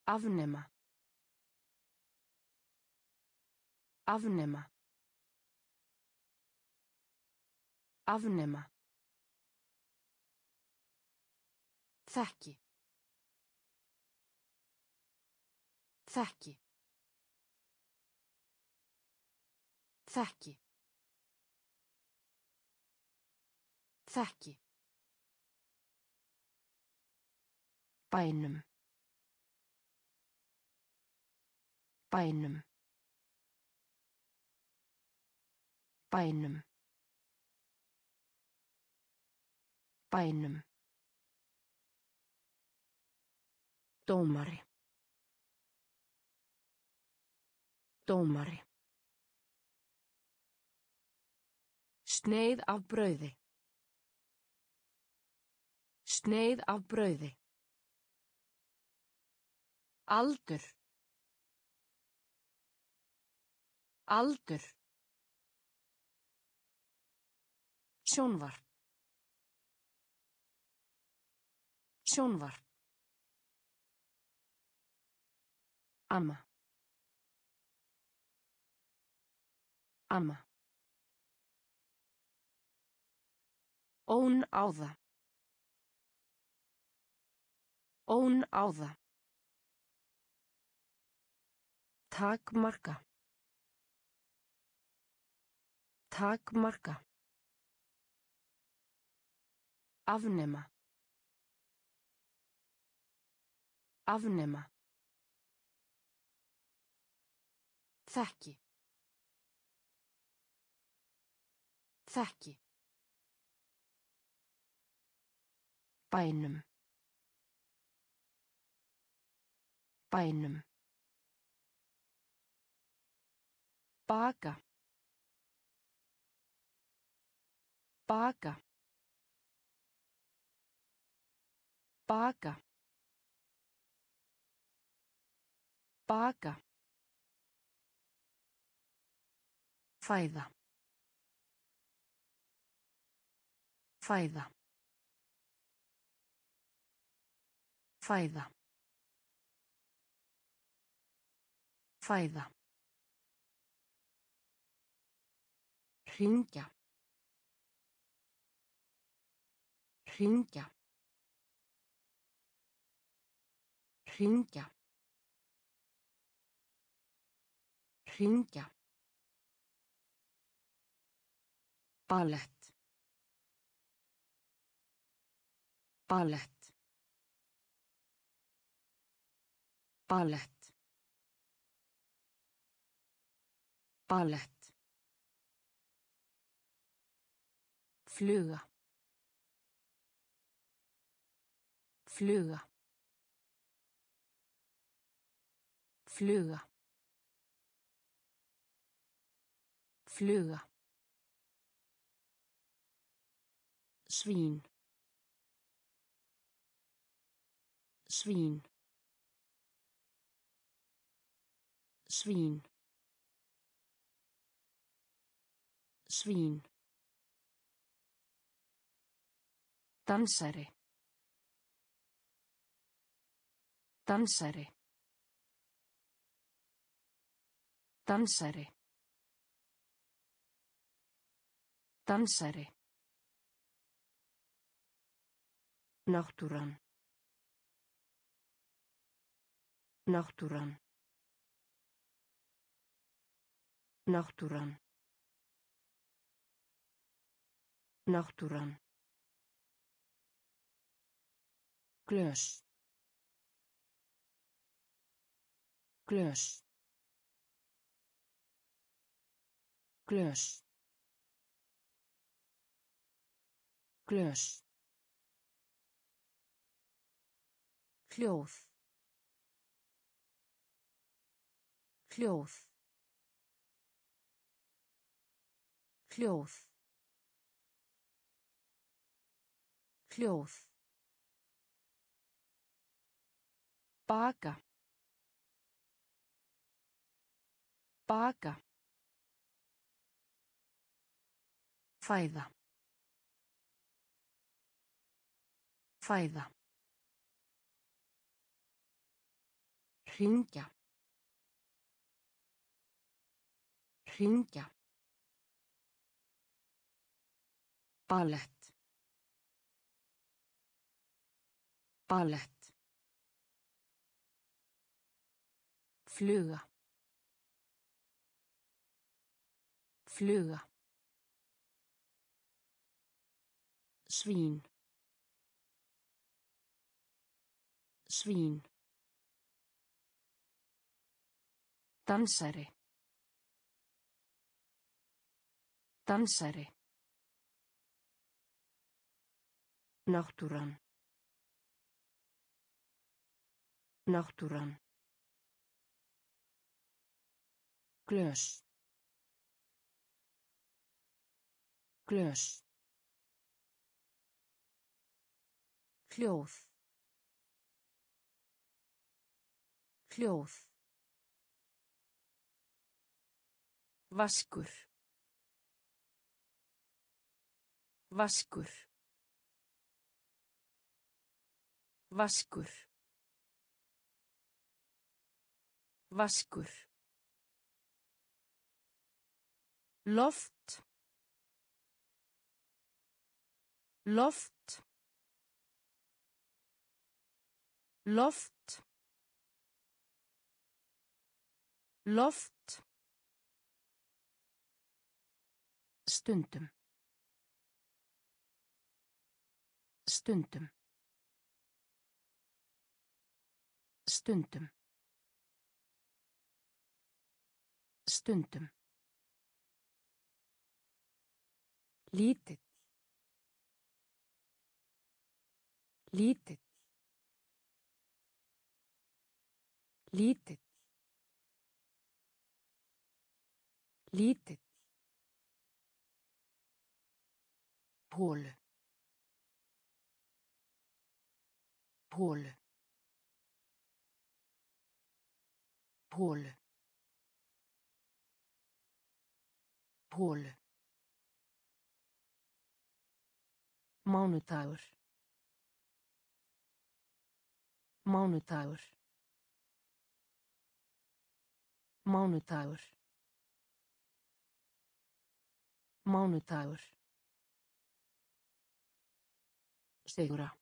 Afnema. Afnema. Afnema. Þekki. Þekki. Þekki. Þekki. Bænum. Bænum. Bænum. Bænum. Dómari. Dómari. Sneið af brauði. Sneið af brauði. Aldur. Aldur. Sjónvarp. Sjónvarp. Amma. Amma. Ón á það. Ón á það. Takmarka. Takmarka. Afnema. Afnema. Þekki. Þekki. Bænum. Bænum. Baka. Baka. Baka. Baka. Fæða. Fæða. Fæða. Fæða. Hringja. Hringja. Hringja. Hringja. Ballett. Ballett. Ballett. Ballett. Fluga. Fluga. Fluga. Fluga. Svín. Svín. Svín. Svín. Dansari. Dansari. Dansari. Dansari. Náttúran. Náttúran. Náttúran. Náttúran. Glös. Glös. Glös. Glös. Hljóð. Hljóð. Hljóð. Hljóð. Baka. Baka. Fæða. Fæða. Hringja. Hringja. Ballett. Ballett. Fluga. Fluga. Svín. Svín. Dansari. Dansari. Náttúran. Náttúran. Glös. Glös. Hljóð. Hljóð. Vaskur. Vaskur. Vaskur. Vaskur. Loft. Loft. Loft. Loft. Stundum. Stundum. Stundum. Stundum. Lítill. Lítill. Lítill. Lítill. Hólu. Hólu. Hólu. Hólu. Mánudagur. Mánudagur. Mánudagur. Mánudagur. Sigra.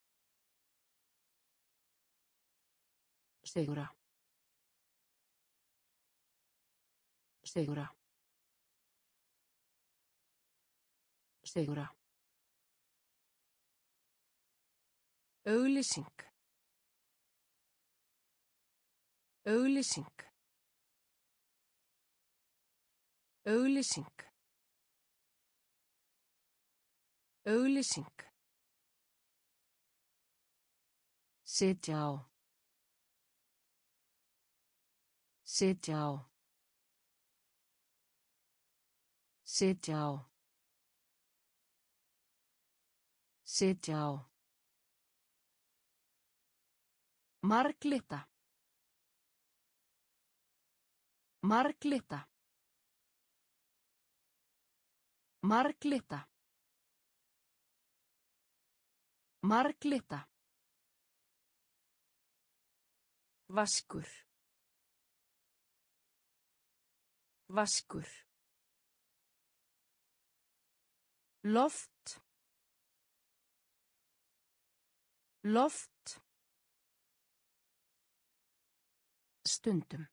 Sigra. Sigra. Sigra. Auglýsing. Auglýsing. Auglýsing. Auglýsing. Sitja á. Sitja á. Sitja á. Sitja á. Marglita. Marglita. Marglita. Marglita. Vaskur. Vaskur. Loft. Loft. Stundum.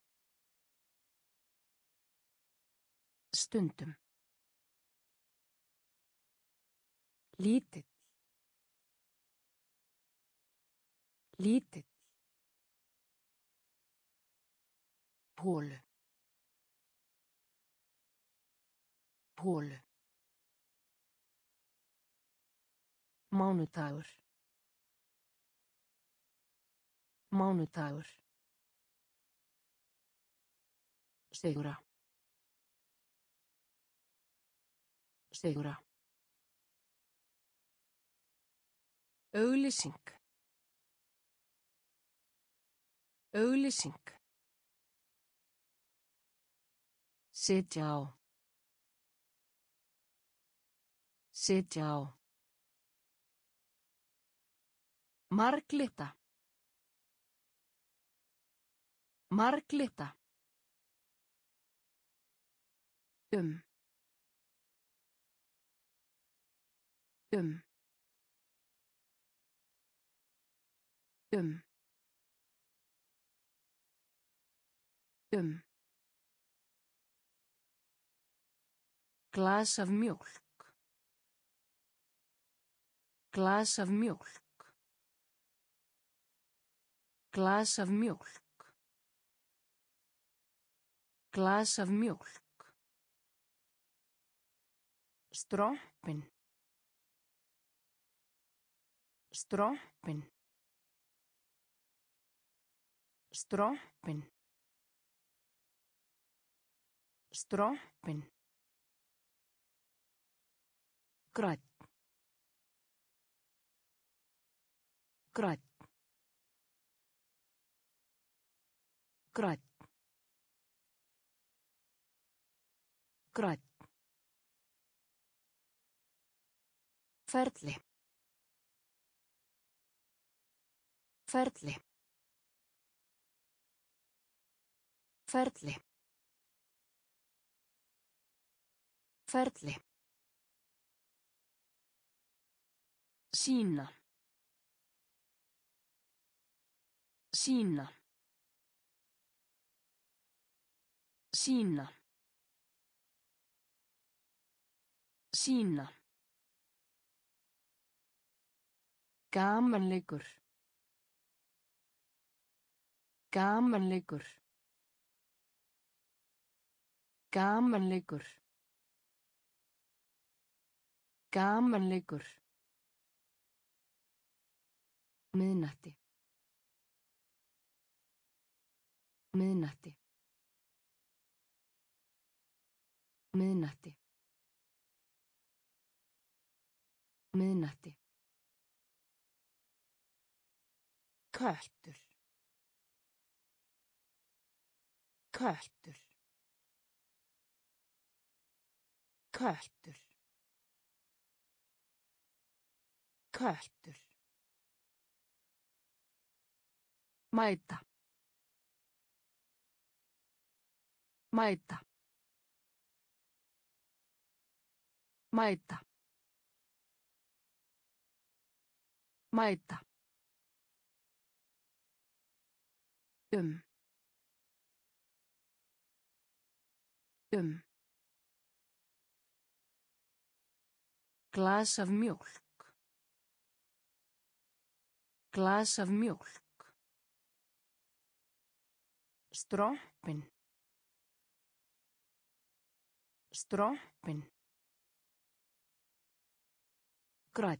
Stundum. Lítill. Lítill. Hólu. Hólu. Mánudagur. Mánudagur. Sigra. Sigra. Auglýsing. Auglýsing. Sitja á. Sitja á. Marglita. Marglita. Um. Um. Um. Um. Glas af mjólk. Glas af mjólk. Glas af mjólk. Glas af mjólk. Strompin. Strompin. Strompin. Strompin. Grøtt. Grøtt. Grøtt. Grøtt. Ferli. Ferli. Ferli. Ferli. Sína. Sína. Sína. Sína. Gamanleikur. Gamanleikur. Gamanleikur. Gamanleikur. Miðnætti. Miðnætti. Miðnætti. Miðnætti. Köttur. Köttur. Köttur. Köttur. Mæta. Mæta. Mæta. Mæta. Um. Um. Glas af mjólk. Glas af mjólk. Strompin. Strompin. Grøtt.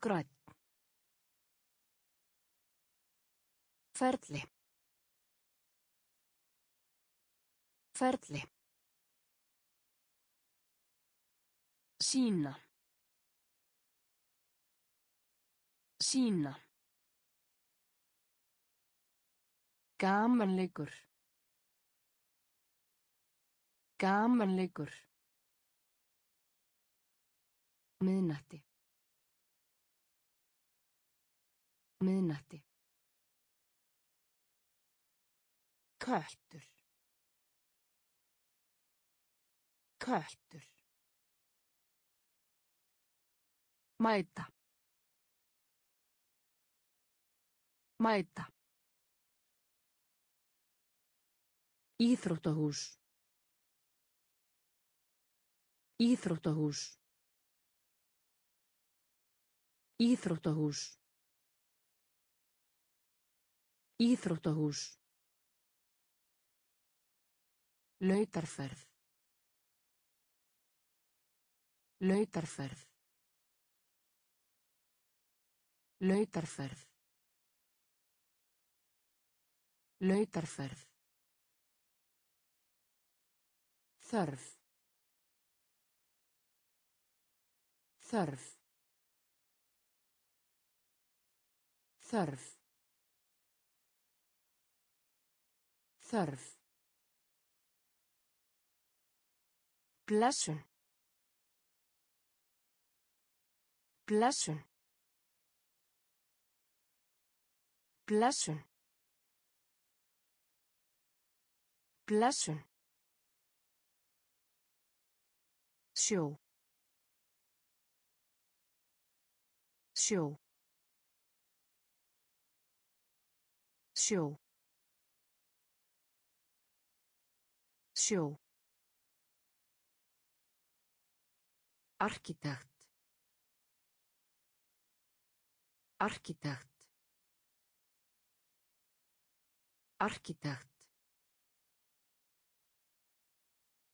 Grøtt. Ferli. Ferli. Sína. Sína. Gamanleikur. Gamanleikur. Miðnætti. Miðnætti. Köttur. Köttur. Mæta. Mæta. Íþróttahús. Íþróttahús. Íþróttahús. Íþróttahús. Lautarferð. Lautarferð. Lautarferð. Lautarferð. Þörf. Þörf. Þörf. Þörf. Blessun. Blessun. Blessun. Blessun. Sjó. Sjó. Sjó. Sjó. Arkitekt. Arkitekt. Arkitekt.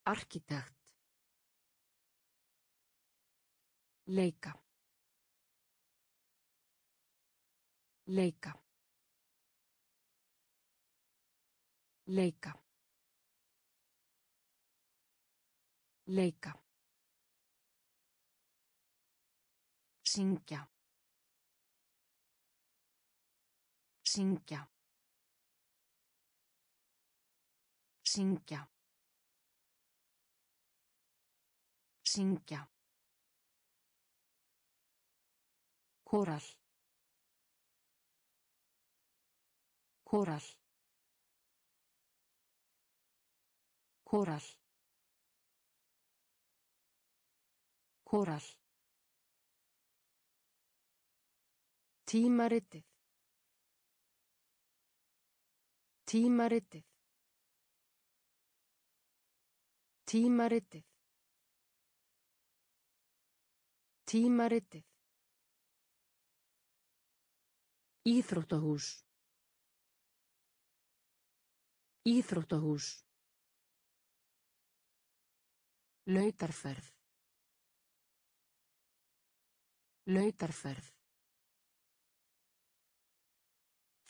Arkitekt. Leika. Leika. Leika. Leika. Syngja. Syngja. Syngja. Syngja. Kóral. Kóral. Kóral. Kóral. Tímaritið. Tímaritið. Tímaritið. Tímaritið. Íþróttahús. Íþróttahús. Lautarferð. Lautarferð.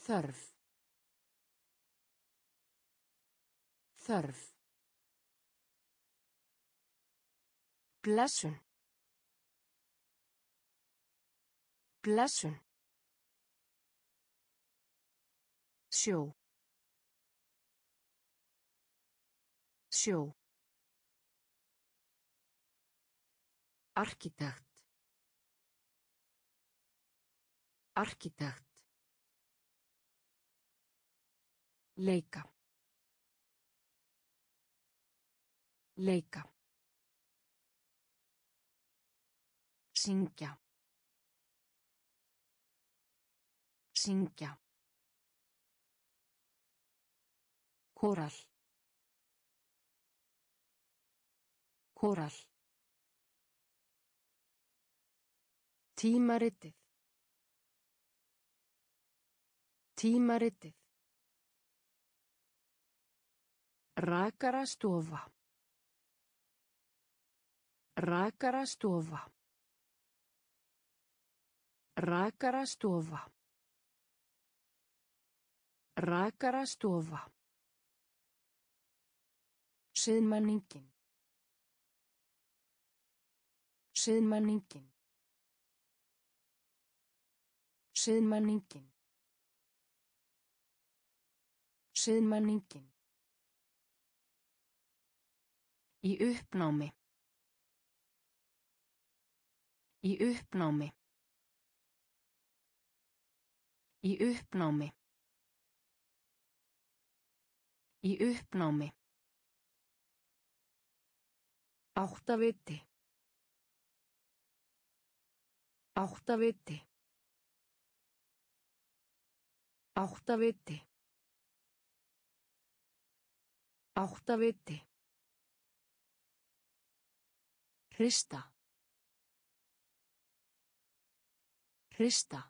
Þörf. Þörf. Blessun. Blessun. Sjó. Sjó. Arkitekt. Arkitekt. Leika. Leika. Syngja. Syngja. Kóral. Kóral. Tímaritið. Tímaritið. Rakarastofa. Rakarastofa. Rakarastofa. Rakarastofa. Siðmenningin. Siðmenningin. Siðmenningin. Siðmenningin. Í uppnámi. Í uppnámi. Í uppnámi. Í uppnámi. Áttaviti. Áttaviti. Áttaviti. Áttaviti. Hrista. Hrista.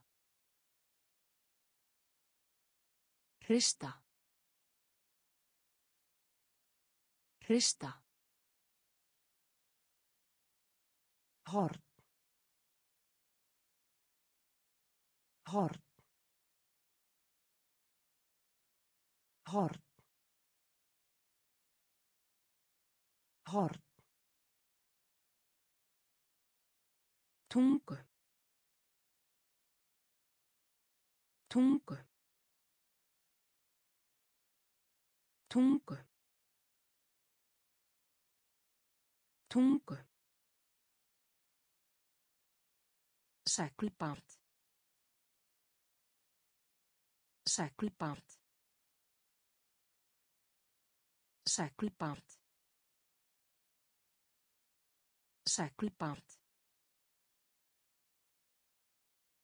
Hrista. Hrista. Horn. Horn. Horn. Horn. Tungu. Tungu. Tungu. Tungu. Seglbát. Seglbát. Seglbát. Seglbát.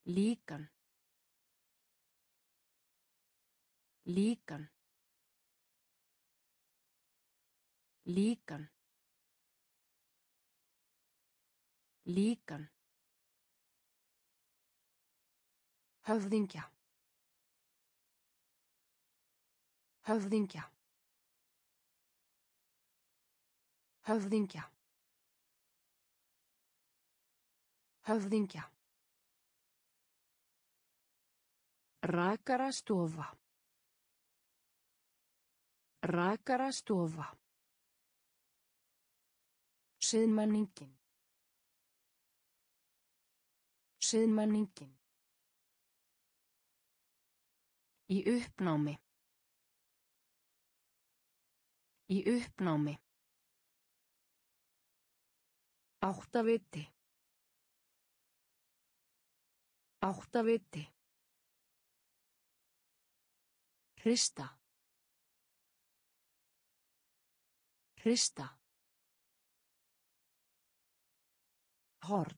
Líkan. Líkan. Líkan. Líkan. Höfðingja. Höfðingja. Höfðingja. Höfðingja. Rakarastofa. Rakarastofa. Siðmenningin. Siðmenningin. Í uppnámi. Í uppnámi. Áttaviti. Áttaviti. Hrista. Hrista. Horn.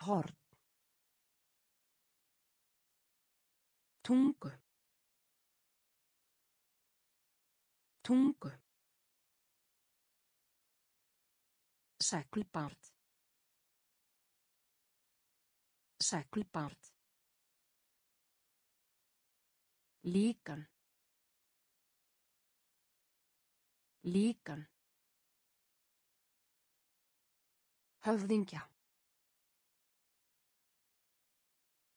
Horn. Tungu. Tungu. Seglbát. Seglbát. Líkan. Líkan. Höfðingja.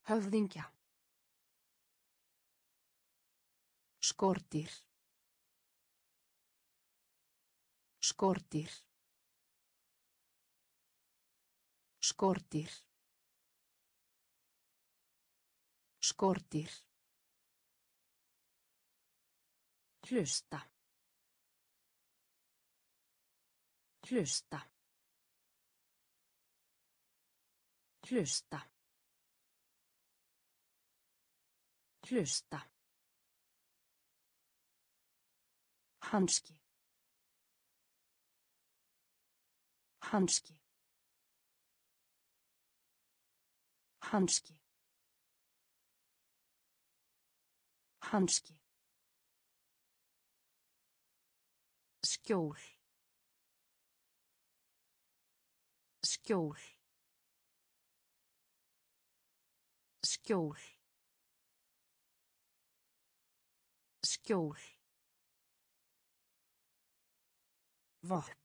Höfðingja. Skortir. Skortir. Skortir. Skortir. Hlusta. Hlusta. Hlusta. Hlusta. Hanski. Hanski. Hanski. Hanski. Skjól. Skjól. Skjól. Skjól. Vatn.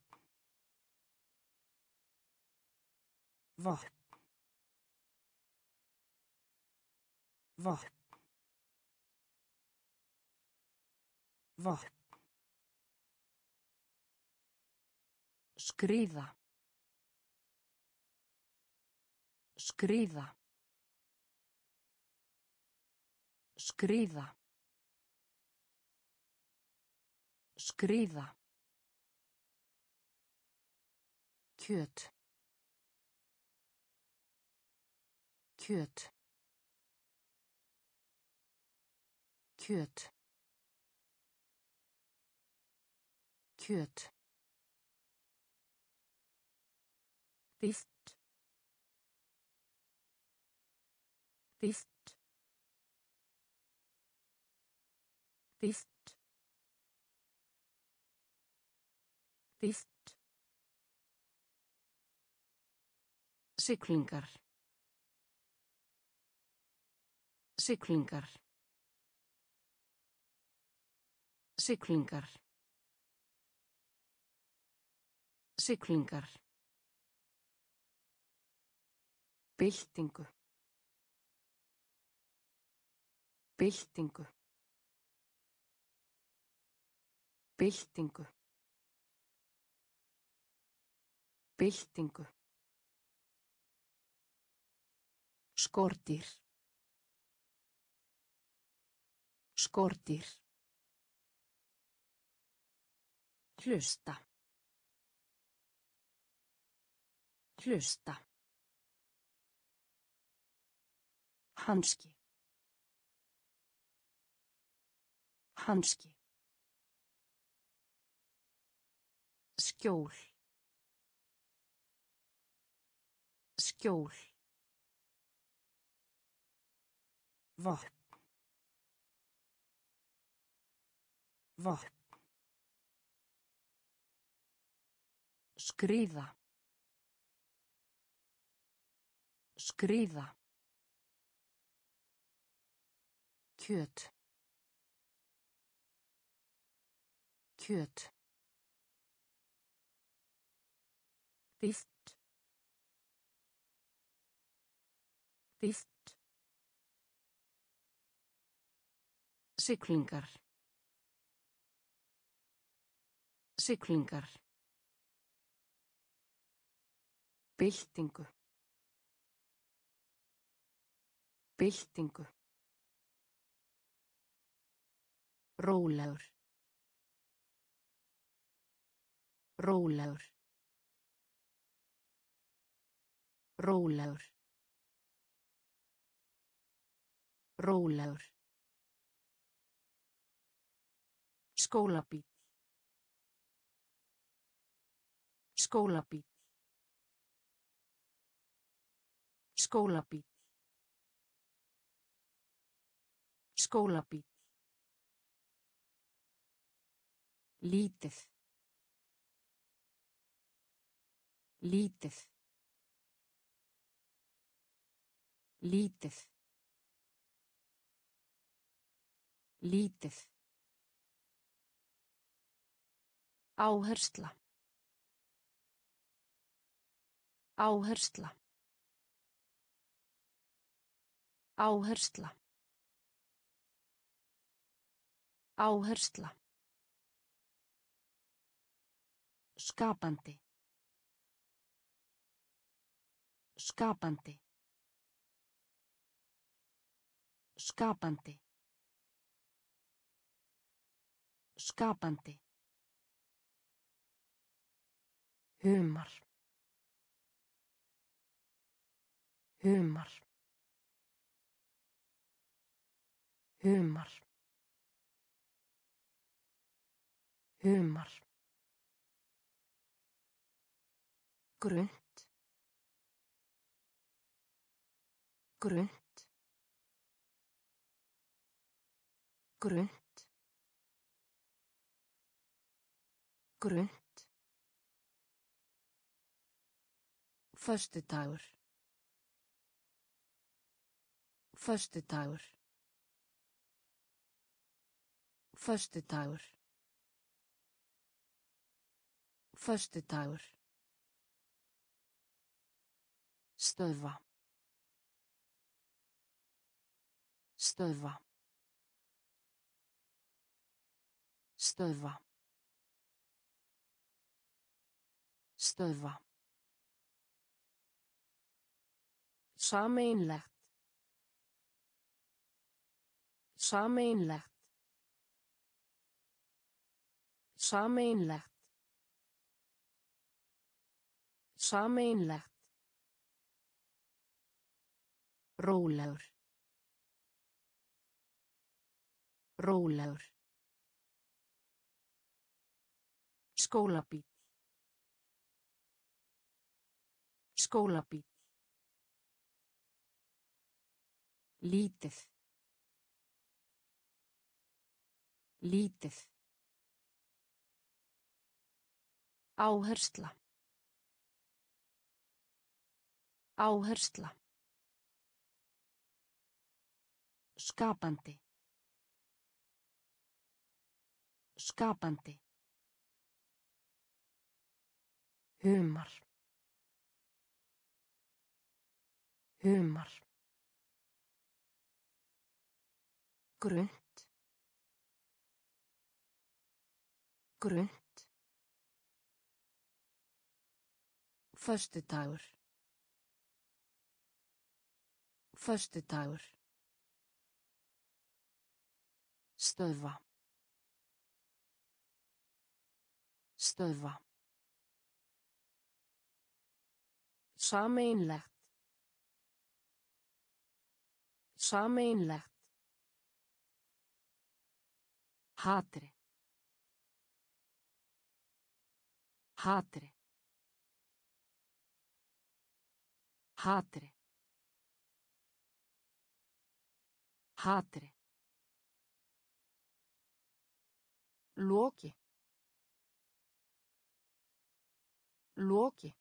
Vatn. Vatn. Vatn. Skriða. Skriða. Skriða. Skriða. Kjöt. Kjöt. Kjöt. Kjöt. Bift. Bift. Dýft. Dýft. Siglingar. Siglingar. Siglingar. Siglingar. Byltingu. Byltingu. Byltingu. Byltingu. Skordýr. Skordýr. Hlusta. Hlusta. Hanski. Hanski. Skjól. Skjól. Vopn. Vopn. Skriða. Skriða. Kjöt. Kjöt. Dýft. Dýft. Siglingar. Siglingar. Byltingu. Byltingu. Rólegur. Rólegur. Rólegur. Rólegur. Skólabíl. Skólabíl. Skólabíl. Skólabíl. Lítið. Lítið. Lítið. Lítið. Áhersla. Áhersla. Áhersla. Áhersla. Skapandi. Skapandi. Skapandi. Skapandi. Humar. Humar. Humar. Humar. Grunt. Grunt. Grunt. Grunt. Föstudagur. Föstudagur. Föstudagur. Föstudagur. Stöðva. Stöðva. Stöðva. Stöðva. Sameinlegt. Sameinlegt. Sameinlegt. Sameinlegt. Rólegur. Rólegur. Skólabíl. Skólabíl. Lítið. Lítið. Áhersla. Áhersla. Skapandi. Skapandi. Humar. Humar. Grunt. Grunt. Föstudagur. Föstudagur. Stöðva. Stöðva. Sameinlegt. Sameinlegt. Hatri. Hatri. Hatri. Hatri. Loki. Loki.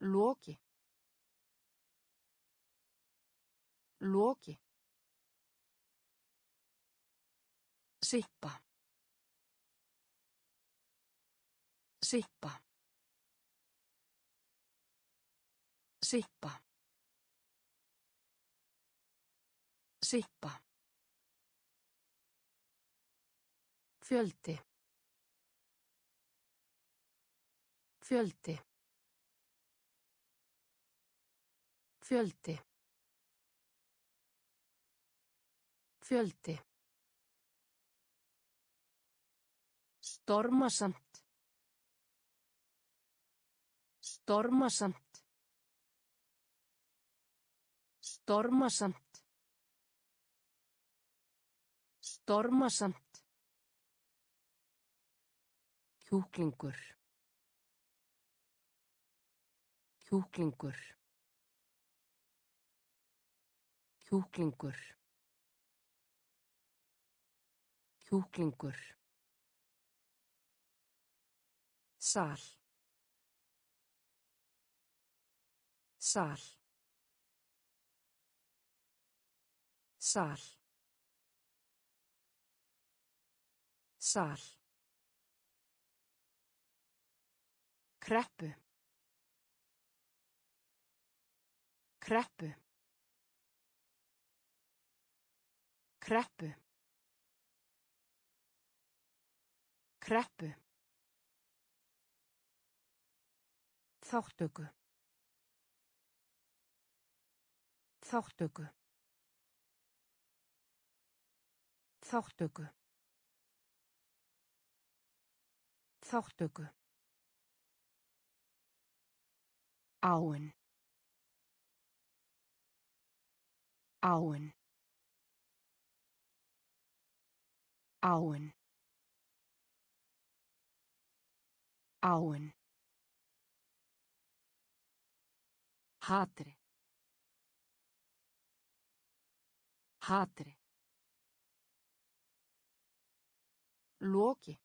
Loki. Loki. Sippa. Sippa. Sippa. Sippa. Fjöldi. Fjöldi. Fjöldi. Fjöldi. Stormasamt. Stormasamt. Stormasamt. Stormasamt. Kjúklingur. Kjúklingur. Kjúklingur. Kjúklingur. Sal. Sal. Sal. Sal. Kreppu. Kreppu. Kreppu. Kreppu. Þáttöku. Þáttöku. Þáttöku. Þáttöku. Áin. Áin. Áin. Áin. Hatri. Hatri. Loki.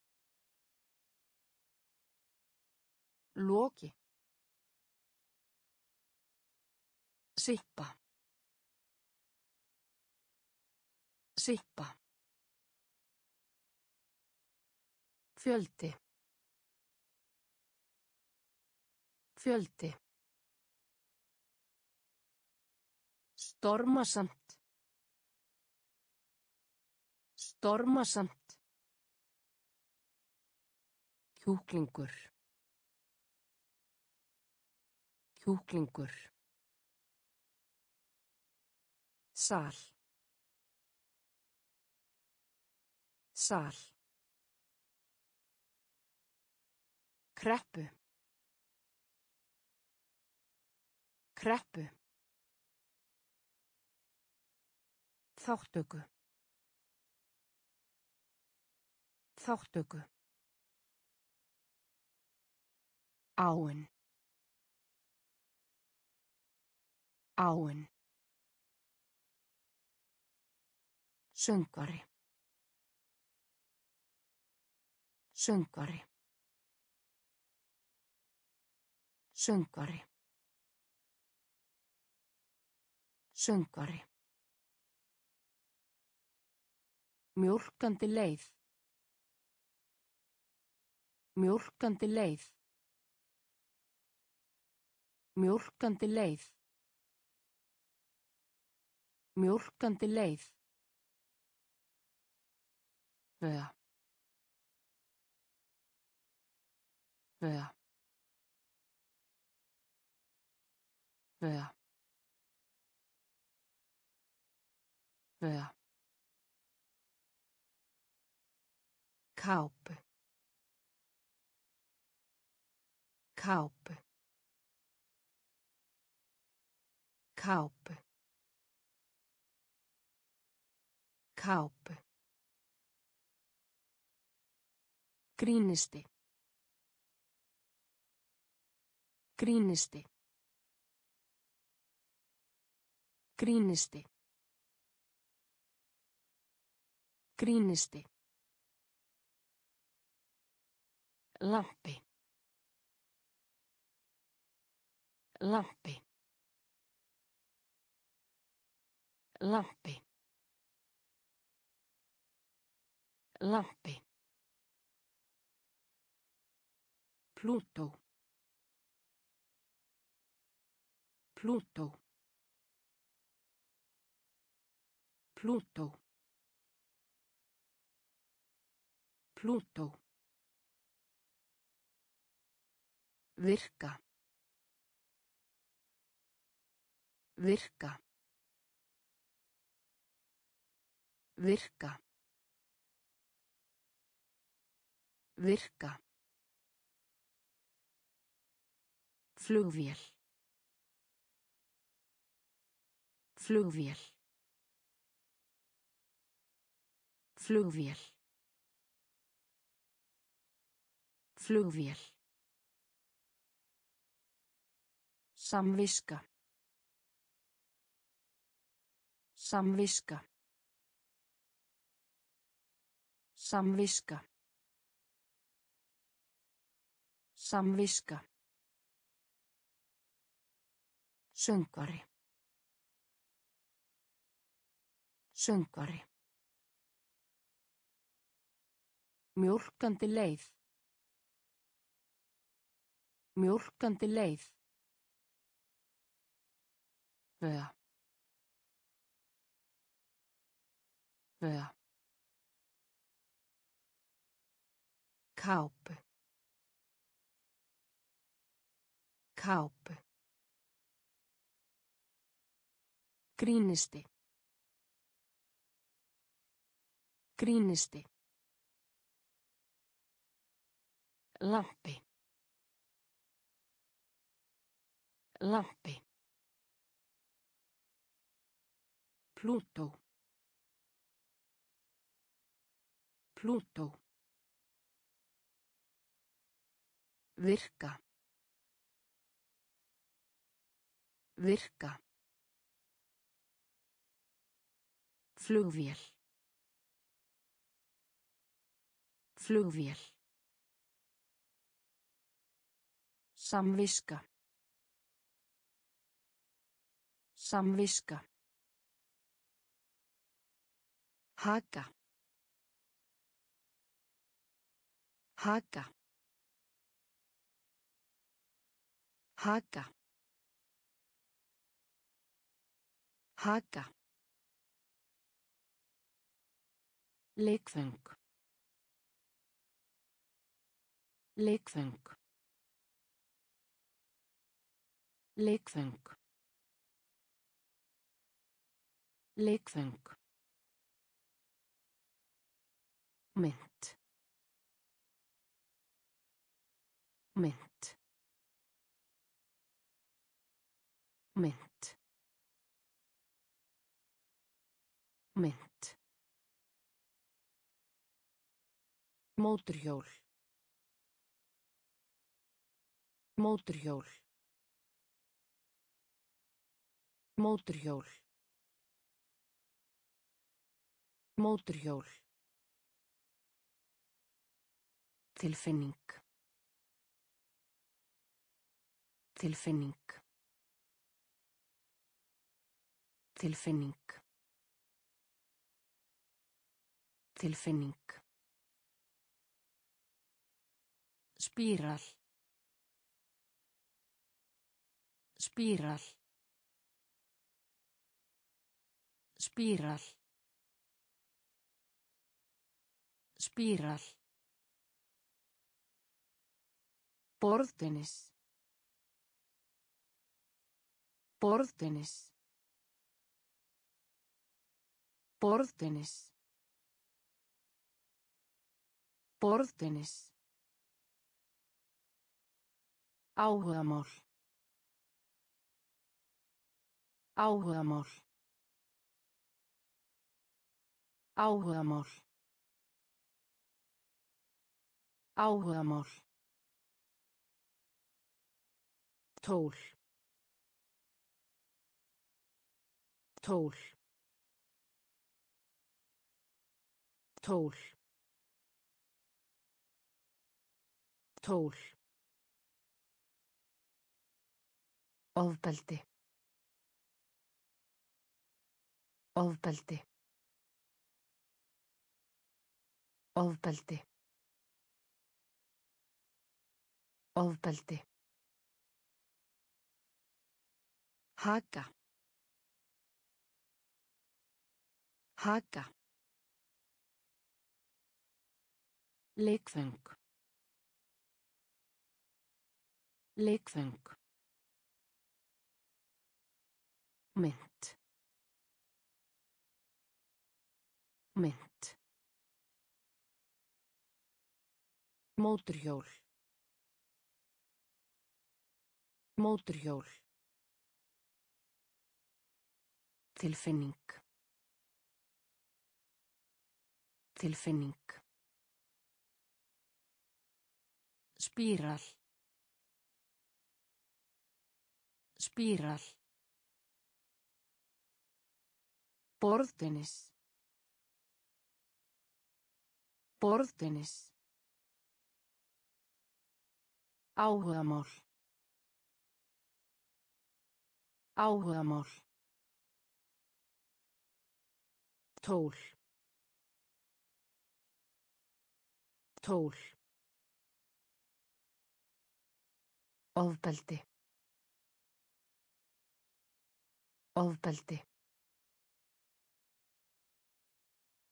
Loki. Sippa. Sippa. Fjöldi. Fjöldi. Stormasamt. Stormasamt. Kjúklingur. Kjúklingur. Sal. Sal. Kreppu. Kreppu. Þáttöku. Þáttöku. Áin. Áin. Söngvari. Söngvari. Söngvari. Söngvari. Mjólkandi leið. Mjólkandi leið. Mjólkandi leið. Mjólkandi leið. Vöða. Vöða. Vöða. Vöða. Kápu. Kápu. Kápu. Kápu. Grínisti. Grínisti. Grínisti. Grínisti. Lampi. Lampi. Lampi. Lampi. Plútó. Plútó. Plútó. Plútó. Virka. Virka. Virka. Virka. Flugvél. Flugvél. Flugvél. Flugvél. Samviska. Samviska. Samviska. Samviska. Söngvari. Söngvari. Mjólkandi leið. Mjólkandi leið. Vöða. Vöða. Kápu. Kápu. Grínisti. Grínisti. Lampi. Lampi. Plútó. Plútó. Virka. Virka. Flugvél. Flugvél. Samviska. Samviska. Haka. Haka. Haka. Haka. Leikfeng. Leikfeng. Leikfeng. Leikfeng. Mynd. Mynd. Mynd. Mynd. Móturhjól. Móturhjól. Móturhjól. Móturhjól. Tilfinning. Tilfinning. Tilfinning. Tilfinning. Spíral. Spíral. Spíral. Spíral. Borðtennis. Borðtennis. Borðtennis. Borðtennis. Áhugamál. Áhugamál. Áhugamál. Áhugamál. Tól. Tól. Tól. Tól. Ofbeldi. Ofbeldi. Ofbeldi. Ofbeldi. Haka. Haka. Leikfeng. Leikfeng. Mynd. Mynd. Móturhjól. Móturhjól. Tilfinning. Tilfinning. Spíral. Spíral. Borðtennis. Borðtennis. Áhugamál. Áhugamál. Tól. Tól. Ofbeldi. Ofbeldi.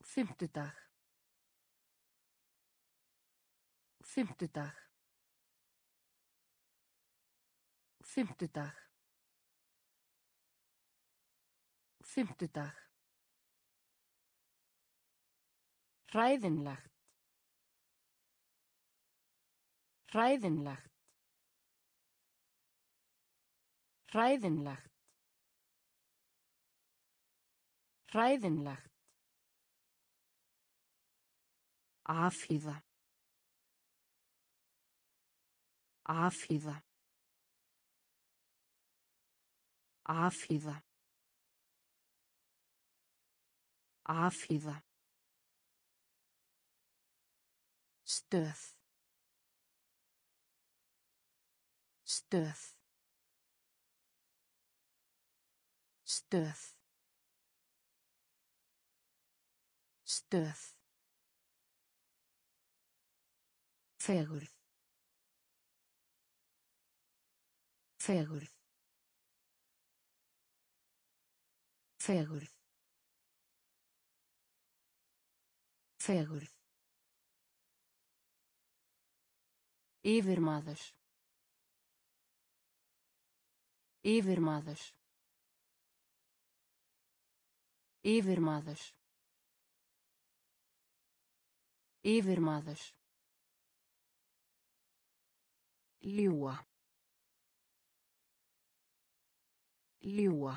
Fimmtudag. Fimmtudag. Fimmtudag. Fimmtudag. Hræðinlegt. Hræðinlegt. Hræðinlegt. Hræðinlegt. Afhýða. Afhýða. Afhýða. Afhýða. Stöð. Stöð. Stöð. Stöð. Fegurð. Fegurð. Fegurð. Fegurð. Yfirmaður. Yfirmaður. Yfirmaður. Yfirmaður. Ljúa. Ljúa.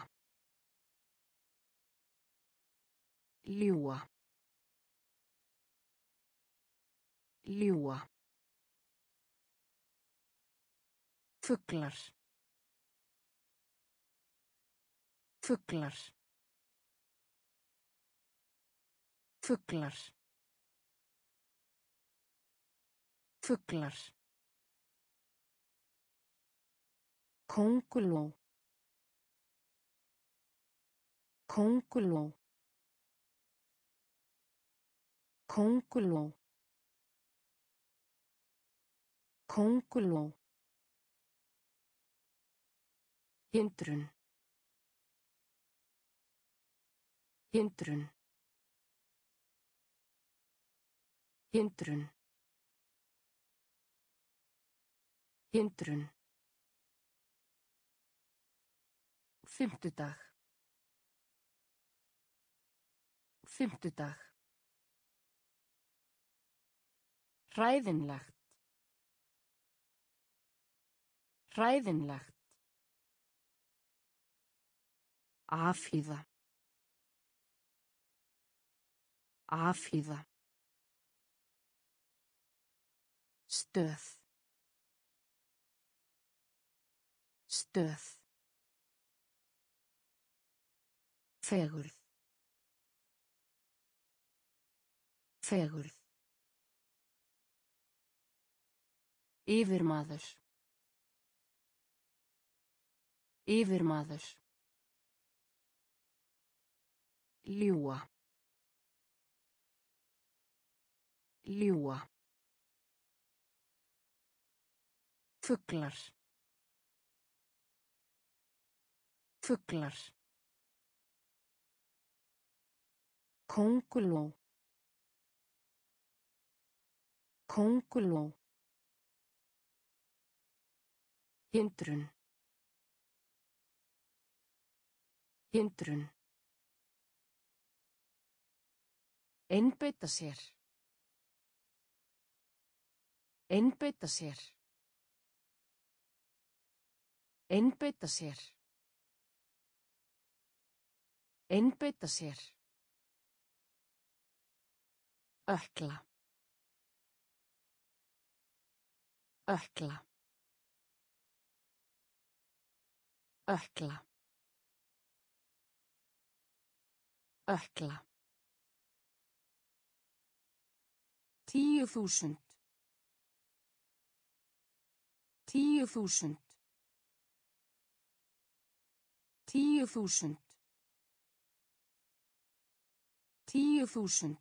Ljúa. Ljúa. Fuglar. Fuglar. Fuglar. Fuglar. Kónguló. Kónguló. Kónguló. Kónguló. Hindrun. Hindrun. Hindrun. Hindrun. Fymtudag. Fymtudag. Hræðinlegt. Hræðinlegt. Afhýða. Afhýða. Stöð. Stöð. Fegurð. Fegurð. Yfirmaður. Yfirmaður. Ljúa. Ljúa. Fuglar. Fuglar. Kónguló. Kónguló. Hindrun. Hindrun. Einbeita sér. Einbeita sér. Einbeita sér. Einbeita sér. Ökla. Ökla. Ökla. Ökla. Tíu þúsund. Tíu þúsund. Tíu þúsund. Tíu þúsund.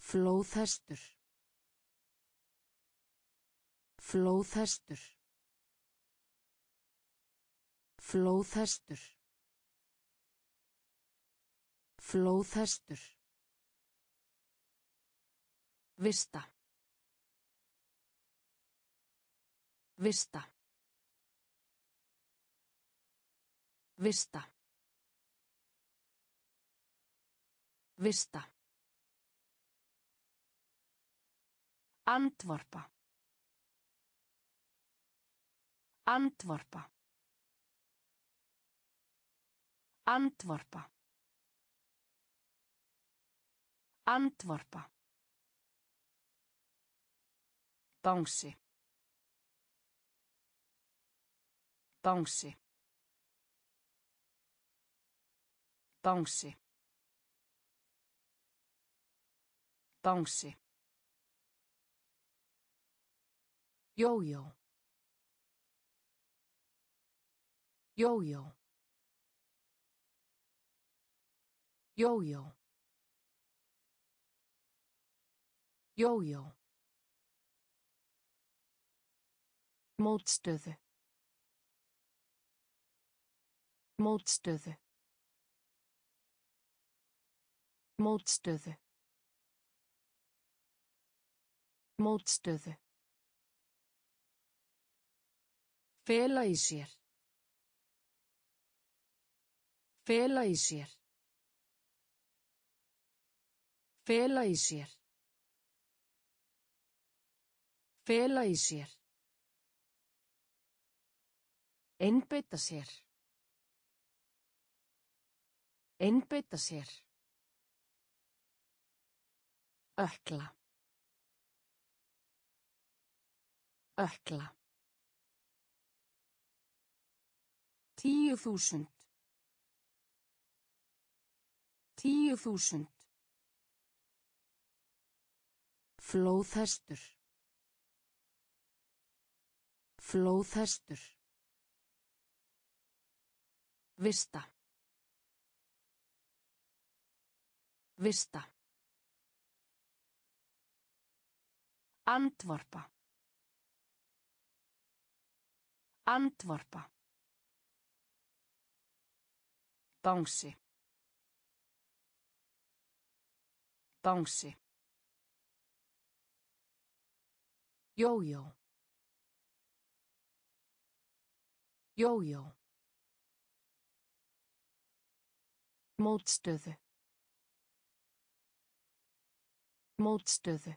Flóðhestur. Flóðhestur. Flóðhestur. Flóðhestur. Vista. Vista. Vista. Vista. Antvarpa. Antvarpa. Antvarpa. Antvarpa. Bangsi. Bangsi. Bangsi. Bangsi. Jójó. Jójó. Jójó. Jójó. Mótstöðu. Mótstöðu. Mótstöðu. Mótstöðu. Fela í sér. Fela í sér. Fela í sér. Fela í sér. Einbeita sér. Einbeita sér. Ökla. Ökla. Tíu þúsund. Tíu þúsund. Flóðhestur. Flóðhestur. Vista. Vista. Andvarpa. Andvarpa. Bangsi. Bangsi. Jójó. Jójó. Mótstöðu. Mótstöðu.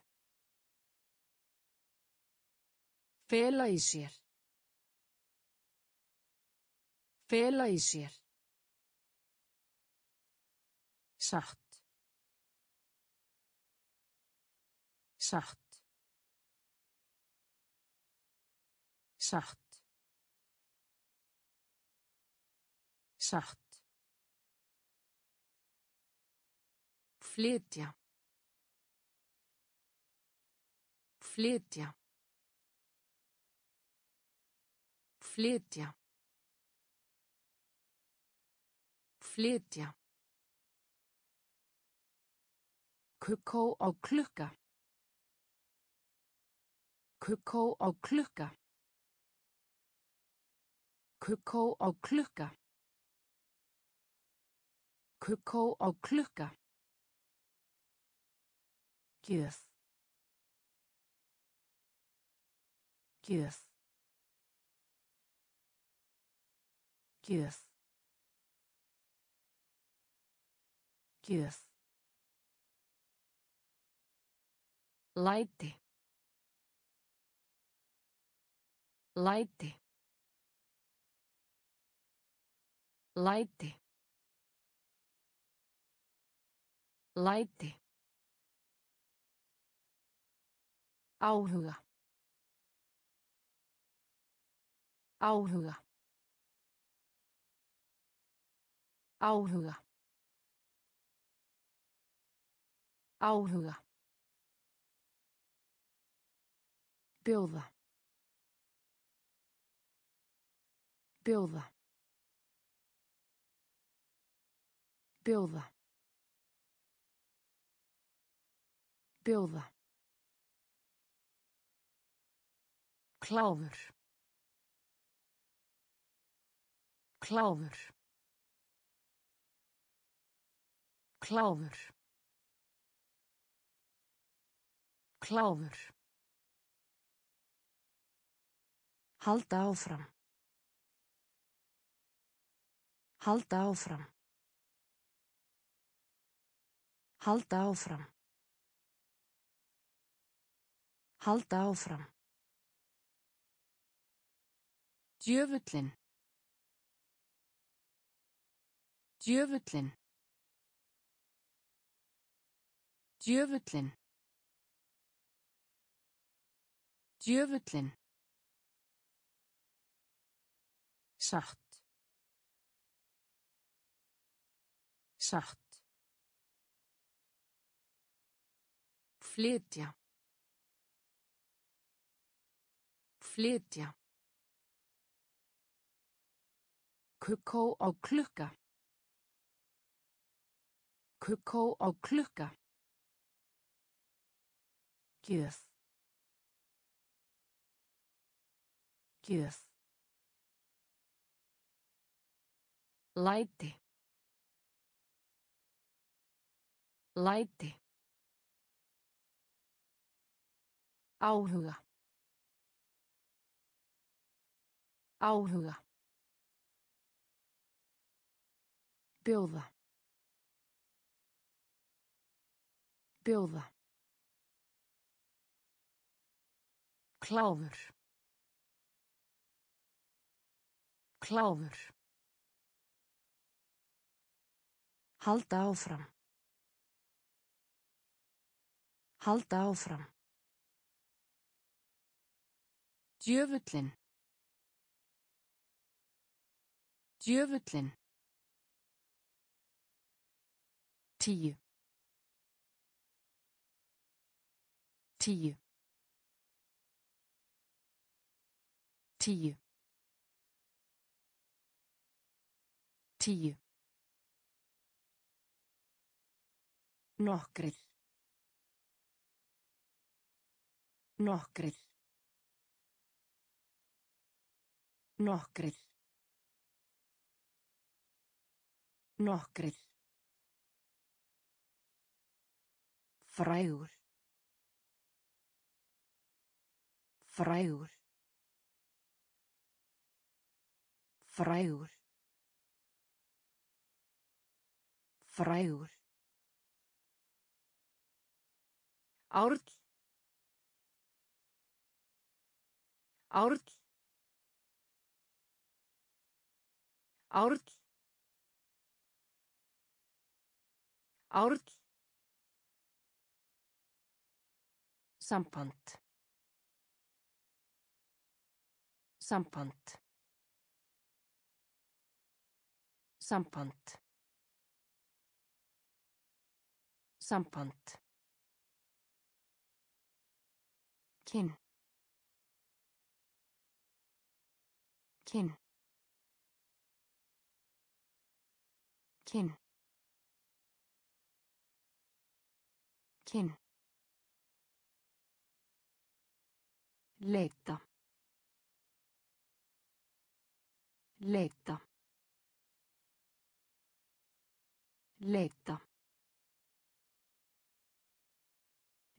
Fela í sér. Fela í sér. Satt. Satt. Satt. Satt. Flytja. Flytja. Flytja. Flytja. Kukkó á klukka. Kukkó á klukka. Kukkó á klukka. Kukkó á klukka. Gjöf. Gjöf. Gjöf. Gjöf. Læti. Læti. Læti. Læti. Áhuga. Áhuga. Áhuga. Áhuga. Bjóða. Bjóða. Bjóða. Bjóða. Kláfur. Kláfur. Kláfur. Kláfur. Halda áfram. Halda áfram. Halda áfram. Halda áfram. Djöfullin. Djöfullin. Djöfullin. Djöfullin. Satt. Satt. Flytja. Flytja. Kukkó á klukka. Kukkó á klukka. Gjöf. Gjöf. Læti. Læti. Áhuga. Áhuga. Bjóða. Bjóða. Kláfur. Kláfur. Halda áfram. Halda áfram. Djöfullin. Djöfullin. Tíu. Tíu. Tíu. Tíu. Nokkrir. Nokkrir. Nokkrir. Nokkrir. Frægur. Frægur. Frægur. Frægur. Árl. Árl. Árl. Árl. Samband. Samband. Samband. Samband. kyn kyn kyn kyn Letta. Letta. Letta.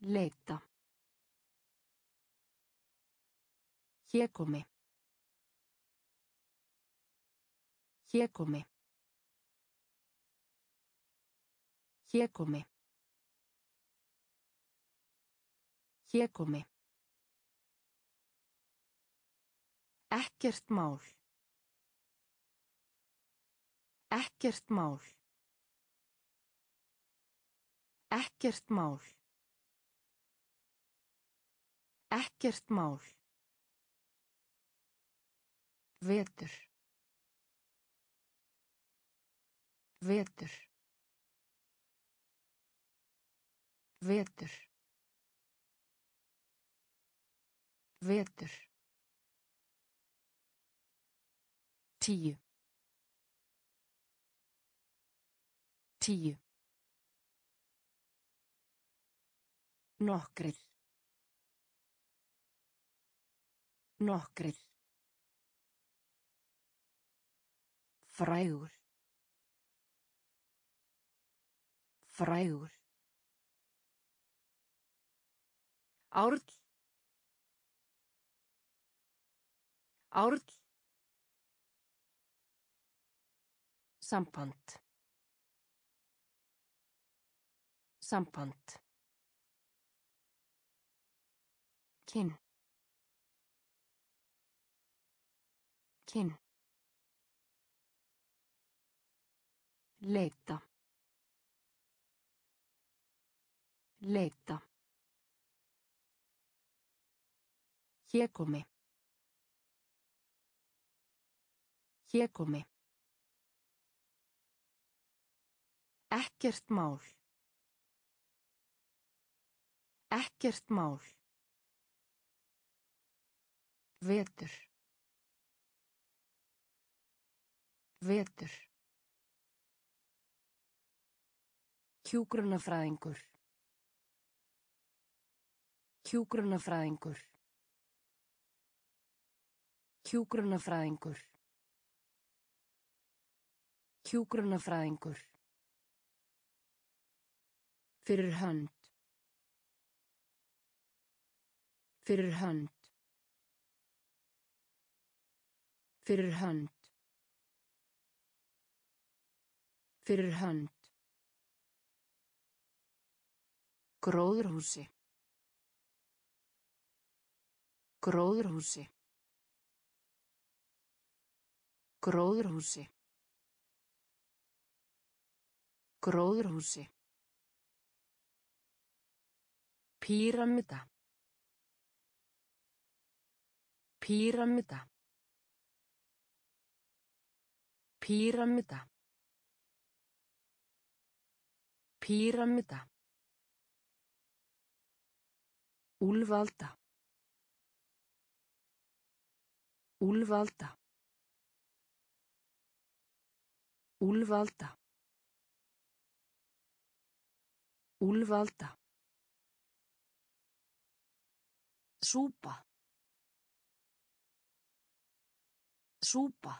Letta. Chiecome. Chiecome. Chiecome. Chiecome. Ekkert mál. Ekkert mál. Ekkert mál. Ekkert mál. Vetur. Vetur. Vetur. Vetur. Tíu. Tíu. Nokkrir. Nokkrir. Frægur. Frægur. Árl. Árl. Samband. Samband. Kinn. Kinn. Leita. Leita. Hégómi. Hégómi. Ekkert mál. Ekkert mál. Vetur. Vetur. Hjúgrunafræðingur. Hjúgrunafræðingur. Hjúgrunafræðingur. Hjúgrunafræðingur. Fyrir hönd. Fyrir hönd. Fyrir hönd. Fyrir hönd. Gróðurhúsi. Gróðurhúsi. Gróðurhúsi. Gróðurhúsi. Píramida. Píramida. Píramida. Píramida. Úlvalda. Úlvalda. Úlvalda. Úlvalda. Súpa. Súpa.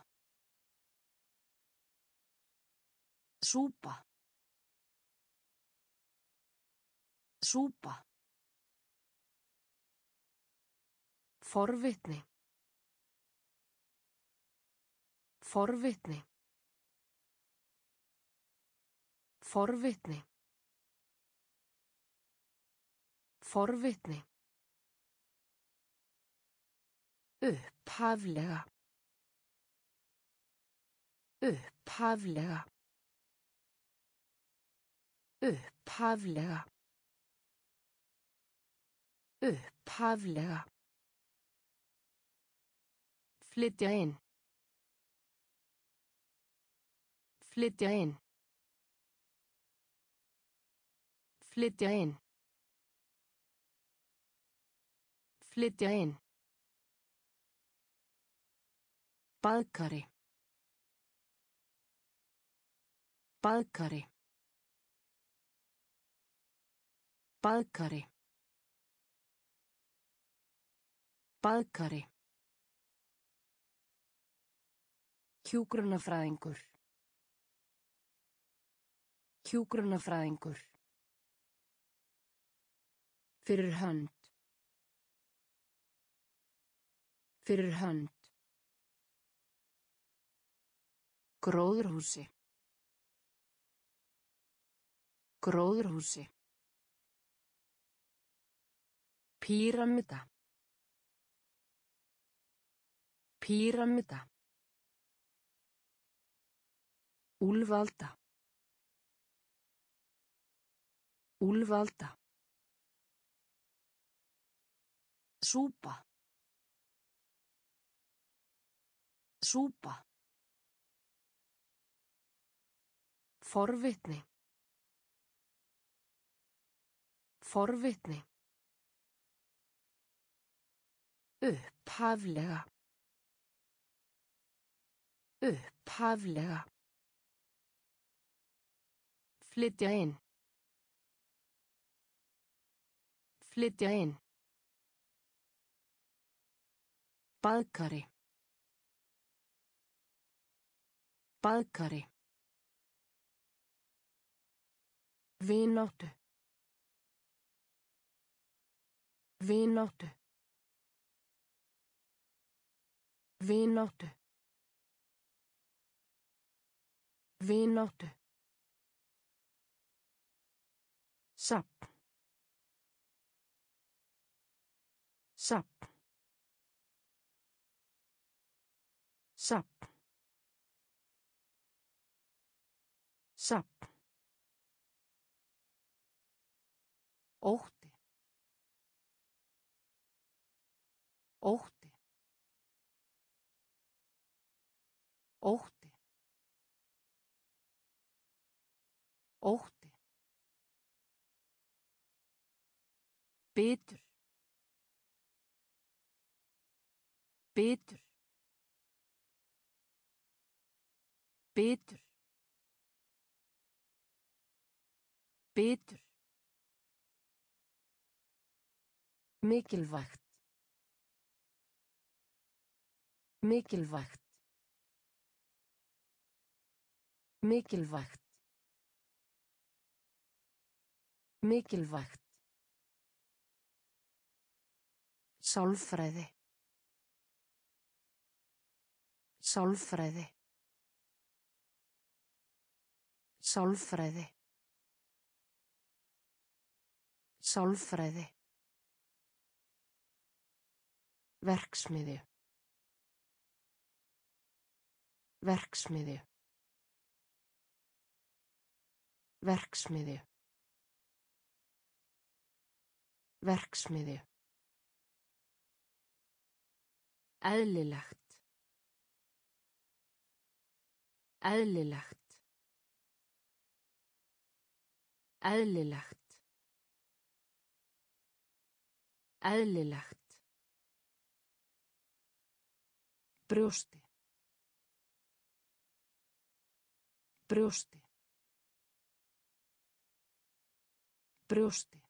Súpa. Súpa. Forvitni. Forvitni. Forvitni. Forvitni. Upphaflega. Upphaflega. Upphaflega. Upphaflega. Flytja inn. Flytja inn. Flytja inn. Flytja inn. Baðkari. Baðkari. Baðkari. Baðkari. Hjúgrunafræðingur. Hjúgrunafræðingur. Fyrir hönd. Fyrir hönd. Gróðurhúsi. Gróðurhúsi. Píramida. Píramida. Úlvalda. Úlvalda. Súpa. Súpa. Forvitni. Forvitni. Upphaflega. Upphaflega. Flytja inn. Flytja inn. Baðkari. Baðkari. Vináttu. Vináttu. Vináttu. Vináttu. Sapp. Sapp. Sapp. Sapp. Ótti. Ótti. Ótti. Ótti. Bitur. Bitur. Bitur. Bitur. Mikilvægt. Mikilvægt. Mikilvægt. Mikilvægt. Sálfræði. Sálfræði. Sálfræði. Sálfræði. Verksmiðju. Verksmiðju. Verksmiðju. Verksmiðju. Eðlilegt. Eðlilegt. Eðlilegt. Eðlilegt. Brjósti. Brjósti. Brjósti.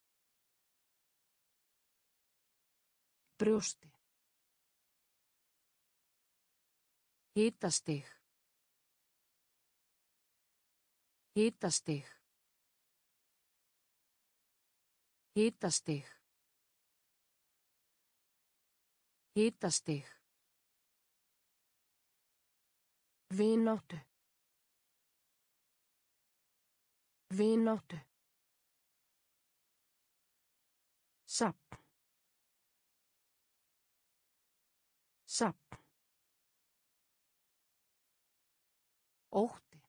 Brjósti. Hitastig. Hitastig. Hitastig. Hitastig. Vináttu. Vináttu. Sapp. Sapp. Ótti.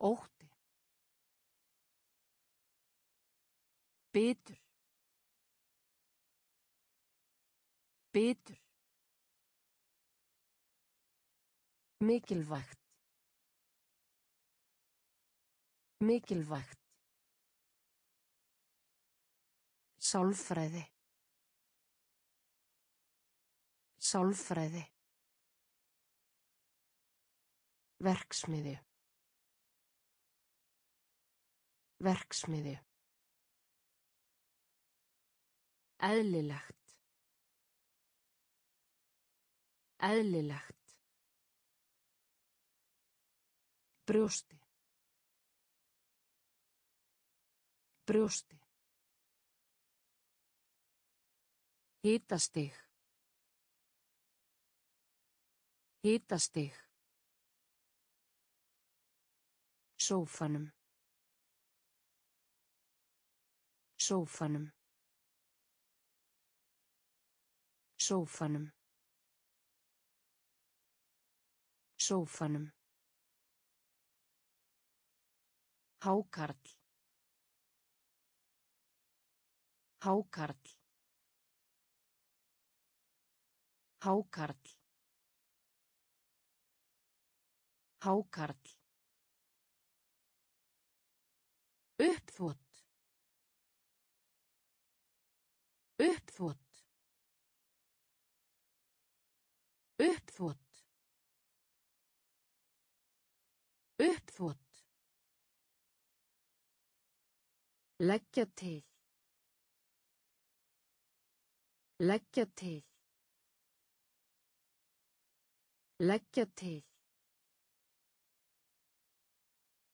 Ótti. Bitur. Bitur. Mikilvægt. Mikilvægt. Sálfræði. Sálfræði. Verksmiði. Verksmiði. Eðlilegt. Eðlilegt. Brjósti. Brjósti. Hitastig. Hitastig. Sófanum. Sófanum. Sófanum. Sófanum. Hákarl. Hákarl. Hákarl. Hákarl. Uppþvott. Uppþvott. Uppþvott. Uppþvott. Leggja til. Leggja til. Leggja til.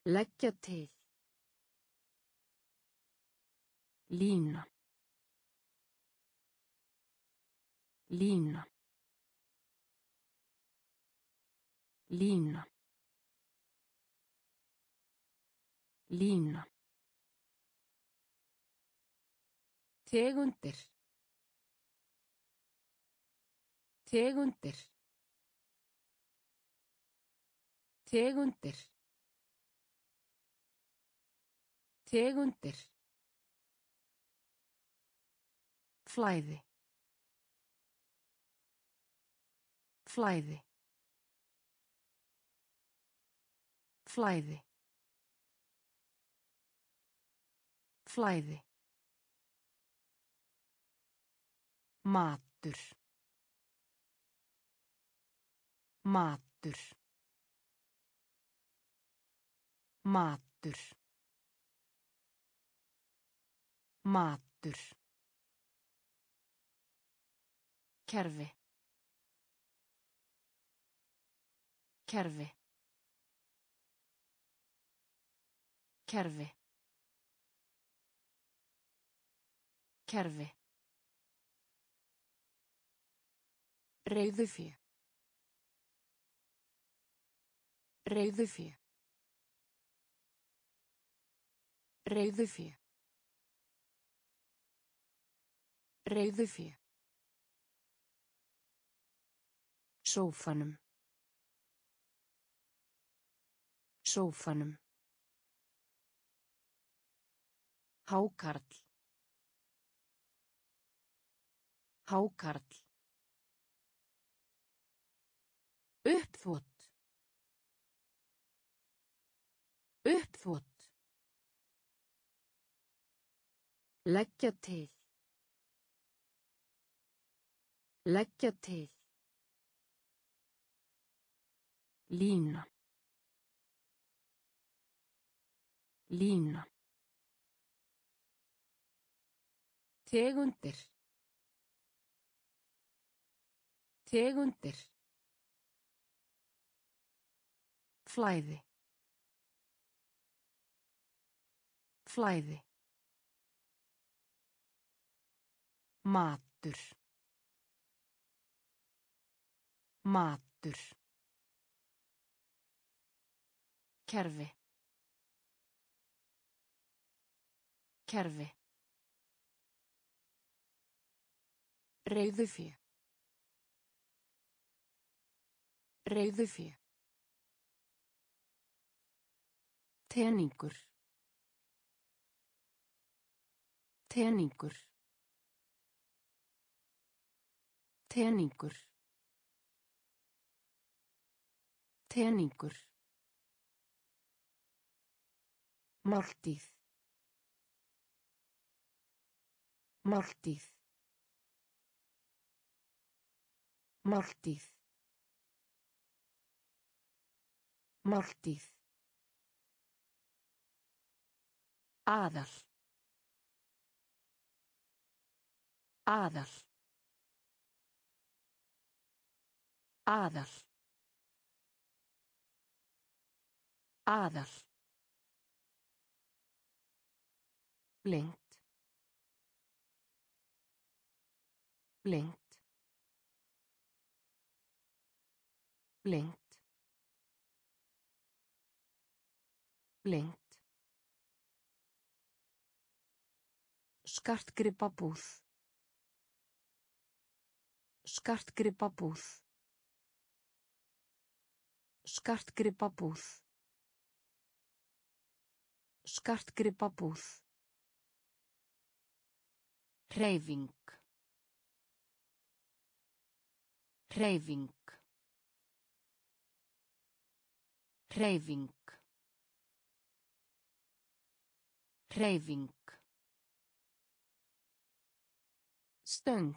Leggja til. Lína. Lína. Lína. Lína. Tegundir. Tegundir. Tegundir. Tegundir. Flæði. Flæði. Flæði. Flæði. Matur. Matur. Matur. Matur. Kerfi. Kerfi. Kerfi. Kerfi. Reiðufé. Reiðufé. Reiðufé. Reiðufé. Sófanum. Sófanum. Hákarl. Hákarl. Uppþvott. Uppþvott. Leggja til. Leggja til. Lína. Lína. Tegundir. Tegundir. Flæði. Flæði. Matur. Matur. Kerfi. Kerfi. Reyðufé. Reyðufé. Teningur. Teningur. Teningur. Teningur. Máltíð. Máltíð. Máltíð. Máltíð. Aðal. Aðal. Aðal. Aðal. Lengt. Lengt. Lengt. Lengt. Skartgripabúð. Skartgripabúð. Skartgripabúð. Skartgripabúð. Hreyfing. Hreyfing. Hreyfing. Hreyfing. Stöng.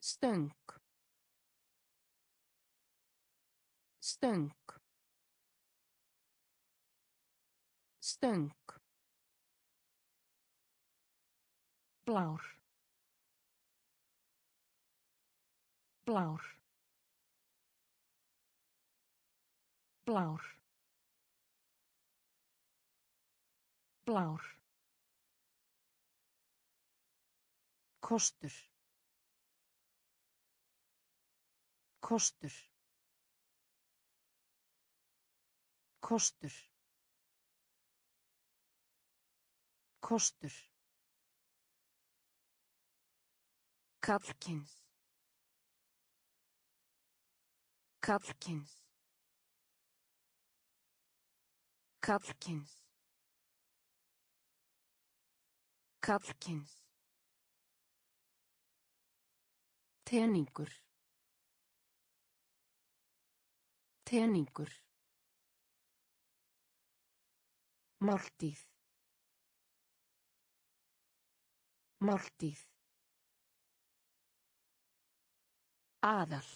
Stöng. Stöng. Stöng. Blár. Blár. Blár. Blár. Kostur. Kostur. Kostur. Kostur. Kallkins. Kallkins. Kallkins. Kallkins. Teningur. Teningur. Máltíð. Máltíð. Aðal.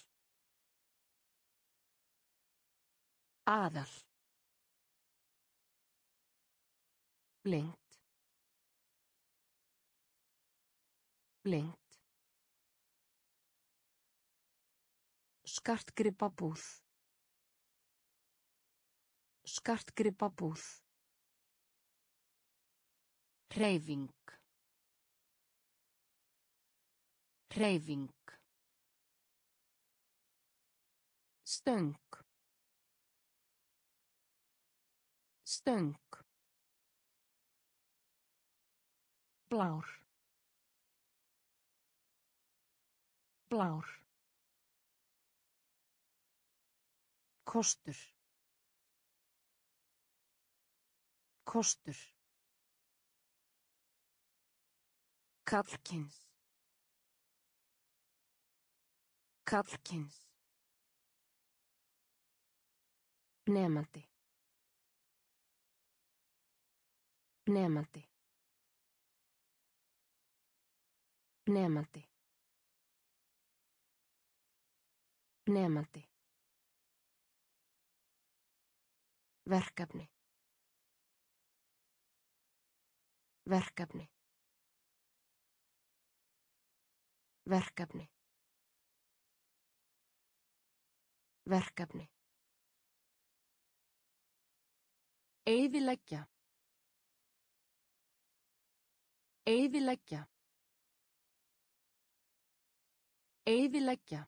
Aðal. Lengt. Lengt. Skartgripabúð. Skartgripabúð. Hreyfing. Hreyfing. Stöng. Stöng. Blár. Blár. Kostur. Kostur. Kallkins. Kallkins. Nemandi. Nemandi. Nemandi. Nemandi. Verkefni. Verkefni. Verkefni. Verkefni. Eyðileggja. Eyðileggja. Eyðileggja.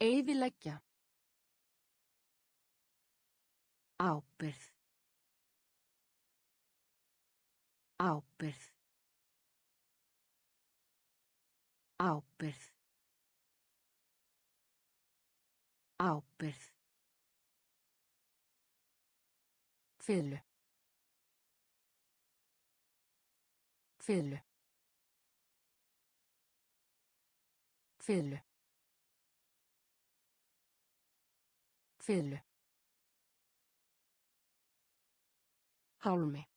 Eyðileggja. Ábyrð. Ábyrð. Ábyrð. Ábyrð. Fiðlu. Fiðlu. Fiðlu. Fiðlu. Hálmi.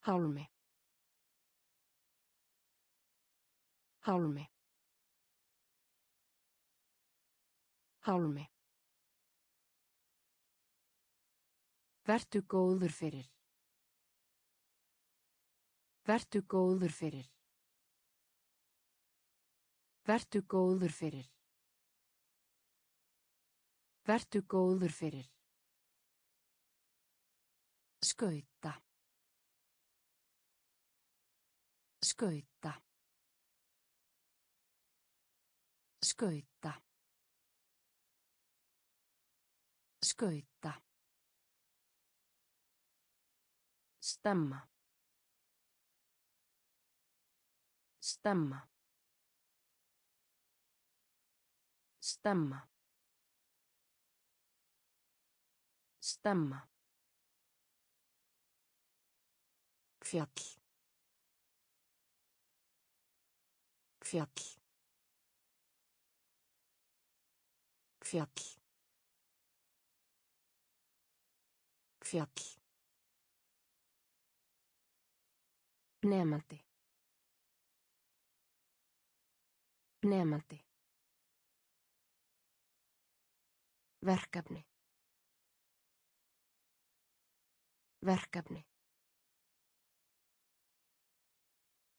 Hálmi. Hálmi. Hálmi. Vertu góður fyrir. Vertu góður fyrir. Vertu góður fyrir. Vertu góður fyrir. Skauta. Skauta. Skauta. Skauta. Stemma. Stemma. Stemma. Stemma. Fjall. Fjall. Fjall. Fjall. Nemandi. Nemandi. Verkefni. Verkefni.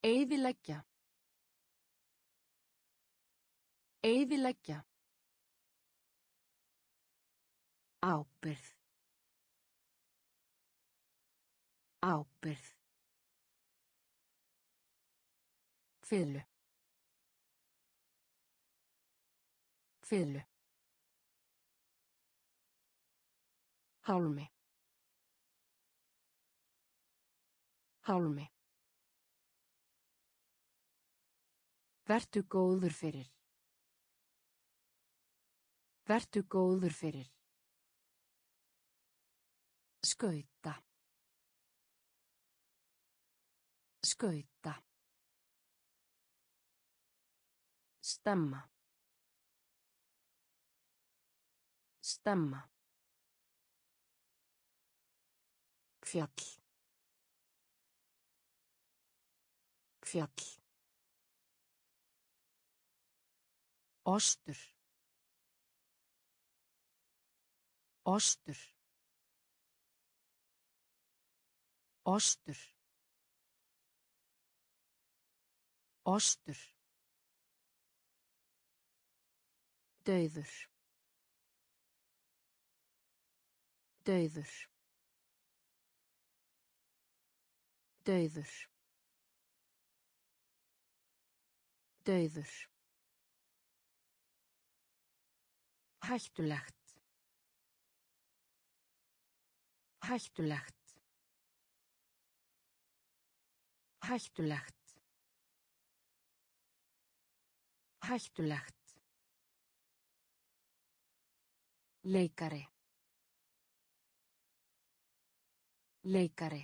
Eyðileggja. Eyðileggja. Ábyrð. Ábyrð. Fiðlu. Fiðlu. Hálmi. Hálmi. Vertu góður fyrir. Vertu góður fyrir. Skauta. Skauta. Stemma. Stemma. Fjall. Fjall. Ostur. Ostur. Ostur. Ostur. Dauður. Dauður. Dauður. Dauður. Hættulegt. Hættulegt. Hættulegt. Hættulegt. Leikari. Leikari.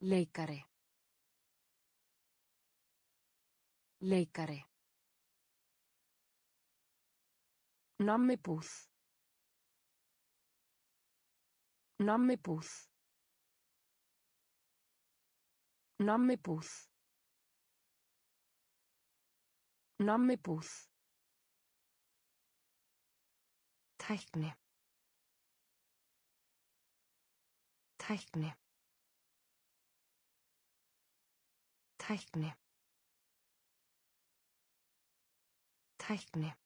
Leikari. Leikari. Nammibúð. Nammibúð. Nammibúð. Nammibúð. Tækni. Tækni. Tækni. Tækni.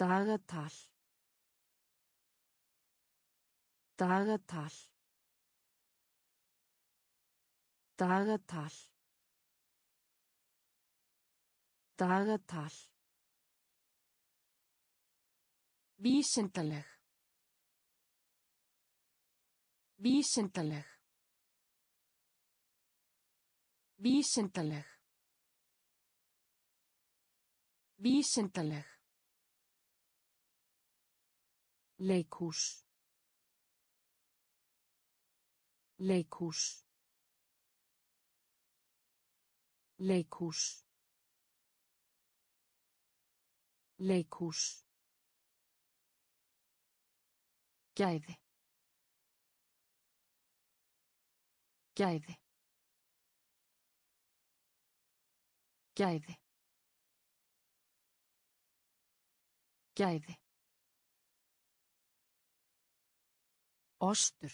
Dagatal. Dagatal. Dagatal. Dagatal. Vísindaleg. Vísindaleg. Vísindaleg. Vísindaleg. Leikhús. Leikhús. Leikhús. Leikhús. Gæði. Gæði. Gæði. Gæði. Ostur.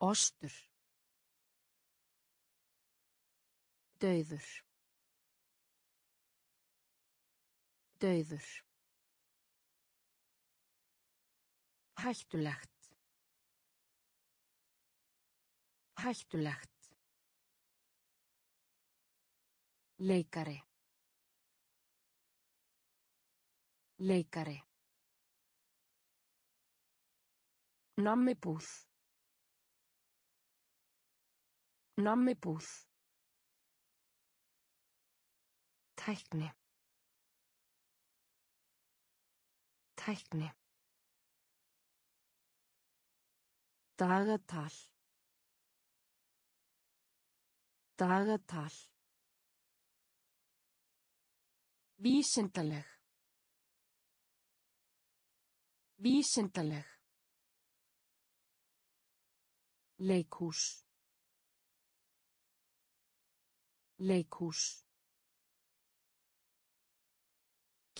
Ostur. Dauður. Dauður. Hættulegt. Hættulegt. Leikari. Leikari. Nammibúð. Nammibúð. Tækni. Tækni. Dagatal. Dagatal. Vísindaleg. Vísindaleg. Leikhús. Leikhús.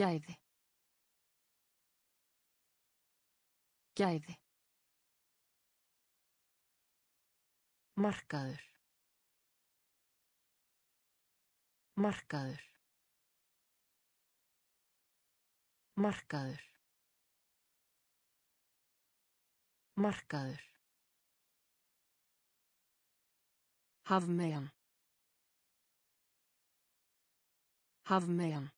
Gæði. Gæði. Markaður. Markaður. Markaður. Markaður. Hafmeyjan. Hafmeyjan.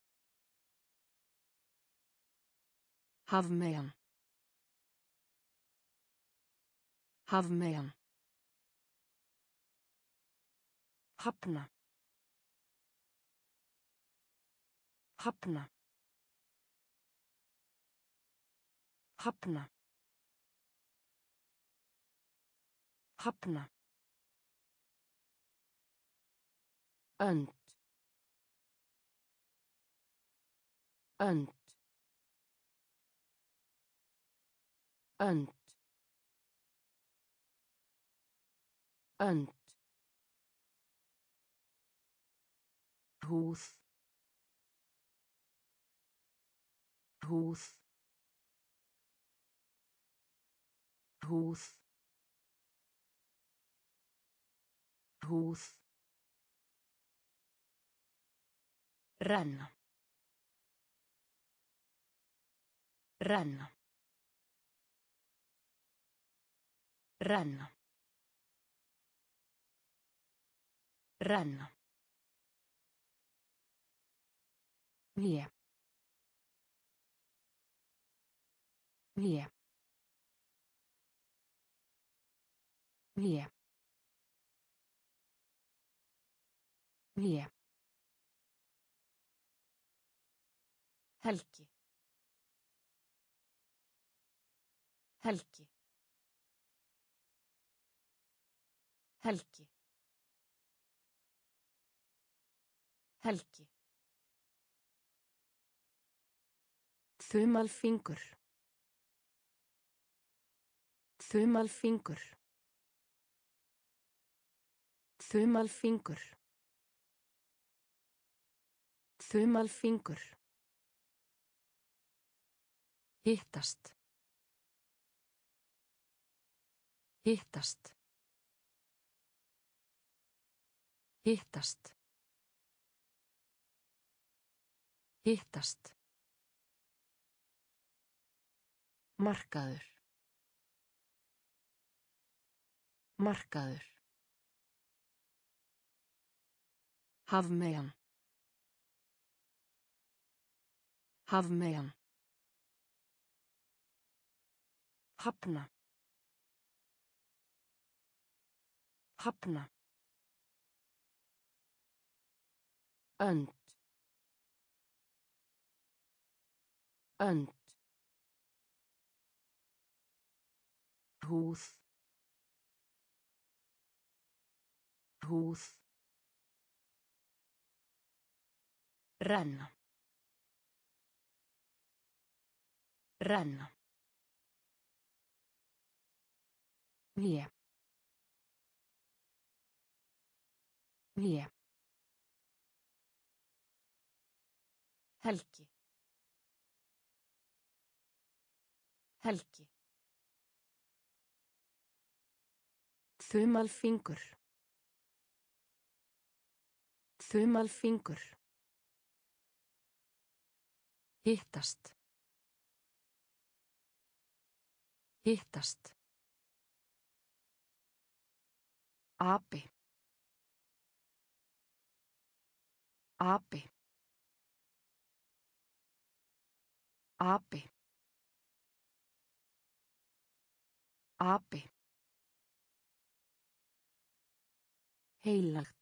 Hafmeyjan. Hafmeyjan. Hafna. Hafna. Hafna. Hafna. Önd önd önd önd húð húð húð húð renna renna renna renna Vie. Vie. Vie. Vie. Helgi. Helgi. Helgi. Helgi. Þumalfingur. Þumalfingur. Þumalfingur. Þumalfingur. Hittast. Hittast. Hittast. Hittast. Markaður. Markaður. Hafmeyan. Hafmeyan. Hafna. Hafna. Önd. Önd. Húð. Húð. Renna. Renna. Vé. Vé. Helgi. Helgi. Þumalfingur. Þumalfingur. Hittast. Hittast. Api. Api. Api. Api. Heilagt.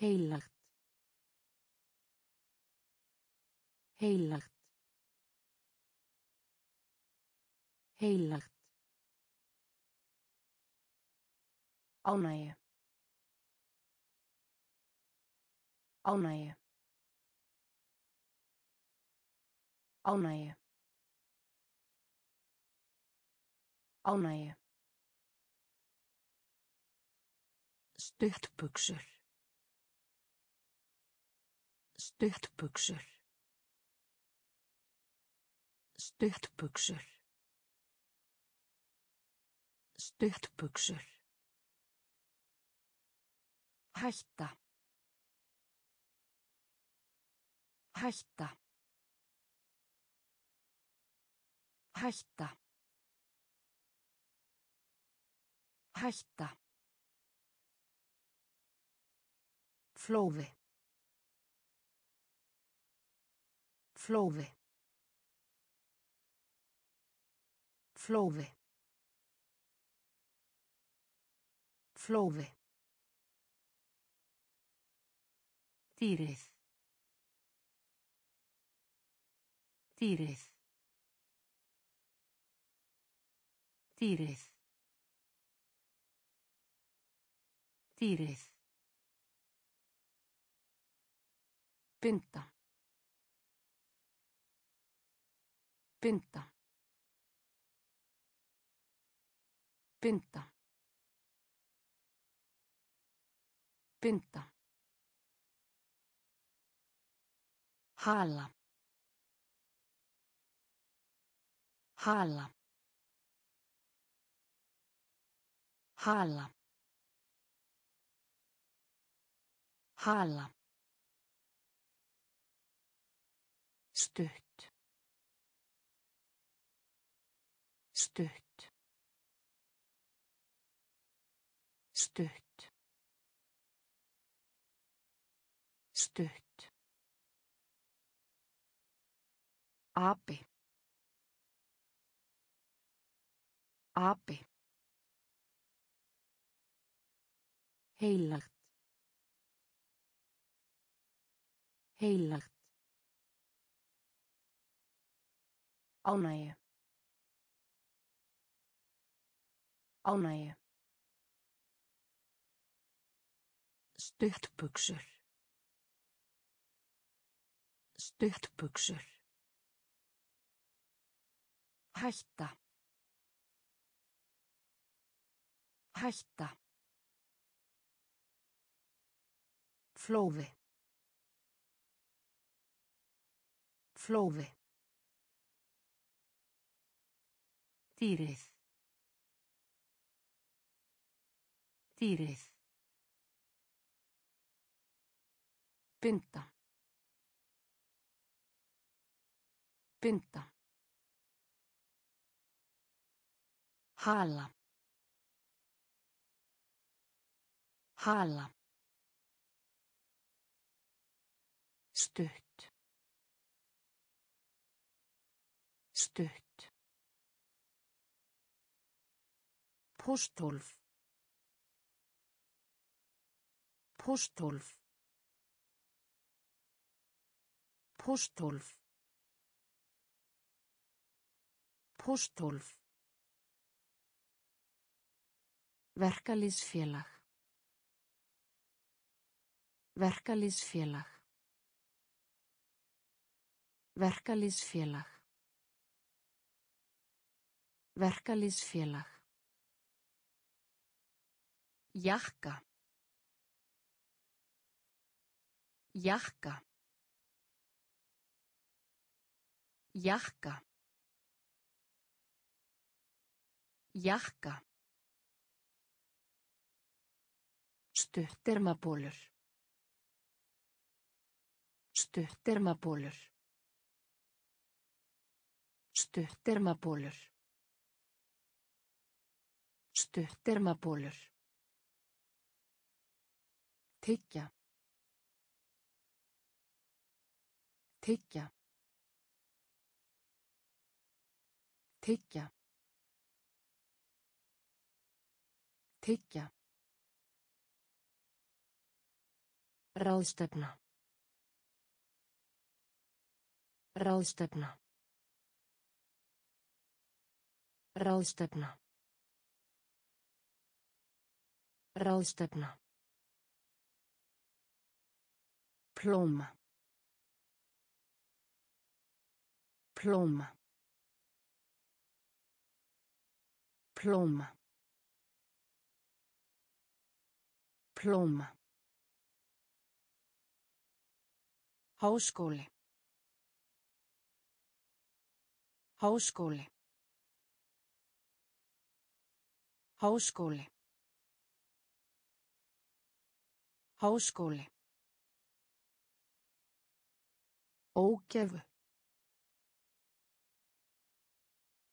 Heilagt. Heilagt. Heilagt. Ánægju. Ánægju. Ánægju. Ánægju. Stuttbuxur. Stuttbuxur. Stuttbuxur. Stuttbuxur. Hætta. Hætta. Hætta. Hætta. Flóði. Flóði. Flóði. Flóði. Dýrið. Dýrið. Dýrið. Dýrið. Binda. Binda. Binda. Binda. Hala. Hala. Hala. Hala. Api. Api. Heilagt. Heilagt. Ánægju. Ánægju. Stuttbuxur. Stuttbuxur. Hætta. Hætta. Flóði. Flóði. Dýrið. Dýrið. Binda. Binda. Hala. Hala. Stutt. Stutt. Póstólf. Póstólf. Póstólf. Póstólf. Verkalýsfélag. Verkalýsfélag. Verkalýsfélag. Verkalýsfélag. Jakka. Jakka. Jakka. Jakka. Stuttermabólur. Stuttermabólur. Stuttermabólur. Stuttermabólur. Tyggja. Tyggja. Tyggja. Tyggja. Ráðstefna. Ráðstefna. Ráðstefna. Ráðstefna. Plóma. Plóma. Plóma. Plóma. Háskóli. Háskóli. Háskóli. Háskóli. Ógefu.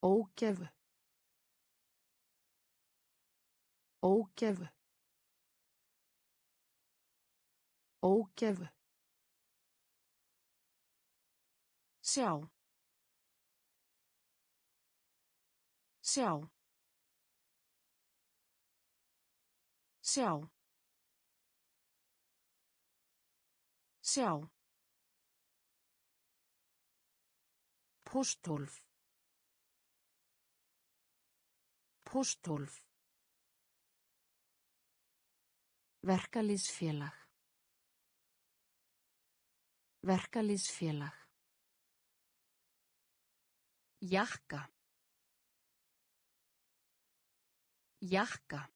Ógefu. Ógefu. Ógefu. Sjá. Sjá. Sjá. Sjá. Póstólf. Póstólf. Verkalýsfélag. Verkalýsfélag. Jakka. Jakka.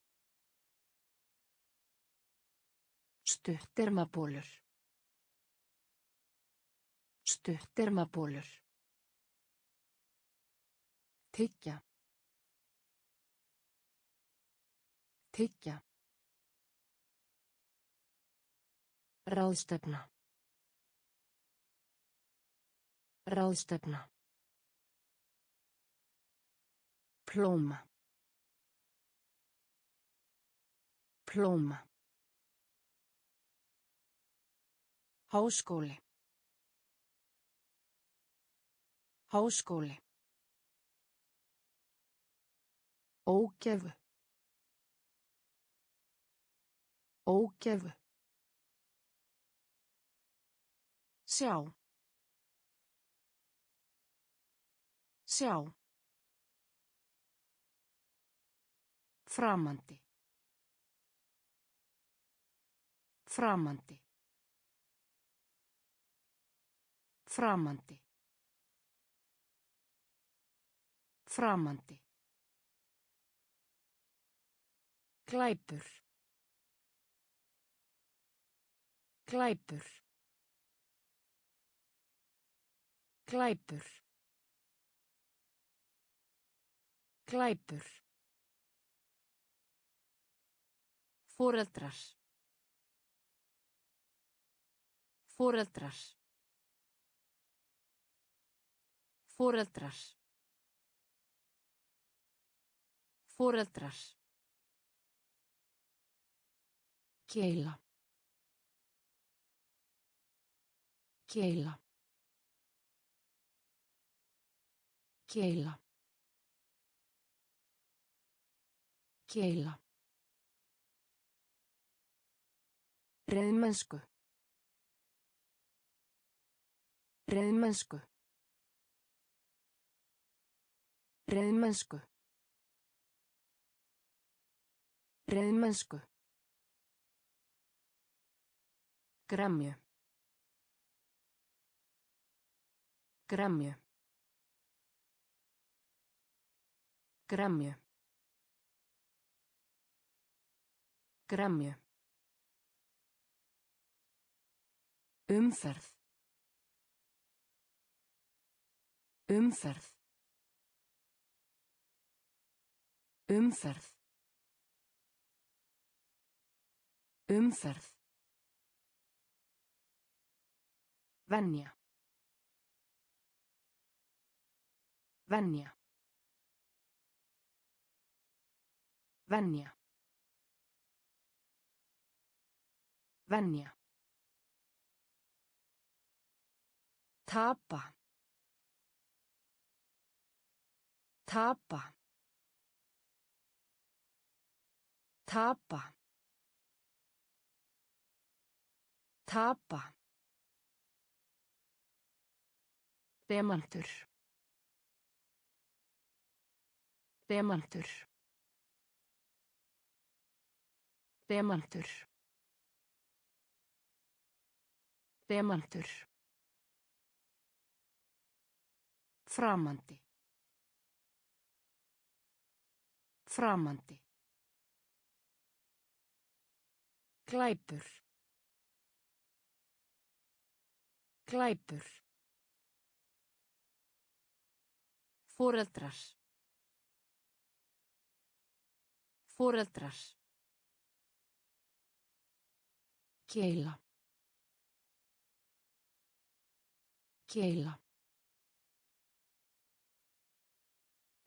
Stuttermabólur. Stuttermabólur. Tyggja. Tyggja. Ráðstefna. Ráðstefna. Plóma. Plóma. Háskóli. Háskóli. Ógefu. Ógefu. Sjá. Sjá. Framandi. Framandi. Framandi. Framandi. Glæpur. Glæpur. Glæpur. Glæpur. Foreldrar. Foreldrar. Foreldrar. Foreldrar. Keila. Keila. Keila. Keila. Reiðmennsku. Reiðmennsku. Reiðmennsku. Reiðmennsku. Gremju. Gremju. Gremju. Gremju. Umferð. Umferð. Umferð. Umferð. Venja. Venja. Venja. Venja. Tapa. Tapa. Tapa. Tapa. Demantur. Demantur. Demantur. Demantur. Framandi. Framandi. Glæpur. Glæpur. Foreldrar. Foreldrar. Keila. Keila.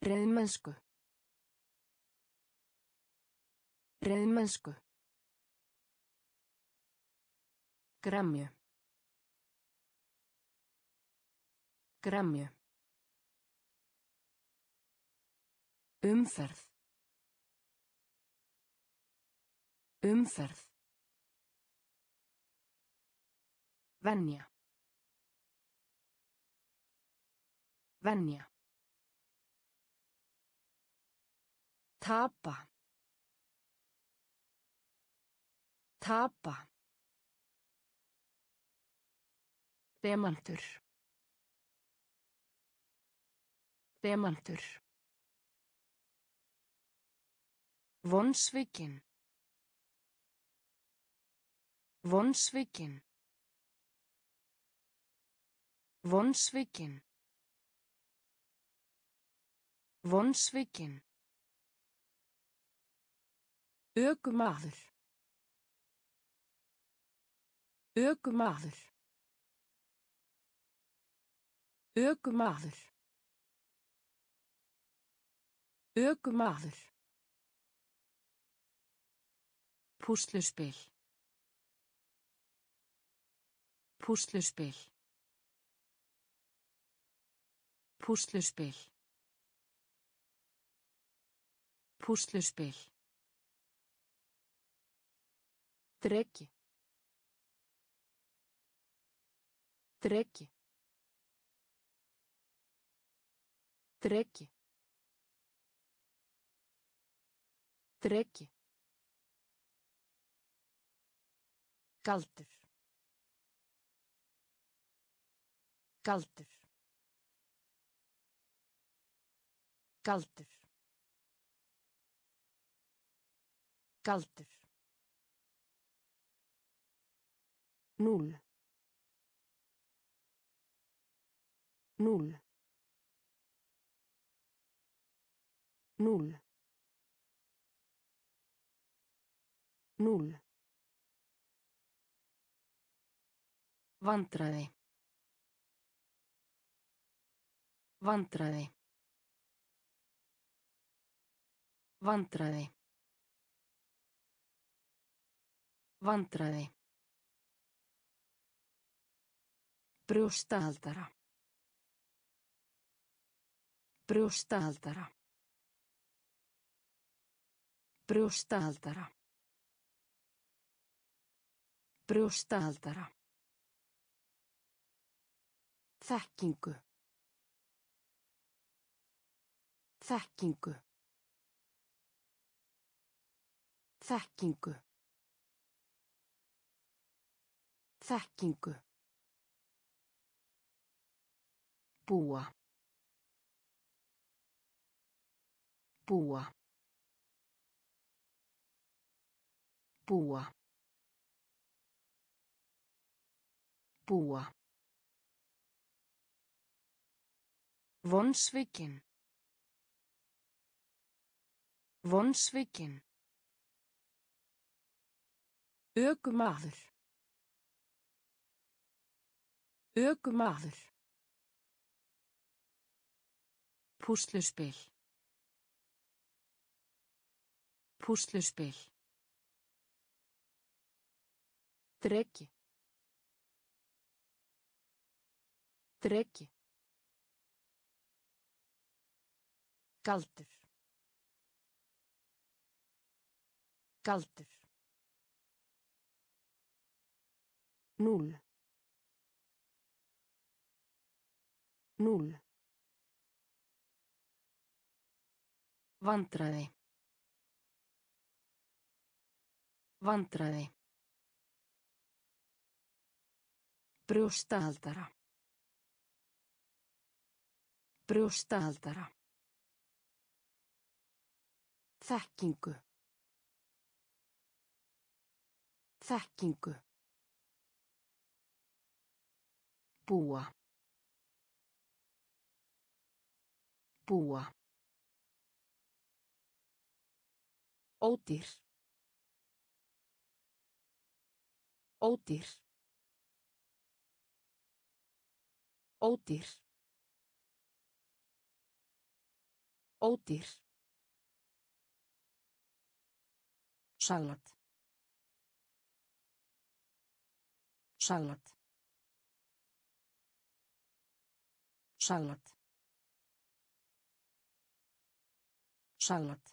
Reiðmennsku. Reiðmennsku. Gremju. Gremju. Umferð. Umferð. Venja. Venja. Tapa. Tapa. Demantur. Demantur. Vonsvikin. Vonsvikin. Vonsvikin. Vonsvikin. Ökumaður. Ökumaður. Ökumaður. Ökumaður. Púsluspil. Púsluspil. Púsluspil. Púsluspil. Dreki. Dreki. Dreki. Dreki. Galdur. Galdur. Galdur. Galdur. Núll. Núll. Núll. Núll. Vandræði. Vandræði. Vandræði. Vandræði. Brjóstahaldara. Brjóstahaldara. Brjóstahaldara. Brjóstahaldara. Þekkingu. Þekkingu. Þekkingu. Þekkingu. Búa. Búa. Búa. Búa. Vonsvikin. Vonsvikin. Ökumaður. Ökumaður. Púsluspil. Púsluspil. Dreki. Dreki. Galdur. Galdur. Núll. Núll. Vandræði. Vandræði. Brjóstahaldara. Brjóstahaldara. Þekkingu. Þekkingu. Búa. Búa. Ódýr. Ódýr. Ódýr. Ódýr. Salat. Salat. Salat. Salat.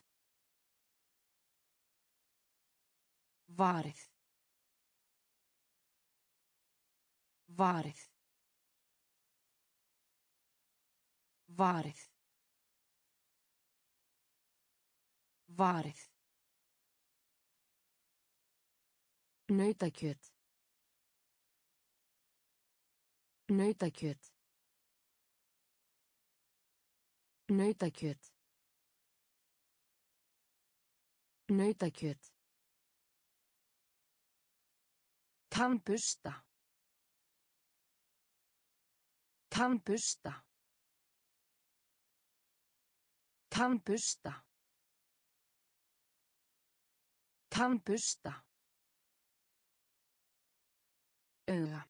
Varið. Varið. Varið. Varið. Nautakjöt. Nautakjöt. Nautakjöt. Nautakjöt. Tannbusta. Tannbusta. Tannbusta. Tannbusta. auga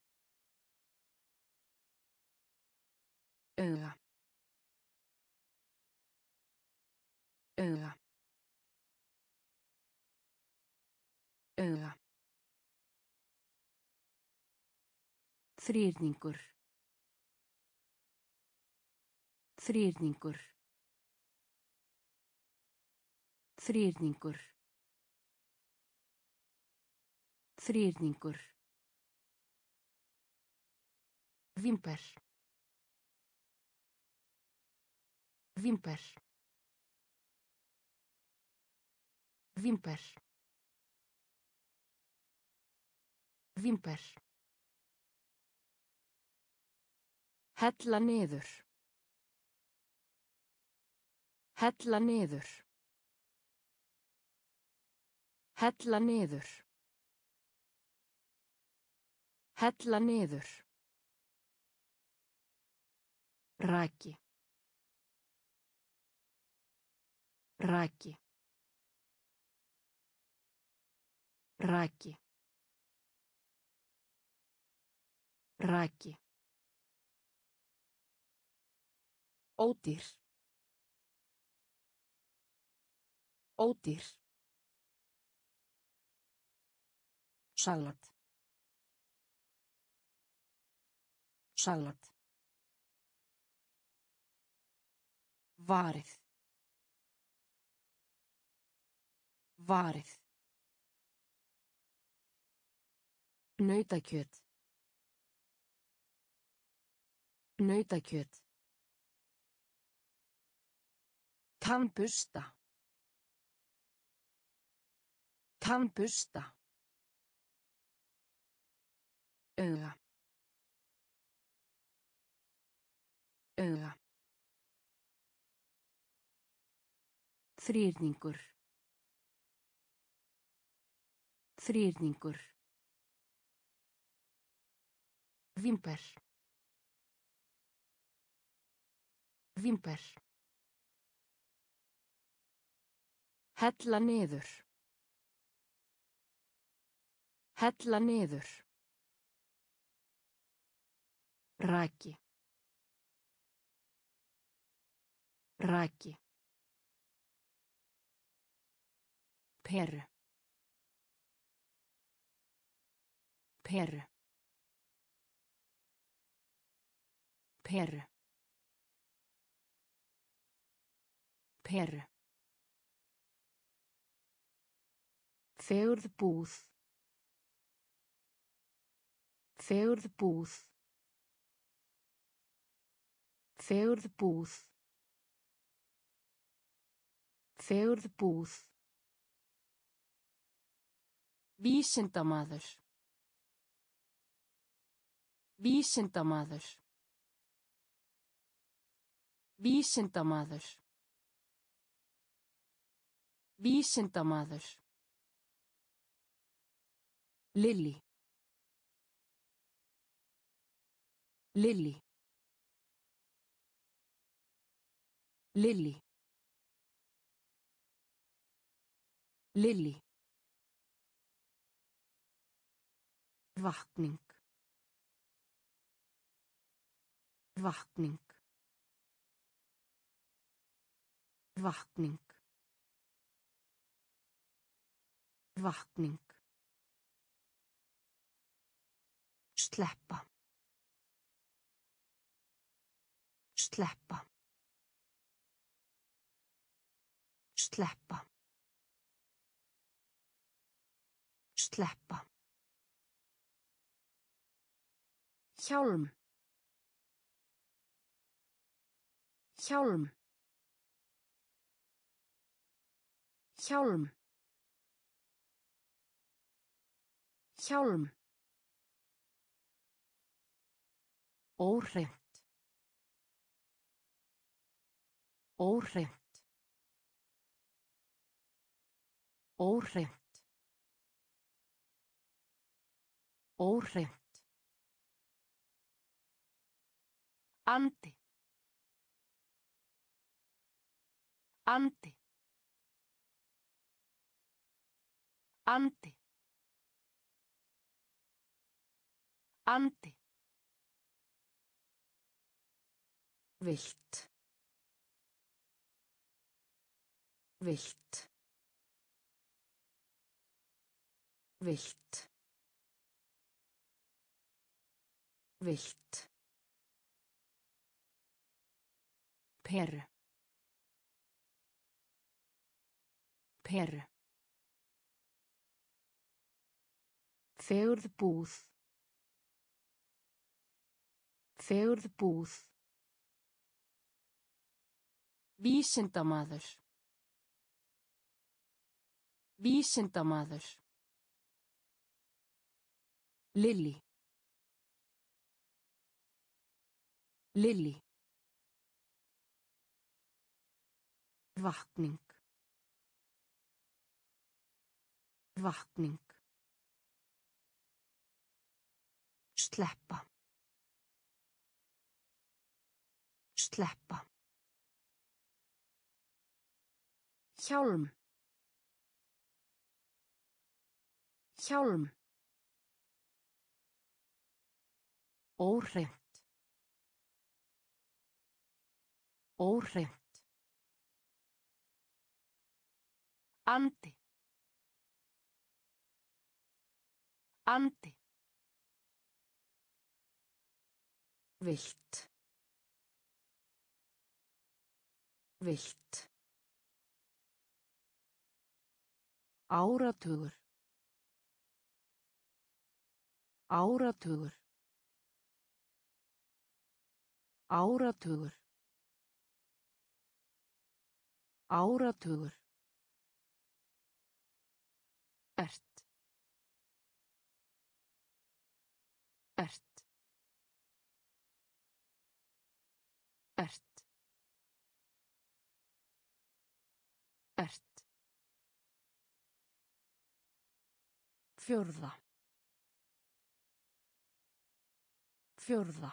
auga auga auga Þrýrningur. Þrýrningur. Þrýrningur. Þrýrningur. Vimper. Vimper. Vimper. Vimper. Hella niður. Hella niður. Hella niður. Hella niður. Raki. Raki. Raki. Raki. Ódýr. Ódýr. Salat. Salat. Varið. Varið. Nautakjöt. Nautakjöt. Tannbusta. Tannbusta. Auga. Auga. Þrýrningur. Þrýrningur. Vimper. Vimper. Hella niður. Hella niður. Raki. Raki. Peru. Peru. Peru. Peru. Fegurð búð. Fegurð búð. Fegurð búð. Fegurð búð. Vísindamaður. Vísindamaður. Vísindamaður. Vísindamaður. Lilli. Lilli. Lilli. Lilli. Vakning. Vakning. Vakning. Vakning. Sleppa. Sleppa. Sleppa. Sleppa. Hjálm. Hjálm. Hjálm. Hjálm. Óhreint. Óhreint. Óhreint. Óhreint. Andi. Andi. Andi. Andi. Vilt. Vilt. Vilt. Vilt. Peru. Peru. Fegurð búð. Fegurð búð. Vísindamaður. Vísindamaður. Lilli. Lilli. Vakning. Vakning. Sleppa. Sleppa. Hjálm. Hjálm. Óhreint. Óhreint. Andi. Andi. Vilt. Vilt. Áratugur. Áratugur. Áratugur. Áratugur. Ert. Ert. Fjórða. Fjórða.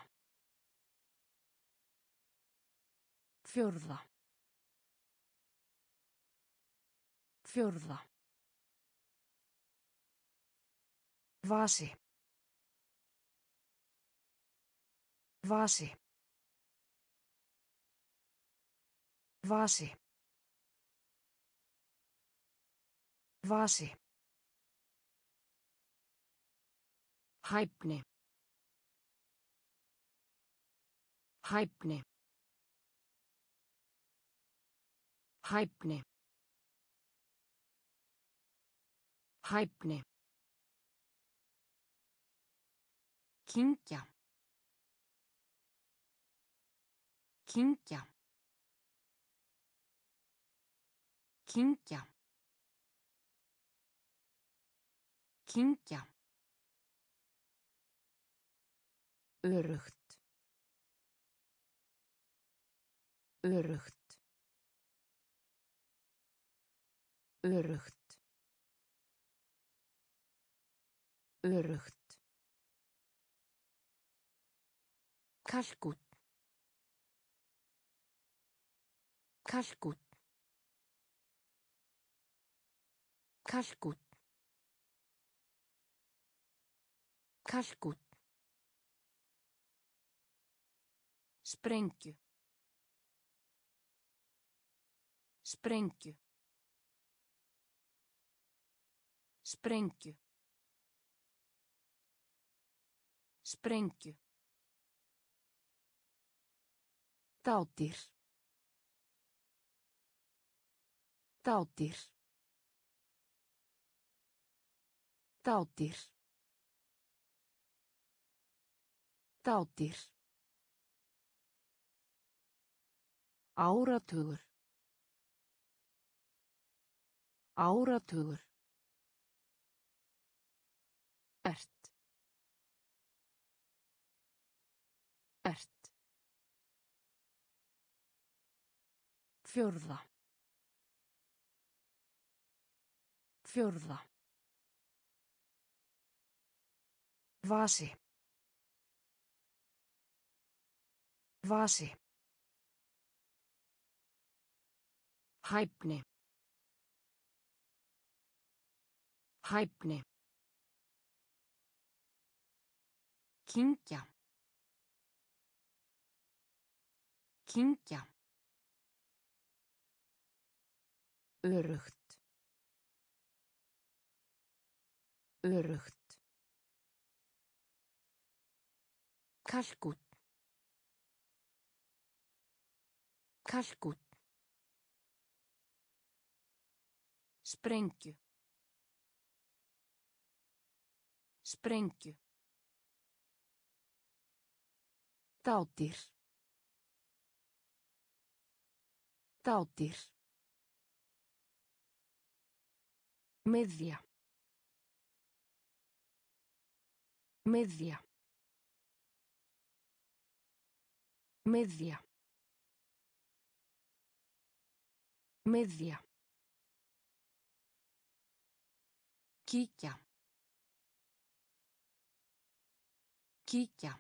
Fjórða. Fjórða. Vasi. Vasi. Vasi. Vasi. Hæfni. Hæfni. Hæfni. Hæfni. Kyngja. Kyngja. Kyngja. Kyngja. Örugt. Örugt. Örugt. Örugt. Kalkút. Kalkút. Kalkút. Kalkút. Sprengju. Sprengju. Sprengju. Sprengju. Dádýr. Dádýr. Dádýr. Dádýr. Áratugur. Áratugur. Ert. Ert. Fjórða. Fjórða. Vasi. Vasi. Hæfni. Hæfni. Kyngja. Kyngja. Örugt. Örugt. Kalkút. Kalkút. Sprengju. Sprengju. Dádýr. Dádýr. Miðja. Miðja. Miðja. Miðja. Kíkja. Kíkja.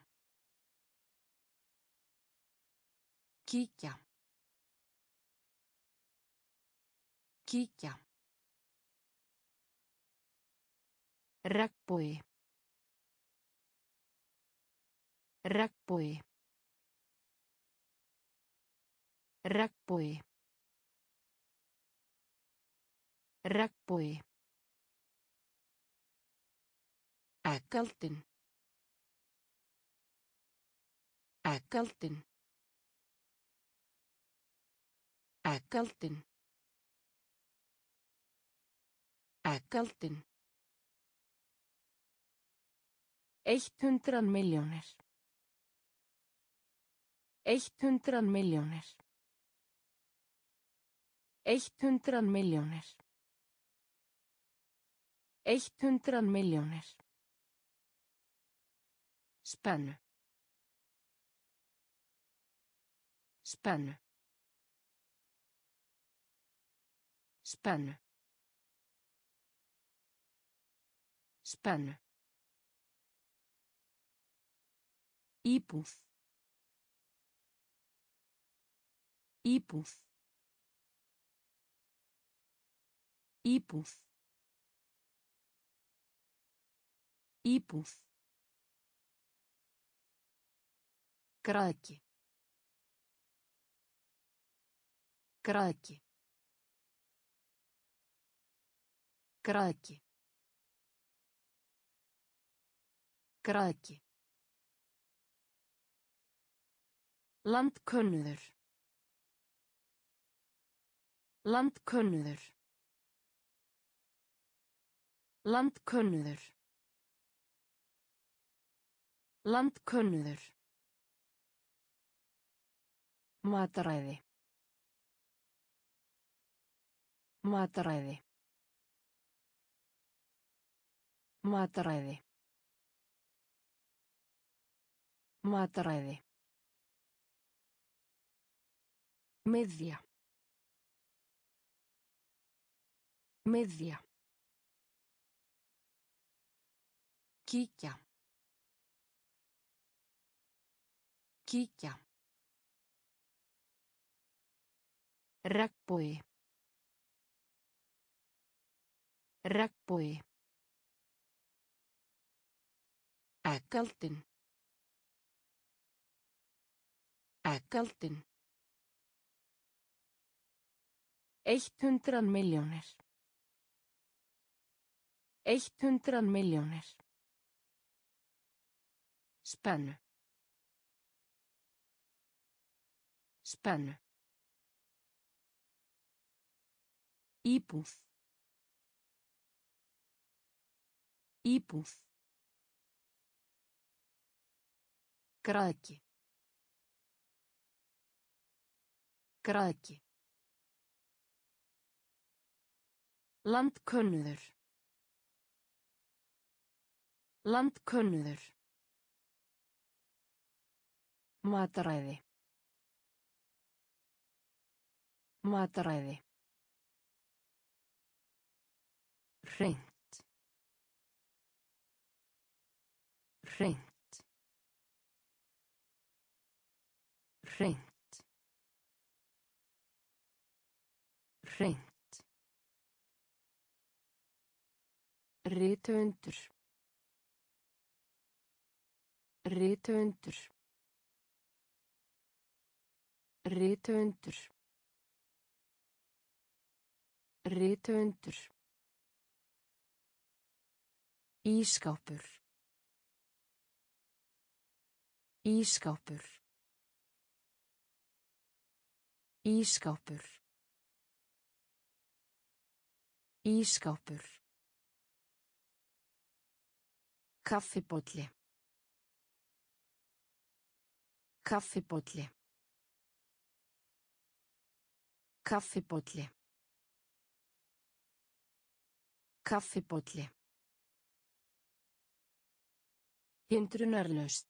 Kíkja. Kíkja. Regnbogi. Regnbogi. Regnbogi. Regnbogi. Ekkaldin. Ekkaldin. Ekkaldin. Ekkaldin. Eitt hundran miljónir. Eitt hundran miljónir. Eitt hundran miljónir. Eitt hundran miljónir. Spennu. Spennu. Spennu. Spennu. Íbúð. Íbúð. Íbúð. Íbúð. Græðki. Græðki. Græðki. Græðki. Landkönnuður. Landkönnuður. Landkönnuður. Landkönnuður. Mataræði. Mataræði. Mataræði. Mataræði. Miðja. Miðja. Kíkja. Kíkja. Regnbogi. Regnbogi. Ekkaldin. Ekkaldin. Eitt hundran miljónir. Eitt hundran miljónir. Spennu. Spennu. Íbúð. Íbúð. Græðki. Græðki. Landkönnuður. Landkönnuður. Mataræði. Mataræði. Hreint. Hreint. Hreint. Hreint. Rithöfundur. Rithöfundur. Rithöfundur. Rithöfundur. Ískápur. Ískápur. Ískápur. Ískápur. Kaffibólli. Kaffibólli. Kaffibólli. Kaffibólli. Hindrunarlaust.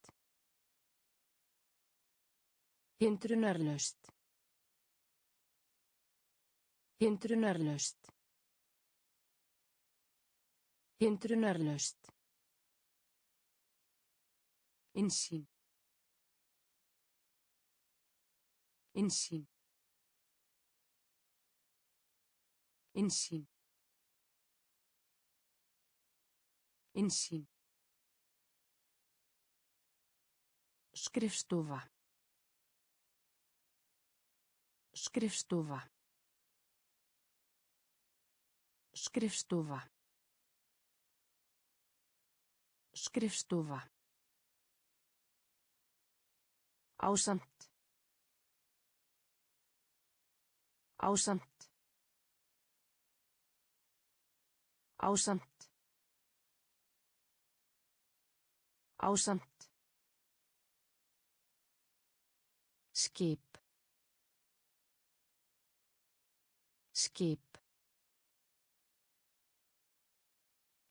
Hindrunarlaust. Hindrunarlaust. Hindrunarlaust. Innsýn. Innsýn. Innsýn. Innsýn. Skrifstofa. Skrifstofa. Skrifstofa. Skrifstofa. Ásamt. Ásamt. Ásamt. Ásamt. Skip. Skip.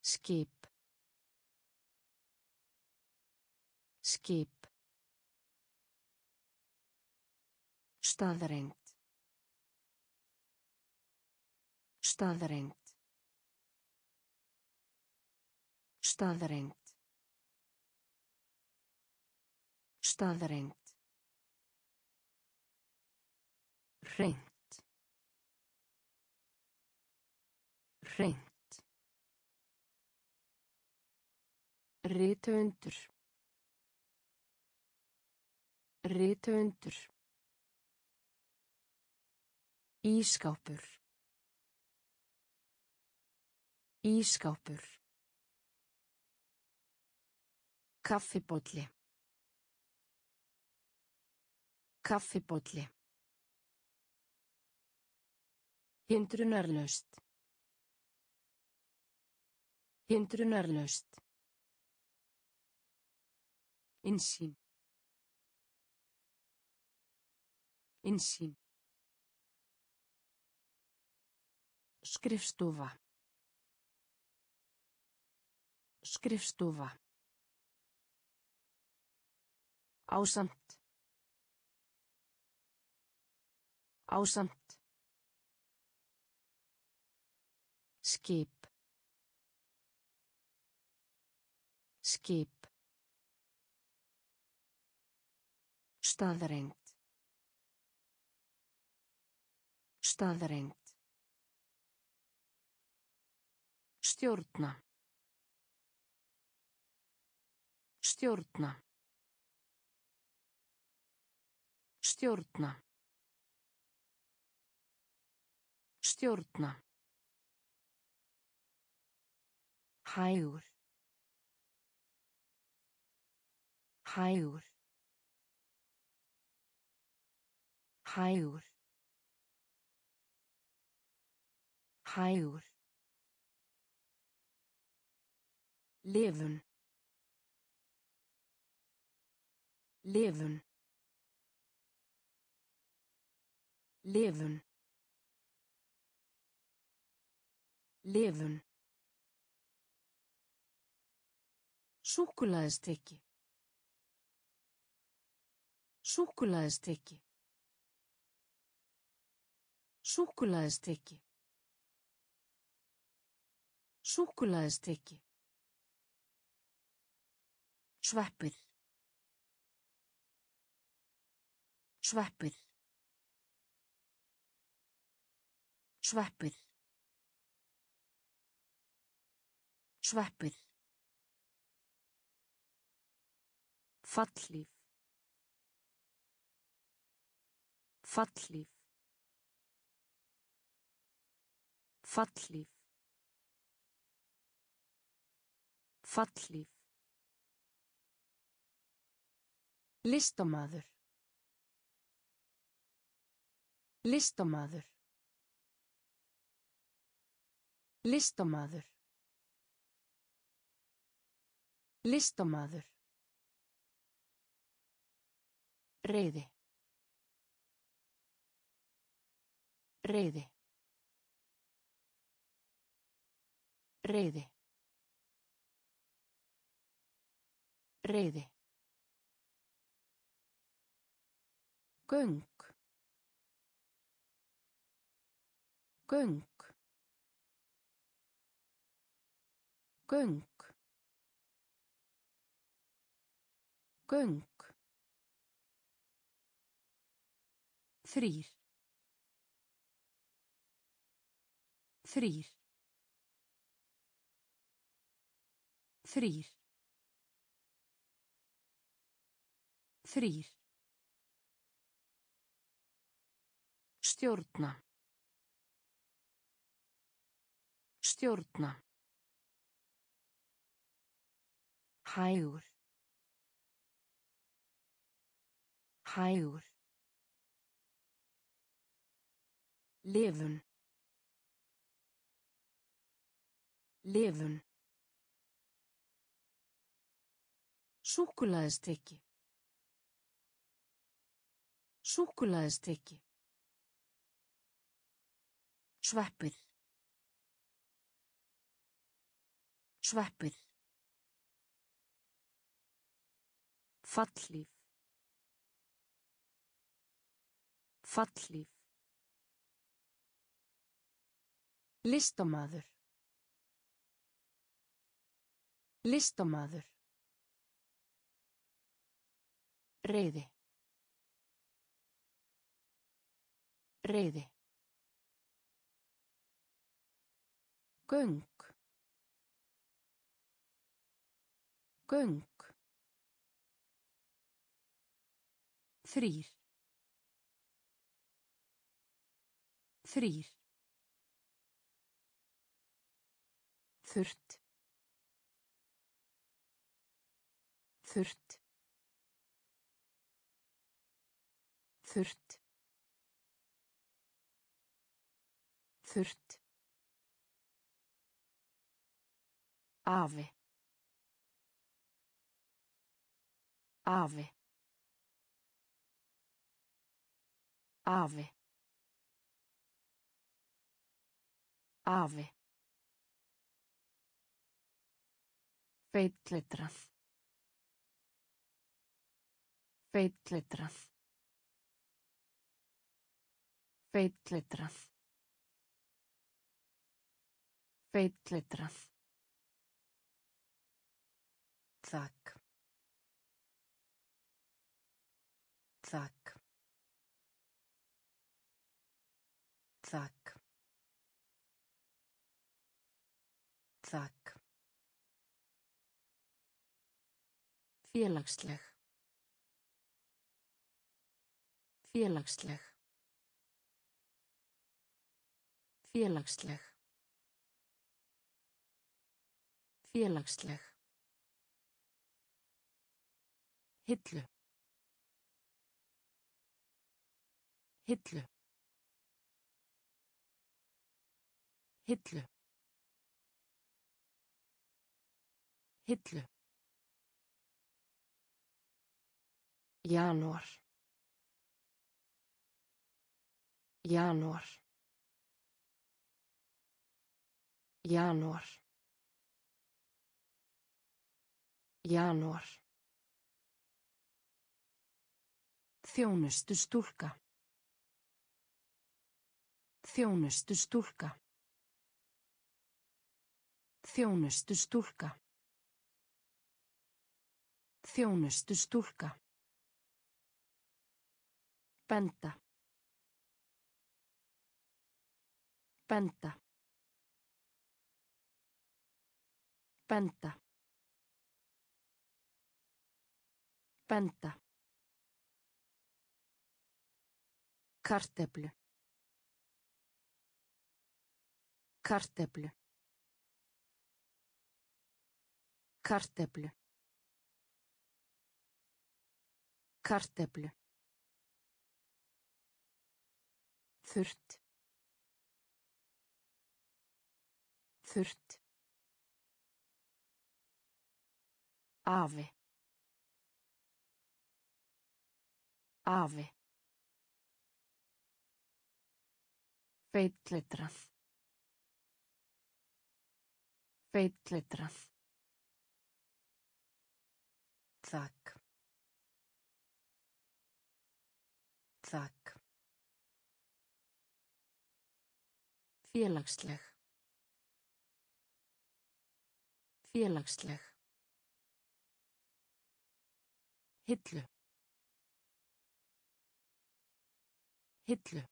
Skip. Skip. Staðrengt. Staðrengt. Staðrengt. Staðrengt. Hreint. Hreint. Rithöfundur. Rithöfundur. Ískápur. Ískápur. Kaffibólli. Kaffibólli. Hindrunarlaust. Hindrunarlaust. Innsýn. Innsýn. Skrifstofa. Skrifstofa. Ásamt. Ásamt. Skip. Skip. Staðrengt. Staðrengt. Stjórna. Stjórna. Stjórna. Stjórna. Hægur. Hægur. Hægur. Hægur. Lifun. Lifun. Lifun. Lifun. Súkkulaðistykki. Súkkulaðistykki. Súkkulaðistykki. Súkkulaðistykki. Sveppir. Sveppir. Sveppir. Sveppir. Fallhlíf. Fallhlíf. Fallhlíf. Fallhlíf. Listamaður. Listamaður. Listamaður. Listamaður. Reiði. Reiði. Reyði. Reyði. Göng. Göng. Göng. Göng. Þrýr. Þrýr. Þrýr. Þrýr. Stjórna. Stjórna. Hægur. Hægur. Lifun. Lifun. Súkkulaðistykki. Súkkulaðistykki. Sveppir. Sveppir. Fallhlíf. Fallhlíf. Listamaður. Listamaður. Reyði. Reyði. Göng. Göng. Þrýr. Þrýr. Þurrt. Þurrt. Þurrt. Þurrt. Afi. Afi. Afi. Afi. Feitletrað. Feitletrað. Feitletrað. Feitletrað. Félagsleg. Félagsleg. Félagsleg. Félagsleg. Hillu. Hillu. Hillu. Hillu. Janúar. Janúar. Janúar. Janúar. Þjónustu stúlka. Þjónustu stúlka. Þjónustu stúlka. Þjónustu stúlka. Benda. Benda. Benda. Benda. Karteflu. Karteflu. Karteflu. Karteflu. Þurrt. Þurrt. Afi. Afi. Feitletrað. Feitletrað. Félagsleg. Félagsleg. Hillu. Hillu.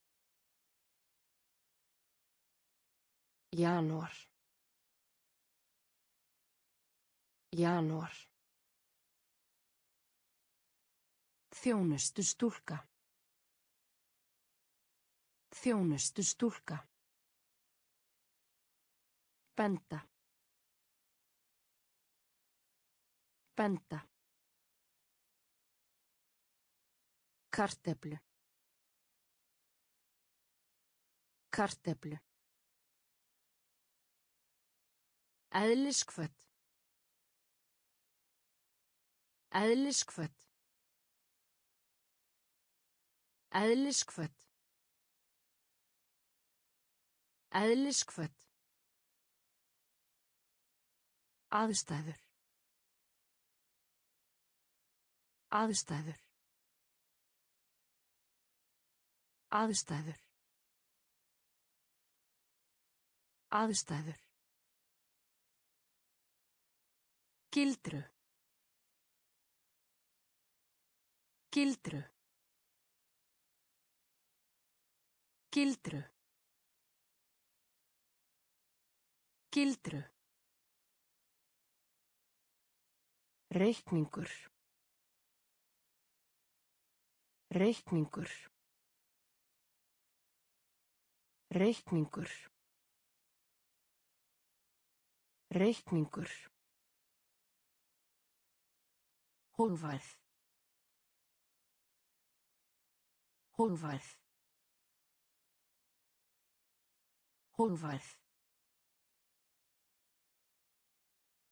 Janúar. Janúar. Þjónustu stúlka. Þjónustu stúlka. Benda. Benda. Karteflu. Karteflu. Eðliskvöld. Eðliskvöld. Eðliskvöld. Eðliskvöld. Aðstæður. Aðstæður. Aðstæður. Aðstæður. Gildru. Gildru. Gildru. Gildru. Reikningur. Reikningur. Reikningur. Reikningur. Hólfærð. Hólfærð. Hólfærð.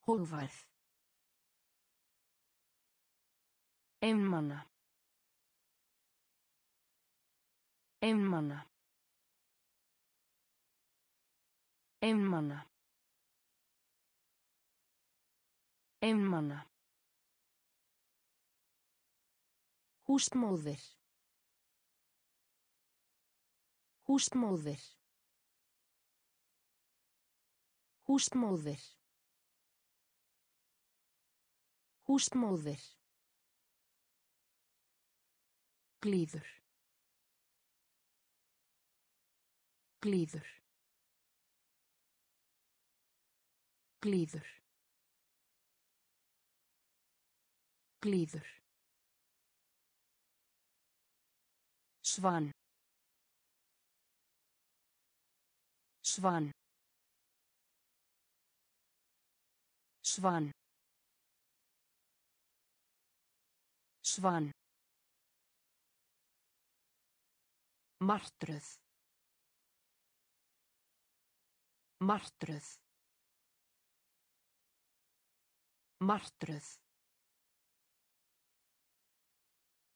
Hólfærð. Einmana. Einmana. Einmana. Einmana. Húsmóðir. Húsmóðir. Húsmóðir. Húsmóðir. Glíður. Glíður. Glíður. Glíður. Svan. Svan. Svan. Svan. Martröð. Martröð. Martröð.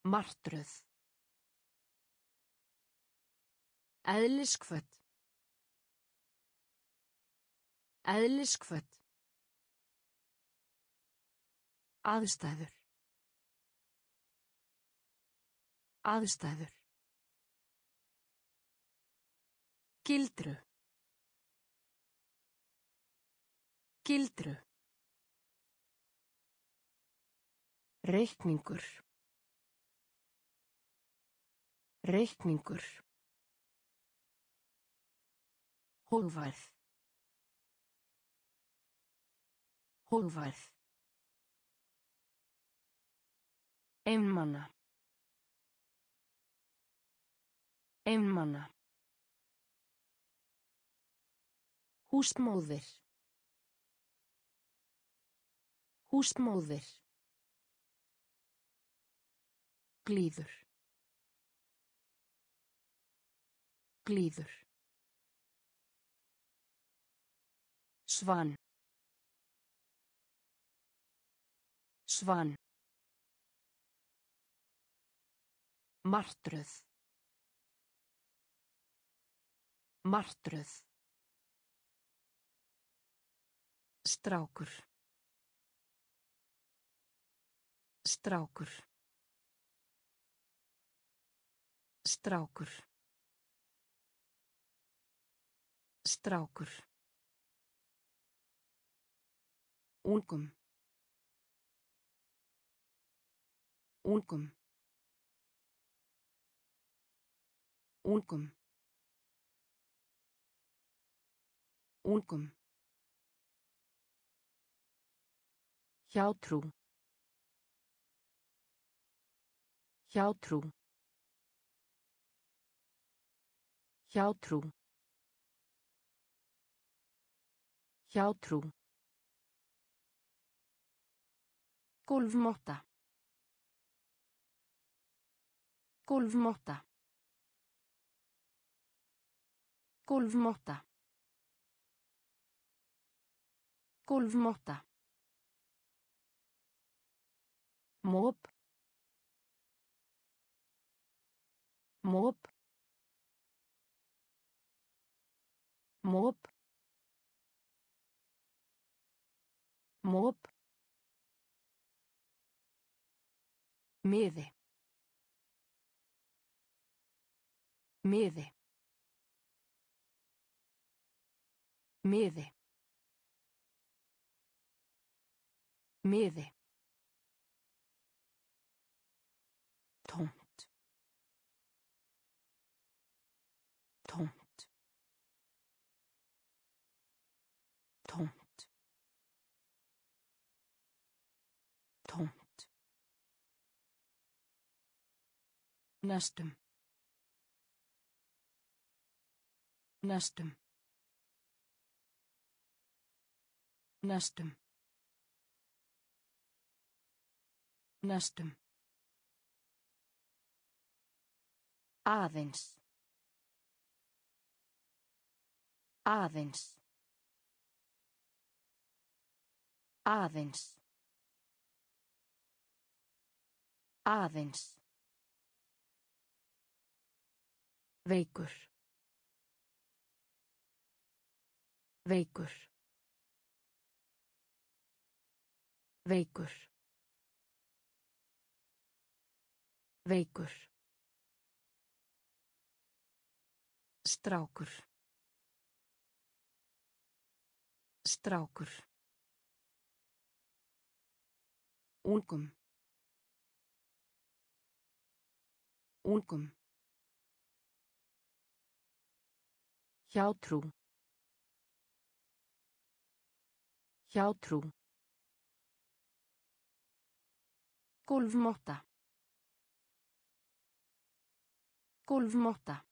Martröð. Eðliskvöld. Eðliskvöld. Aðstæður. Aðstæður. Gildru. Gildru. Reikningur. Reikningur. Hólfærð. Hólfærð. Einmana. Einmana. Húsmóðir. Húsmóðir. Glíður. Glíður. Svan. Svan. Martröð. Martröð. Strákur. Strákur. Strákur. Strákur. Ungum. Ungum. Ungum. Ungum. Hjátrú. Hjátrú. Hjátrú. Hjátrú. Gólfmotta. Gólfmotta. Gólfmotta. Gólfmotta. Mop. Mop. Mop. Mop. Miði. Miði. Miði. Miði. Næstum. Næstum. Næstum. Næstum. Aðeins. Aðeins. Aðeins. Aðeins. Veikur. Veikur. Veikur. Veikur. Strákur. Strákur. Ungum. Ungum. Hjátrú. Hjátrú. Gólfmotta. Gólfmotta.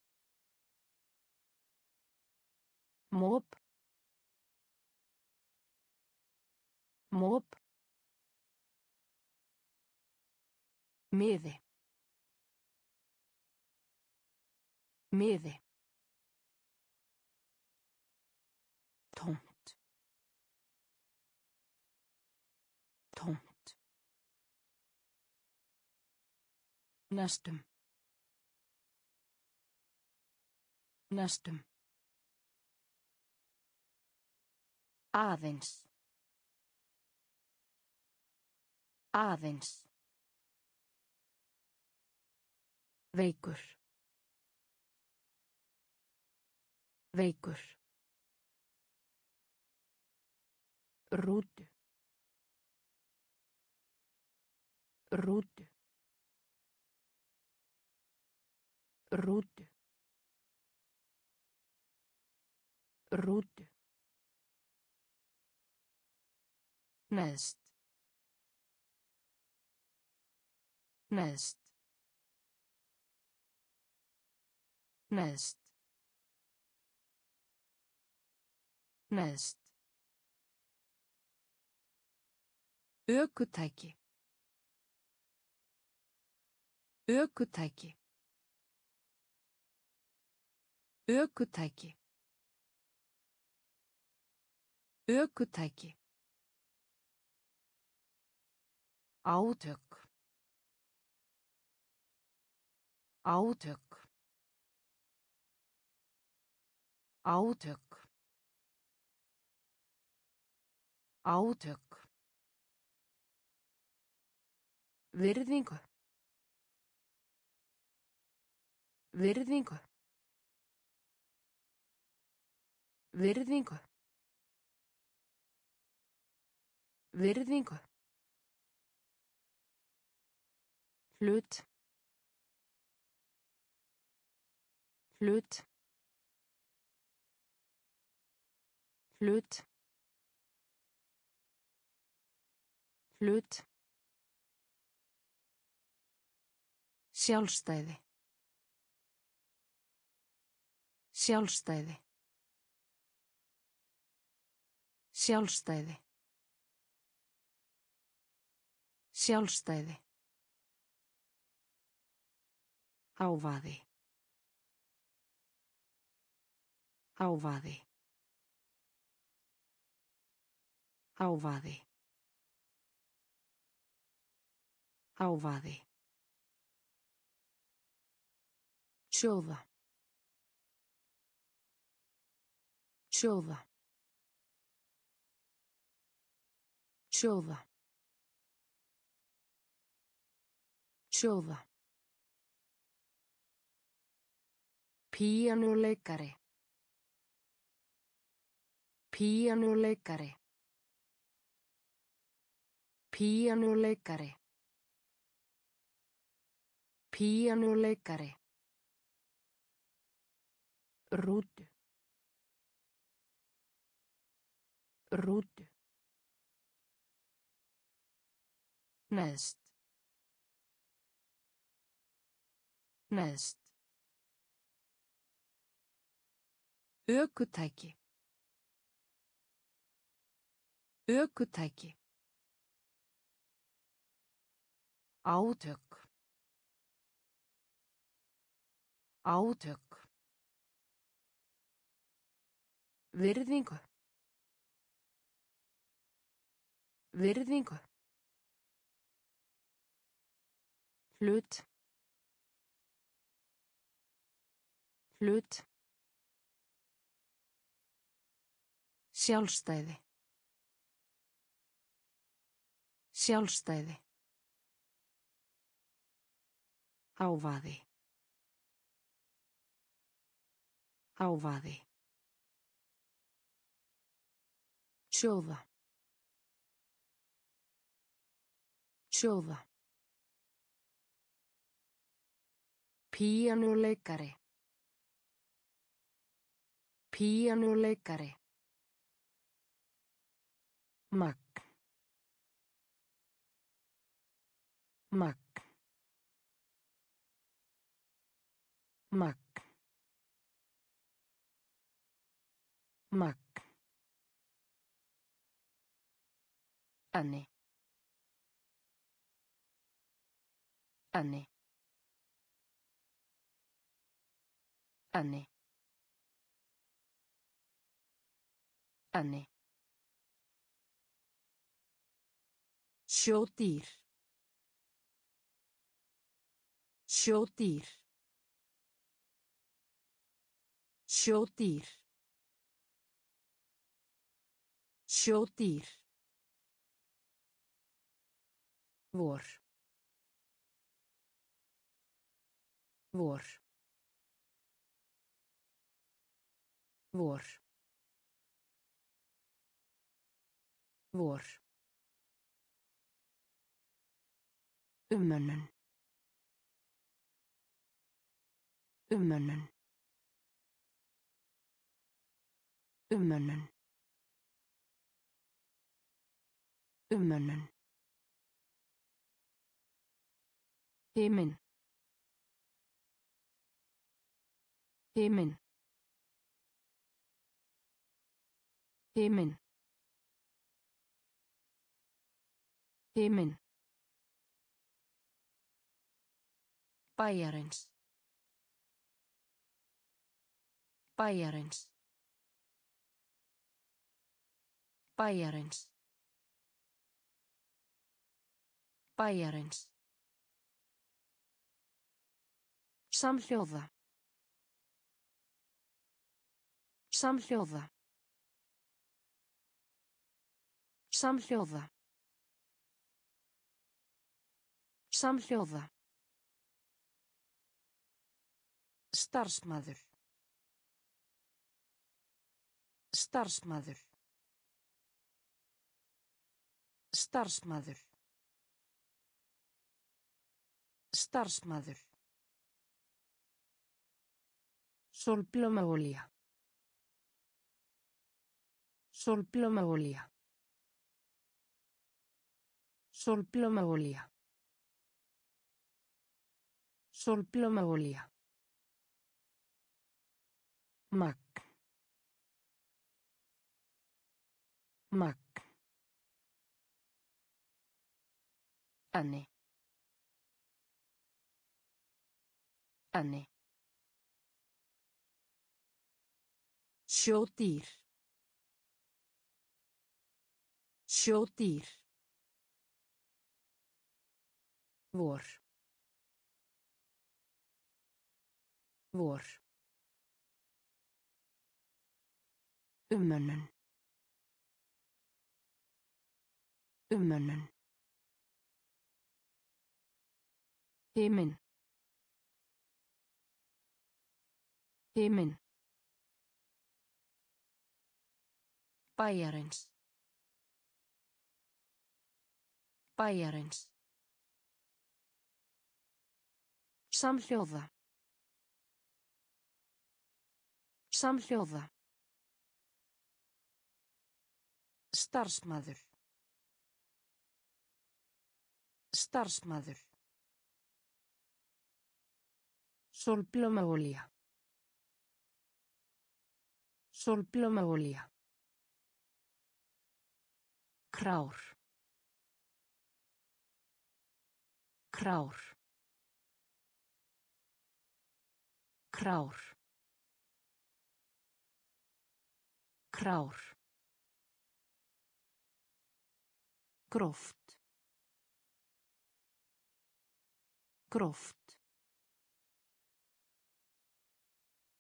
Mop. Mop. Miði. Miði. Næstum. Næstum. Aðeins. Aðeins. Veikur. Veikur. Rútu. Rútu. Rútu. Rútu. Neðst. Neðst. Neðst. Neðst. Ökutæki. Ökutæki. Ökutæki. Ökutæki. Átök. Átök. Átök. Átök. Virðingu. Virðingu. Virðingu. Virðingu. Hlut. Hlut. Hlut. Hlut. Sjálfstæði. Sjálfstæði. Sjálfstæði. Sjálfstæði. Hávaði. Hávaði. Hávaði. Hávaði. Sjóða. Sjóða. Sjóða. Sjóða. Píanuleikari. Píanuleikari. Píanuleikari. Píanuleikari. Rútu. Rútu. Neðst. Neðst. Ökutæki. Ökutæki. Átök. Átök. Virðingu. Virðingu. Hlut. Hlut. Sjálfstæði. Sjálfstæði. Hávaði. Hávaði. Sjóða. Sjóða. Píanuleikari. Píanuleikari. Magg. Magg. Magg. Magg. Anni. Anni. Anni. Anni. Sjódýr. Sjódýr. Sjódýr. Sjódýr. Vor. Vor. Vor. Vor. Umönnun. Umönnun. Umönnun. Umönnun. Himinn. Himinn. Himinn. Himinn. Bæjarins. Bæjarins. Bæjarins. Bæjarins. Samhljóða. Samhljóða. Samhljóða. Samhljóða. Starfsmaður. Starfsmaður. Starfsmaður. Starfsmaður. Sólblómaolía. Sólblómaolía. Sólblómaolía. Sólblómaolía. Magg. Magg. Anni. Anni. Sjódýr. Sjódýr. Vor. Vor. Umönnun. Umönnun. Himinn. Himinn. Bæjarins. Bæjarins. Samhljóða. Samhljóða. Starfsmaður. Starfsmaður. Sólblómaolía. Sólblómaolía. Krár. Krár. Krár. Krár. Gróft. Gróft.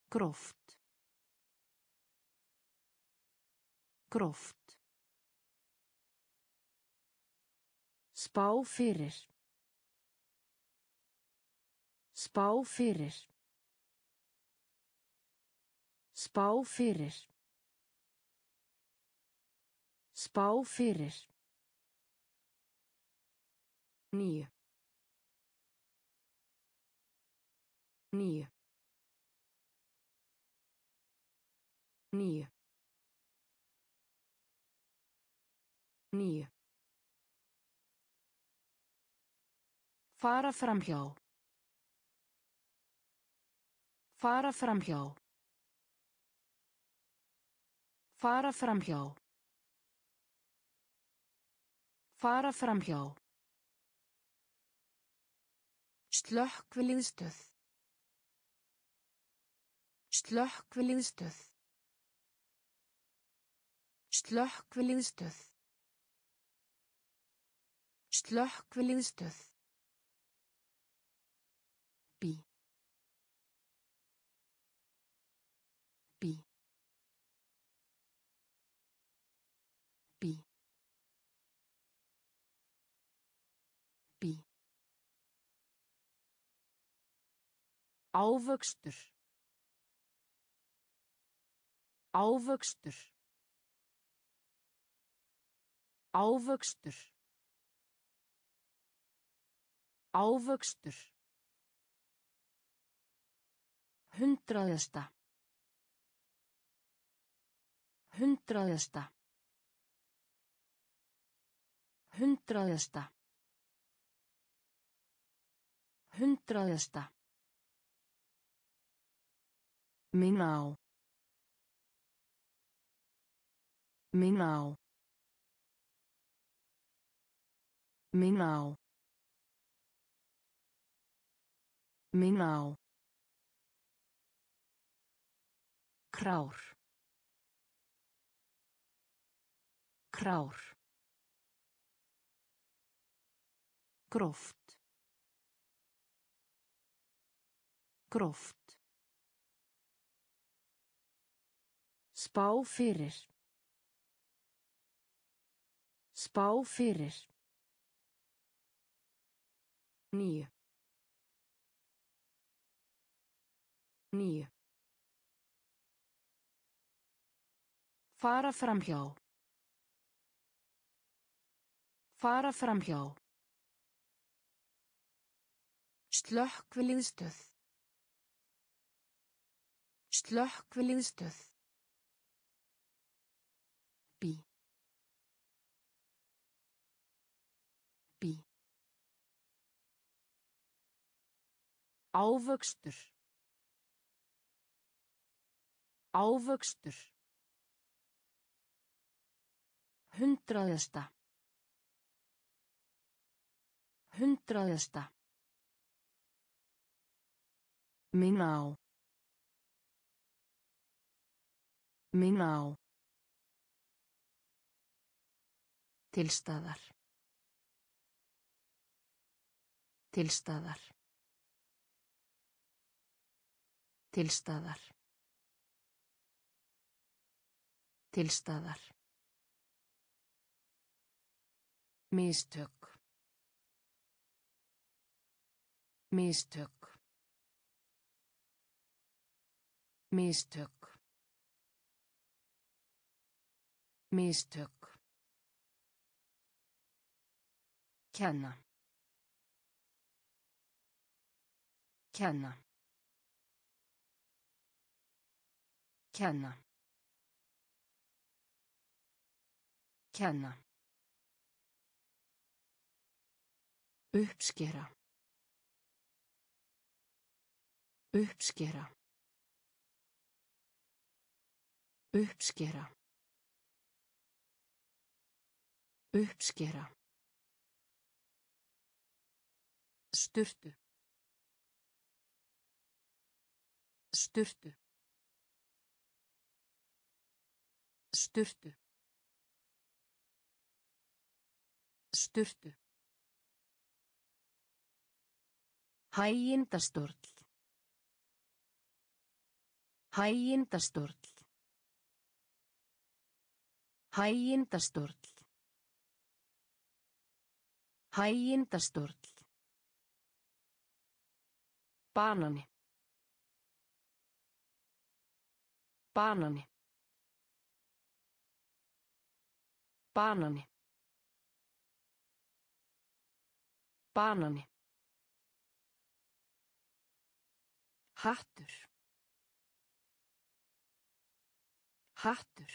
Gróft. Gróft. Spá fyrir. Spá fyrir. Spá fyrir. Spá fyrir. Níu. Níu. Níu. Níu. Fara framhjá. Fara framhjá. Fara framhjá. Fara framhjá. Slökkviliðstöð. Slökkviliðstöð. Slökkviliðstöð. Slökkviliðstöð. Ávöxtur. Ávöxtur. Ávöxtur. Ávöxtur. Hundraðasta. Hundraðasta. Hundraðasta. Hundraðasta. Minna á. Minna á. Minna á. Minna á. Krár. Krár. Gróft. Gróft. Spá fyrir. Spá fyrir. Níu. Níu. Fara framhjá. Fara framhjá. Slökkviliðstöð. Slökkviliðstöð. Bí. Ávöxtur. Ávöxtur. Hundraðasta. Hundraðasta. Minna á. Minna á. Tilstaðar. Tilstaðar. Tilstaðar. Tilstaðar. Mistök. Mistök. Mistök. Mistök. Kenna. Kenna. Kenna. Kenna. Uppskera. Uppskera. Uppskera. Uppskera. Sturtu. Sturtu. Sturtu. Sturtu. Hægindastorl. Hægindastorl. Hægindastorl. Hægindastorl. Banani. Banani. Banani. Banani. Hattur. Hattur.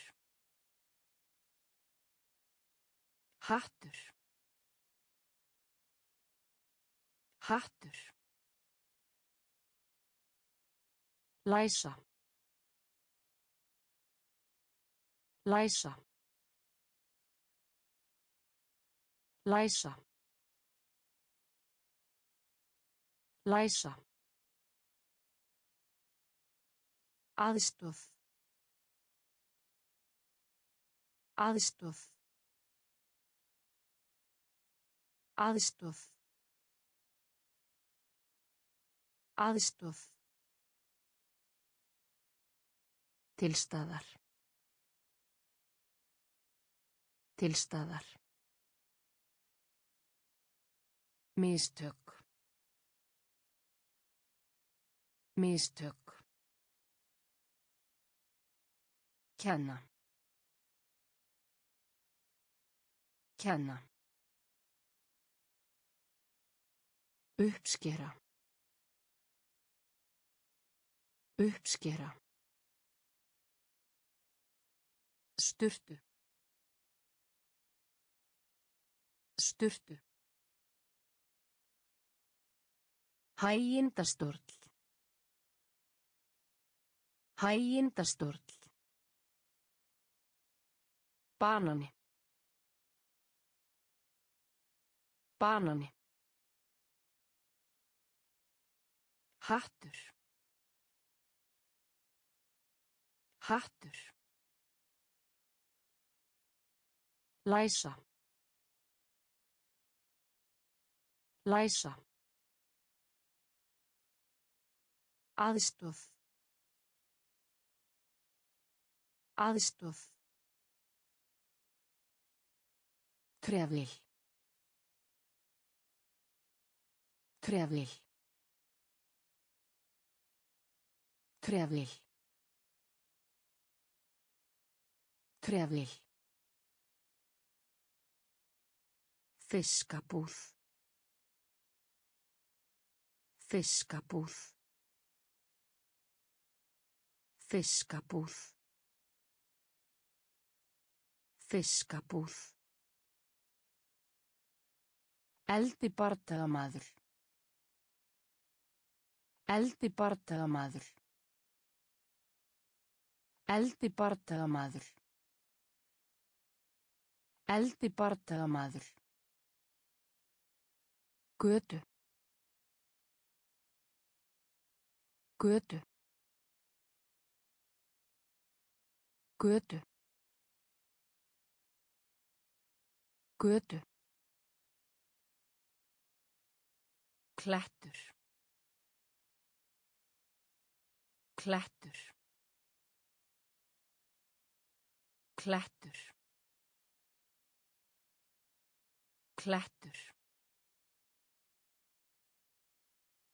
Hattur. Hattur. Læsa. Læsa. Læsa. Læsa. Aðstoð. Aðstoð. Aðstoð. Aðstoð. Tilstaðar. Tilstaðar. Mistök. Mistök. Kenna. Kenna. Uppskera. Uppskera. Sturtu. Sturtu. Hægindastorl. Hægindastorl. Banani. Banani. Hattur. Hattur. Læsa. Læsa. Aðstoð. Aðstoð. Trefil. Trefil. Trefil. Trefil. Fiskabúð. Fiskabúð. Fiskabúð. Fiskabúð. Eldi bardagamaður. Eldi bardagamaður. Eldi bardagamaður. Eldi bardagamaður. Götu. Götu. Götu. Götu. Klettur. Klettur. Klettur. Klettur.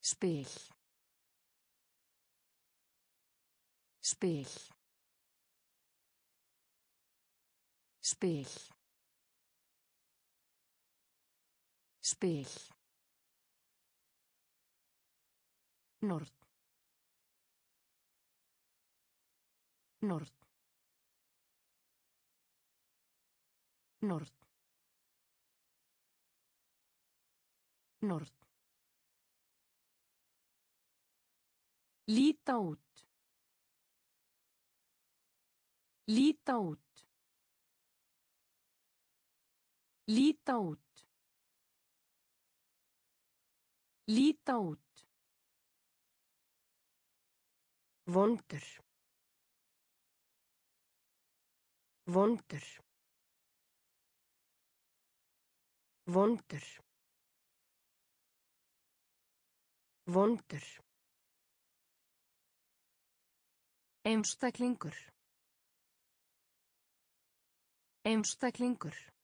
Spil. Spil. Spil. Spil. Nord. Nord. Nord. Nord. Líta út. Líta út. Líta út. Líta út. Vondur. Vondur. Vondur. Vondur. Einstaklingur. Einstaklingur.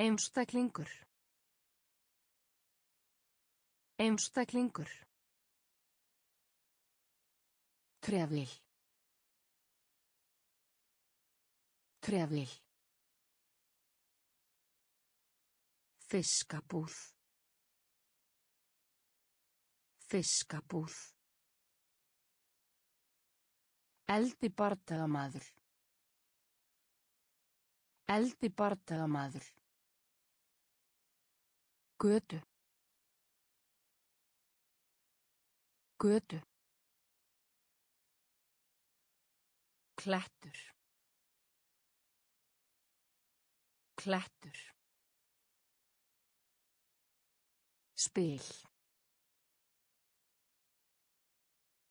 Einstaklingur. Einstaklingur. Trefil. Trefil. Fiskabúð. Fiskabúð. Eldi bardagamaður. Eldi bardagamaður. Götu. Götu. Klettur. Klettur. Spil.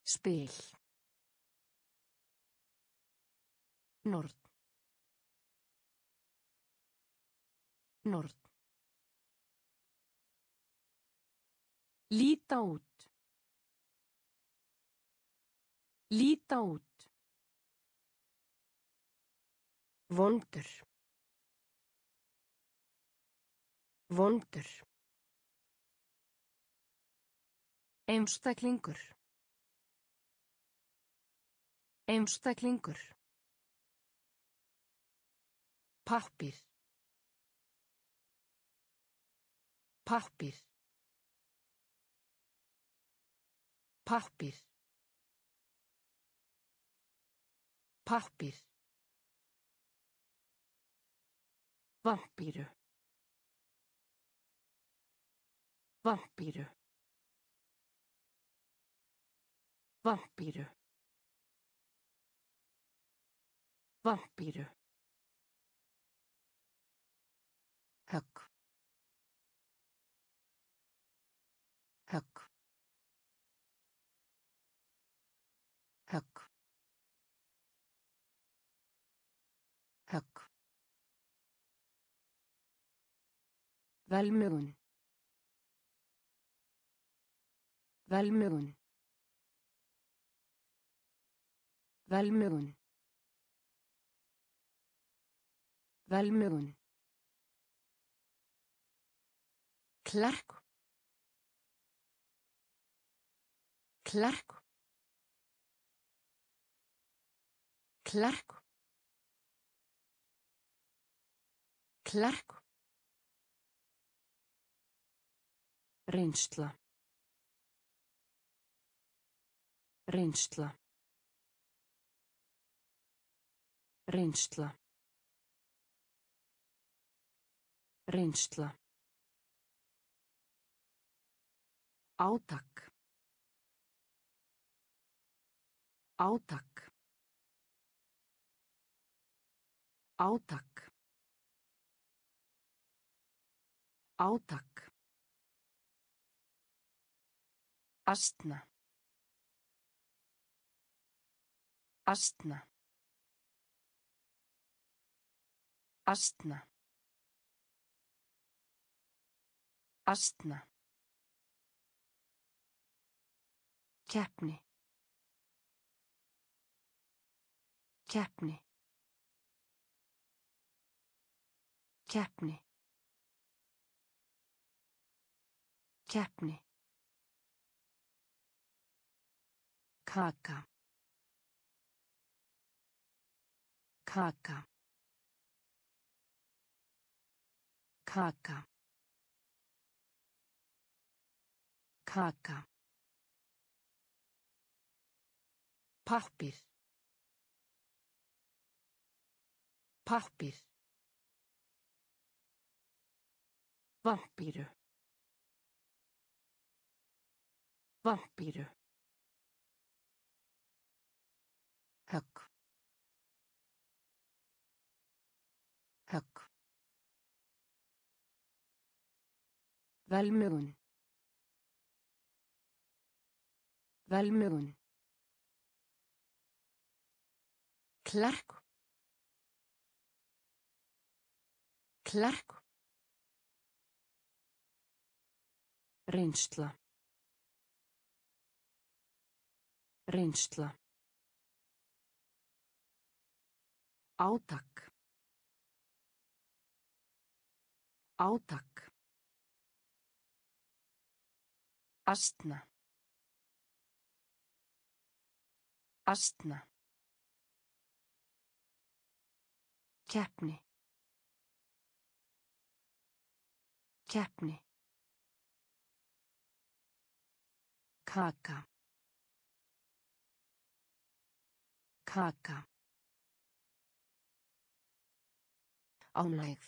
Spil. Nord. Nord. Líta út. Líta út. Vondur. Vondur. Einstaklingur. Einstaklingur. Pappir. Pappir. Pappir. Pappir. Vampíru. Vampíru. Vampíru. Vampíru. Högg. Högg. Velmegun. Velmegun. Velmegun. Velmegun. Klerk. Klerk. Klerk. Klerk. Reynsla. Reynsla. Reynsla. Reynsla. Átak. Átak. Átak. Átak. Astna. Astna. Astna. Astna. Keppni. Keppni. Keppni. Keppni. Kaka. Kaka. Kaka. Kaka. Pappir. Pappir. Vampíru. Vampíru. Velmegun. Velmegun. Klerk. Klerk. Reynsla. Reynsla. Átak. Átak. Astna. Astna. Keppni. Keppni. Kaka. Kaka. Ánægð.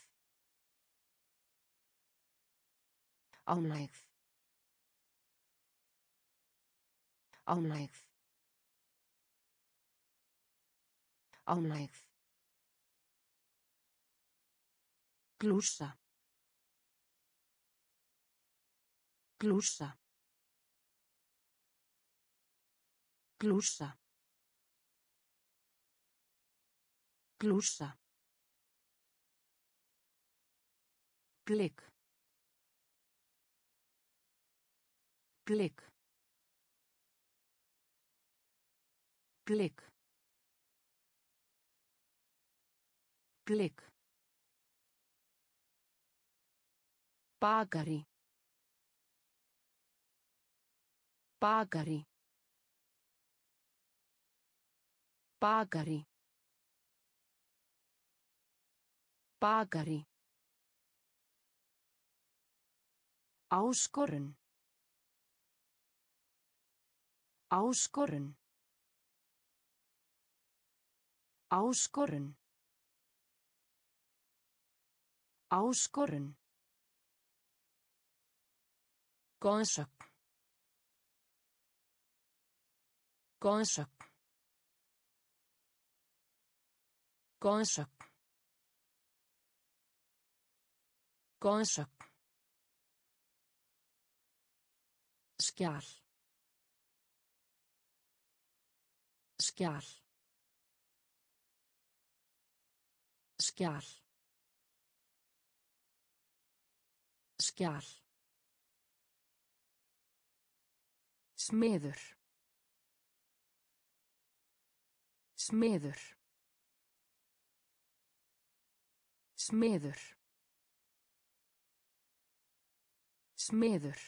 Ánægð. Ánægð. Ánægð. Glúsa. Glúsa. Glúsa. Glúsa. Blik. Blik. Blik. Blik. Bagari. Bagari. Bagari. Bagari. Áskorun. Áskorun. Áskorun. Áskorun. Góðsögn. Góðsögn. Góðsögn. Góðsögn. Skjál. Skjál. Skjál. Skjál. Smiður. Smiður. Smiður. Smiður.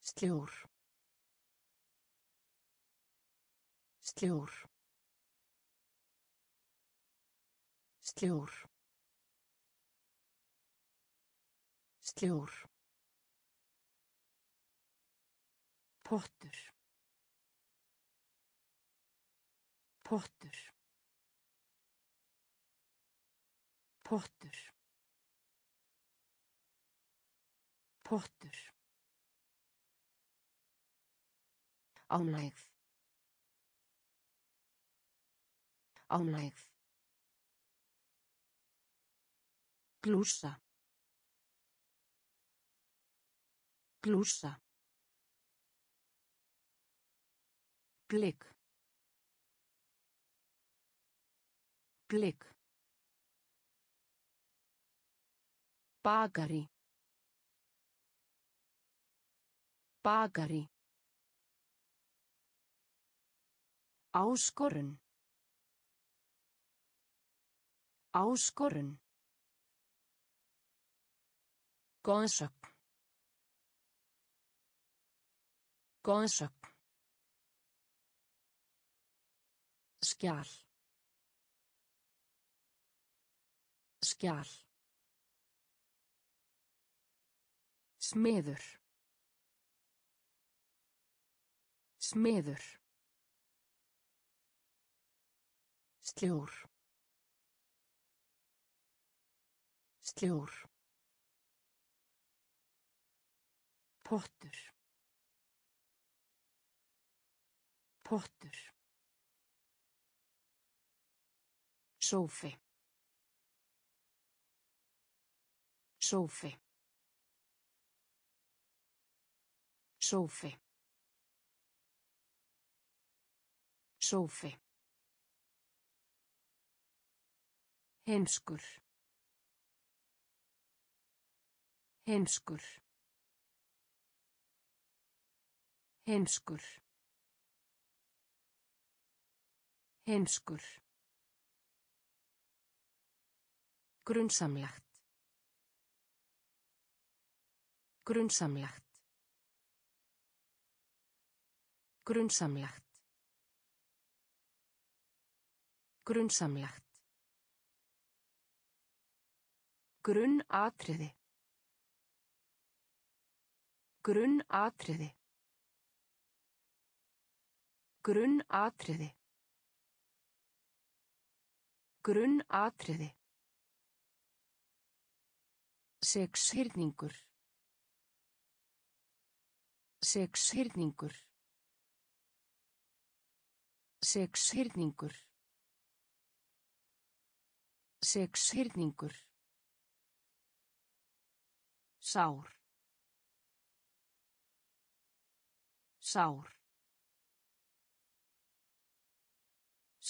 Sljór. Sljór. Sljór. Sljór. Pottur. Pottur. Pottur. Pottur. Ánægð. Ánægð. Glúsa. Glúsa. Blik. Blik. Bakari. Bakari. Áskorun. Áskorun. Góðsögn. Góðsögn. Skjál. Skjál. Smiður. Smiður. Sljór. Sljór. Pottur. Pottur. Sófi. Sófi. Sófi. Sófi. Heimskur. Heimskur. Heimskur. Heimskur. Grunnsamlegt. Grunnsamlegt. Grunnsamlegt. Grunnsamlegt. Grunnatriði. Grunnatriði. Grunnatriði. Grunnatriði. Sexhyrningur. Sexhyrningur. Sexhyrningur. Sexhyrningur. Sár. Sár.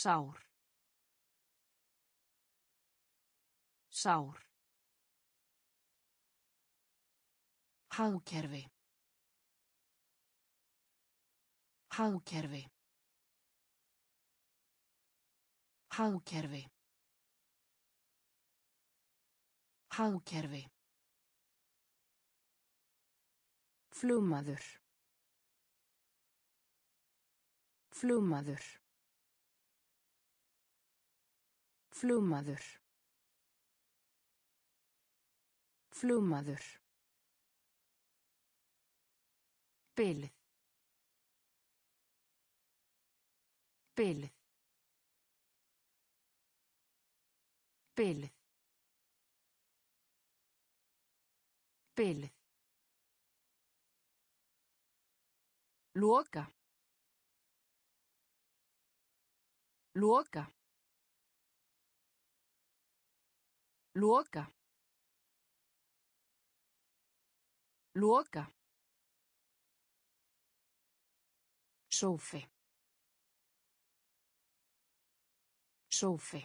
Sár. Sár. Hagkerfi. Hagkerfi. Hagkerfi. Hagkerfi. Flugmaður. Flugmaður. Flugmaður. Flugmaður. Bilið. Bilið. Bilið. Bilið. Loka. Loka. Loka. Loka. Sófi. Sófi.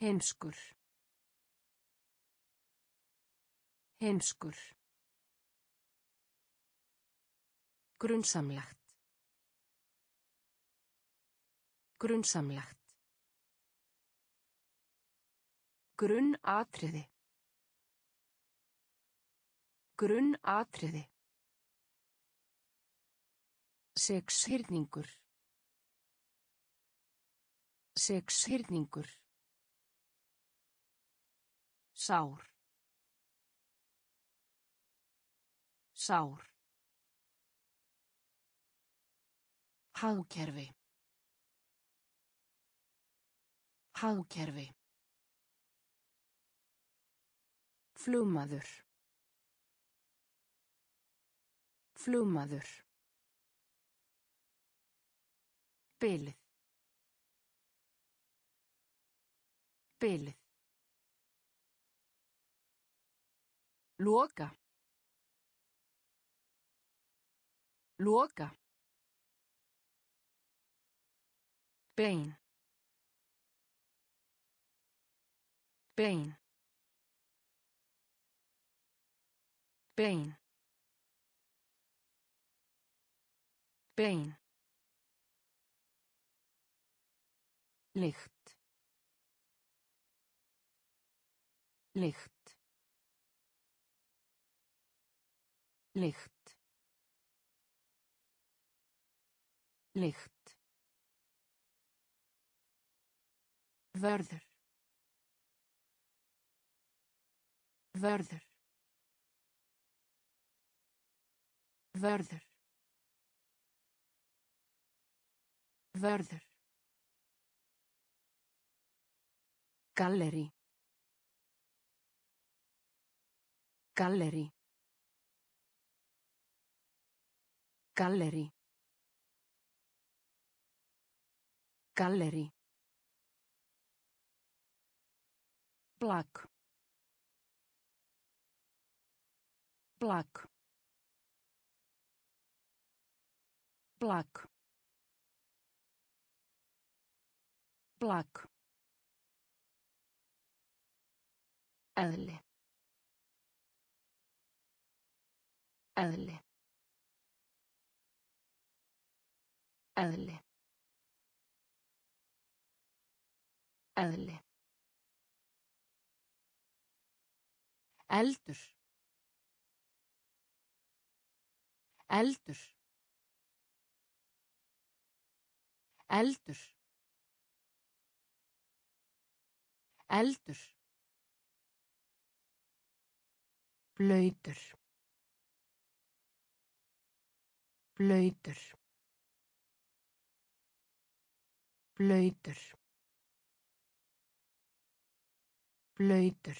Heimskur. Heimskur. Grunnsamlegt. Grunnsamlegt. Grunnatriði. Grunnatriði. Sexhyrningur. Sexhyrningur. Sár. Sár. Hagkerfi. Hagkerfi. Flugmaður. Flugmaður. Bilið. Bilið. Loka. Loka. Bein. Bein. Bein. Bein. Licht. Licht. Licht. Licht. Vörður. Vörður. Vörður. Vörður. Gallerí. Gallerí. Gallerí. Gallerí. Black. Black. Black. Black. Eðli. Eðli. Eðli. Eðli. Eldur. Eldur. Eldur. Eldur. Blöytur. Blöytur. Blöytur. Blöytur.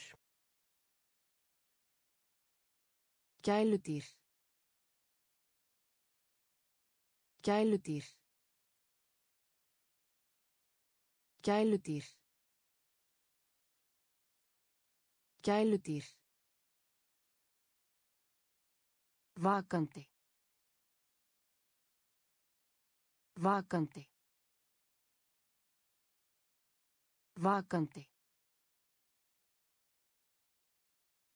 Gæludýr. Gæludýr. Gæludýr. Gæludýr. Vakandi. Vakandi. Vakandi.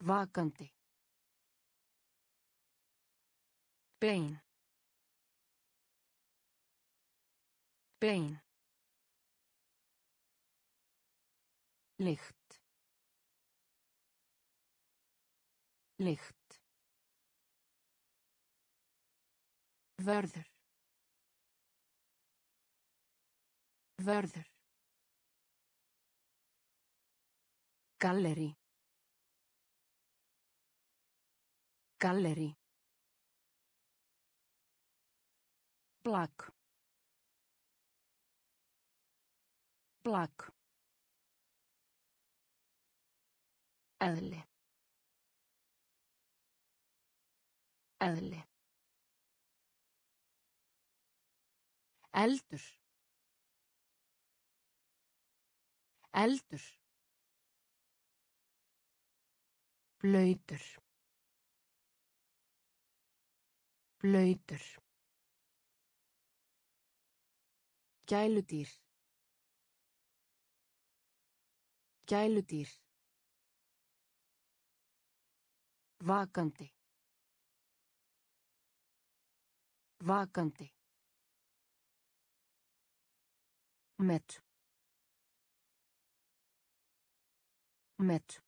Vakandi. Bein. Bein. Licht. Licht. Vörður. Vörður. Gallerí. Gallerí. Black. Black. Eðli. Eðli. Eldur. Eldur. Blöytur. Blöytur. Gæludýr. Gæludýr. Vakandi. Vakandi. met. Met.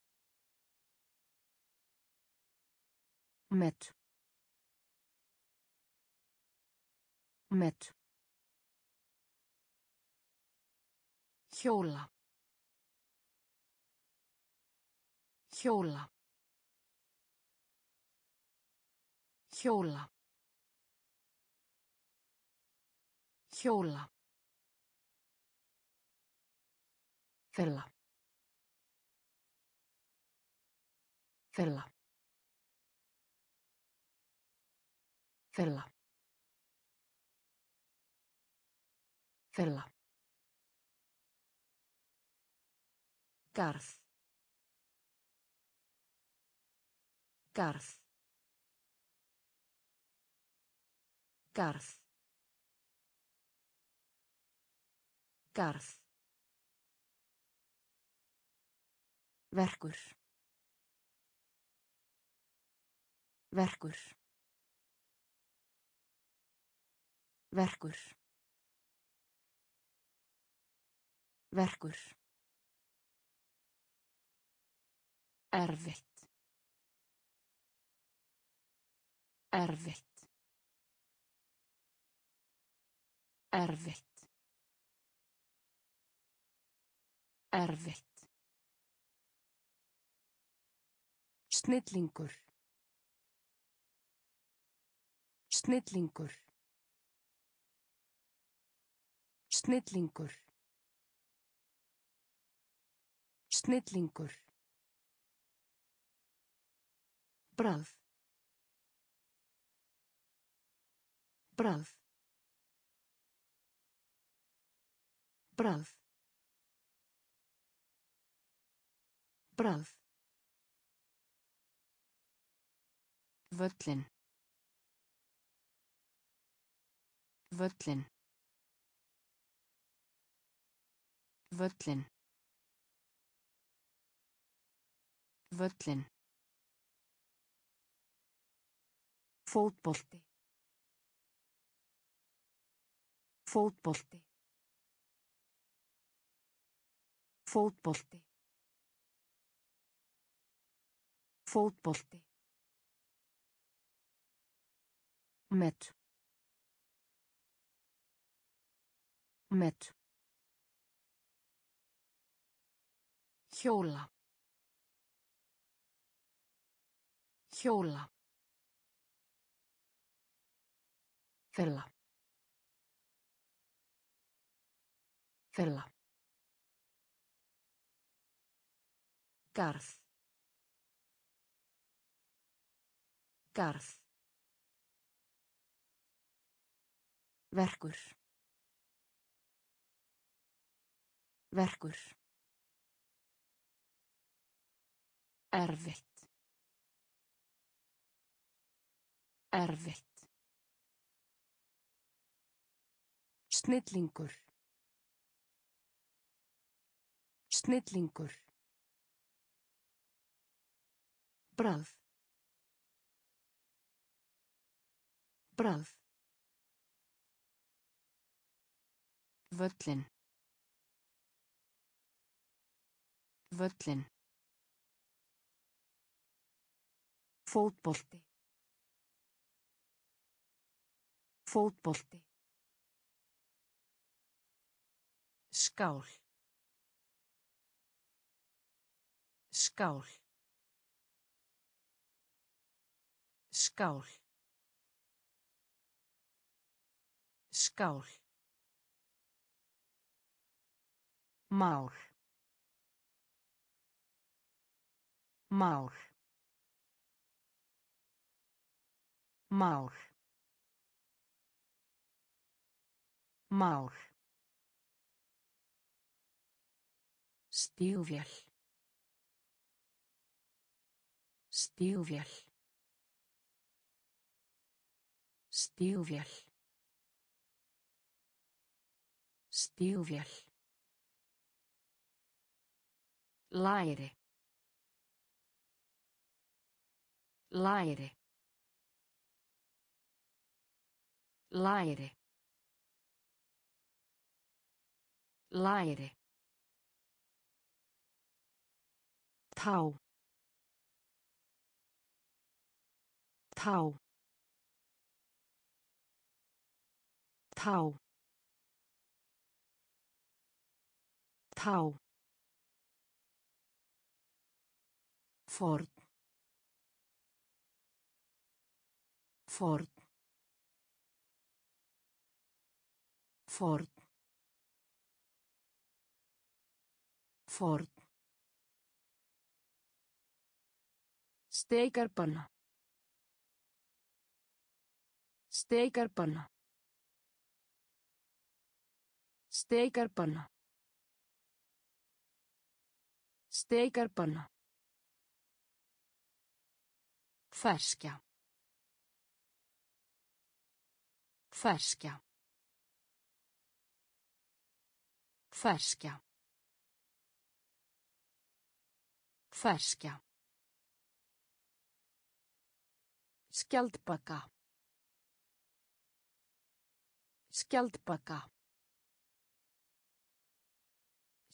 Met. Met. Hjóla. Hjóla hjóla hjóla Fella. Fella. Fella. Fella. Garð. Garð. Garð. Garð. Verkur. Verkur. Verkur. Verkur. Erfitt. Erfitt. Erfitt. Erfitt. Snillingur. Snillingur. Snillingur. Snillingur. Brað. Brað. Brað. Brað. Völlin. Völlin. Völlin. Völlin. Fótbolti. Fótbolti. Fótbolti. Fótbolti. met met hjóla hjóla Fella. Fella. Garð. Garð. Verkur. Verkur. Erfitt. Erfitt. Snillingur. Snillingur. Brað. Brað. Völlin. Völlin. Fótbolti. Fótbolti. Skál. Skál. Skál. Skál. Mál. Mál. Mál. Mál. Stígvél. Stígvél. Stígvél. Stígvél. Læri. Læri. Læri. Læri. Tá. Tá. Tá. Tá. Ford. Ford. Ford. Ford. Steikarpanna. Steikarpanna. Steikarpanna. Steikarpanna. Färska. Färska. Färska. Färska. Skjaldbaka. Skjaldbaka.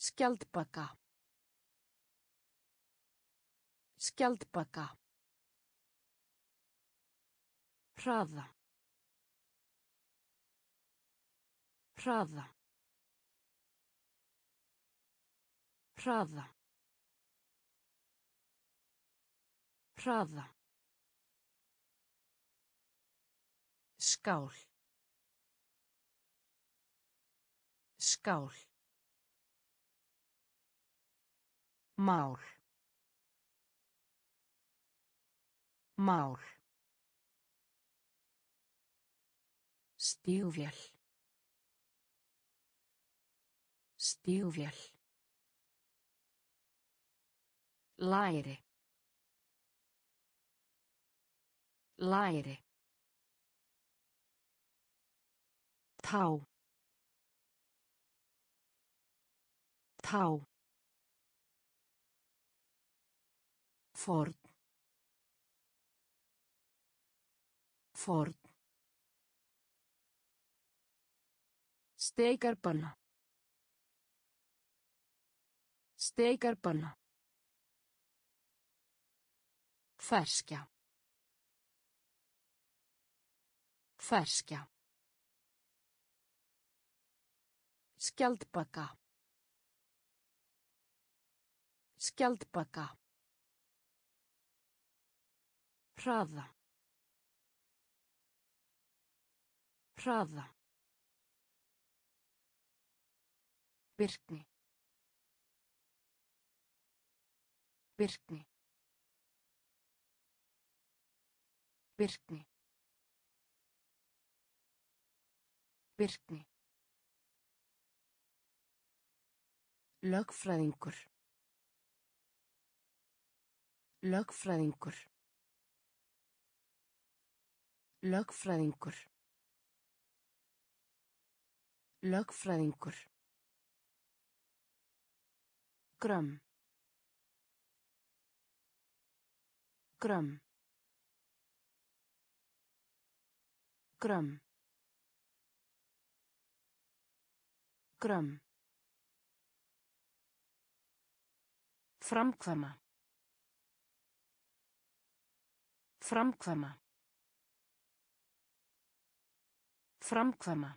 Skjaldbaka. Skjaldbaka. Hraða. Hraða. Hraða. Hraða. Skál. Skál. Mál. Mál. Stígvél. Stígvél. Læri. Læri. Tá. Tá. Ford. Ford. Steikarpanna. Steikarpanna. Färska. Färska. Skjaldbaka. Skjaldbaka. Hraða. Hraða. Birkni. Birkni. Birkni. Birkni. Lögfræðingur. Lögfræðingur. Lögfræðingur. Lögfræðingur. Grömm. Grömm. Grömm. Grömm. Framkvæma. Framkvæma. Framkvæma.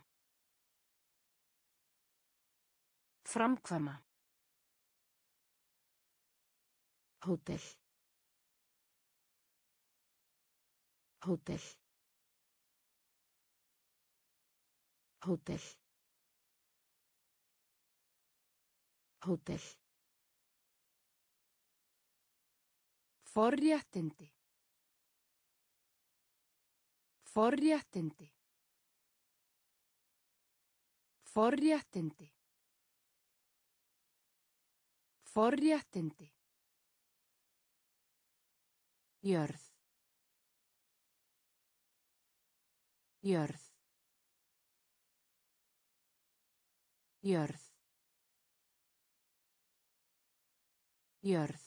Framkvæma. Hótel. Hótel. Hótel. Hótel. Forréttindi. Forréttindi. Forréttindi. Forréttindi. Jörð. Jörð. Jörð. Jörð.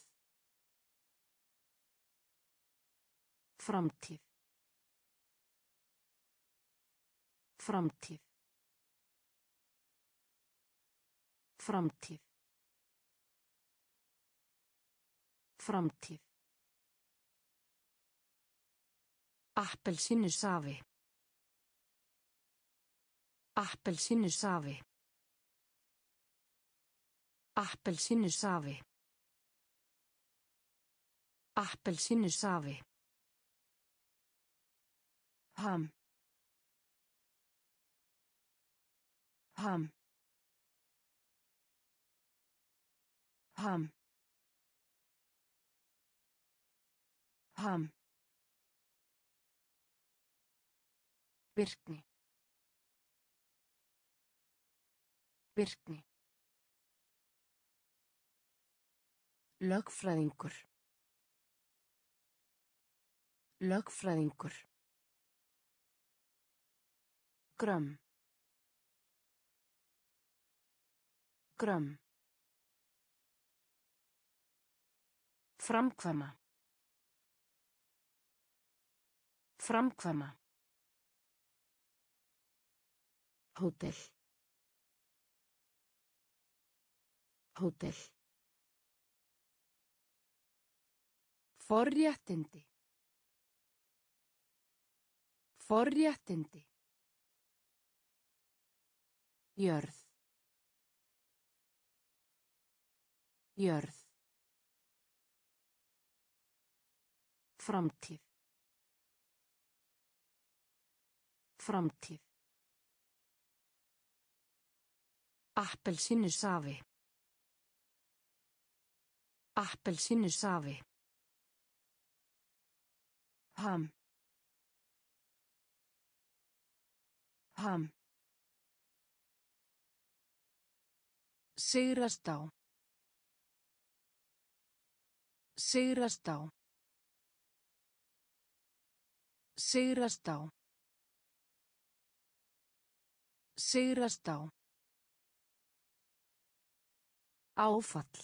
Framtíð. Framtíð. Framtíð. Framtíð. Appelsínu safi. Appelsínu safi. Appelsínu safi. Appelsínu safi. Ham. Ham. Ham. Ham. Birkni. Birkni. Lögfræðingur. Lögfræðingur. Grömm. Grömm. Framkvæma. Framkvæma. Hótel. Hótel. Forréttindi. Forréttindi. Jörð. Jörð. Framtíð. Framtíð. Appelsínu safi. Appelsínu safi. Ham. Ham. Sigrast á. Sigrast á. Sigrast á. Sigrast á. Áfall.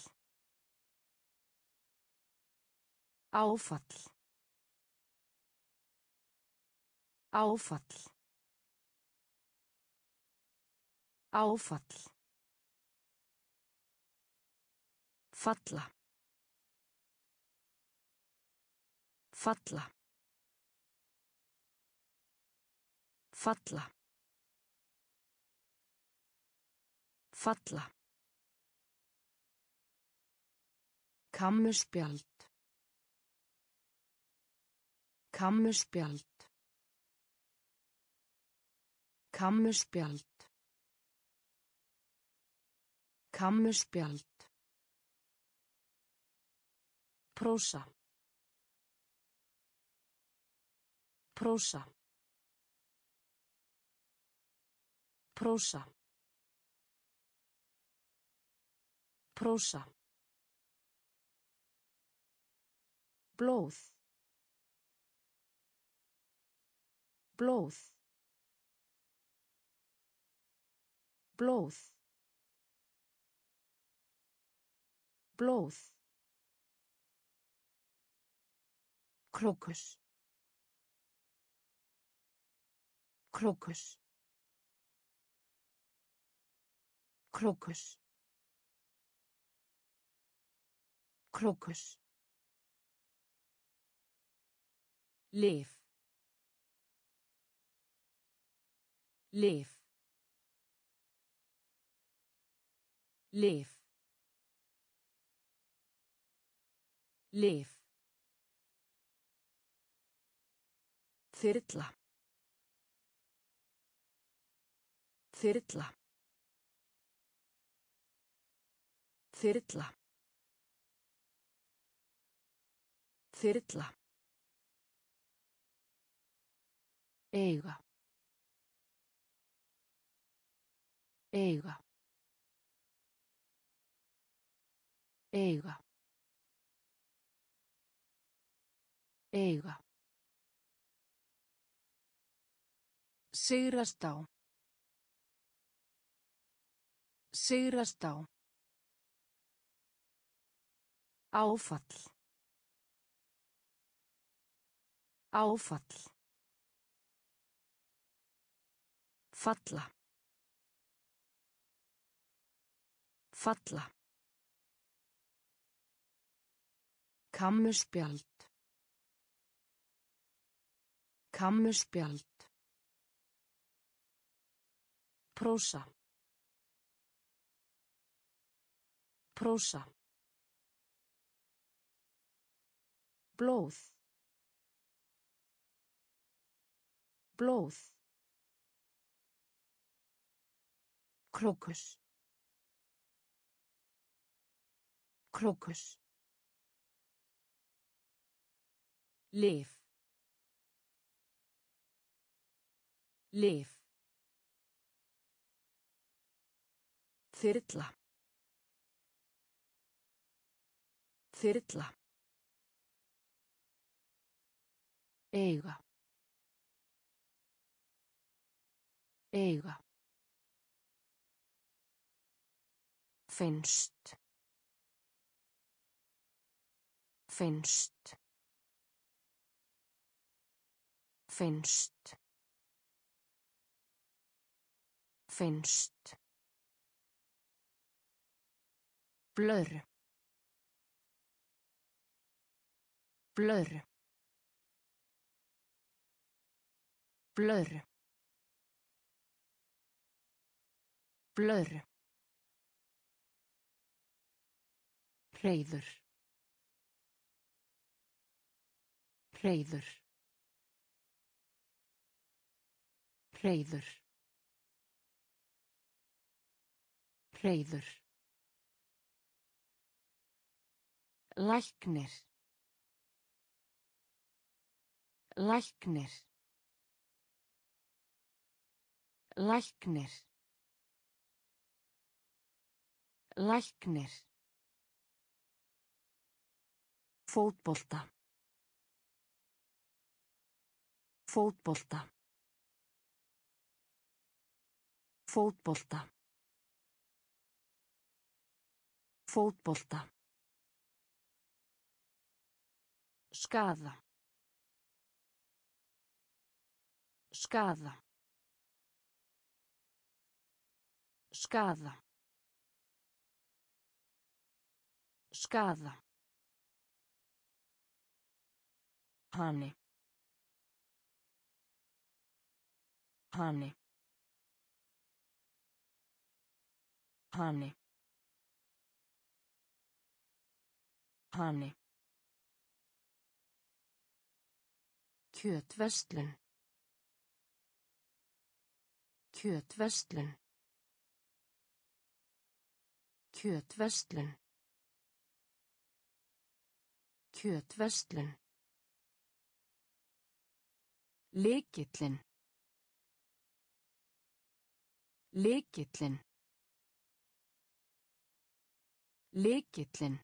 Áfall. Áfall. Áfall. Falla. Falla. Falla. Falla. Kammuspjald. Kammuspjald. Kammuspjald. Kammuspjald. Prósa. Prósa. Prósa. Prósa. Blóð. Blóð. Blóð. Blóð. Krókus. Krókus. Krókus. Krókus. Lyf. Lyf. Lyf. Lyf. Þyrla. Þyrla. Þyrla. Þyrla. Eiga. Eiga. Eiga. Eiga. Sigrast á. Sigrast á. Áfall. Áfall. Falla. Falla. Kammuspjald. Kammuspjald. Prósa. Prósa. Blóð. Blóð. Krókus. Krókus. Lif. Lif. Þyrla. Þyrla. Eiga. Eiga. Finnst. Finnst. Finnst. Finnst. Blur. Blur. Blur. Blur. Hreiður. Hreiður. Hreiður. Hreiður. Læknir. Læknir. Læknir. Læknir. Fótbolta. Fótbolta. Fótbolta. Fótbolta. Skaða. Skaða. Skaða. Skaða. Hani. Hani. Hani. Hani. Kjötverslun. Kjötverslun. Kjötverslun. Kjötverslun. Lekillin. Lekillin. Lekillin.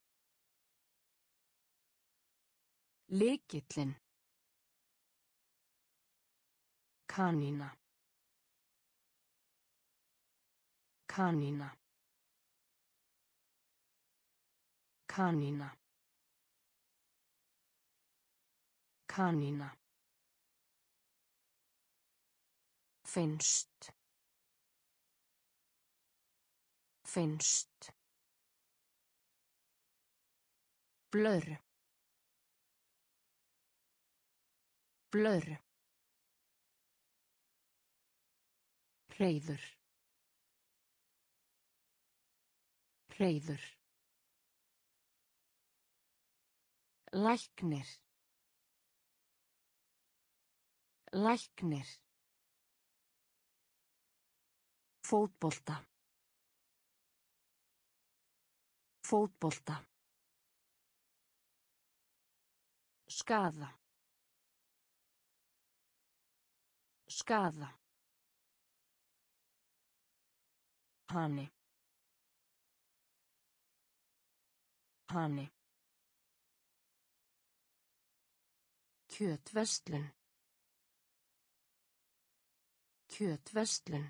Lekillin. Kanína. Kanína. Kanína. Kanína. Finnst. Finnst. Blur. Blur. Hreiður. Hreiður. Læknir. Læknir. Fótbolta. Fótbolta. Skaða. Skaða. Hani. Hani. Kjötverslun. Kjötverslun.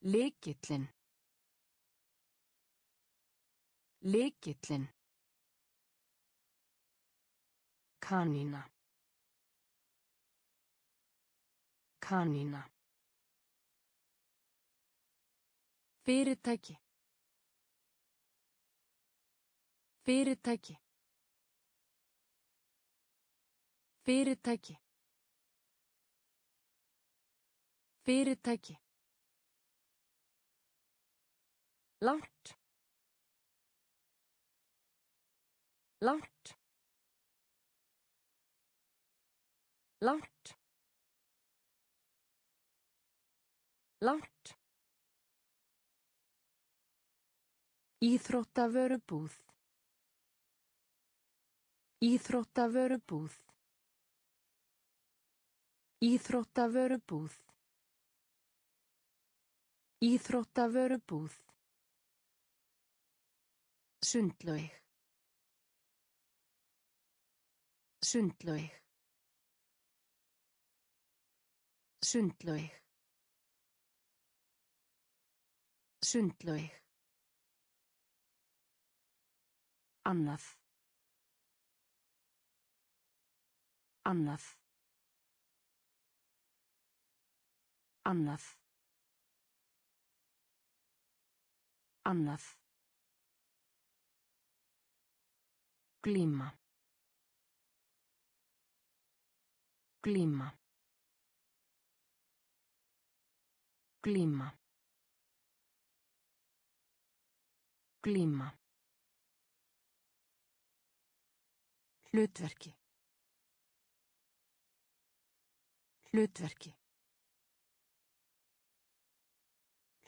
Lekillin. Lekillin. Kanína. Kanína. Fyrirtæki. Fyrirtæki. Fyrirtæki. Fyrirtæki. Langt. Langt. Langt. Langt. Íþróttavörubúð. Íþróttavörubúð. Íþróttavörubúð. Íþróttavörubúð. Sundlaug. Sundlaug. Sundlaug. Sundlaug. Annað. Annað. Annað. Annað. Glíma. Glíma. Glíma. Glíma. Hlutverki. Hlutverki.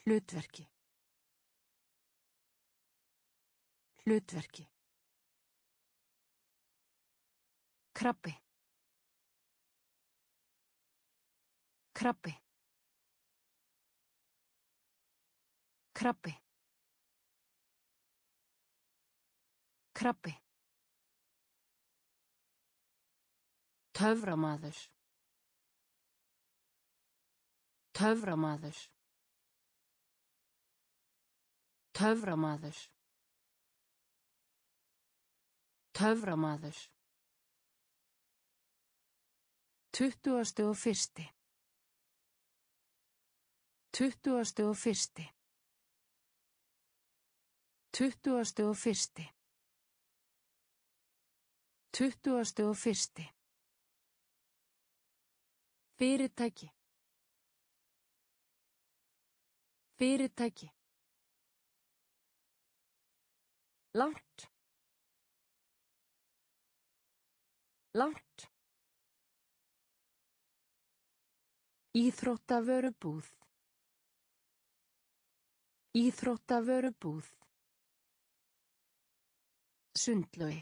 Hlutverki. Hlutverki. Krabbi. Krabbi. Krabbi. Krabbi. Töframaður. Töframaður. Töframaður. Töframaður. Tuttugastu og fyrsti. Tuttugastu og fyrsti. Tuttugastu og fyrsti. Tuttugastu og fyrsti. Fyrirtæki. Fyrirtæki. Langt. Langt. Íþróttavörubúð. Íþróttavörubúð. Sundlaug.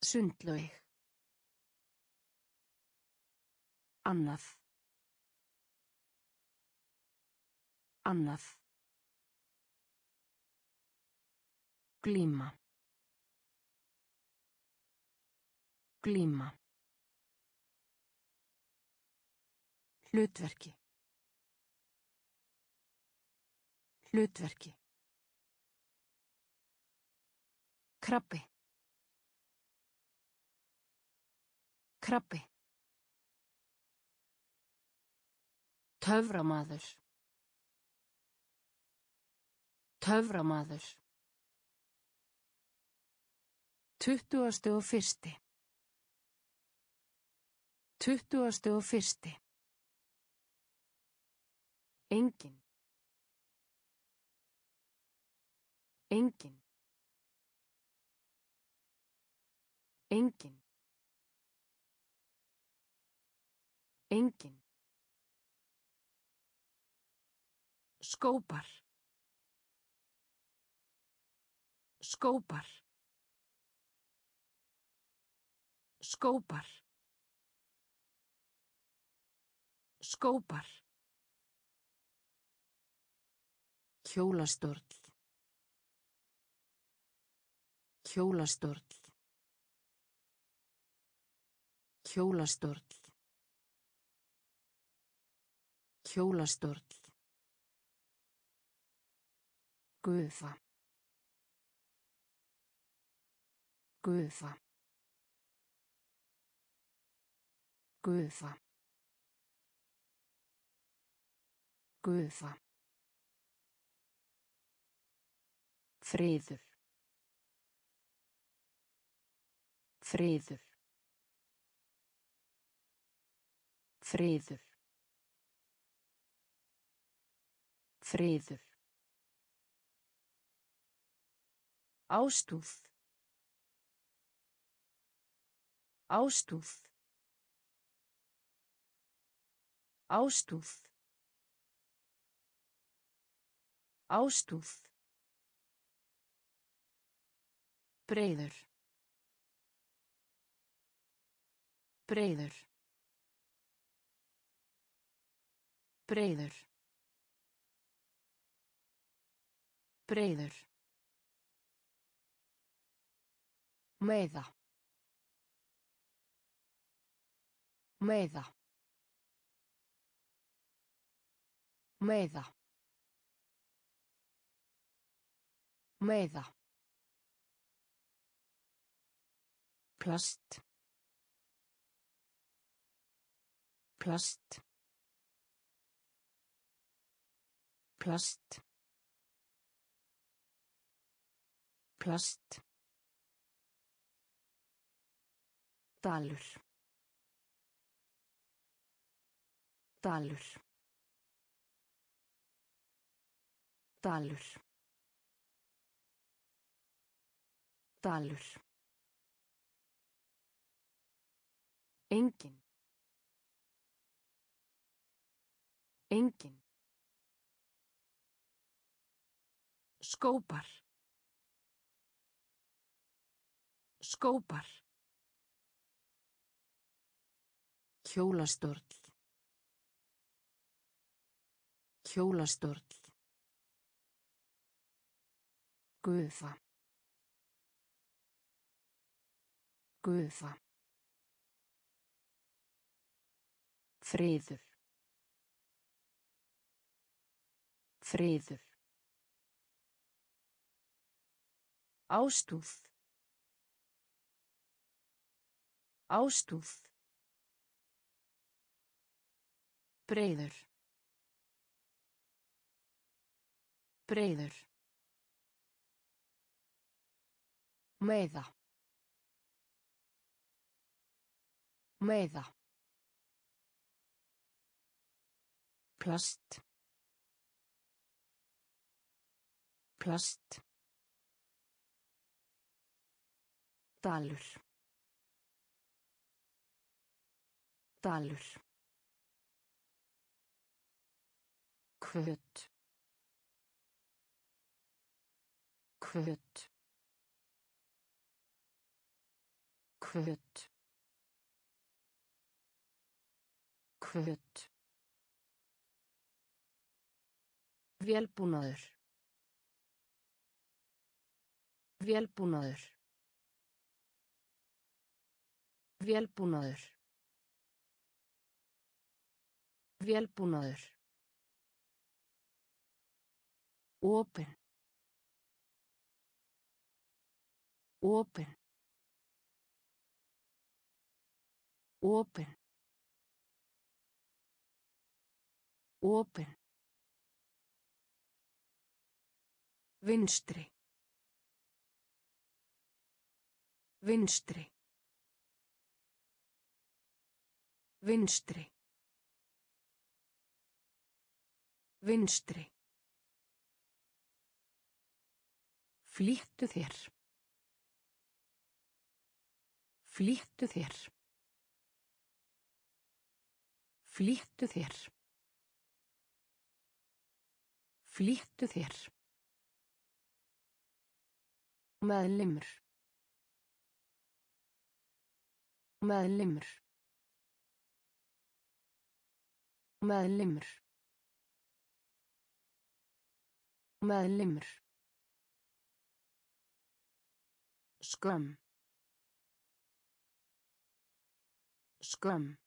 Sundlaug. Annað. Annað. Glíma. Glíma. Hlutverki. Hlutverki. Krabbi. Krabbi. Töframaður. Töframaður. Tuttugastu og fyrsti. Tuttugastu og fyrsti. Engin. Engin. Engin. Engin. Skópar. Skópar. Skópar. Skópar. Hjólastórl. Hjólastórl. Hjólastórl. Hjólastórl. Guða. Guða. Guða. Gufa. Friður. Friður. Friður. Friður. Ástúð. Ástúð. Ástúð. Ástúð. Breiður. Breiður. Breiður. Breiður. Meiða. Meiða. Meiða. Meiða. plast plast plast plast Dalur. Dalur. Dalur. Dalur. Engin. Engin. Skópar. Skópar. Hjólastórl. Hjólastórl. Gufa. Gufa. Friður. Friður. Ástúð. Ástúð. Breiður. Breiður. Meiða. Meiða. Plast. Plast. Dalur. Dalur. Hvöt. Hvöt. Hvöt. Hvöt. Vélbúnaður. Vélbúnaður. Vélbúnaður. Vélbúnaður. Open. Open. Open. Open. Vinstri. Vinstri. Vinstri. Vinstri. Flýttu þér. Flýttu þér. Flýttu þér. Flýttu þér. Meðlimur. Meðlimur. Meðlimur. Meðlimur. Skömm. Skömm.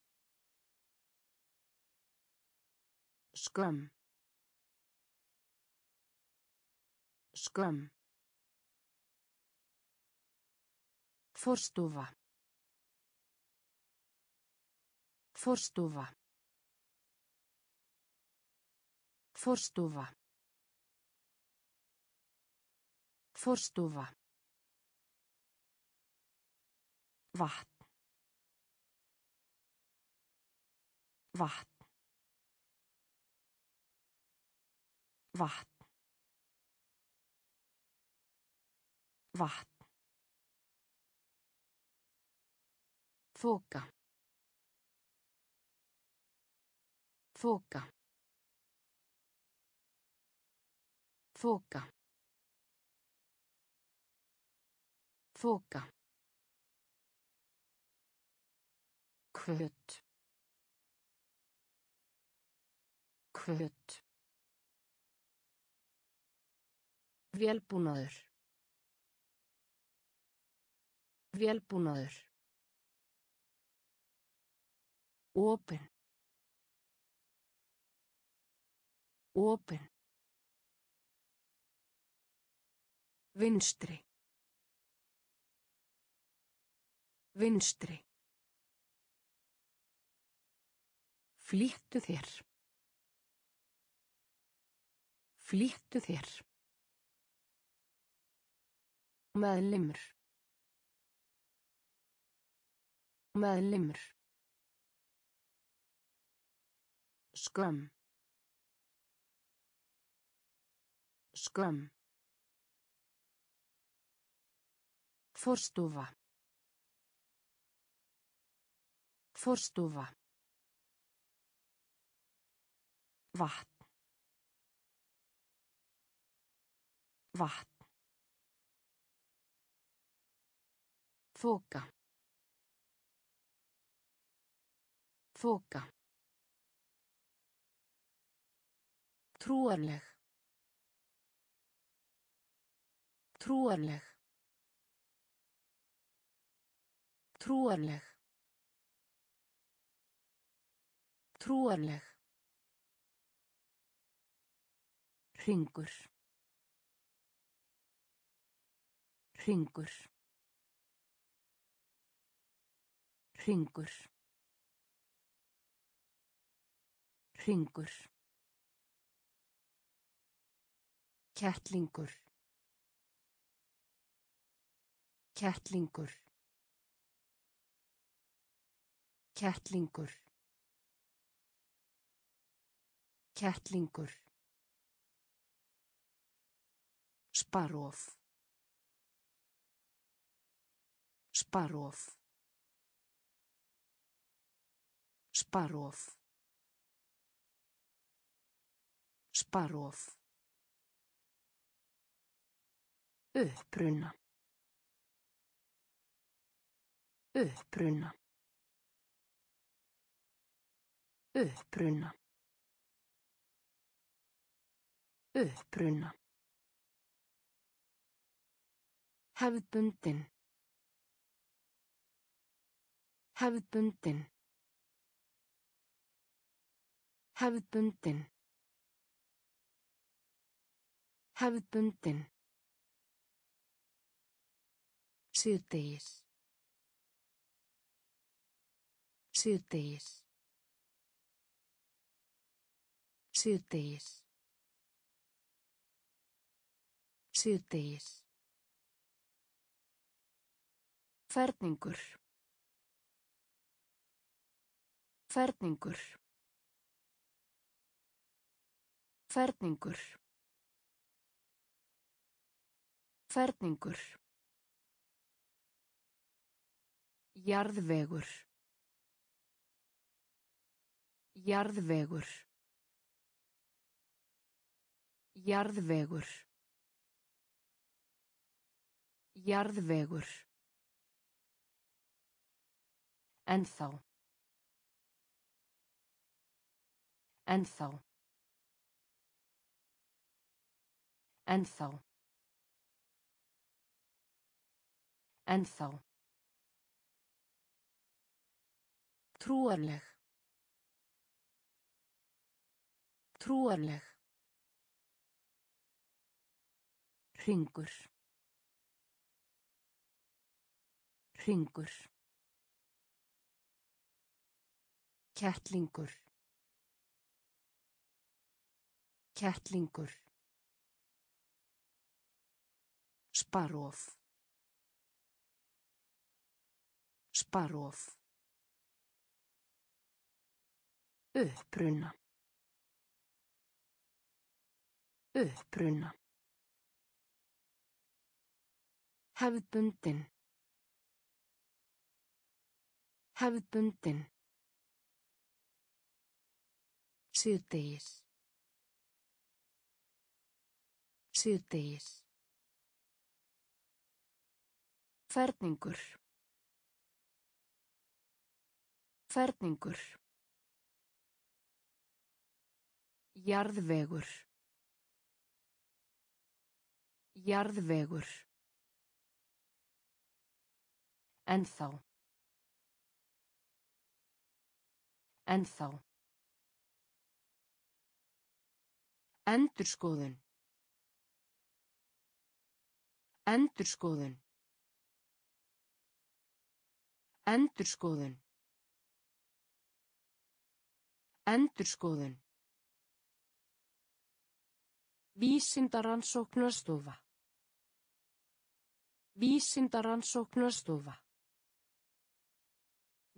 Skömm. Skömm. Forstofa. Forstofa. Forstofa. Forstofa. Vatn. Vatn. Vatn. Vatn. Þoka. Þoka. Þoka. Þoka. Hvött. Hvött. Vélbúnaður. Vélbúnaður. Opin. Opin. Vinstri. Vinstri. Flýttu þér. Flýttu þér. Meðlimur. Meðlimur. Skömm. Skömm. Forstofa. Forstofa. Vatn. Vatn. Þoka. Þoka. Trúarleg. Trúarleg. Trúarleg. Trúarleg. Hringur. Hringur. Hringur. Hringur. Kettlingur. Kettlingur. Kettlingur. Kettlingur. Sparof. Sparof. Sparof. Sparof. Uppruna. Uppruna. Uppruna. Uppruna. Hefðbundin. Hefðbundin. Hefðbundin. Hefðbundin. Síðdegis. Síðdegis. Síðdegis. Síðdegis. Ferningur. Ferningur. Ferningur. Ferningur. Jarðvegur. Jarðvegur. Jarðvegur. Jarðvegur. Ennþá. Ennþá. Ennþá. Ennþá. Trúarleg. Trúarleg. Hringur. Hringur. Kettlingur. Kettlingur. Sparof. Sparof. Uppruna. Uppruna. Hefðbundin. Hefðbundin. Síðdegis. Síðdegis. Ferningur. Ferningur. Jarðvegur. Jarðvegur. Ennþá. Ennþá. Endurskoðun. Endurskoðun. Endurskoðun. Endurskoðun. Vísindaransóknarstofa. Vísindaransóknarstofa.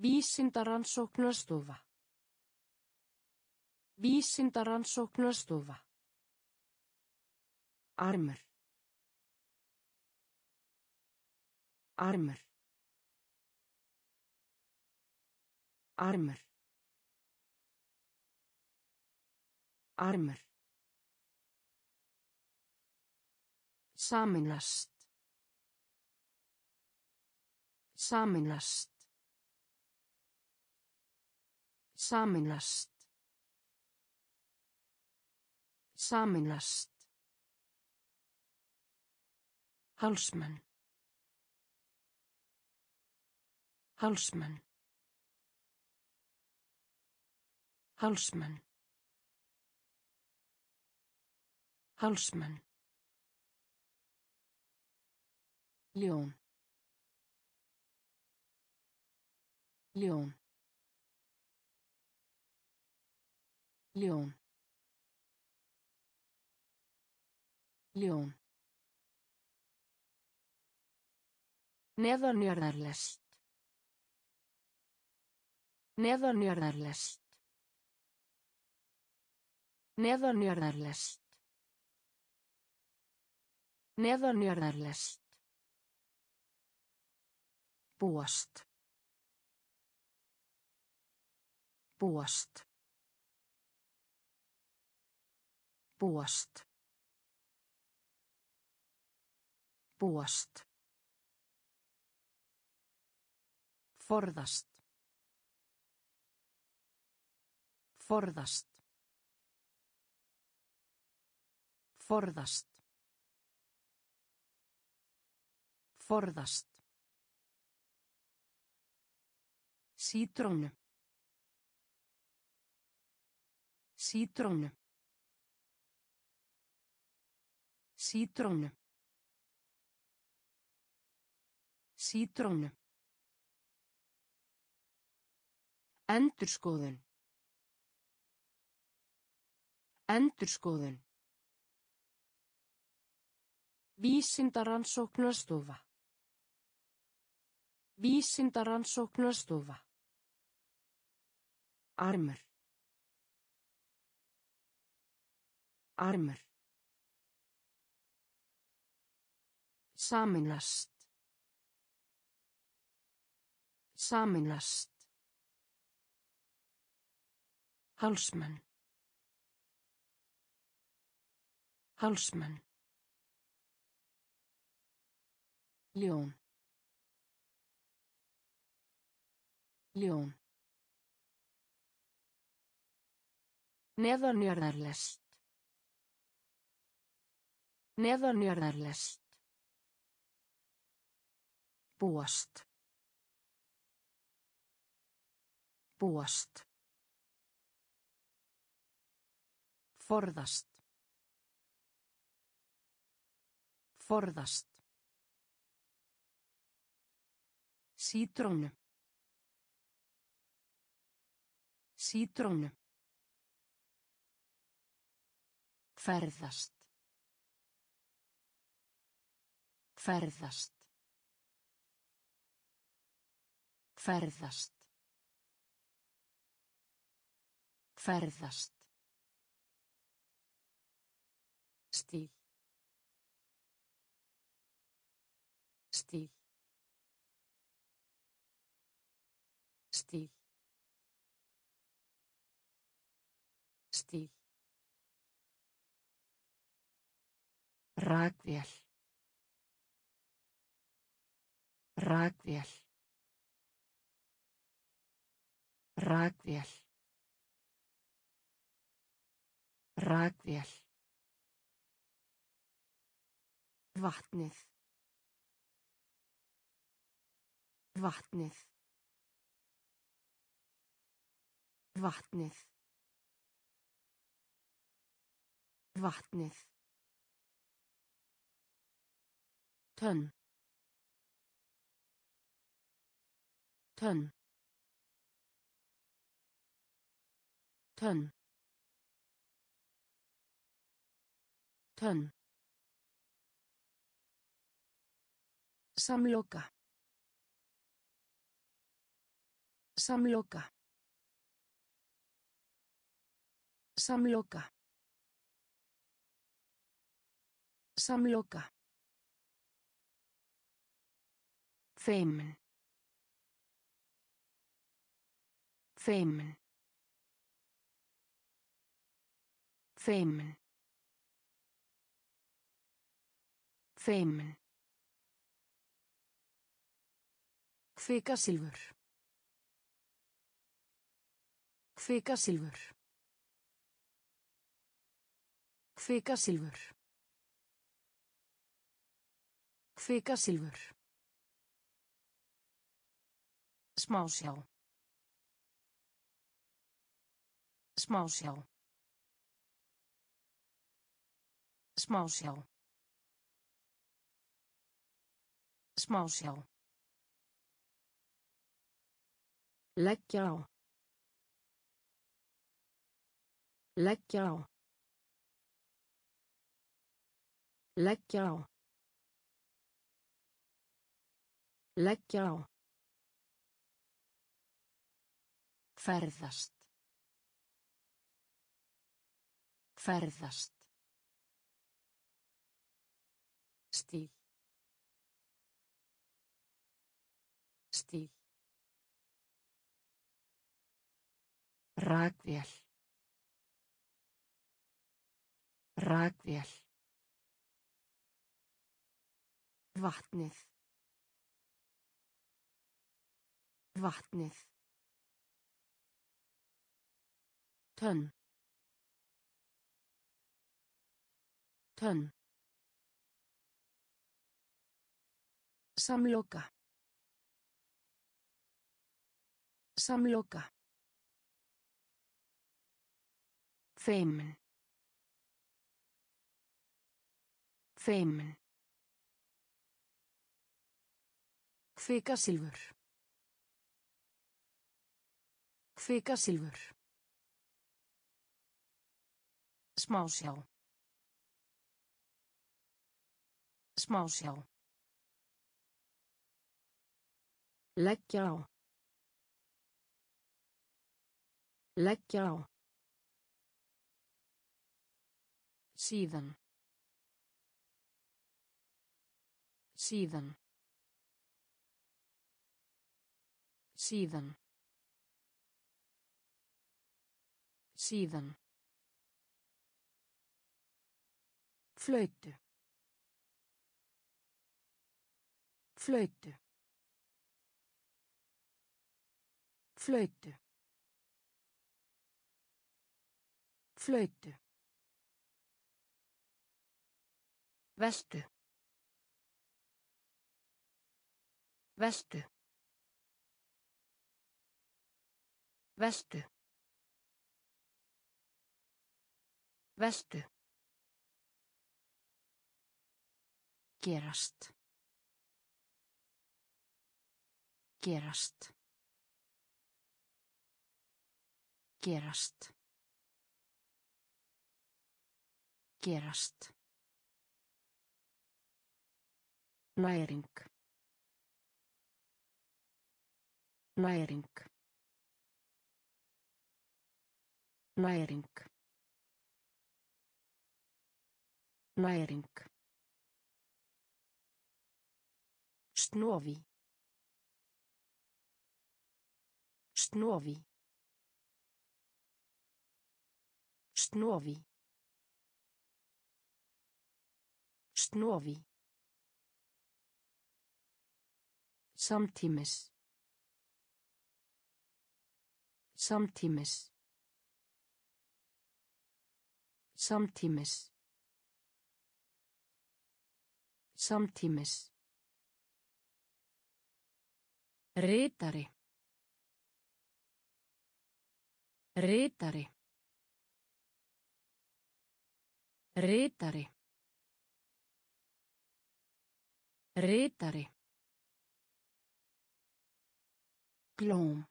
Vísindaransóknarstofa. Vísindaransóknarstofa. Armur. Armur. Armur. Armur. Saminast. Saminast. Saminast. Saminast. Hálsmenn. Hálsmenn. Hálsmenn. Hálsmenn. Ljón. Ljón. Ljón. Ljón. Neðanjörðarlest. Neðanjörðarlest. Neðanjörðarlest. Neðanjörðarlest. Búast. Búast. Búast. Búast. Forðast. Forðast. Forðast. Forðast. Sítrónu. Sítrónu. Sítrónu. Sítrónu. Endurskoðun. Endurskoðun. Vísindaransóknarstofa. Vísindaransóknarstofa. Armur. Armur. Saminast. Saminast. Hálsmenn. Hálsmenn. Ljón. Ljón. Neðanjörðarlest. Neðanjörðarlest. Búast. Búast. Forðast. Forðast. Sítrónu. Sítrónu. Ferðast. Ferðast. Ferðast. Ferðast. Rakvél. Rakvél. Rakvél. Rakvél. Vatnið. Vatnið. Vatnið. Vatnið. Tönn. Tönn. Tönn. Tönn. Samloka. Samloka. Samloka. Samloka. Feimin. Feimin. Feimin. Feimin. Kvikasilfur. Kvikasilfur. Kvikasilfur. Kvikasilfur. Smásjá. Smásjá. Smásjá. Smásjá. Leggja á. Leggja á. Leggja á. Leggja á. Ferðast. Ferðast. Stíl. Stíl. Rakvél. Rakvél. Vatnið. Vatnið. Tönn. Tönn. Samloka. Samloka. Feimin. Feimin. Kvikasilfur. Kvikasilfur. Smásjá. Smásjá. Leggja á. Leggja á. Síðan. Síðan. Síðan. Síðan. Flautu. Flautu. Flautu. Flautu. Veltu. Veltu. Veltu. Veltu. Gerast. Gerast. Gerast. Gerast. Næring. Næring. Næring. Næring. Snovi. Snovi. Snovi. Snovi. Samtímis. Samtímis. Samtímis. Samtímis. Ritari. Ritari. Ritari. Ritari. Glóm.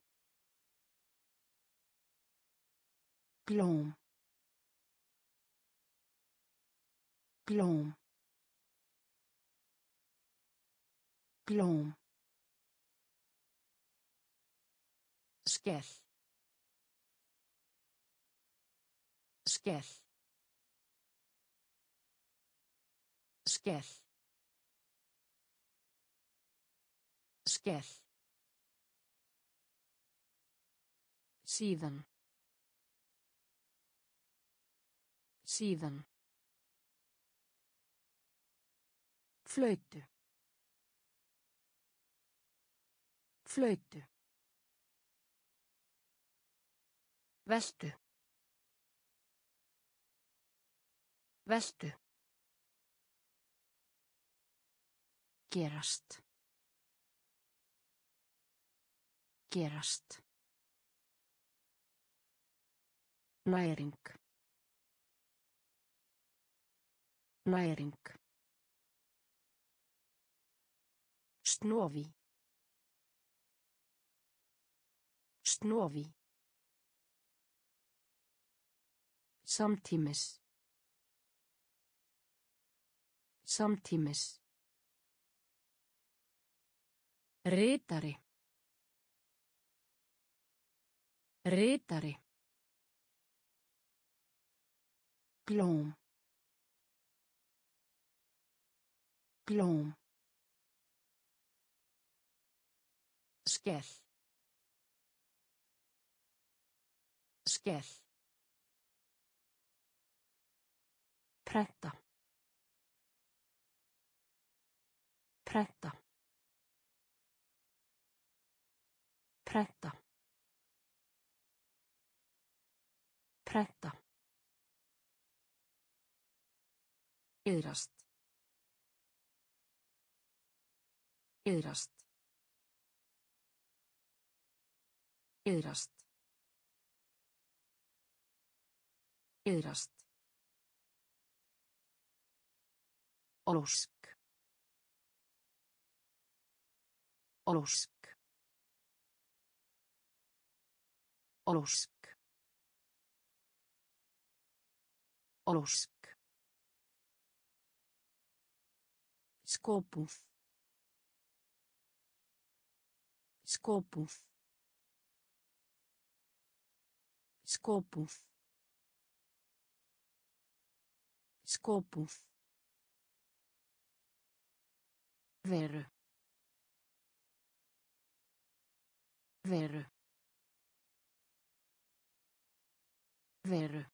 Glóm. Glóm. Glóm. Skell. Skell. Skell. Skell. Síðan. Síðan. Flautu. Flautu. Veltu. Veltu. Gerast. Gerast. Næring. Næring. Snovi. Snovi. Samtímis. Samtímis. Ritari. Ritari. Glóm. Glóm. Skell. Skell. Prenta. Prenta. Prenta. Prenta. Iðrast. Iðrast. Iðrast. Iðrast. Ósk. Ósk. Ósk. Ósk. Skópúð. Skópúð. Skópúð. Skópúð. Veru. Veru. Veru.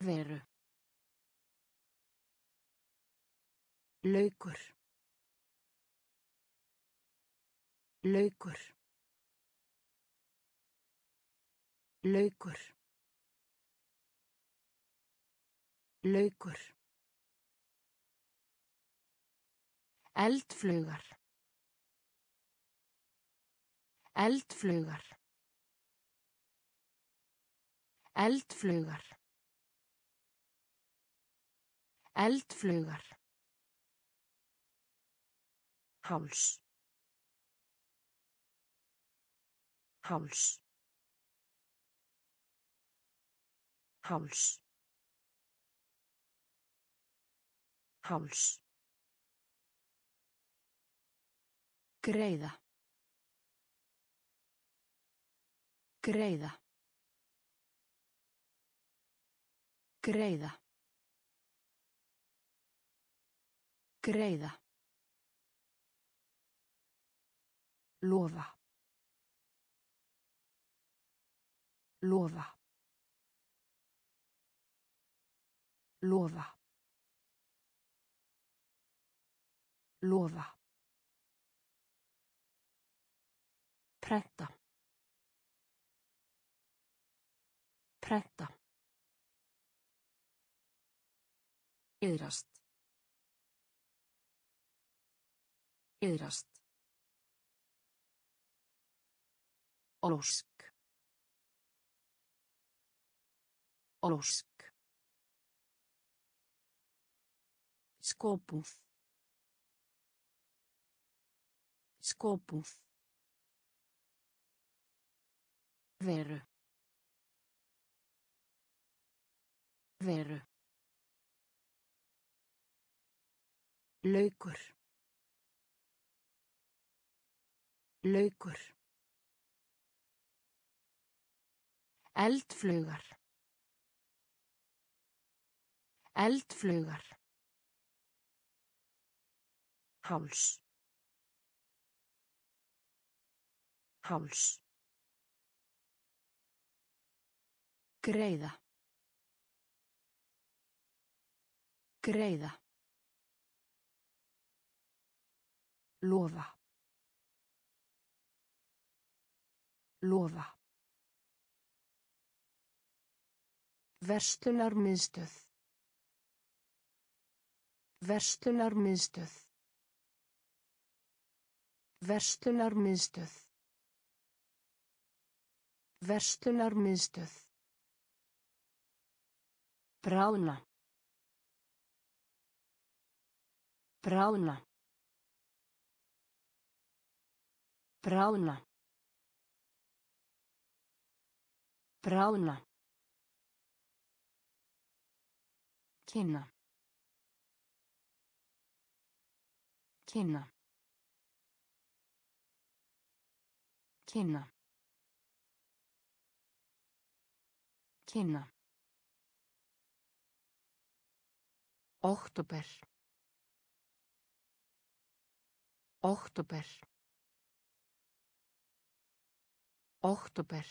Veru. Laukur. Laukur. Laukur. Laukur. Eldflugar. Eldflugar. Eldflugar. Eldflugar. Háls. Háls. Háls. Háls. Greiða. Greiða. Greiða. Greiða. Lofa. Lofa. Lofa. Lofa. Prenta. Prenta. Yðrast. Yðrast. Ósk. Ósk. Skópúð. Skópúð. Veru. Veru. Laukur. Laukur. Eldflugar. Eldflugar. Háls. Háls. Greiða. Greiða. Lofa. Lofa. Verslunarmiðstöð. Verslunarmiðstöð. Verslunarmiðstöð. Verslunarmiðstöð. Bráðna. Bráðna. Bráðna. Bráðna. Kynna. Kynna. Kynna. Kynna. Oktober. Oktober. Oktober.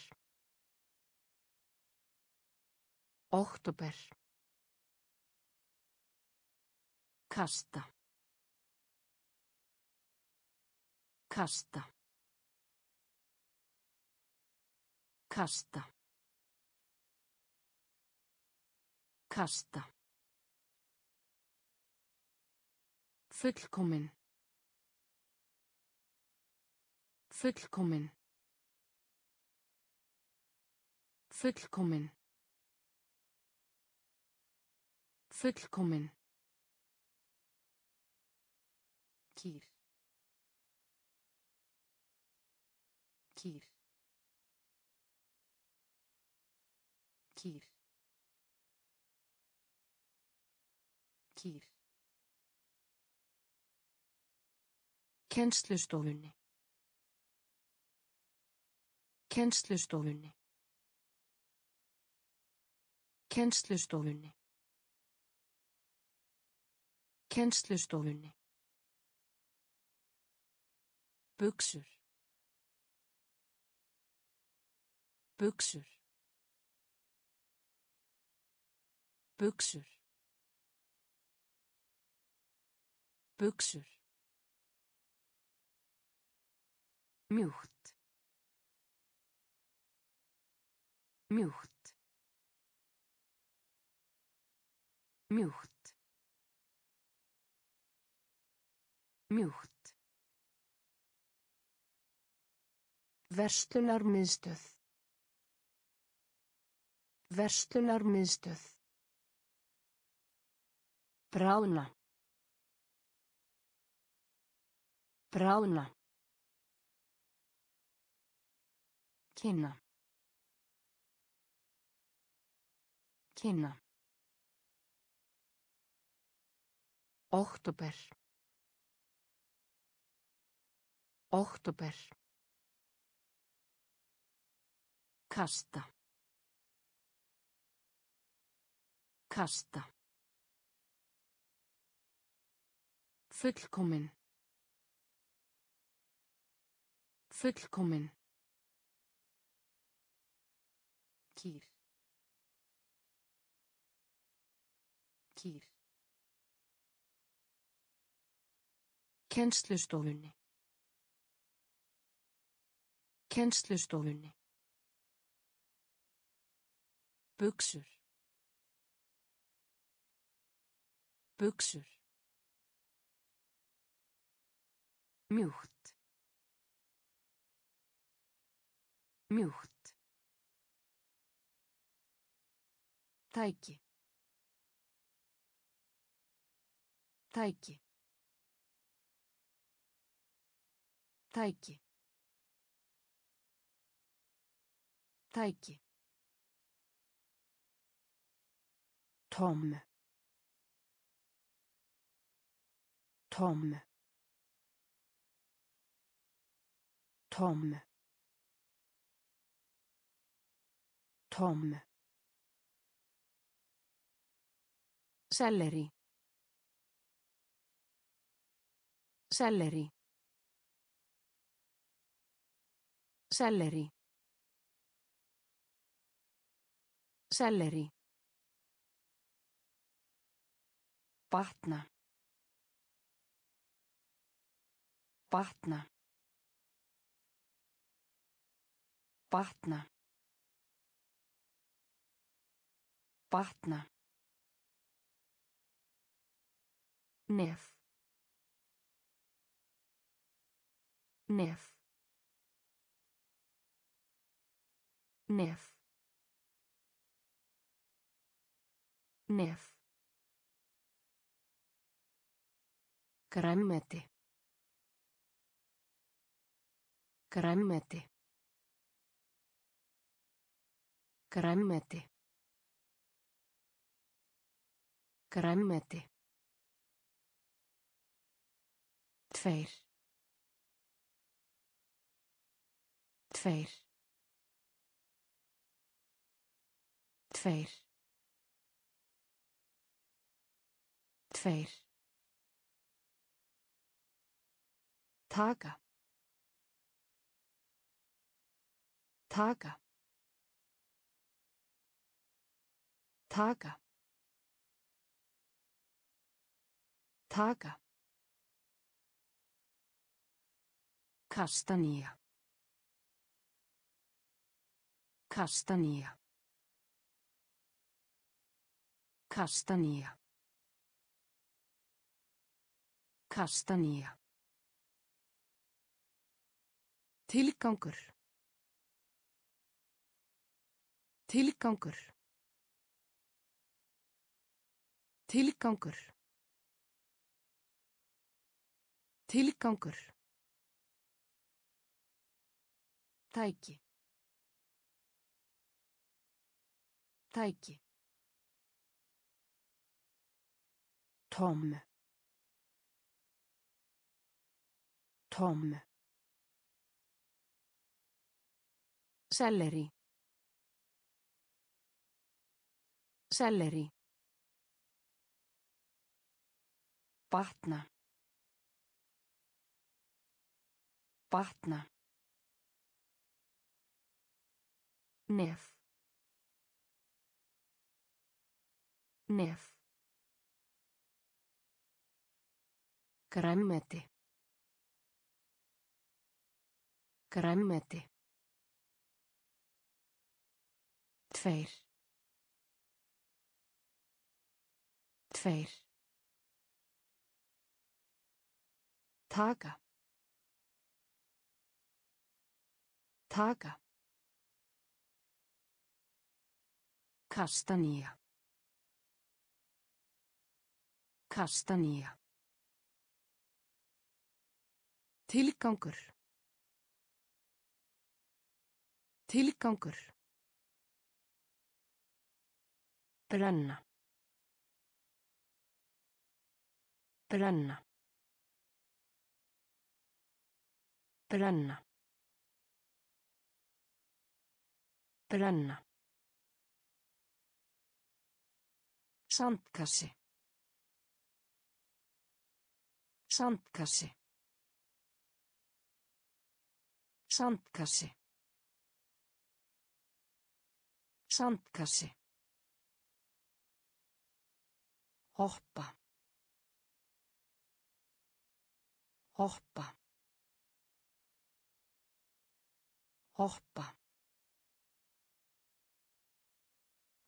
Oktober. Kasta. Kasta. Kasta. Kasta. Fullkomin. Fullkomin. Fullkomin. Fullkomin. Kýr. Kýr. Kennslustofunni. Kennslustofunni. Kennslustofunni. Kennslustofunni. Buxur. Buxur. Buxur. Buxur. Mjúkt. Mjúkt. Mjúkt. Mjúkt. Verslunarmiðstöð. Verslunarmiðstöð. Bráðna. Bráðna. Kynna. Kynna. Oktober. Oktober. Kasta. Kasta. Fullkomin. Fullkomin. Kýr. Kýr. Kennslustofunni. Kennslustofunni. Buxur. Buxur. Mjúkt. Mjúkt. Tæki. Tæki. Tæki. Tæki. Tom. Tom. Tom. Tom. Selleri. Selleri. Selleri. Selleri. Batna. Batna. Batna. Batna. Nef. Nef. Nef. Nef. Grænmeti. Grænmeti. Grænmeti. Grænmeti. Tveir. Tveir. Tveir. Tveir. Taka. Taka. Taka. Taka. Kastanía. Kastanía. Kastanía. Kastanía. Tilgangur. Tilgangur. Tilgangur. Tilgangur. Tæki. Tæki. Tom. Tom. Selleri. Selleri. Batna. Batna. Nef. Nef. Grænmeti. Grænmeti. Tveir. Tveir. Taka. Taka. Kastanía. Kastanía. Tilgangur. Tilgangur. Brenna. Brenna. Brenna. Brenna. Sandkassi. Sandkassi. Sandkassi. Sandkassi. Hoppa. Hoppa. Hoppa.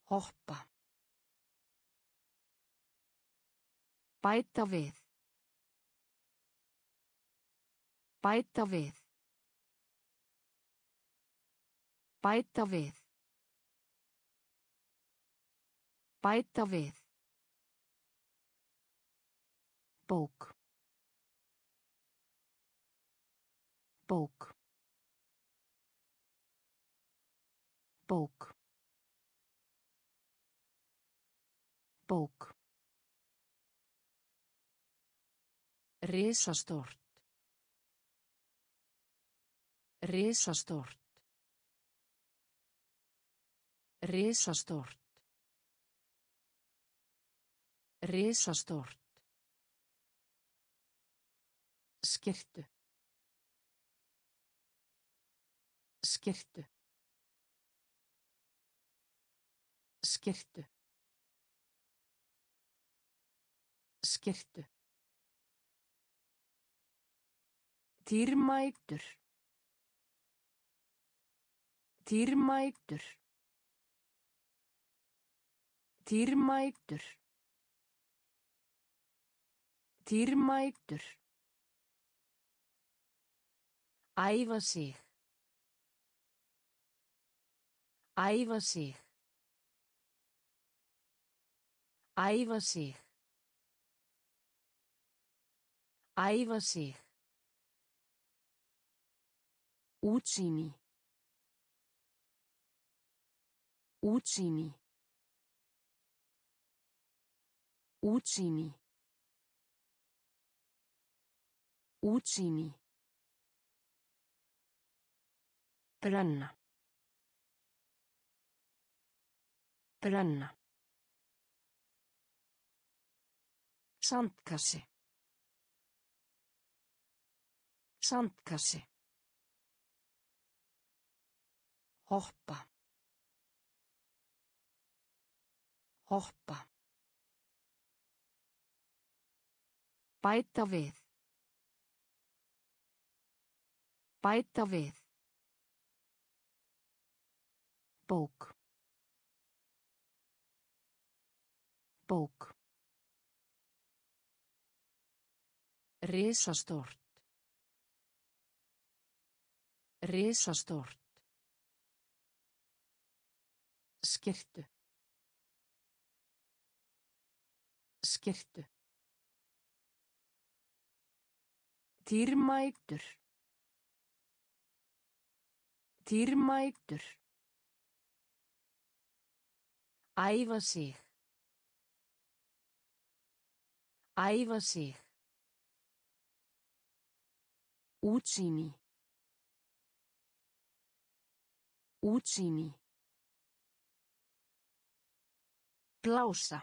Hoppa. Bæta við. Bæta við. Bæta við. Bæta við. Bók. Bók. Bók. Bók. Risastórt. Risastórt. Risastórt. Risastórt. Skirtu. Skirtu. Skirtu. Skirtu. Dýrmætur. Dýrmætur. Dýrmætur. Dýrmætur. Æfa sig. Æfa sig. Æfa sig. Æfa sig. Útsýni. Útsýni. Útsýni. Útsýni. Brenna. Brenna. Sandkassi. Sandkassi. Hoppa. Hoppa. Bæta við. Bæta við. Bók. Bók. Risastórt. Risastórt. Skirtu. Skirtu. Dýrmætur. Dýrmætur. Æfa sig. Æfa sig. Útsýni. Útsýni. Blása.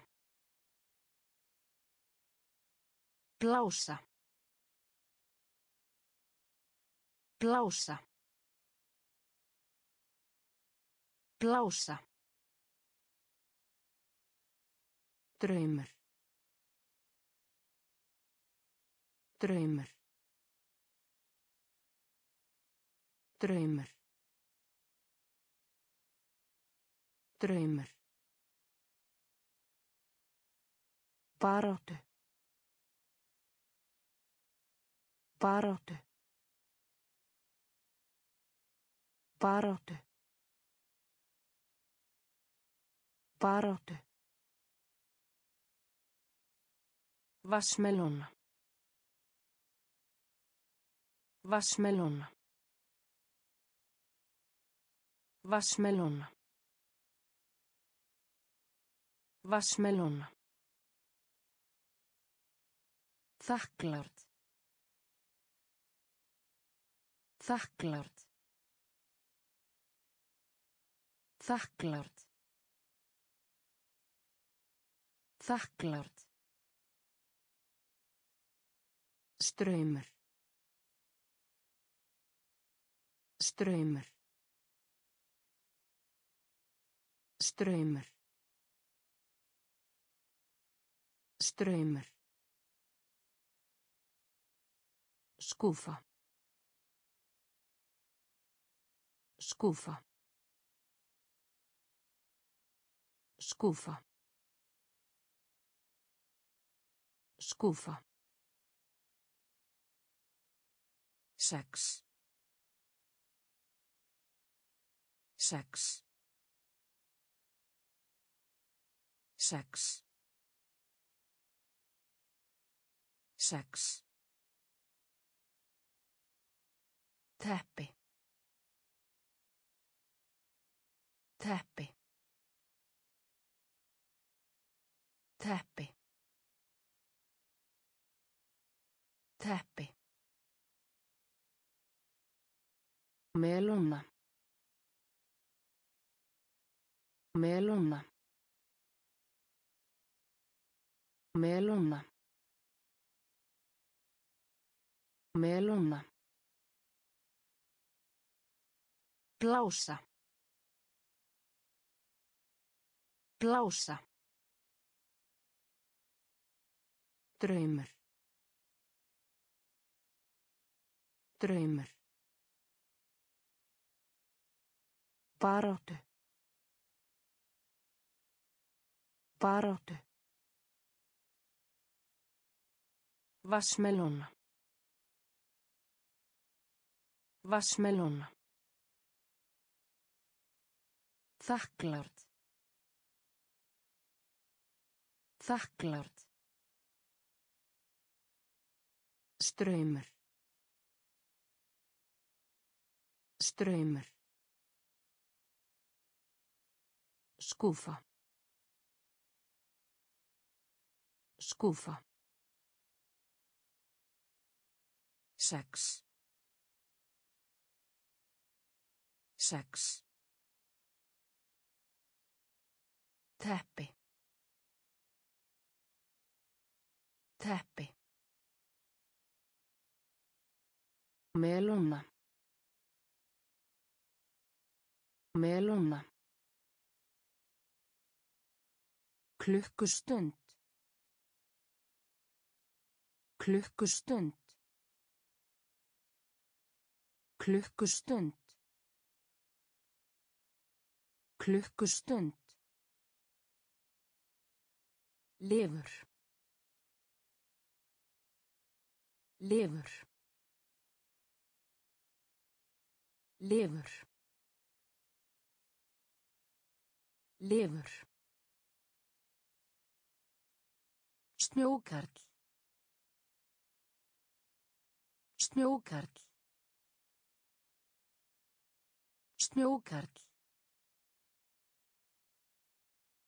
Blása. Blása. Blása. Draumur. Draumur. Draumur. Draumur. Baráttu. Baráttu. Baráttu. Baráttu. Vassmelóna. Vassmelóna. Vassmelóna. Vassmelóna. Þakklárt. Þakklárt. Þakklárt. Þakklárt. Ströymur. Ströymur. Ströymur. Ströymur. Skúfa. Skúfa. Skúfa. Skúfa. Sex. Sex. Sex. Sex. Teppi. Teppi. Teppi. Teppi. Melóna. Melóna. Melóna. Melóna. Blása. Blása. Draumur. Draumur. Baráttu. Baráttu. Vassmelóna. Vassmelóna. Þakklárt. Þakklárt. Ströymur. Ströymur. Skúfa. Skúfa. Sex. Sex. Teppi. Teppi. Melóna. Melóna. Klukkustund. Klukkustund. Klukkustund. Klukkustund. Lifur. Lifur. Lifur. Lifur. Snjókarl. Snjókarl. Snjókarl.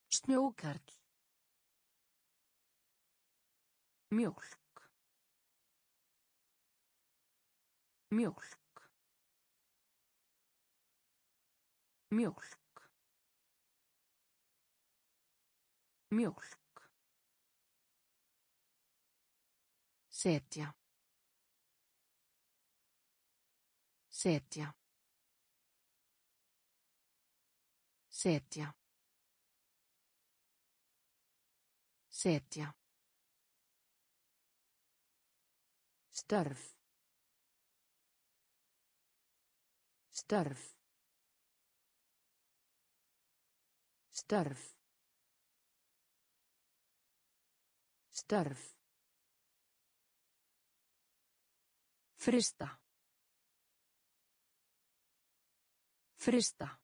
Snjókarl. Mjólk. Mjólk. Mjólk. Mjólk. Setja. Setja. Setja. Setja. Störf. Störf. Störf. Störf. Frista. Frista.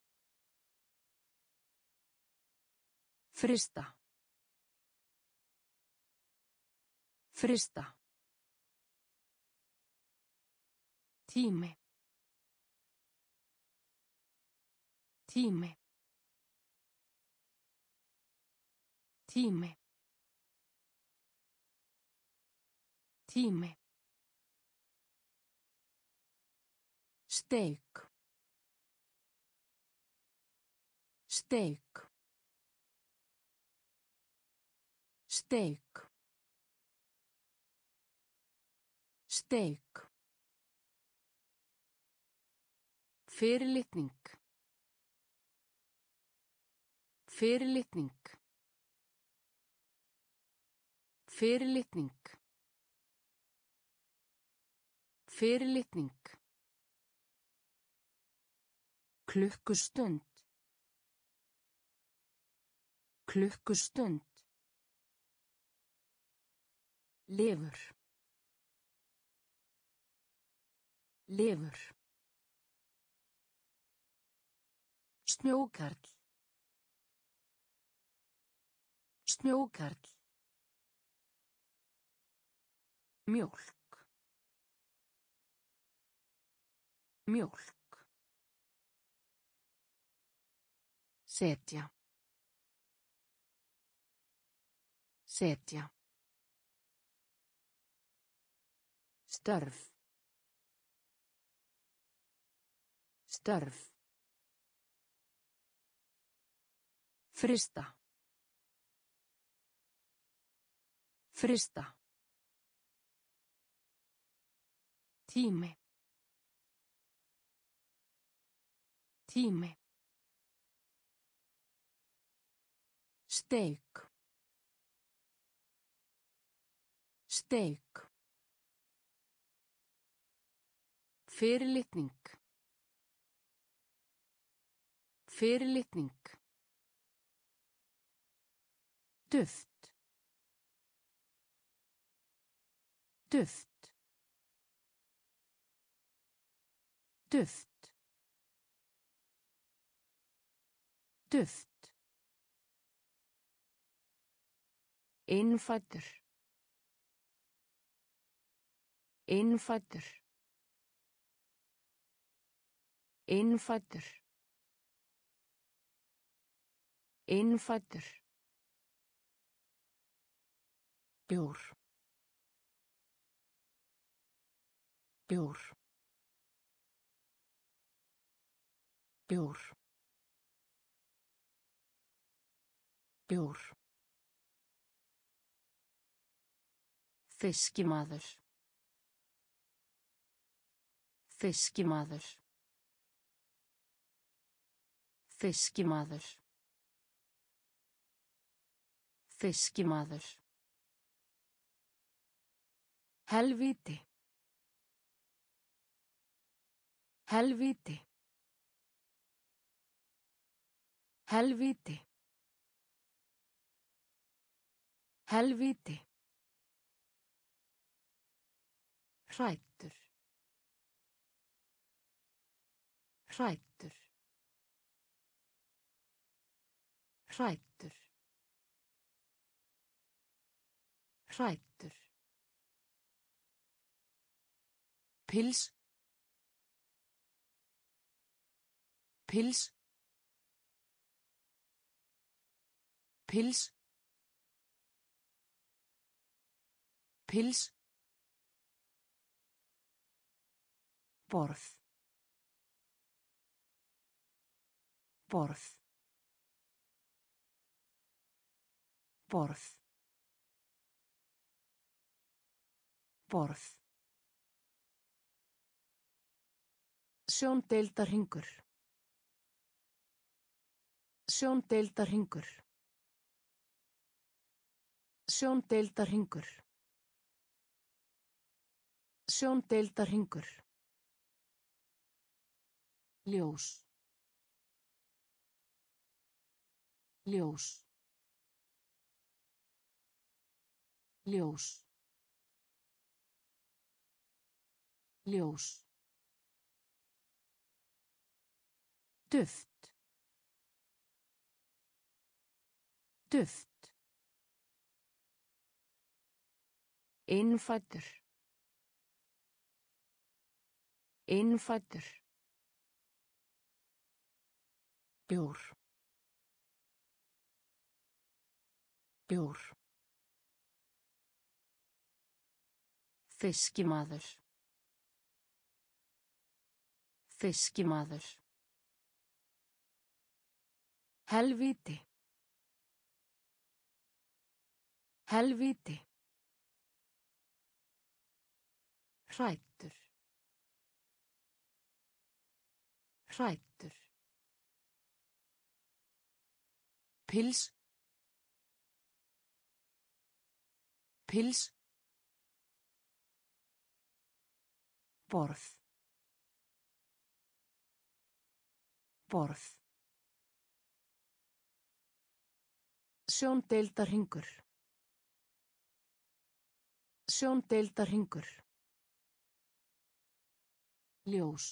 Frista. Frista. Tími. Tími. Tími. Tími. Steik. Steik. Steik. Steik. Fyrirlitning. Fyrirlitning. Fyrirlitning. Fyrirlitning. Klukkustund. Klukkustund. Lifur. Lifur. Snjókarl. Snjókarl. Mjólk. Mjólk. Setja. Setja. Störf. Störf. Frista. Frista. Tími. Tími. Steik. Steik. Fyrirlitning. Fyrirlitning. Duft. Duft. Duft. Duft. Innfættur. Innfættur. Innfættur. Innfættur. Bjór. Bjór. Bjór. Bjór. Fiskimaður. Fiskimaður. Fiskimaður. Fiskimaður. Helvíti. Helvíti. Helvíti. Helvíti. Hrættur. Hrættur. Hrættur. Hrættur. Pils. Pils. Pils. Pils. Borð. Borð. Borð. Borð. Sjóndeildarhingur. Sjóndeildarhingur. Sjóndeildarhingur. Sjóndeildarhingur. Ljós. Ljós. Ljós. Ljós. Duft. Duft. Innfættur. Innfættur. Bjór. Bjór. Fiskimaður. Fiskimaður. Helvíti. Helvíti. Hrættur. Hrættur. Pils. Pils. Borð. Borð. Sjóndeildarhingur. Sjóndeildarhingur. Ljós.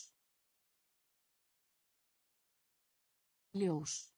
Ljós.